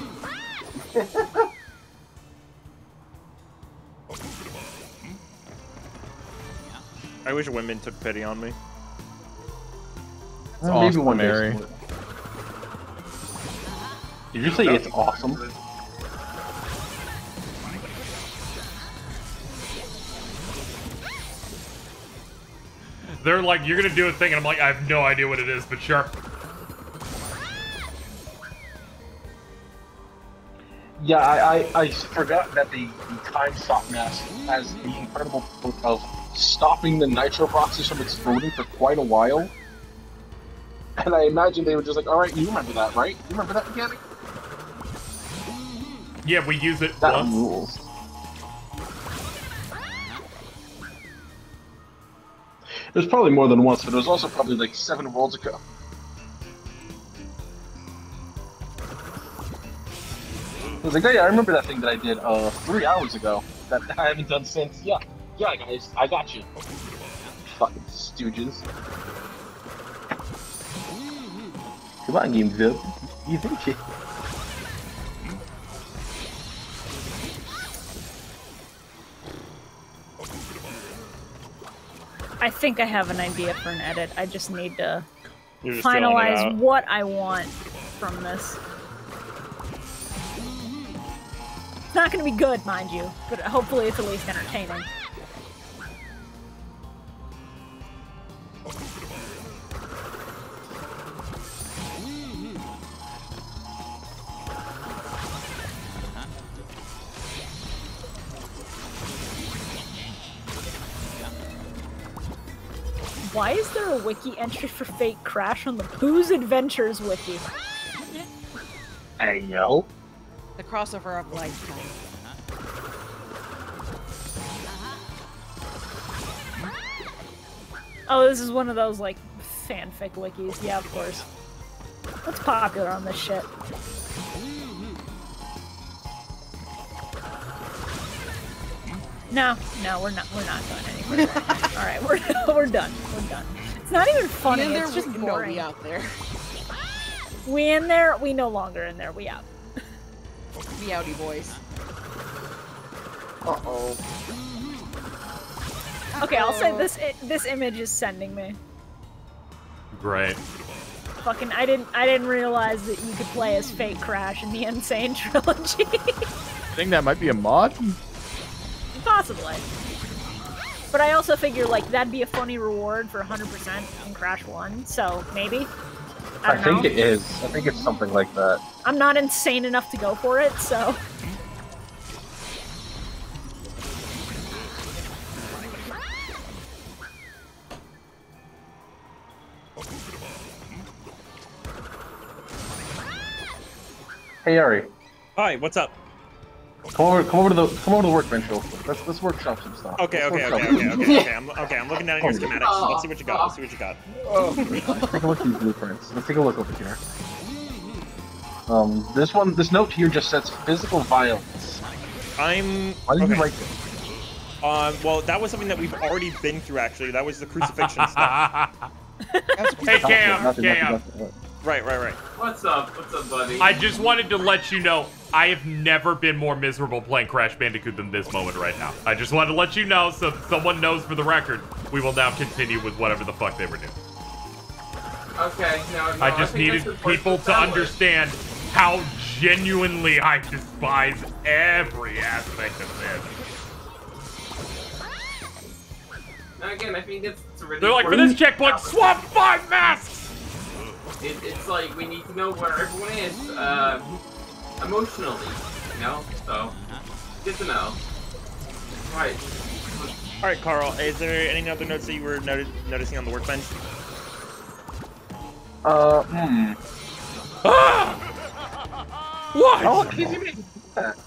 I wish women took pity on me. It's Maybe awesome, one day Mary. someday. Did you say it's awesome? They're like, you're gonna do a thing, and I'm like, I have no idea what it is, but sure. Yeah, I, I, I forgot that the, the Time Stop Mask has the incredible feat of stopping the nitro boxes from exploding for quite a while. And I imagine they were just like, alright, you remember that, right? You remember that mechanic? Yeah, we use it That once. rules. It was probably more than once, but it was also probably like seven worlds ago. I was like, oh yeah, I remember that thing that I did uh three hours ago that I haven't done since. Yeah, yeah, guys, I got you. Fucking stooges. Come on, Game Zip. You think it? I think I have an idea for an edit. I just need to just finalize what I want from this. It's not going to be good, mind you, but hopefully it's at least entertaining. Why is there a wiki entry for Fake Crash on the Pooh's Adventures wiki? Hey yo. The crossover of lifetime. Oh, this is one of those like fanfic wikis. Yeah, of course. What's popular on this shit? No, no, we're not. We're not going anywhere. All right, we're we're done. We're done. It's not even funny. in there, It's just we- no, boring. we out there. We in there. We no longer in there. We out. The outie boys. Uh oh. Okay, I'll say oh. this. This image is sending me. Great. Fucking, I didn't. I didn't realize that you could play as Fake Crash in the N. Sane trilogy. I think that might be a mod. Possibly. But I also figure like that'd be a funny reward for 100% in Crash 1, so maybe. I, I, think know. it is. I think it's something like that. I'm not insane enough to go for it, so. Hey Ari, Hi, what's up? come over, come over to the, come over to the workbench real quick. Let's let's workshop some stuff. Okay, Let's okay, workshop okay, okay, okay, okay. I'm okay. I'm looking down at your schematics. Let's see what you got. Let's see what you got. Let's Take a look at these blueprints. Let's take a look over here. Um, this one, this note here just says physical violence. I'm. Why did okay. you write this? Um, well, that was something that we've already been through. Actually, that was the crucifixion stuff. Hey Cam, Nothing, nothing, Cam. Right, right, right. What's up? What's up, buddy? I just wanted to let you know I have never been more miserable playing Crash Bandicoot than this moment right now. I just wanted to let you know so someone knows for the record. We will now continue with whatever the fuck they were doing. Okay, no, no, I just think needed people to understand how genuinely I despise every aspect of this. Now, again, I think it's, it's really They're like, for this checkpoint, swap five masks! It, it's like we need to know where everyone is uh, emotionally, you know. So good to know. Right. All right, Carl. Is there any other notes that you were noti- noticing on the workbench? Uh, hmm. What? Oh, look, he's even that.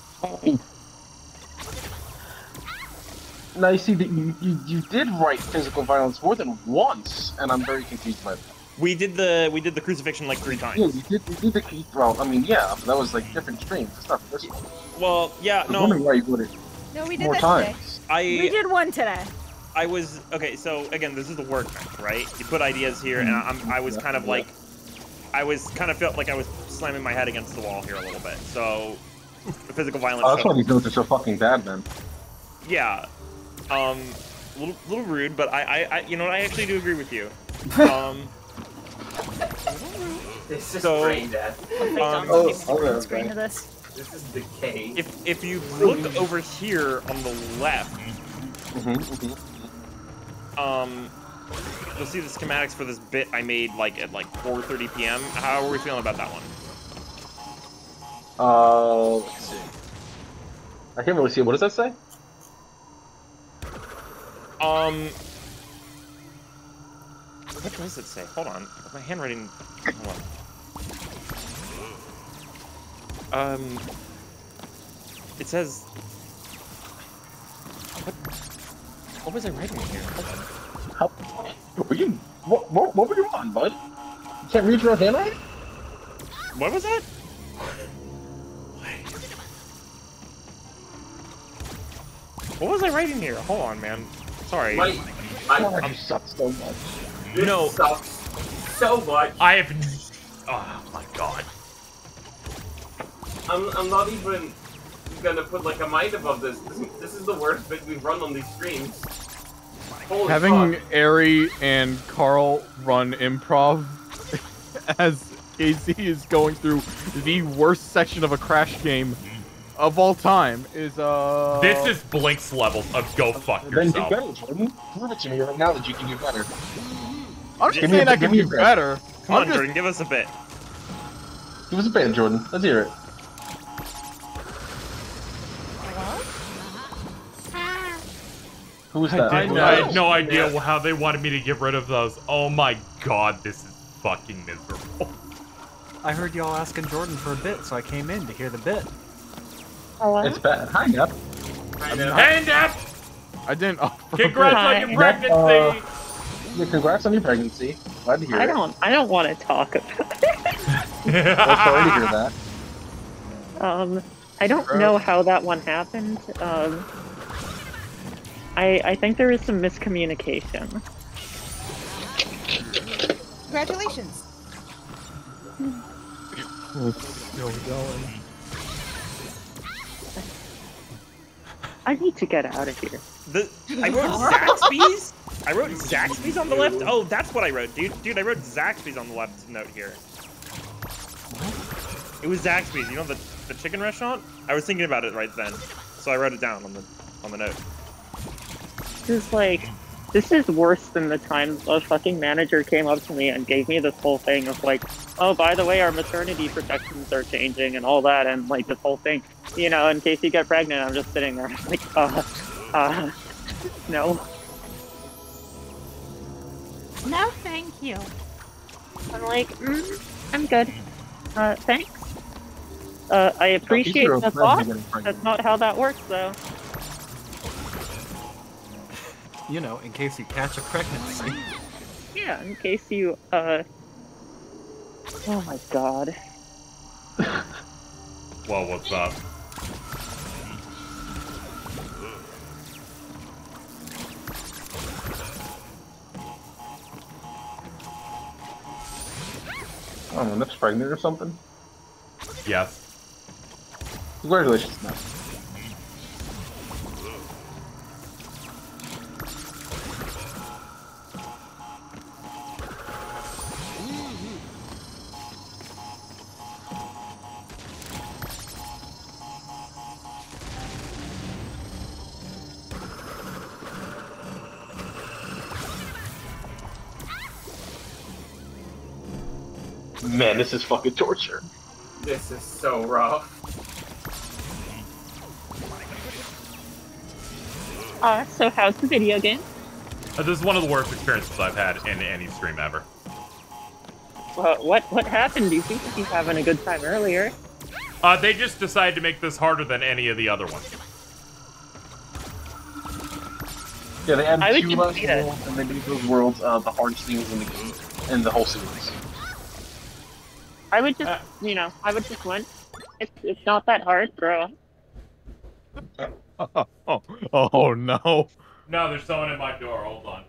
Now you see that you, you you did write physical violence more than once, and I'm very confused by that. We did the we did the crucifixion like three times. Yeah, you did you did the key. Well, I mean, yeah, but that was like different streams. It's not this one. Well, yeah, I was no. wondering why you would it No, we did more that times. I We did one today. I was okay. So again, this is the workbench, right? You put ideas here, and I'm I was kind of like, I was kind of felt like I was slamming my head against the wall here a little bit. So the physical violence. Oh, that's stuff- why these notes are so fucking bad, then. Yeah. Um, a little, little rude, but I, I, I, you know what? I actually do agree with you. Um, This is So, brain death. um, Oh, if- okay, Screen okay. of this. This is decay. if if you look over here on the left, Mm-hmm, um, you'll see the schematics for this bit I made like at like 4:30 p.m. How are we feeling about that one? Uh, let's see. I can't really see. What does that say? Um, what does it say? Hold on, my handwriting. Hold on. Um, it says. What? What was I writing here? Hold on. How? Were you? What? What, what were you on, bud? You can't read your own handwriting? What was that? What was I writing here? Hold on, man. Sorry. Mike, I, Oh, you suck so much. This No. sucks so much. I have. Oh my god. I'm, I'm not even gonna put like a mind above this. This, this is the worst bit we've run on these streams. Holy Having fuck. Ari and Carl run improv as Casey is going through the worst section of a Crash game of all time is uh. This is Blink's levels of go fuck yourself. Then do yourself. better, Jordan. Prove it to me right now that you can do better. I'm just Give saying a- I can me a do better. Come I'm on, just- Jordan, give us a bit. Give us a band, Jordan. Let's hear it. Who was I, that? I had no idea how they wanted me to get rid of those. Oh my god, this is fucking miserable. I heard y'all asking Jordan for a bit, so I came in to hear the bit. It's bad. Hi, Nep. Hey, Nep! I didn't. Oh, Congrats on your pregnancy! Uh, yeah, congrats on your pregnancy. Glad to hear I it. don't. I don't want to talk about. Well, sorry to hear that. Um, I don't know how that one happened. Um, I I think there is some miscommunication. Congratulations. Still going. I need to get out of here. The I wrote Zaxby's. I wrote Zaxby's on the left. Oh, that's what I wrote, dude. Dude, I wrote Zaxby's on the left note here. It was Zaxby's. You know the the chicken restaurant? I was thinking about it right then, so I wrote it down on the on the note. This is like, this is worse than the time a fucking manager came up to me and gave me this whole thing of like, oh, by the way, our maternity protections are changing and all that, and like this whole thing, you know, in case you get pregnant. I'm just sitting there like, uh, uh, no. No, thank you. I'm like, mm, I'm good. Uh, thanks. Uh, I appreciate the thought. are getting pregnant. That's not how that works, though. You know, in case you catch a pregnancy. Yeah, in case you, uh. Oh my god. Well, what's up? I don't know, Nep's pregnant or something? Yes. Congratulations, Nep. Man, this is fucking torture. This is so rough. Uh, so how's the video game? Uh, this is one of the worst experiences I've had in any stream ever. Uh, what what happened? Do you think you were having a good time earlier? Uh, they just decided to make this harder than any of the other ones. Yeah, they I added two give less it a- worlds, and they made those worlds uh, the hardest things in the game, in the whole series. I would just, uh, you know, I would just win. It's it's not that hard, bro. Oh, oh, oh no. No, there's someone at my door. Hold on.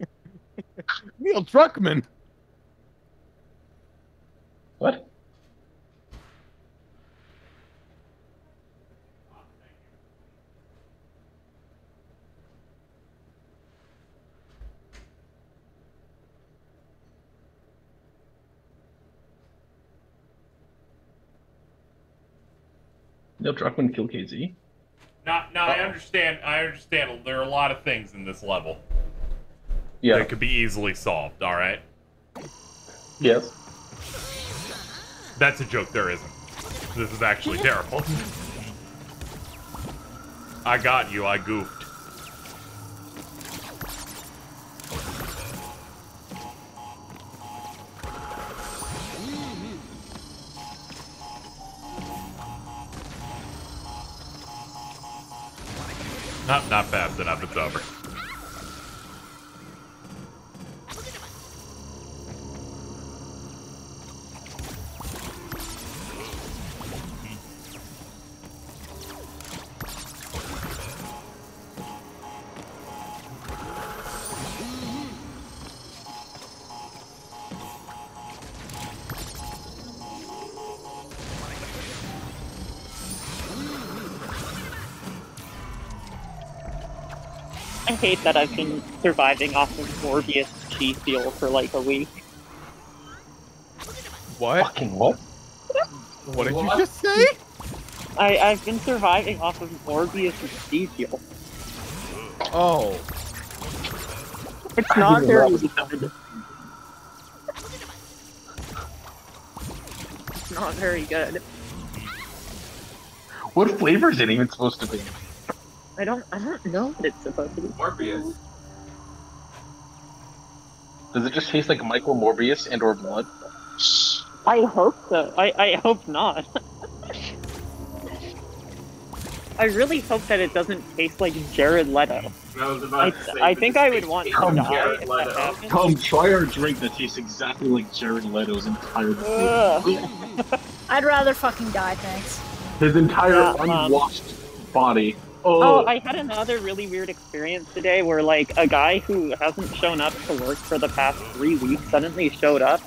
Neil Druckmann. What? Neil Druckmann kill KZ. No, no, I understand. I understand. There are a lot of things in this level Yeah. that could be easily solved. All right. Yes. That's a joke. There isn't. This is actually terrible. I got you. I goofed. Not not fast enough. It's over. I hate that I've been surviving off of Morbius G Fuel for like a week. What? Fucking what? What did you just say? I, I've been surviving off of Morbius G Fuel. Oh. It's not very good. It's not very good. What flavor is it even supposed to be? I don't I don't know what it's supposed to be. Morbius. Does it just taste like Michael Morbius and or blood? I hope so. I, I hope not. I really hope that it doesn't taste like Jared Leto. I was about to say, I but think I would want to die Jared if Leto. that happened. Come, try our drink that tastes exactly like Jared Leto's entire I'd rather fucking die, thanks. his entire Yeah, um, unwashed body. Oh, Oh, I had another really weird experience today where, like, a guy who hasn't shown up to work for the past three weeks suddenly showed up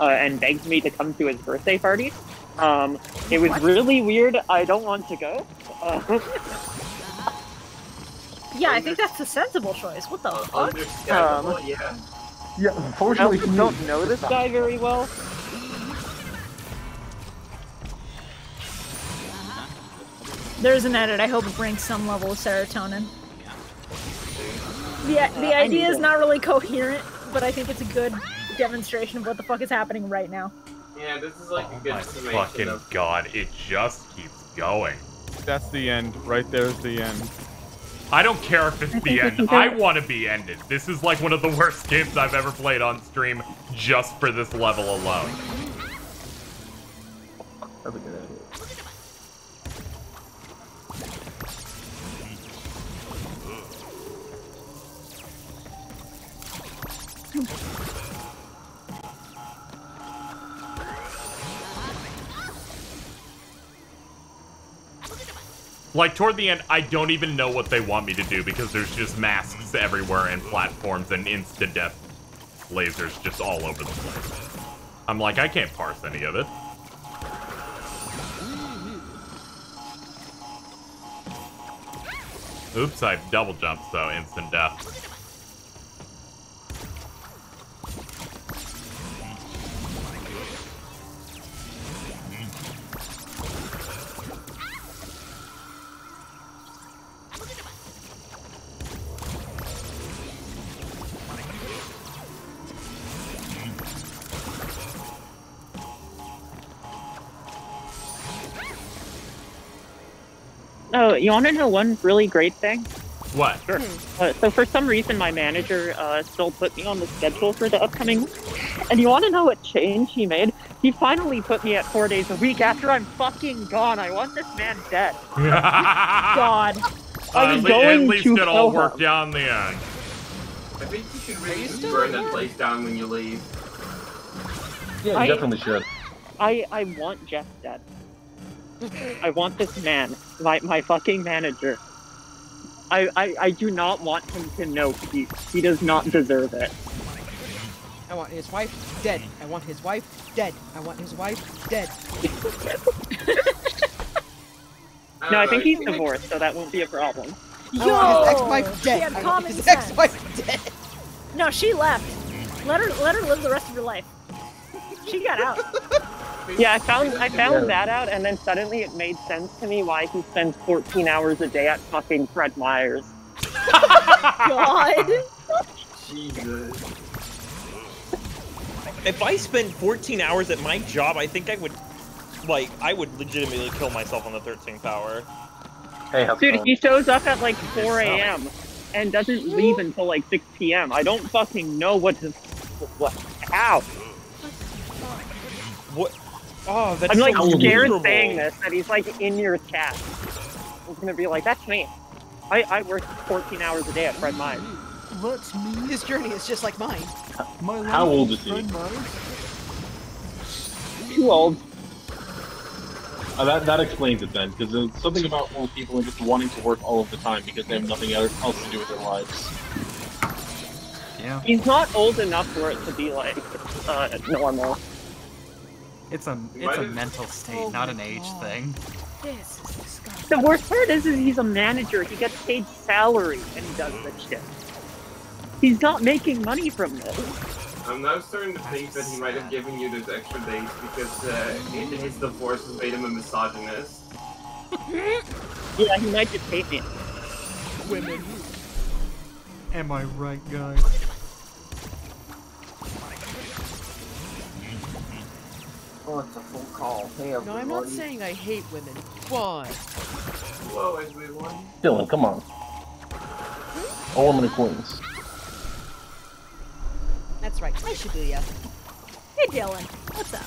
uh, and begged me to come to his birthday party. Um, it was really weird. I don't want to go. Uh, Yeah, I think that's a sensible choice. What the fuck? Understandable, Um, yeah. yeah, I unfortunately, also don't know this guy very well. There's an edit. I hope it brings some level of serotonin. The, Uh, the I need idea is not really coherent, but I think it's a good demonstration of what the fuck is happening right now. Yeah, this is like a good My summation fucking of god, it just keeps going. That's the end. Right there's the end. I don't care if it's I the end. I want to be ended. This is like one of the worst games I've ever played on stream just for this level alone. That's a good idea. Like, toward the end, I don't even know what they want me to do because there's just masks everywhere and platforms and insta-death lasers just all over the place. I'm like, I can't parse any of it. Oops, I double jumped, so instant death. Oh, you want to know one really great thing? What? Sure. Uh, so for some reason, my manager uh, still put me on the schedule for the upcoming week. And you want to know what change he made? He finally put me at four days a week after I'm fucking gone. I want this man dead. God. Uh, I'm at, going at least to it all kill worked out in the end. I think you should really just burn that place down when you leave. Yeah, I- definitely should. I, I want Jeff dead. I want this man, my, my fucking manager. I, I, I do not want him to know he, he does not deserve it. I want his wife dead. I want his wife dead. I want his wife dead. No, I think he's divorced, so that won't be a problem. I want his ex-wife she dead. had I want his ex-wife dead. No, she left. Let her let her live the rest of her life. She got out. Yeah, I found I found Yeah. that out, and then suddenly it made sense to me why he spends 14 hours a day at fucking Fred Meyer's. God. Jesus. If I spent 14 hours at my job, I think I would, like, I would legitimately kill myself on the 13th hour. Hey, how's Dude, going? he shows up at like 4 a.m. and doesn't leave until like 6 p.m. I don't fucking know what to. What? How? What? Oh, that's I'm like so scared miserable. saying this that he's like in your chat. He's gonna be like, "That's me. I, I work 14 hours a day at Fred Meyer's." That's me. His journey is just like mine. My How old is he? Fred Too old. Uh, that that explains it then, because there's something about old people and just wanting to work all of the time because they have nothing else to do with their lives. Yeah. He's not old enough for it to be like uh, normal. It's a it's a mental state, not an age thing. This is disgusting. The worst part is, is he's a manager. He gets paid salary and he does this shit. He's not making money from this. I'm now starting to think that he might have given you those extra days because uh, his divorce has made him a misogynist. Yeah, he might just hate me. Women. Am I right, guys? Oh, it's a full call. Hey, everybody. No, I'm not saying I hate women. Why? Hello, everyone. Dylan, come on. All women are queens. That's right. I should do ya. Hey Dylan, what's up?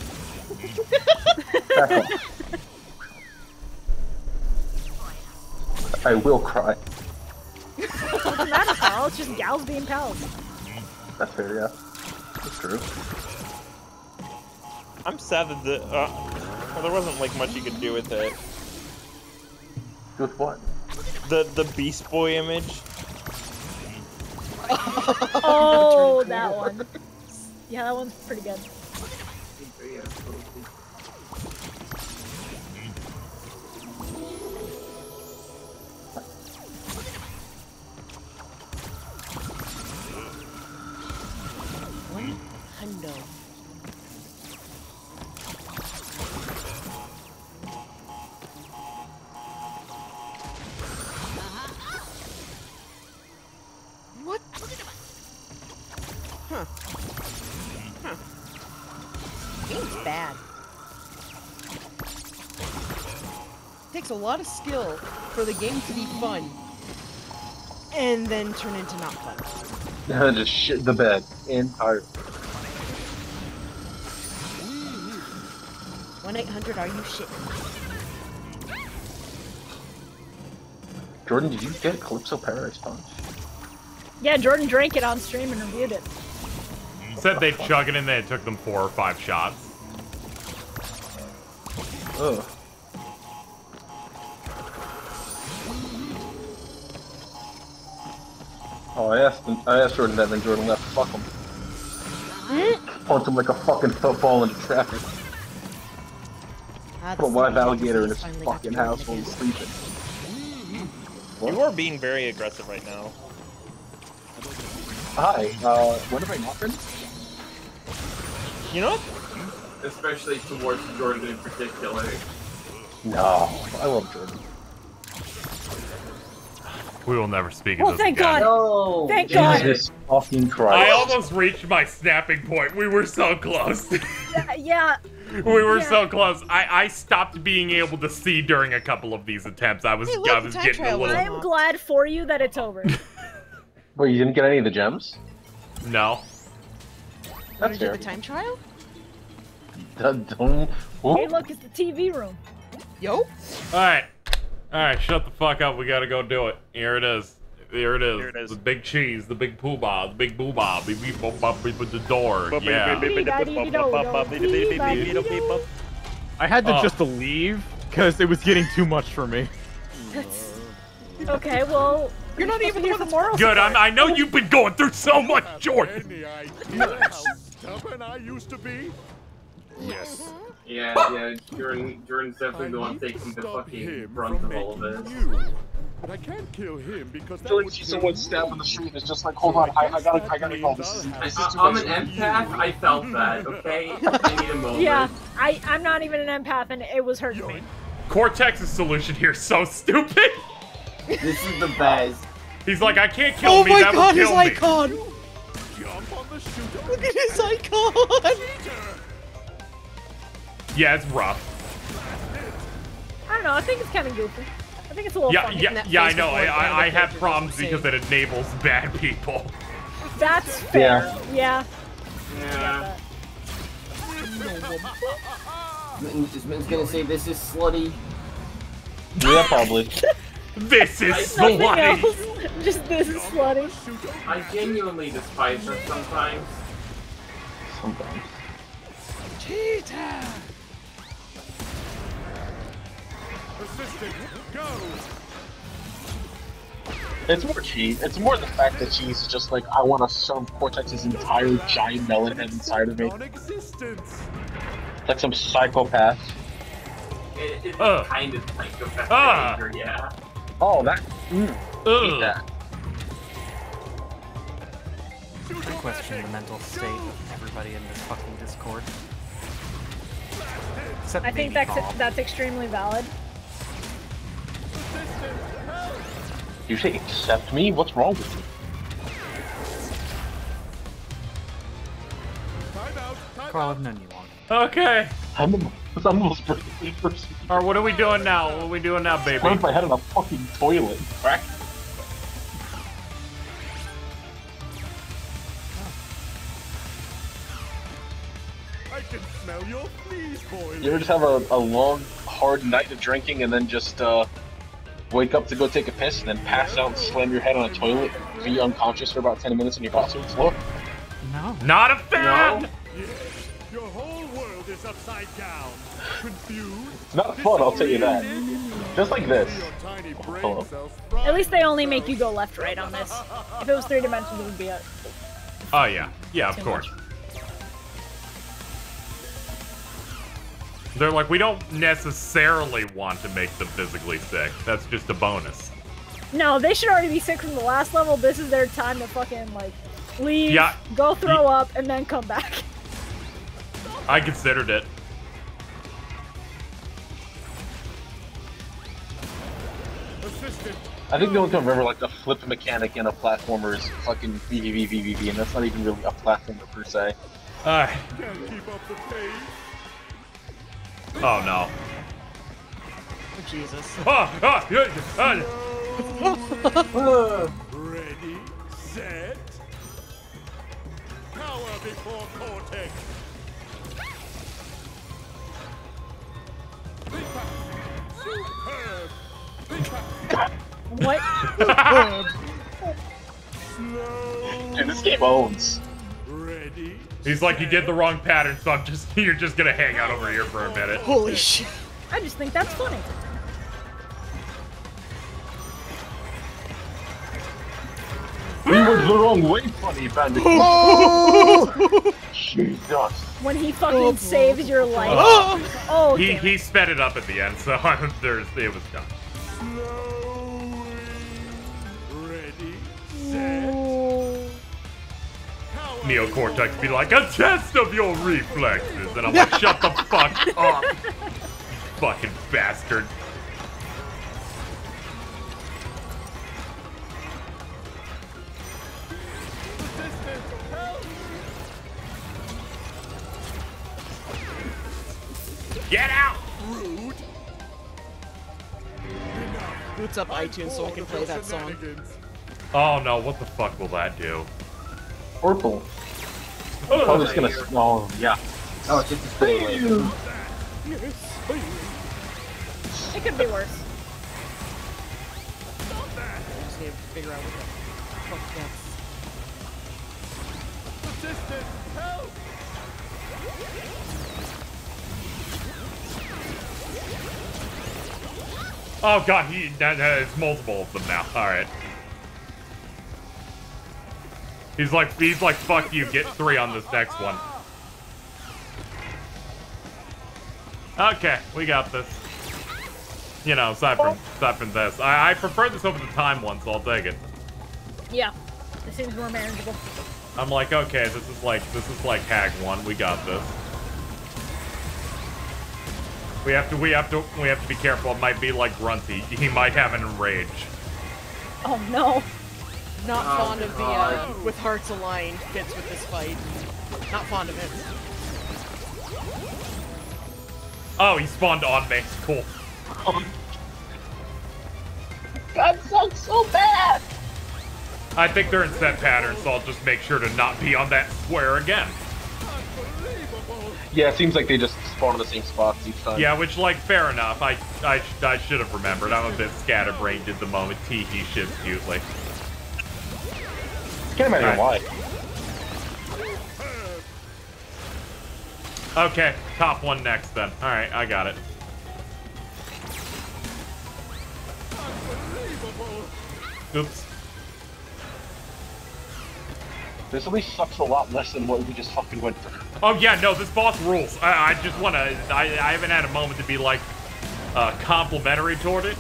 I will cry. What's the matter, Carl? It's just gals being pals. That's fair, yeah. That's true. I'm sad that the, uh, well, there wasn't like much you could do with it. With what? The the Beast Boy image. Oh, that one. Yeah, that one's pretty good. One hundo. Takes a lot of skill for the game to be fun. And then turn into not fun. Just shit the bed entirely. 1-800 are you shitting? Jordan, did you get Calypso Paradise Punch? Yeah, Jordan drank it on stream and reviewed it. Said they'd chug it and then it took them four or five shots. Ugh. Oh, I asked him, I asked Jordan that, and Jordan left. Fuck him. Punched him like a fucking football into traffic. Ah, Put a the live alligator in his fucking house while he's sleeping. You are being very aggressive right now. Hi, uh, when have I not been? You know Especially towards Jordan in particular. No, I love Jordan. We will never speak Well, of this thank again. God. No. Thank God. Jesus fucking I almost reached my snapping point. We were so close. Yeah, yeah. we were Yeah. so close. I, I stopped being able to see during a couple of these attempts. I was Hey, look, I the was time getting a trial was little. I am glad for you that it's over. Wait, you didn't get any of the gems? No. Want That's to do fair. the time trial? Don't- don't- hey, look, it's the TV room. Yo. All right, all right. Shut the fuck up. We gotta go do it. Here it is. Here it is. Here it is. The big cheese, the big poobah, the big boobah, beep beep boop bop beep with the door. Yeah. I had to Oh. just leave because it was getting too much for me. Okay, well, You're not even here here for moral Good. I'm. I know you've been going through so much, Jordan. Any idea how stubborn I used to be? Yes. Yeah, yeah, Jordan, Jordan's definitely the one taking the fucking him brunt of all of this. you. But I can't kill him because I that feel like would see kill someone you. stab in the street and it's just like, hold on, I, I gotta, I gotta call this. Is, I, this is too I'm an empath. I felt that. Okay, I need a moment. Yeah, I, I'm not even an empath, and it was hurting me. Cortex's solution here is so stupid. This is the best. He's like, I can't kill Oh me. my that god, will his kill me. icon! Jump on the. Look at his icon! Yeah, it's rough. I don't know, I think it's kind of goofy. I think it's a little Yeah, funny. yeah, that yeah. I know. I, I, I have problems doesn't because it enables bad people. That's fair. Yeah. Yeah. Mittens Mittens gonna say this is slutty. Yeah, probably. This is Nothing slutty. else. Just this is slutty. I genuinely despise her sometimes. Sometimes. Cheetah! Assistant, go. It's more cheese. It's more the fact that she's just like, I want to shove Cortex's entire giant melon head inside of me. Non-existence. Like some psychopath. It, it's Ugh. kind of psychopathic Ah. anger, yeah. Oh, that. Mm, eat Ugh. that. I question the mental state of everybody in this fucking Discord. Except I think maybe that's Bob. that's extremely valid. You say accept me? What's wrong with you? Time out. Time Carl. I've known you long. Okay. I'm the, I'm the most brilliant person. All right, what are we doing now? What are we doing now, baby? Slammed my head in a fucking toilet. Crack. I can smell your fleas boiling. You ever just have a, a long, hard night of drinking and then just, uh, wake up to go take a piss, and then pass out and slam your head on a toilet, be unconscious for about 10 minutes, and your boss would floor? No. Not a fan! No. Your whole world is upside down. Confused. It's not fun, I'll tell you that. Just like this. Oh, hello. At least they only make you go left right on this. If it was three dimensions, it would be a. Oh yeah, yeah, of Too course. They're like, we don't necessarily want to make them physically sick. That's just a bonus. No, they should already be sick from the last level. This is their time to fucking like leave, Yeah. go throw up, and then come back. I considered it. I think the only time I've like the flip mechanic in a platformer is fucking VVVVVV, and that's not even really a platformer per se. Uh, oh no. Oh, Jesus. Ah, ah, yeah, ah. Ready, set, power before Cortex. Superb. What? Dude, this game owns. Ready. He's like, you did the wrong pattern, so I'm just you're just gonna hang out over here for a minute. Holy shit. I just think that's funny. We went the wrong way, funny bandit. Oh! Jesus. When he fucking oh. saves your life. Oh. Oh, he he sped it up at the end, so there's it was done. Ready, Neo Cortex be like, a test of your reflexes, and I'm like, shut the fuck up, you fucking bastard. Get out! rude. Boots up iTunes so I can play that song. Oh no, what the fuck will that do? Purple. Oh, just gonna. Oh, yeah. Oh, it's just a spinning laser. It could be worse. I Just need to figure out what the fuck that's. Assistant, help! Oh god, he that, that, it's multiple of them now. All right. He's like he's like fuck you, get three on this next one. Okay, we got this. You know, aside from aside from this, I, I prefer this over the time one, so I'll take it. Yeah. It seems more manageable. I'm like, okay, this is like this is like Hag one. We got this. We have to we have to we have to be careful. It might be like Grunty. He might have an enrage. Oh no. Not Oh, fond of the uh, with hearts aligned fits with this fight. Not fond of it. Oh, he spawned on me. Cool. That sucks so bad. I think they're in set patterns, so I'll just make sure to not be on that square again. Yeah, it seems like they just spawn in the same spots each time. Yeah, which, like, fair enough. I I, I should have remembered. I'm a bit scatterbrained at the moment. Tee-hee shits cutely. Can't imagine Alright. why. Okay, top one next then. Alright, I got it. Oops. This at least sucks a lot less than what we just fucking went through. Oh yeah, no, this boss rules. I, I just wanna, I, I haven't had a moment to be like, uh, complimentary toward it.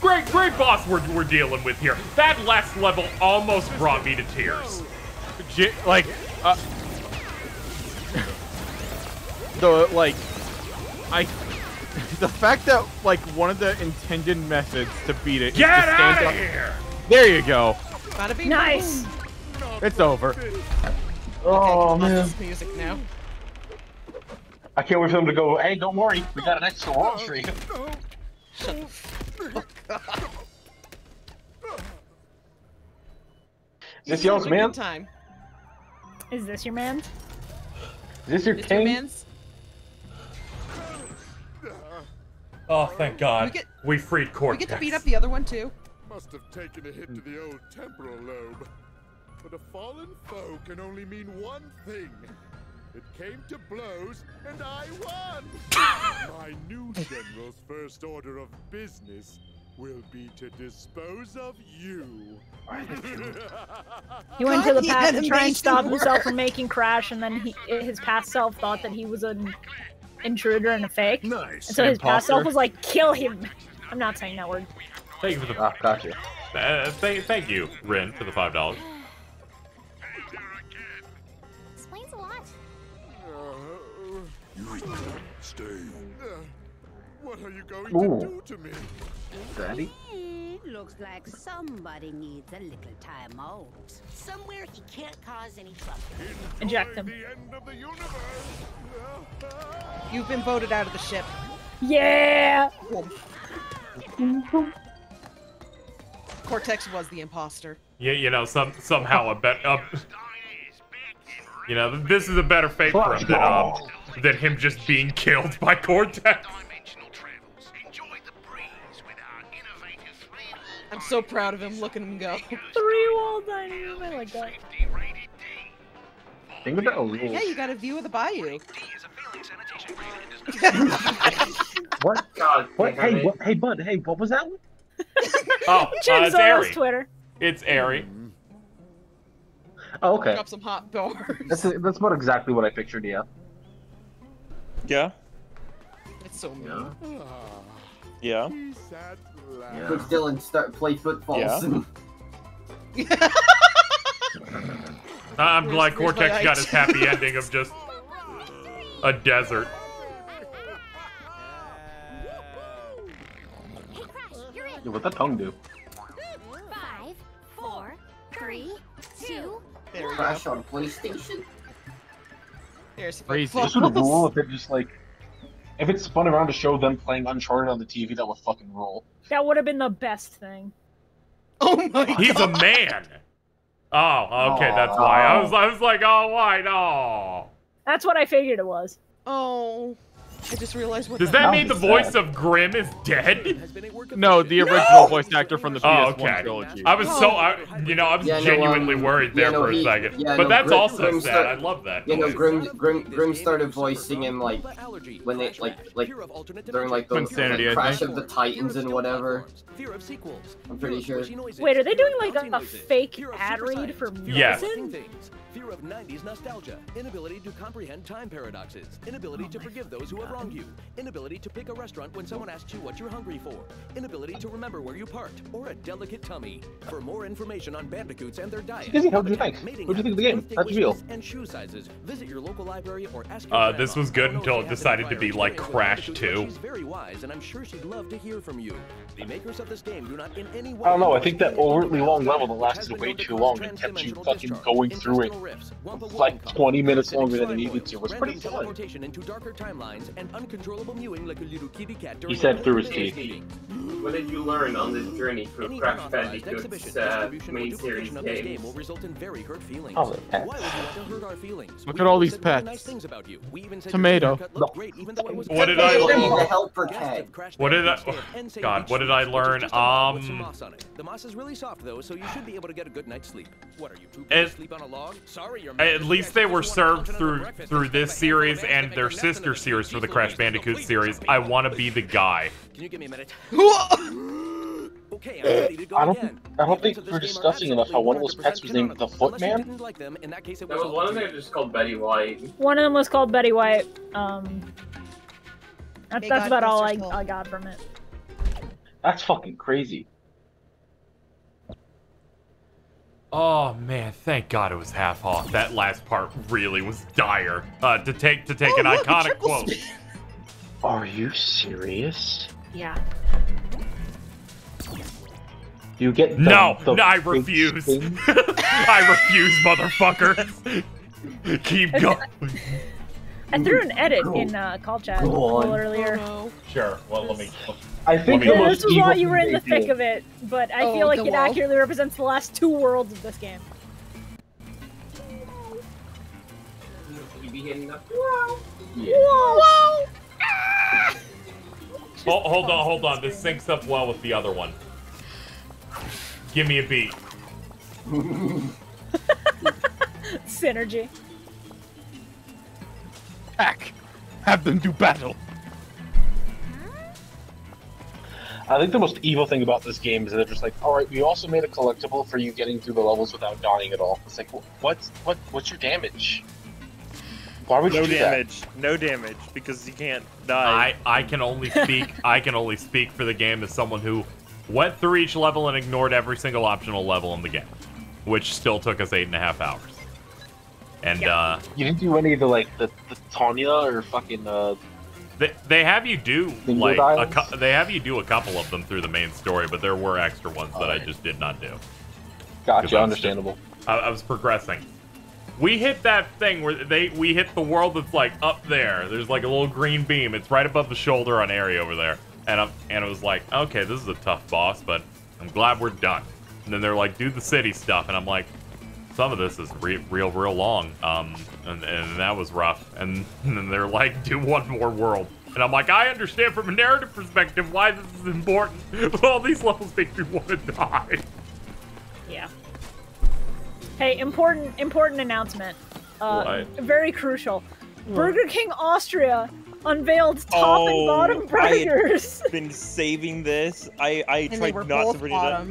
Great, great boss we're, we're dealing with here. That last level almost brought me to tears. J- like, uh, the like, I, the fact that like one of the intended methods to beat it Get to stand outta up- here! There you go. Bada bing, Nice. It's over. Oh Love man. this music now. I can't wait for them to go, hey, don't worry, we got an extra world for you. Shut the fuck up. Is this yours, Having man? Time. Is this your man? Is this your Is your king? man's? Oh, thank God. We get- We freed We get to beat up the other one too. Must have taken a hit to the old temporal lobe. But a fallen foe can only mean one thing. It came to blows, and I won! My new general's first order of business will be to dispose of you. He went to the God, past the to try and animation stop himself from making Crash, and then he, his past self thought that he was an intruder and a fake. Nice. And so his past self was like, kill him. I'm not saying that word. Thank you for the. Ah, gotcha. Uh, thank, thank you, Rin, for the five dollars. Stay. What are you going Ooh. to do to me? Daddy? Looks like somebody needs a little time out. Somewhere he can't cause any trouble. Inject him. The end of the universe. You've been voted out of the ship. Yeah! Cortex was the imposter. Yeah, you know, some somehow a bet up. You know, this is a better fate for him than um, than him just being killed by Cortex. I'm so proud of him. Look at him go. Three wall dining I like that. Think about rules. Yeah, you got a view of the bayou. What? God, What? Hey, what, hey, bud. Hey, what was that? one? Oh, uh, Check it's Airy. Twitter. It's Airy. Oh, okay. Drop some hot bars. That's that's about exactly what I pictured. Yeah. Yeah. It's so mean. Yeah. He sat loud. Coach Dylan start play footballs. Yeah. I'm Where's- glad where's Cortex got his happy ending of just a desert. Hey, Crash, you're in. Yeah, what that tongue do? Five, four, three, two, There. Crash on PlayStation. There's Crazy. This would rule if it just like, if it spun around to show them playing Uncharted on the TV. That would fucking rule. That would have been the best thing. Oh my god. He's a man. Oh, okay, that's why. I was, I was like, oh, why no? That's what I figured it was. Oh, I just realized what. Does the that mean the is voice of Grim is dead? No, the original voice actor from the Oh, PS1 okay. trilogy. I was so, I, you know, I was Yeah, no, genuinely um, worried there yeah, no, for a he- second. yeah, but no, that's Grim- also Grim sad. start- I love that. You know, voice. Grim, Grim, Grim started voicing him like when they like like during like the Insanity, like, Crash of the Titans and whatever. Fear of sequels. I'm pretty sure. Wait, are they doing like a, a fake ad read for Yes. Medicine? Things. Fear of 90s nostalgia. Inability to comprehend time paradoxes. Inability to forgive those who have wronged you. Inability to pick a restaurant when someone asks you what you're hungry for. Inability to remember where you parked. Or a delicate tummy. For more information on bandicoots and their diet. Dizzy, how'd you think? What'd you think of the game? habits, How'd you feel? birthday wishes, And shoe sizes. Visit your local library or ask your Uh, this was good until it decided to be like Crash 2. She's very wise, and I'm sure she'd love to hear from you. The makers of this game do not in any way I don't know. I think that any overtly long level that lasted way too long and kept you fucking going through it intestinal rifts, wampa like 20 minutes longer than it needed to. It was pretty fun. teleportation into darker timelines, and uncontrollable mewing like a little kitty cat during said through his business teeth. What did you learn on this journey through Any Crash unauthorized exhibition, Bandicoot's uh, main series duplication of this game games? will result in very hurt feelings. Oh, the Why pets. would you to hurt our feelings? Look We at all these pets. Nice things about you. We even said Tomato. Your haircut looked great, even it was What did I- the helper tag. What did I? God, what did I learn? With some Um, moss on it. The moss is really soft though, so you should be able to get a good night's sleep. What are you too to sleep on a log? Sorry, your at least they were served through through this series and their eggs and a nest sister in series for the Crash Bandicoot series. I want to be the guy. Can you give me a minute? Okay, I'm ready to go I don't again. think I don't think we're this game are discussing enough how one of those pets was named the canonical. Unless you Footman. like them, in that case it was was all one of them you. just called Betty White. One of them was called Betty White. Um, that's, that's about all I, rest her soul. I got from it. That's fucking crazy. Oh man, thank God it was half off. That last part really was dire. Uh, to take to take Oh, an look, iconic quote. spin. Are you serious? Yeah. Do you get the, No, the no, I refuse. I refuse, motherfucker. Keep going. I threw an edit in uh, call chat a little earlier. Sure. Well, let me. I think me- the Yeah, this was while you were in the they thick did- of it, but I Oh, feel like it wall? accurately represents the last two worlds of this game. You be hitting up. Whoa! Hold, hold on, hold on. This syncs up well with the other one. Give me a beat. Synergy. Pack. Have them do battle. I think the most evil thing about this game is that they're just like, all right, we also made a collectible for you getting through the levels without dying at all. It's like, wh- what's what what's your damage? Why would no you do that? damage. No damage because you can't die. I I can only speak I can only speak for the game as someone who went through each level and ignored every single optional level in the game, which still took us eight and a half hours. And uh, You didn't do any of the like the, the Tanya or fucking uh they, they have you do like a they have you do a couple of them through the main story, but there were extra ones that I just did not do. Gotcha, understandable. still- I, I was progressing. We hit that thing where they we hit the world that's like up there. There's like a little green beam. It's right above the shoulder on Ari over there. And I'm and it was like, okay, this is a tough boss, but I'm glad we're done. And then they're like, do the city stuff, and I'm like, some of this is re- real, real long. Um, and, and that was rough. And, then they're like, do one more world. And I'm like, I understand from a narrative perspective why this is important, but all these levels make me want to die. Yeah. Hey, important important announcement. Uh, What? very crucial. Burger King Austria unveiled top and bottom Oh, I had been saving this. I I And they tried were not both to bring it up.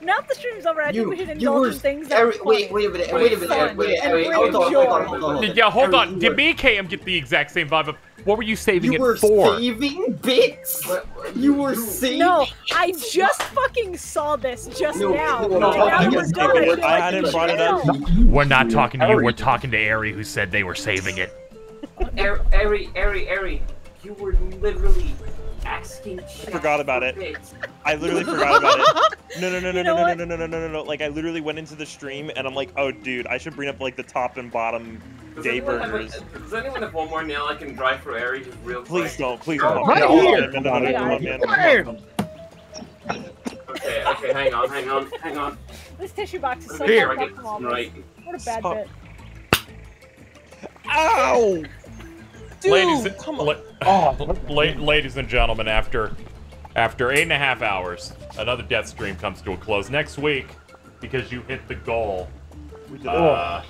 Bottoms. Now that the stream's over, I think we should you indulge were in things that Ari- are wait, wait a minute, and wait a minute, fun, wait a and minute, bring hold on, hold on, hold on, hold on. Yeah, hold Ari, on. Did were- me and KM get the exact same vibe of what were you saving You it were for? saving bits. You were saving. No, I just fucking saw this just No, now. no, and no, now I we're done. I feel I hadn't brought it up. We're not talking to you. We're talking to Ari, who said they were saving it. Ari, Ari, Ari, Ari, you were literally asking. I forgot about it. I literally forgot about it. No, no, no, no, You know no, no, what? no, no, no, no, no, no. Like I literally went into the stream and I'm like, oh, dude, I should bring up like the top and bottom Does day anyone, have burgers. does anyone have one more nail I can drive for Ari just real quick? Please don't, please Oh, don't. right No, here. no, no, no, no, come on, man. Okay, okay, hang on, hang on, hang on. This tissue box is so Here. fucked I get this right. What a bad Stop. bit. Ow! Dude, ladies, come la- on. la- ladies and gentlemen, after after eight and a half hours, another death stream comes to a close. Next week, because you hit the goal, uh,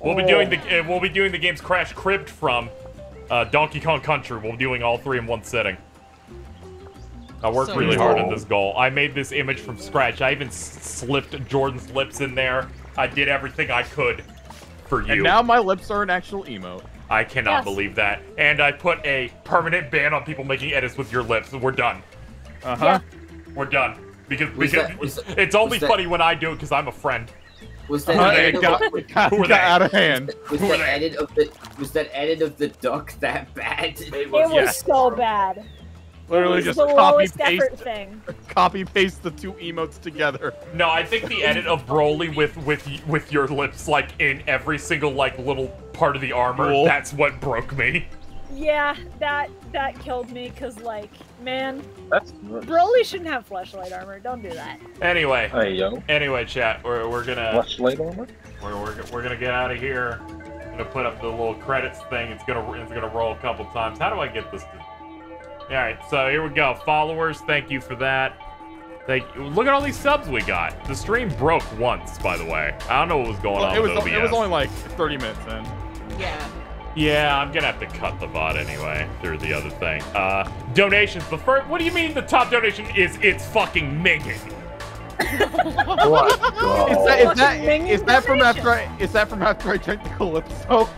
we'll be doing the uh, we'll be doing the games Crash cribbed from uh, Donkey Kong Country. We'll be doing all three in one sitting. I worked So really hard on this goal. I made this image from scratch. I even slipped Jordan's lips in there. I did everything I could for you. And now my lips are an actual emote. I cannot Yes. believe that. And I put a permanent ban on people making edits with your lips. We're done. Uh huh. We're done. Because, Was because that- was it's only was that- funny when I do it because I'm a friend. Was Who that are they? edit Got- of, got- Who got out of hand. Was Who are that edit of the was that edit of the duck that bad? It It was so bad. Literally it was just the copy lowest paste, thing. copy paste the two emotes together. No, I think the edit of Broly with with with your lips like in every single like little part of the armor. Cool. That's what broke me. Yeah, that that killed me because like, man, That's Broly shouldn't have flashlight armor. Don't do that. Anyway. Hey yo. Anyway, chat. We're we're gonna Flashlight armor? We're, we're, we're gonna get out of here. I'm gonna put up the little credits thing. It's gonna it's gonna roll a couple times. How do I get this? To... All right, so here we go. Followers, thank you for that. Thank you. Look at all these subs we got. The stream broke once, by the way. I don't know what was going Well, on it was with OBS. it was only like 30 minutes in. Yeah. Yeah, I'm gonna have to cut the bot anyway through the other thing. Uh, donations. The first. What do you mean the top donation is it's fucking Megan? What? Is that is that is that from after I is that from after I drank the Calypso?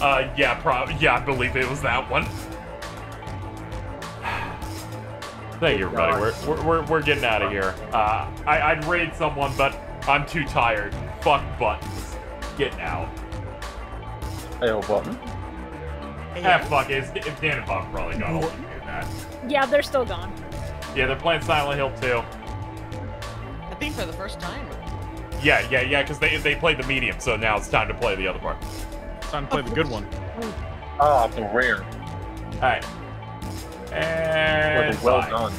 Uh, yeah, probably. Yeah, I believe it was that one. Thank you, everybody. We're, we're, we're, we're getting out of here. Uh, I, I'd raid someone, but I'm too tired. Fuck buttons. Get out. Hey, oh, button. Ah, fuck it. It's, it's Dan and Bob probably got all of you that. Yeah, they're still gone. Yeah, they're playing Silent Hill too. I think for the first time. Yeah, yeah, yeah, because they, they played the medium, so now it's time to play the other part. Time to play the good one. Ah, the rare. Alright. And well done.